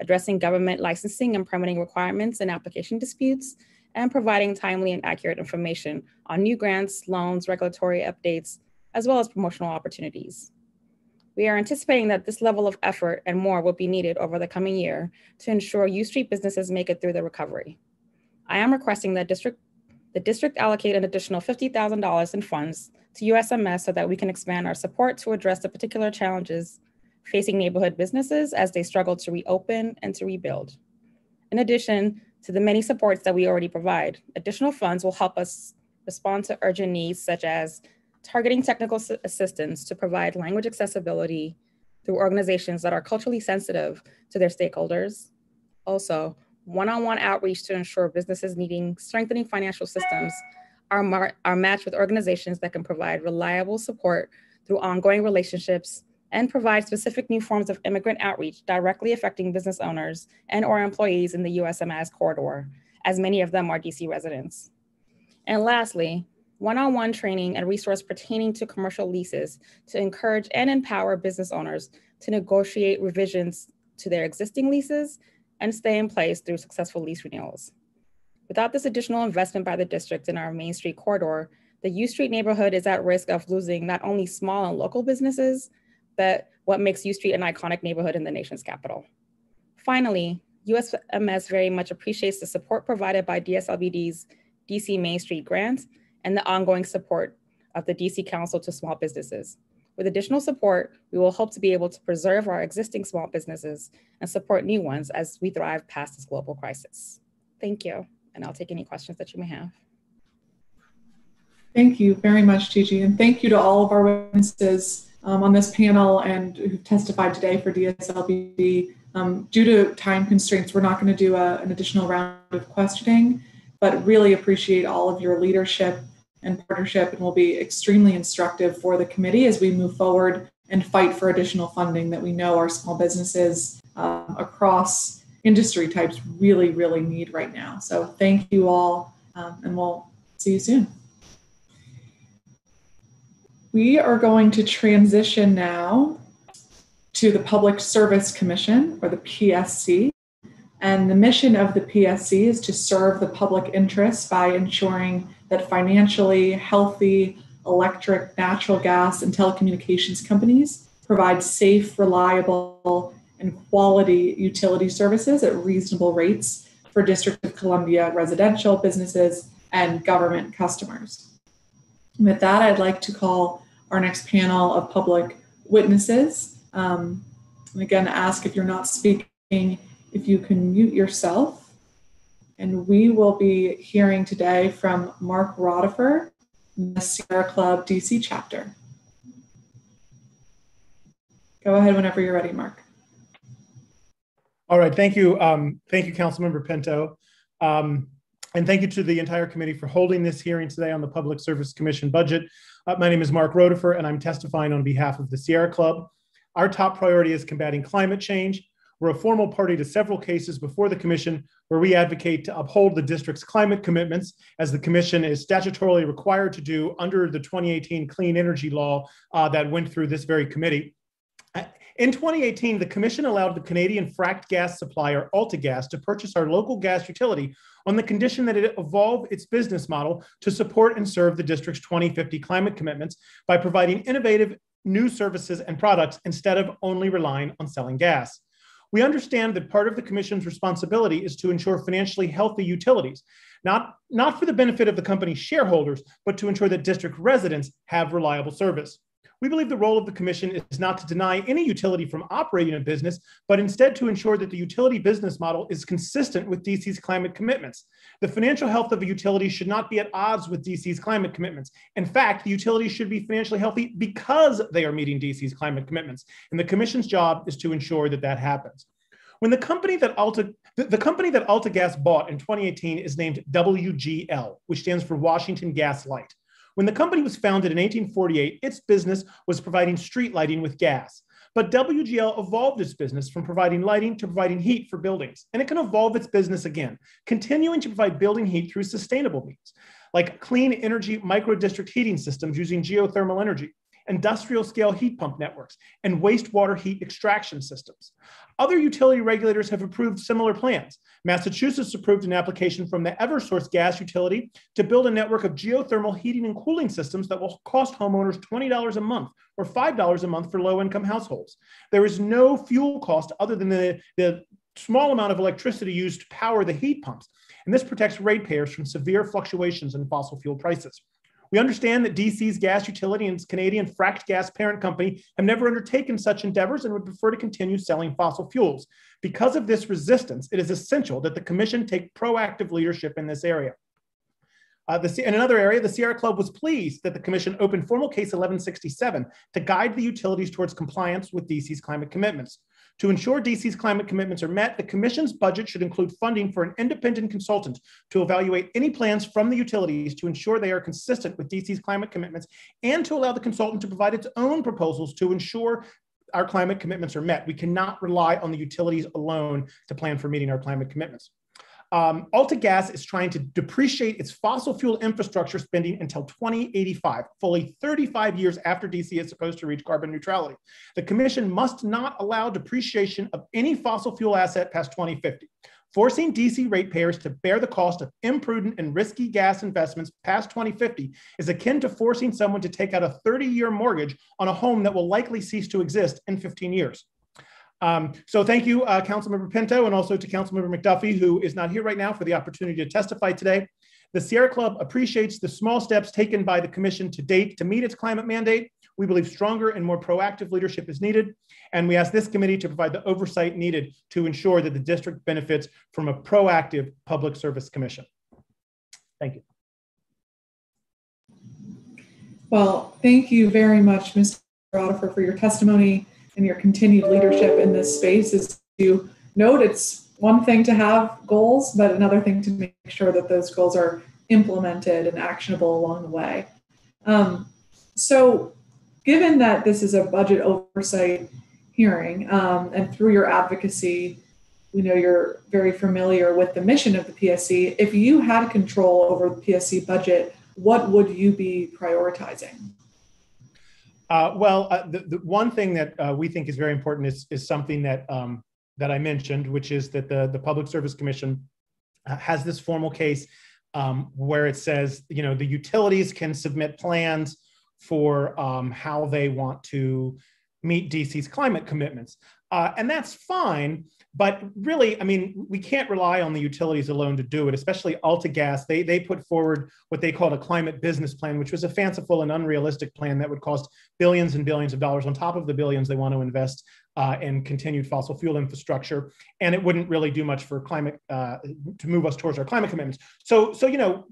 addressing government licensing and permitting requirements and application disputes, and providing timely and accurate information on new grants, loans, regulatory updates, as well as promotional opportunities. We are anticipating that this level of effort and more will be needed over the coming year to ensure U Street businesses make it through the recovery. I am requesting that district, the district allocate an additional $50,000 in funds to USMS so that we can expand our support to address the particular challenges facing neighborhood businesses as they struggle to reopen and to rebuild. In addition to the many supports that we already provide, additional funds will help us respond to urgent needs such as targeting technical assistance to provide language accessibility through organizations that are culturally sensitive to their stakeholders. Also, one-on-one outreach to ensure businesses needing strengthening financial systems are, are matched with organizations that can provide reliable support through ongoing relationships and provide specific new forms of immigrant outreach directly affecting business owners and or employees in the USMS corridor, as many of them are DC residents. And lastly, one-on-one training and resource pertaining to commercial leases to encourage and empower business owners to negotiate revisions to their existing leases and stay in place through successful lease renewals. Without this additional investment by the district in our Main Street corridor, the U Street neighborhood is at risk of losing not only small and local businesses, but what makes U Street an iconic neighborhood in the nation's capital. Finally, USMS very much appreciates the support provided by DSLBD's DC Main Street grant and the ongoing support of the DC Council to small businesses. With additional support, we will hope to be able to preserve our existing small businesses and support new ones as we thrive past this global crisis. Thank you, and I'll take any questions that you may have. Thank you very much, Gigi, and thank you to all of our witnesses um, on this panel and who testified today for DSLBD. Um, due to time constraints, we're not going to do a, an additional round of questioning, but really appreciate all of your leadership and partnership and will be extremely instructive for the committee as we move forward and fight for additional funding that we know our small businesses um, across industry types really, really need right now. So thank you all, um, and we'll see you soon. We are going to transition now to the Public Service Commission, or the PSC. And the mission of the PSC is to serve the public interest by ensuring that financially healthy electric, natural gas, and telecommunications companies provide safe, reliable, and quality utility services at reasonable rates for District of Columbia residential businesses and government customers. With that, I'd like to call our next panel of public witnesses. Um, and again, ask if you're not speaking, if you can mute yourself. And we will be hearing today from Mark Rodeffer, the Sierra Club DC chapter. Go ahead whenever you're ready, Mark. All right, thank you. Um, thank you, Councilmember Pinto. Um, and thank you to the entire committee for holding this hearing today on the Public Service Commission budget. Uh, my name is Mark Rodeffer, and I'm testifying on behalf of the Sierra Club. Our top priority is combating climate change. We're a formal party to several cases before the Commission where we advocate to uphold the district's climate commitments, as the Commission is statutorily required to do under the 2018 Clean Energy Law uh, that went through this very committee. In 2018, the Commission allowed the Canadian fracked gas supplier AltaGas to purchase our local gas utility on the condition that it evolve its business model to support and serve the district's 2050 climate commitments by providing innovative new services and products instead of only relying on selling gas. We understand that part of the Commission's responsibility is to ensure financially healthy utilities, not, not for the benefit of the company's shareholders, but to ensure that district residents have reliable service. We believe the role of the Commission is not to deny any utility from operating a business, but instead to ensure that the utility business model is consistent with DC's climate commitments. The financial health of a utility should not be at odds with DC's climate commitments. In fact, the utility should be financially healthy because they are meeting DC's climate commitments. And the Commission's job is to ensure that that happens. When the company that Alta, the, the company that AltaGas bought in 2018 is named WGL, which stands for Washington Gas Light. When the company was founded in 1848, its business was providing street lighting with gas. But WGL evolved its business from providing lighting to providing heat for buildings. And it can evolve its business again, continuing to provide building heat through sustainable means, like clean energy micro district heating systems using geothermal energy industrial scale heat pump networks, and wastewater heat extraction systems. Other utility regulators have approved similar plans. Massachusetts approved an application from the Eversource gas utility to build a network of geothermal heating and cooling systems that will cost homeowners $20 a month or $5 a month for low income households. There is no fuel cost other than the, the small amount of electricity used to power the heat pumps. And this protects ratepayers from severe fluctuations in fossil fuel prices. We understand that DC's gas utility and its Canadian fracked gas parent company have never undertaken such endeavors and would prefer to continue selling fossil fuels. Because of this resistance, it is essential that the Commission take proactive leadership in this area. Uh, the, in another area, the Sierra Club was pleased that the Commission opened formal case 1167 to guide the utilities towards compliance with DC's climate commitments. To ensure DC's climate commitments are met, the Commission's budget should include funding for an independent consultant to evaluate any plans from the utilities to ensure they are consistent with DC's climate commitments and to allow the consultant to provide its own proposals to ensure our climate commitments are met. We cannot rely on the utilities alone to plan for meeting our climate commitments. Um, AltaGas is trying to depreciate its fossil fuel infrastructure spending until 2085, fully 35 years after DC is supposed to reach carbon neutrality. The Commission must not allow depreciation of any fossil fuel asset past 2050. Forcing DC ratepayers to bear the cost of imprudent and risky gas investments past 2050 is akin to forcing someone to take out a 30 year mortgage on a home that will likely cease to exist in 15 years. Um, so thank you, uh, Councilmember Pinto, and also to Councilmember McDuffie, who is not here right now for the opportunity to testify today. The Sierra Club appreciates the small steps taken by the Commission to date to meet its climate mandate. We believe stronger and more proactive leadership is needed, and we ask this committee to provide the oversight needed to ensure that the district benefits from a proactive public service commission. Thank you. Well, thank you very much, Mr. Rutherford, for your testimony and your continued leadership in this space is to note it's one thing to have goals, but another thing to make sure that those goals are implemented and actionable along the way. Um, so, given that this is a budget oversight hearing, um, and through your advocacy, we know you're very familiar with the mission of the PSC. If you had control over the PSC budget, what would you be prioritizing? Uh, well, uh, the, the, one thing that uh, we think is very important is, is something that um, that I mentioned, which is that the, the Public Service Commission uh, has this formal case um, where it says, you know, the utilities can submit plans for um, how they want to meet DC's climate commitments. Uh, and that's fine. But really, I mean, we can't rely on the utilities alone to do it, especially AltaGas. They, they put forward what they called a climate business plan, which was a fanciful and unrealistic plan that would cost billions and billions of dollars on top of the billions they want to invest uh, in continued fossil fuel infrastructure. And it wouldn't really do much for climate, uh, to move us towards our climate commitments. So, so, you know,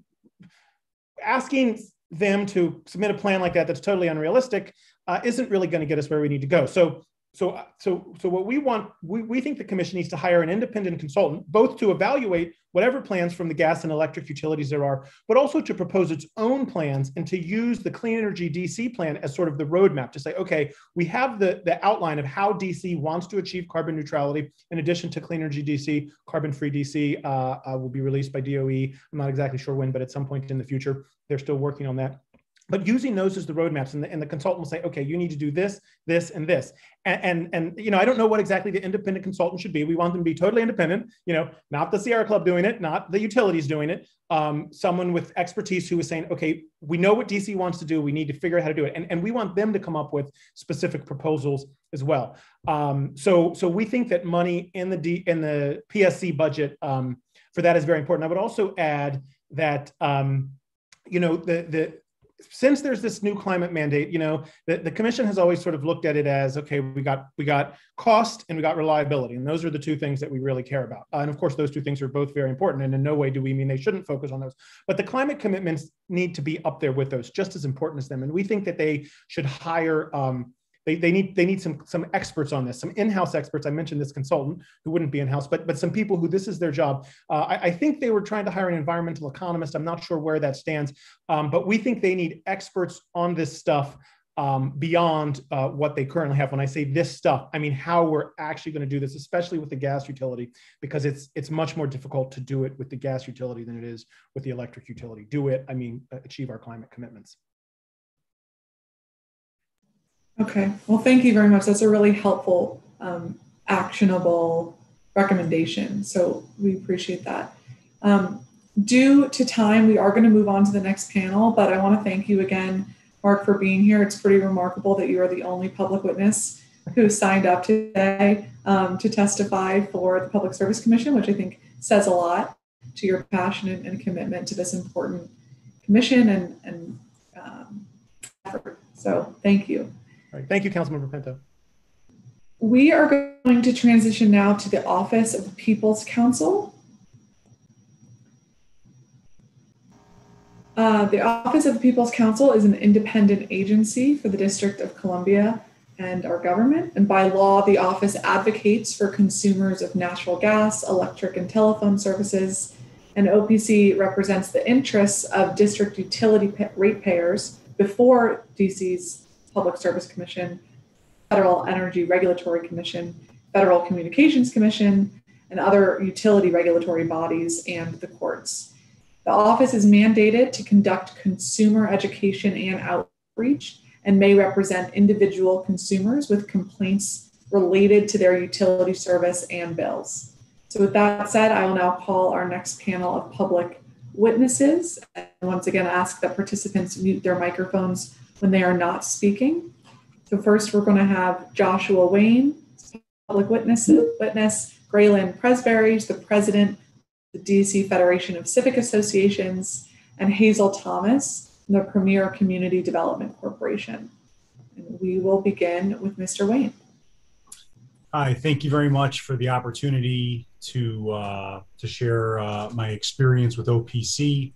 asking them to submit a plan like that that's totally unrealistic uh, isn't really going to get us where we need to go. So so, uh, so, so what we want, we, we think the commission needs to hire an independent consultant, both to evaluate whatever plans from the gas and electric utilities there are, but also to propose its own plans and to use the Clean Energy DC plan as sort of the roadmap to say, okay, we have the, the outline of how DC wants to achieve carbon neutrality. In addition to Clean Energy DC, Carbon Free DC uh, uh, will be released by DOE. I'm not exactly sure when, but at some point in the future, they're still working on that but using those as the roadmaps and the, and the consultant will say okay you need to do this this and this. And, and, and you know i don't know what exactly the independent consultant should be. We want them to be totally independent you know not the sierra club doing it not the utilities doing it um, someone with expertise who is saying okay we know what dc wants to do. We need to figure out how to do it. And, and we want them to come up with specific proposals as well. Um, so so we think that money in the D, in the psc budget um, for that is very important. I would also add that um, you know the the since there's this new climate mandate, you know, the, the commission has always sort of looked at it as okay, we got we got cost and we got reliability, and those are the two things that we really care about. Uh, and of course, those two things are both very important, and in no way do we mean they shouldn't focus on those. But the climate commitments need to be up there with those, just as important as them. And we think that they should hire um, they, they need they need some some experts on this, some in-house experts. I mentioned this consultant who wouldn't be in-house, but but some people who this is their job. Uh, I, I, think they were trying to hire an environmental economist. I'm not sure where that stands, um, but we think they need experts on this stuff um, beyond uh, what they currently have. When I say this stuff, I mean how we're actually going to do this, especially with the gas utility, because it's it's much more difficult to do it with the gas utility than it is with the electric utility. Do it, I mean, achieve our climate commitments. Okay, well, thank you very much. That's a really helpful, um, actionable recommendation. So we appreciate that. Um, due to time, we are going to move on to the next panel, but I want to thank you again, Mark, for being here. It's pretty remarkable that you are the only public witness who signed up today um, to testify for the Public Service Commission, which I think says a lot to your passion and, and commitment to this important commission and, and um, effort. So thank you. All right. Thank you, Councilmember Pinto. We are going to transition now to the Office of the People's Counsel. Uh, the Office of the People's Counsel is an independent agency for the District of Columbia and our government. And by law, the office advocates for consumers of natural gas, electric, and telephone services. And OPC represents the interests of district utility ratepayers before DC's Public Service Commission, Federal Energy Regulatory Commission, Federal Communications Commission, and other utility regulatory bodies and the courts. The office is mandated to conduct consumer education and outreach and may represent individual consumers with complaints related to their utility service and bills. So, with that said, I will now call our next panel of public witnesses. And once again, ask that participants mute their microphones when they are not speaking. So, first, we're going to have Joshua Wayne, public witness, witness Graylin Presbury, the president of the DC Federation of Civic Associations, and Hazel Thomas, the Premier Community Development Corporation. And we will begin with Mr. Wayne. Hi, thank you very much for the opportunity to uh, to share uh, my experience with OPC.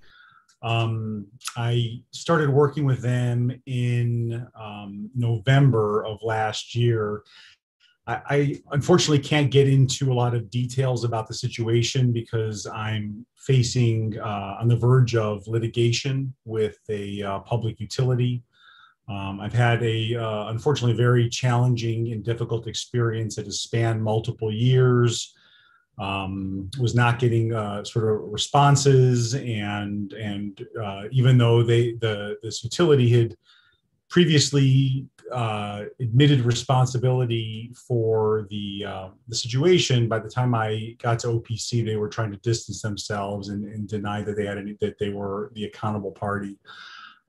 Um, I started working with them in um, November of last year. I, I, unfortunately can't get into a lot of details about the situation because I'm facing uh, on the verge of litigation with a uh, public utility. Um, I've had a uh, unfortunately very challenging and difficult experience that has spanned multiple years. Um, was not getting uh, sort of responses, and and uh, even though they the this utility had previously uh, admitted responsibility for the uh, the situation. By the time I got to OPC, they were trying to distance themselves and, and deny that they had any that they were the accountable party.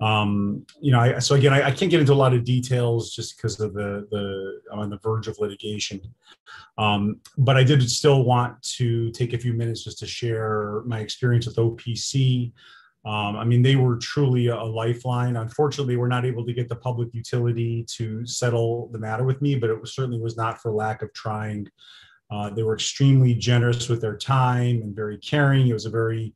Um, you know, I, so again, I, I, can't get into a lot of details just because of the the I'm on the verge of litigation. Um, but I did still want to take a few minutes just to share my experience with OPC. Um, I mean, they were truly a lifeline. Unfortunately, we're not able to get the public utility to settle the matter with me, but it was, certainly was not for lack of trying. Uh, they were extremely generous with their time and very caring. It was a very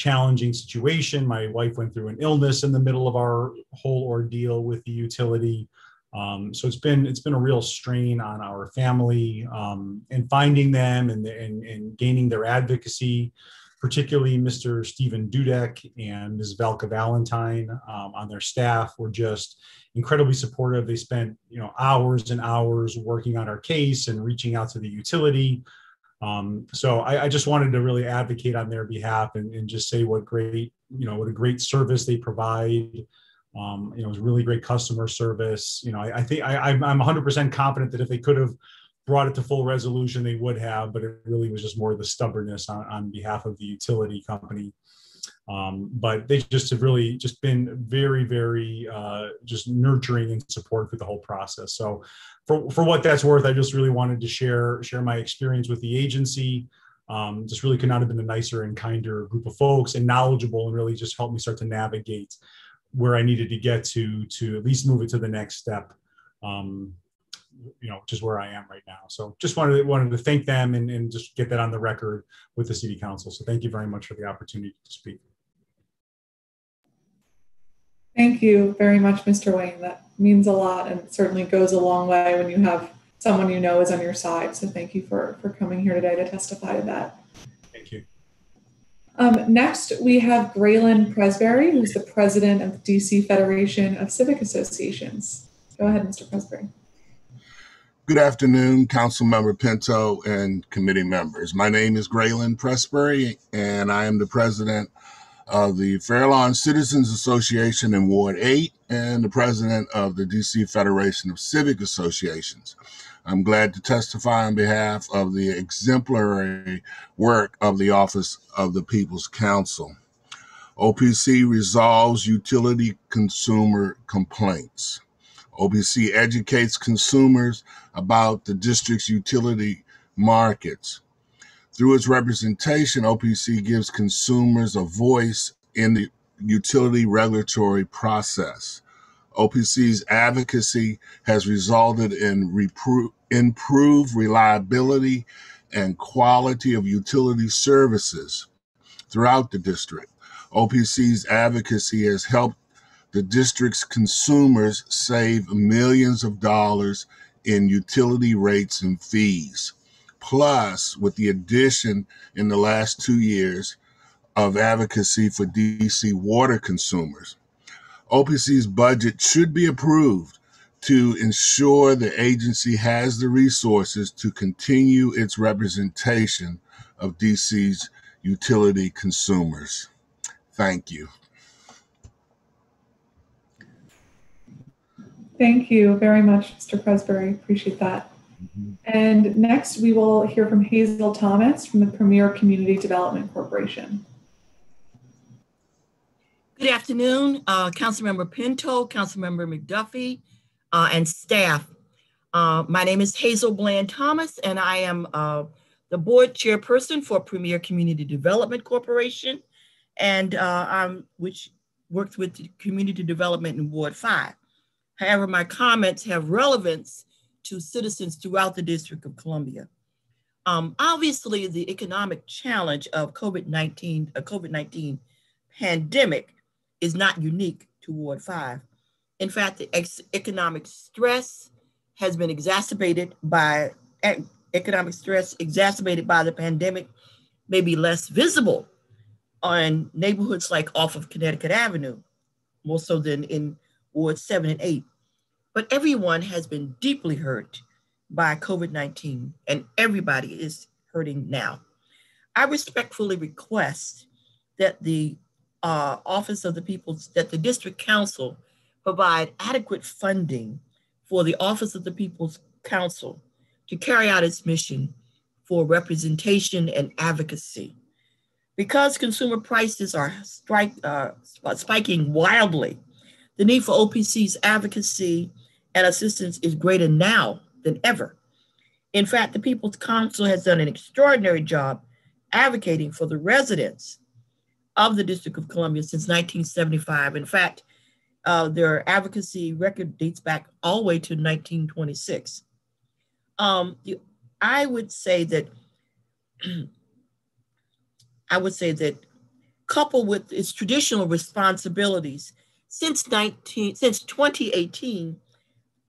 challenging situation. My wife went through an illness in the middle of our whole ordeal with the utility. Um, so it's been it's been a real strain on our family um, and finding them and, and, and gaining their advocacy particularly Mr. Stephen Dudek and Ms. Valka Valentine um, on their staff were just incredibly supportive. They spent you know hours and hours working on our case and reaching out to the utility. Um, so I, I, just wanted to really advocate on their behalf and, and, just say what great you know what a great service they provide. Um, you know, it was really great customer service. You know, I, I think I, I'm 100% confident that if they could have brought it to full resolution, they would have, but it really was just more the stubbornness on, on behalf of the utility company. Um, but they just have really just been very, very uh, just nurturing and support through the whole process. So, for, for what that's worth, I just really wanted to share share my experience with the agency. Um, just really could not have been a nicer and kinder group of folks and knowledgeable, and really just helped me start to navigate where I needed to get to to at least move it to the next step. Um, you know, just where I am right now. So just wanted to, wanted to thank them and, and just get that on the record with the city council. So thank you very much for the opportunity to speak. Thank you very much, Mr. Wayne. That means a lot and certainly goes a long way when you have someone you know is on your side. So thank you for, for coming here today to testify to that. Thank you. Um, next, we have Graylin Presbury, who's the president of the DC Federation of Civic Associations. Go ahead, Mr. Presbury. Good afternoon, Council Member Pinto and committee members. My name is Graylin Presbury, and I am the president of the Fairlawn Citizens Association in Ward 8 and the president of the DC Federation of Civic Associations. I'm glad to testify on behalf of the exemplary work of the Office of the People's Counsel. OPC resolves utility consumer complaints. OPC educates consumers about the district's utility markets. Through its representation, OPC gives consumers a voice in the utility regulatory process. OPC's advocacy has resulted in repro- improved reliability and quality of utility services throughout the district. OPC's advocacy has helped the district's consumers save millions of dollars in utility rates and fees. Plus, with the addition in the last two years of advocacy for DC water consumers, OPC's budget should be approved to ensure the agency has the resources to continue its representation of DC's utility consumers. Thank you. Thank you very much, Mr. Presbury. Appreciate that. And next, we will hear from Hazel Thomas from the Premier Community Development Corporation. Good afternoon, uh, Councilmember Pinto, Councilmember McDuffie, uh, and staff. Uh, my name is Hazel Bland Thomas, and I am uh, the board chairperson for Premier Community Development Corporation, and uh, I'm, which works with community development in Ward 5. However, my comments have relevance to citizens throughout the District of Columbia. Um, obviously, the economic challenge of COVID-19, a COVID-19 pandemic is not unique to Ward 5. In fact, the ex economic stress has been exacerbated by economic stress exacerbated by the pandemic may be less visible on neighborhoods like off of Connecticut Avenue, more so than in Ward 7 and 8. But everyone has been deeply hurt by COVID 19, and everybody is hurting now. I respectfully request that the uh, Office of the People's, that the District Council provide adequate funding for the Office of the People's Counsel to carry out its mission for representation and advocacy. Because consumer prices are strike, uh, spiking wildly, the need for OPC's advocacy and assistance is greater now than ever. In fact, the People's Counsel has done an extraordinary job advocating for the residents of the District of Columbia since 1975. In fact, uh, their advocacy record dates back all the way to 1926. Um, I would say that I would say that coupled with its traditional responsibilities, since 19 since 2018,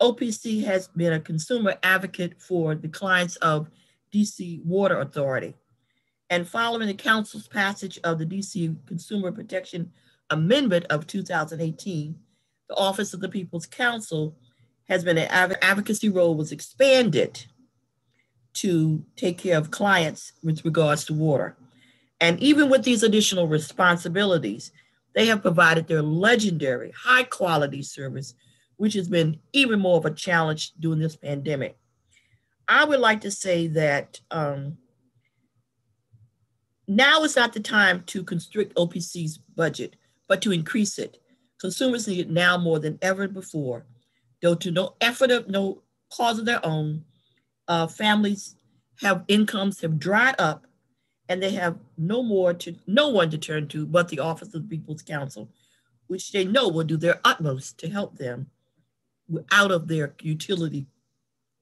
OPC has been a consumer advocate for the clients of DC Water Authority. And following the council's passage of the DC Consumer Protection Amendment of 2018, the Office of the People's Counsel has been an advocacy role was expanded to take care of clients with regards to water. And even with these additional responsibilities, they have provided their legendary high quality service which has been even more of a challenge during this pandemic. I would like to say that um, now is not the time to constrict OPC's budget, but to increase it. Consumers need it now more than ever before. Though to no effort of no cause of their own, uh, families have incomes have dried up and they have no more to no one to turn to but the office of the people's counsel which they know will do their utmost to help them out of their utility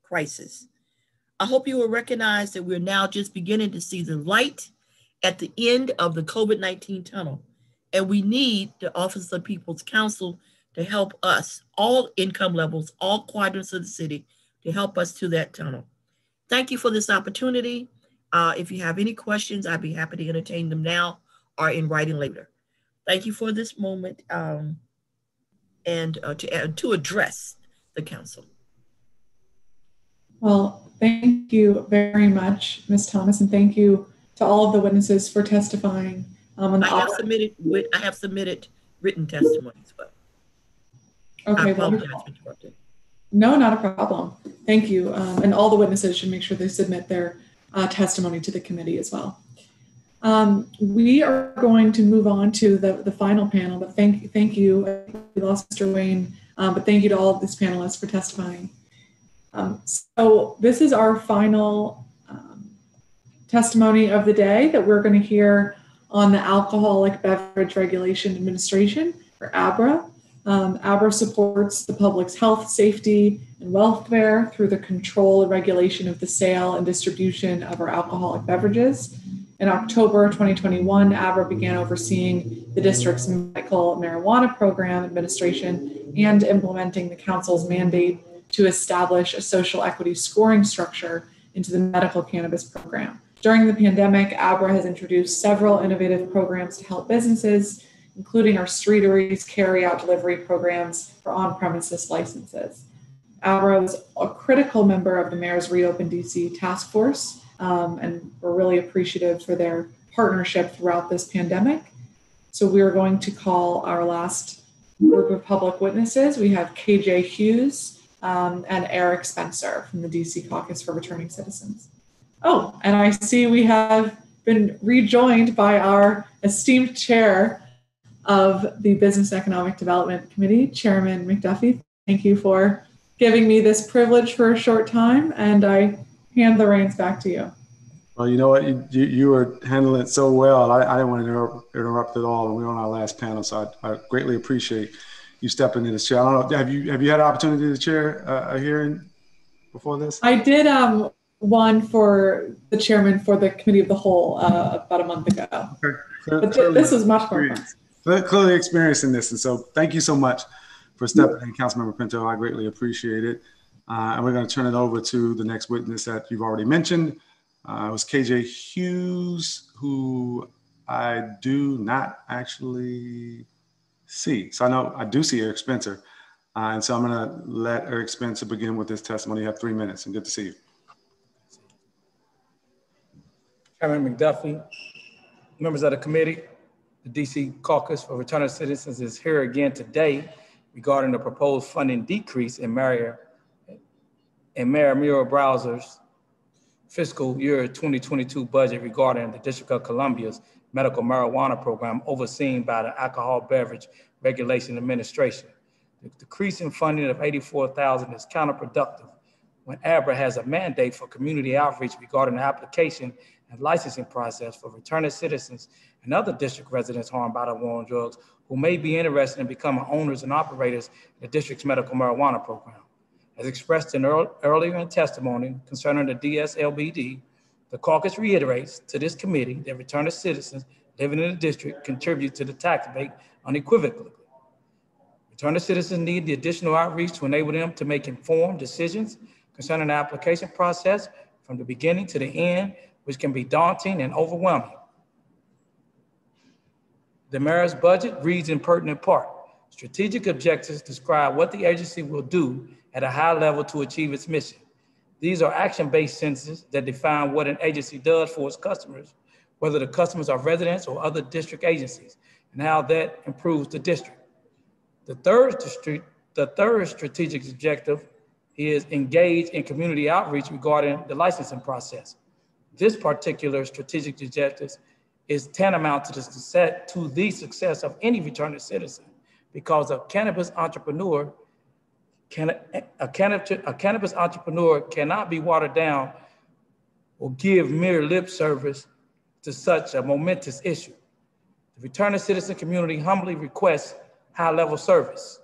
crisis. I hope you will recognize that we're now just beginning to see the light at the end of the COVID 19 tunnel. And we need the Office of People's Counsel to help us, all income levels, all quadrants of the city, to help us to that tunnel. Thank you for this opportunity. Uh, if you have any questions, I'd be happy to entertain them now or in writing later. Thank you for this moment um, and uh, to, uh, to address the council. Well, thank you very much, Ms. Thomas, and thank you to all of the witnesses for testifying. Um, I have submitted I have submitted written testimony as well. Okay, No, not a problem. Thank you. Um, and all the witnesses should make sure they submit their uh, testimony to the committee as well. Um, we are going to move on to the, the final panel, but thank, thank you. We lost Mr. Wayne um, but thank you to all of these panelists for testifying. Um, so this is our final um, testimony of the day that we're going to hear on the Alcoholic Beverage Regulation Administration, or ABRA. Um, ABRA supports the public's health, safety, and welfare through the control and regulation of the sale and distribution of our alcoholic beverages. In October 2021, ABRA began overseeing the district's medical marijuana program administration and implementing the council's mandate to establish a social equity scoring structure into the medical cannabis program. During the pandemic, ABRA has introduced several innovative programs to help businesses, including our streeteries carry-out delivery programs for on-premises licenses. ABRA was a critical member of the Mayor's Reopen DC task force, um, and we're really appreciative for their partnership throughout this pandemic. So we are going to call our last group of public witnesses. We have KJ Hughes um, and Eric Spencer from the DC Caucus for Returning Citizens. Oh, and I see we have been rejoined by our esteemed chair of the Business Economic Development Committee, Chairman McDuffie. Thank you for giving me this privilege for a short time, and I hand the reins back to you. Well, you know what, you, you, you were handling it so well. I, I didn't want to interrupt, interrupt at all, and we are on our last panel, so I, I greatly appreciate you stepping into as chair. I don't know, have you have you had an opportunity to chair uh, a hearing before this? I did um, one for the chairman for the committee of the whole uh, about a month ago. Okay. But th- this is much more fun. Clearly experiencing this, and so thank you so much for stepping in, Councilmember Pinto. I greatly appreciate it. Uh, and we're going to turn it over to the next witness that you've already mentioned. Uh, it was KJ Hughes, who I do not actually see. So I know I do see Eric Spencer. Uh, and so I'm going to let Eric Spencer begin with his testimony. You have three minutes, and good to see you. Chairman McDuffie, members of the committee, the DC Caucus for Returning Citizens is here again today regarding the proposed funding decrease in Mayor and Mayor Muriel Bowser's fiscal year 2022 budget regarding the District of Columbia's medical marijuana program overseen by the Alcohol Beverage Regulation Administration. The decrease in funding of 84,000 is counterproductive when ABRA has a mandate for community outreach regarding the application and licensing process for returning citizens and other district residents harmed by the war on drugs who may be interested in becoming owners and operators in the district's medical marijuana program. As expressed in earl- earlier in testimony concerning the DSLBD, the caucus reiterates to this committee that returning citizens living in the district contribute to the tax base unequivocally. Returning citizens need the additional outreach to enable them to make informed decisions concerning the application process from the beginning to the end, which can be daunting and overwhelming. The mayor's budget reads in pertinent part. Strategic objectives describe what the agency will do at a high level to achieve its mission. These are action-based sentences that define what an agency does for its customers, whether the customers are residents or other district agencies, and how that improves the district. The third, the third strategic objective is engage in community outreach regarding the licensing process. This particular strategic objective is tantamount to the, success, to the success of any returning citizen because a cannabis entrepreneur can, a, cannabis, a cannabis entrepreneur cannot be watered down or give mere lip service to such a momentous issue. The returning citizen community humbly requests high level service.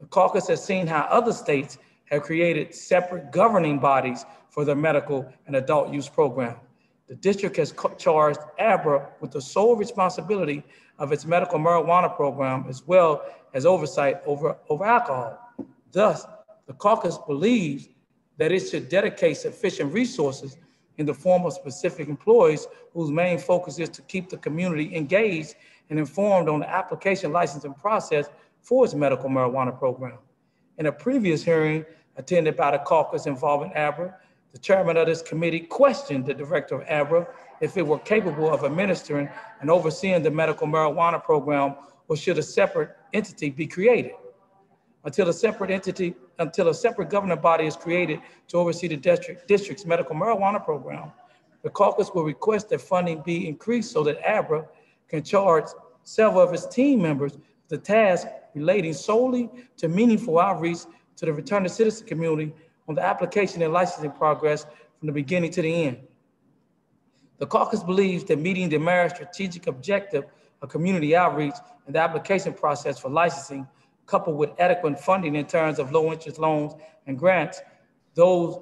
The caucus has seen how other states have created separate governing bodies for their medical and adult use program. The district has charged ABRA with the sole responsibility of its medical marijuana program as well as oversight over, over alcohol. Thus, the caucus believes that it should dedicate sufficient resources in the form of specific employees whose main focus is to keep the community engaged and informed on the application licensing process for its medical marijuana program. In a previous hearing attended by the caucus involving ABRA, the chairman of this committee questioned the director of ABRA if it were capable of administering and overseeing the medical marijuana program or should a separate entity be created until a separate entity, until a separate governing body is created to oversee the district, district's medical marijuana program. The caucus will request that funding be increased so that ABRA can charge several of its team members the task relating solely to meaningful outreach to the returning citizen community on the application and licensing progress from the beginning to the end. The caucus believes that meeting the mayor's strategic objective of community outreach and the application process for licensing coupled with adequate funding in terms of low interest loans and grants, those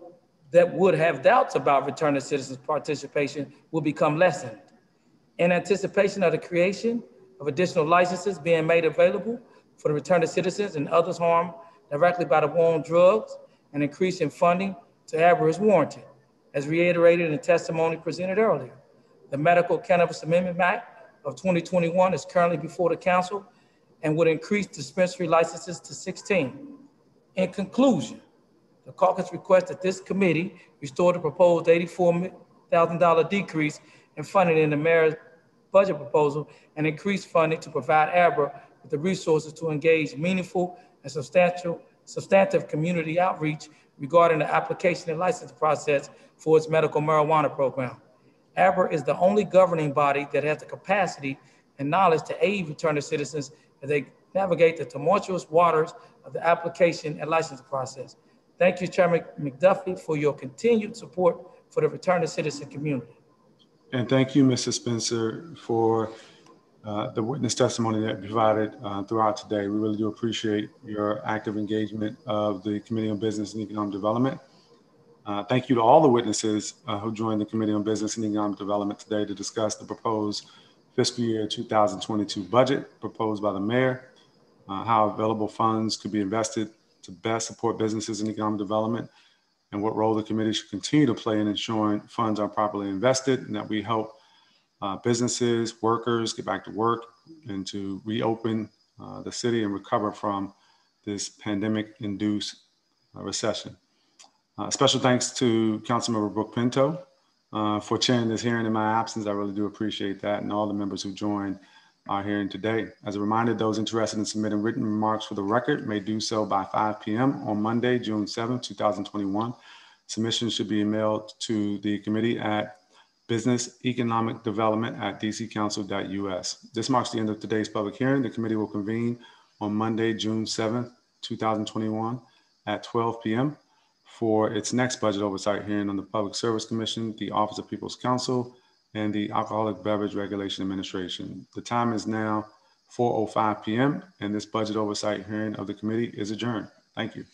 that would have doubts about returning citizens' participation will become lessened. In anticipation of the creation of additional licenses being made available for the return to citizens and others harmed directly by the war on drugs, an increase in funding to ABRA is warranted, as reiterated in the testimony presented earlier. The Medical Cannabis Amendment Act of 2021 is currently before the council and would increase dispensary licenses to 16. In conclusion, the caucus requests that this committee restore the proposed $84,000 decrease in funding in the mayor's budget proposal and increase funding to provide ABRA with the resources to engage meaningful and substantial, substantive community outreach regarding the application and license process for its medical marijuana program. ABRA is the only governing body that has the capacity and knowledge to aid returning citizens as they navigate the tumultuous waters of the application and license process. Thank you, Chairman McDuffie, for your continued support for the return to citizen community. And thank you, Mr. Spencer, for uh, the witness testimony that provided uh, throughout today. We really do appreciate your active engagement of the Committee on Business and Economic Development. Uh, thank you to all the witnesses uh, who joined the Committee on Business and Economic Development today to discuss the proposed fiscal year 2022 budget proposed by the mayor, uh, how available funds could be invested to best support businesses and economic development, and what role the committee should continue to play in ensuring funds are properly invested and that we help uh, businesses, workers get back to work and to reopen uh, the city and recover from this pandemic induced uh, recession. Uh, special thanks to Councilmember Brooke Pinto uh, for chairing this hearing in my absence. I really do appreciate that and all the members who joined our hearing today. As a reminder, those interested in submitting written remarks for the record may do so by 5 p.m. on Monday, June 7, 2021. Submissions should be mailed to the committee at business economic development at dccouncil.us. This marks the end of today's public hearing. The committee will convene on Monday, June 7, 2021 at 12 p.m. for its next budget oversight hearing on the Public Service Commission, the Office of People's Counsel, and the Alcoholic Beverage Regulation Administration. The time is now 4.05 p.m. and this budget oversight hearing of the committee is adjourned. Thank you.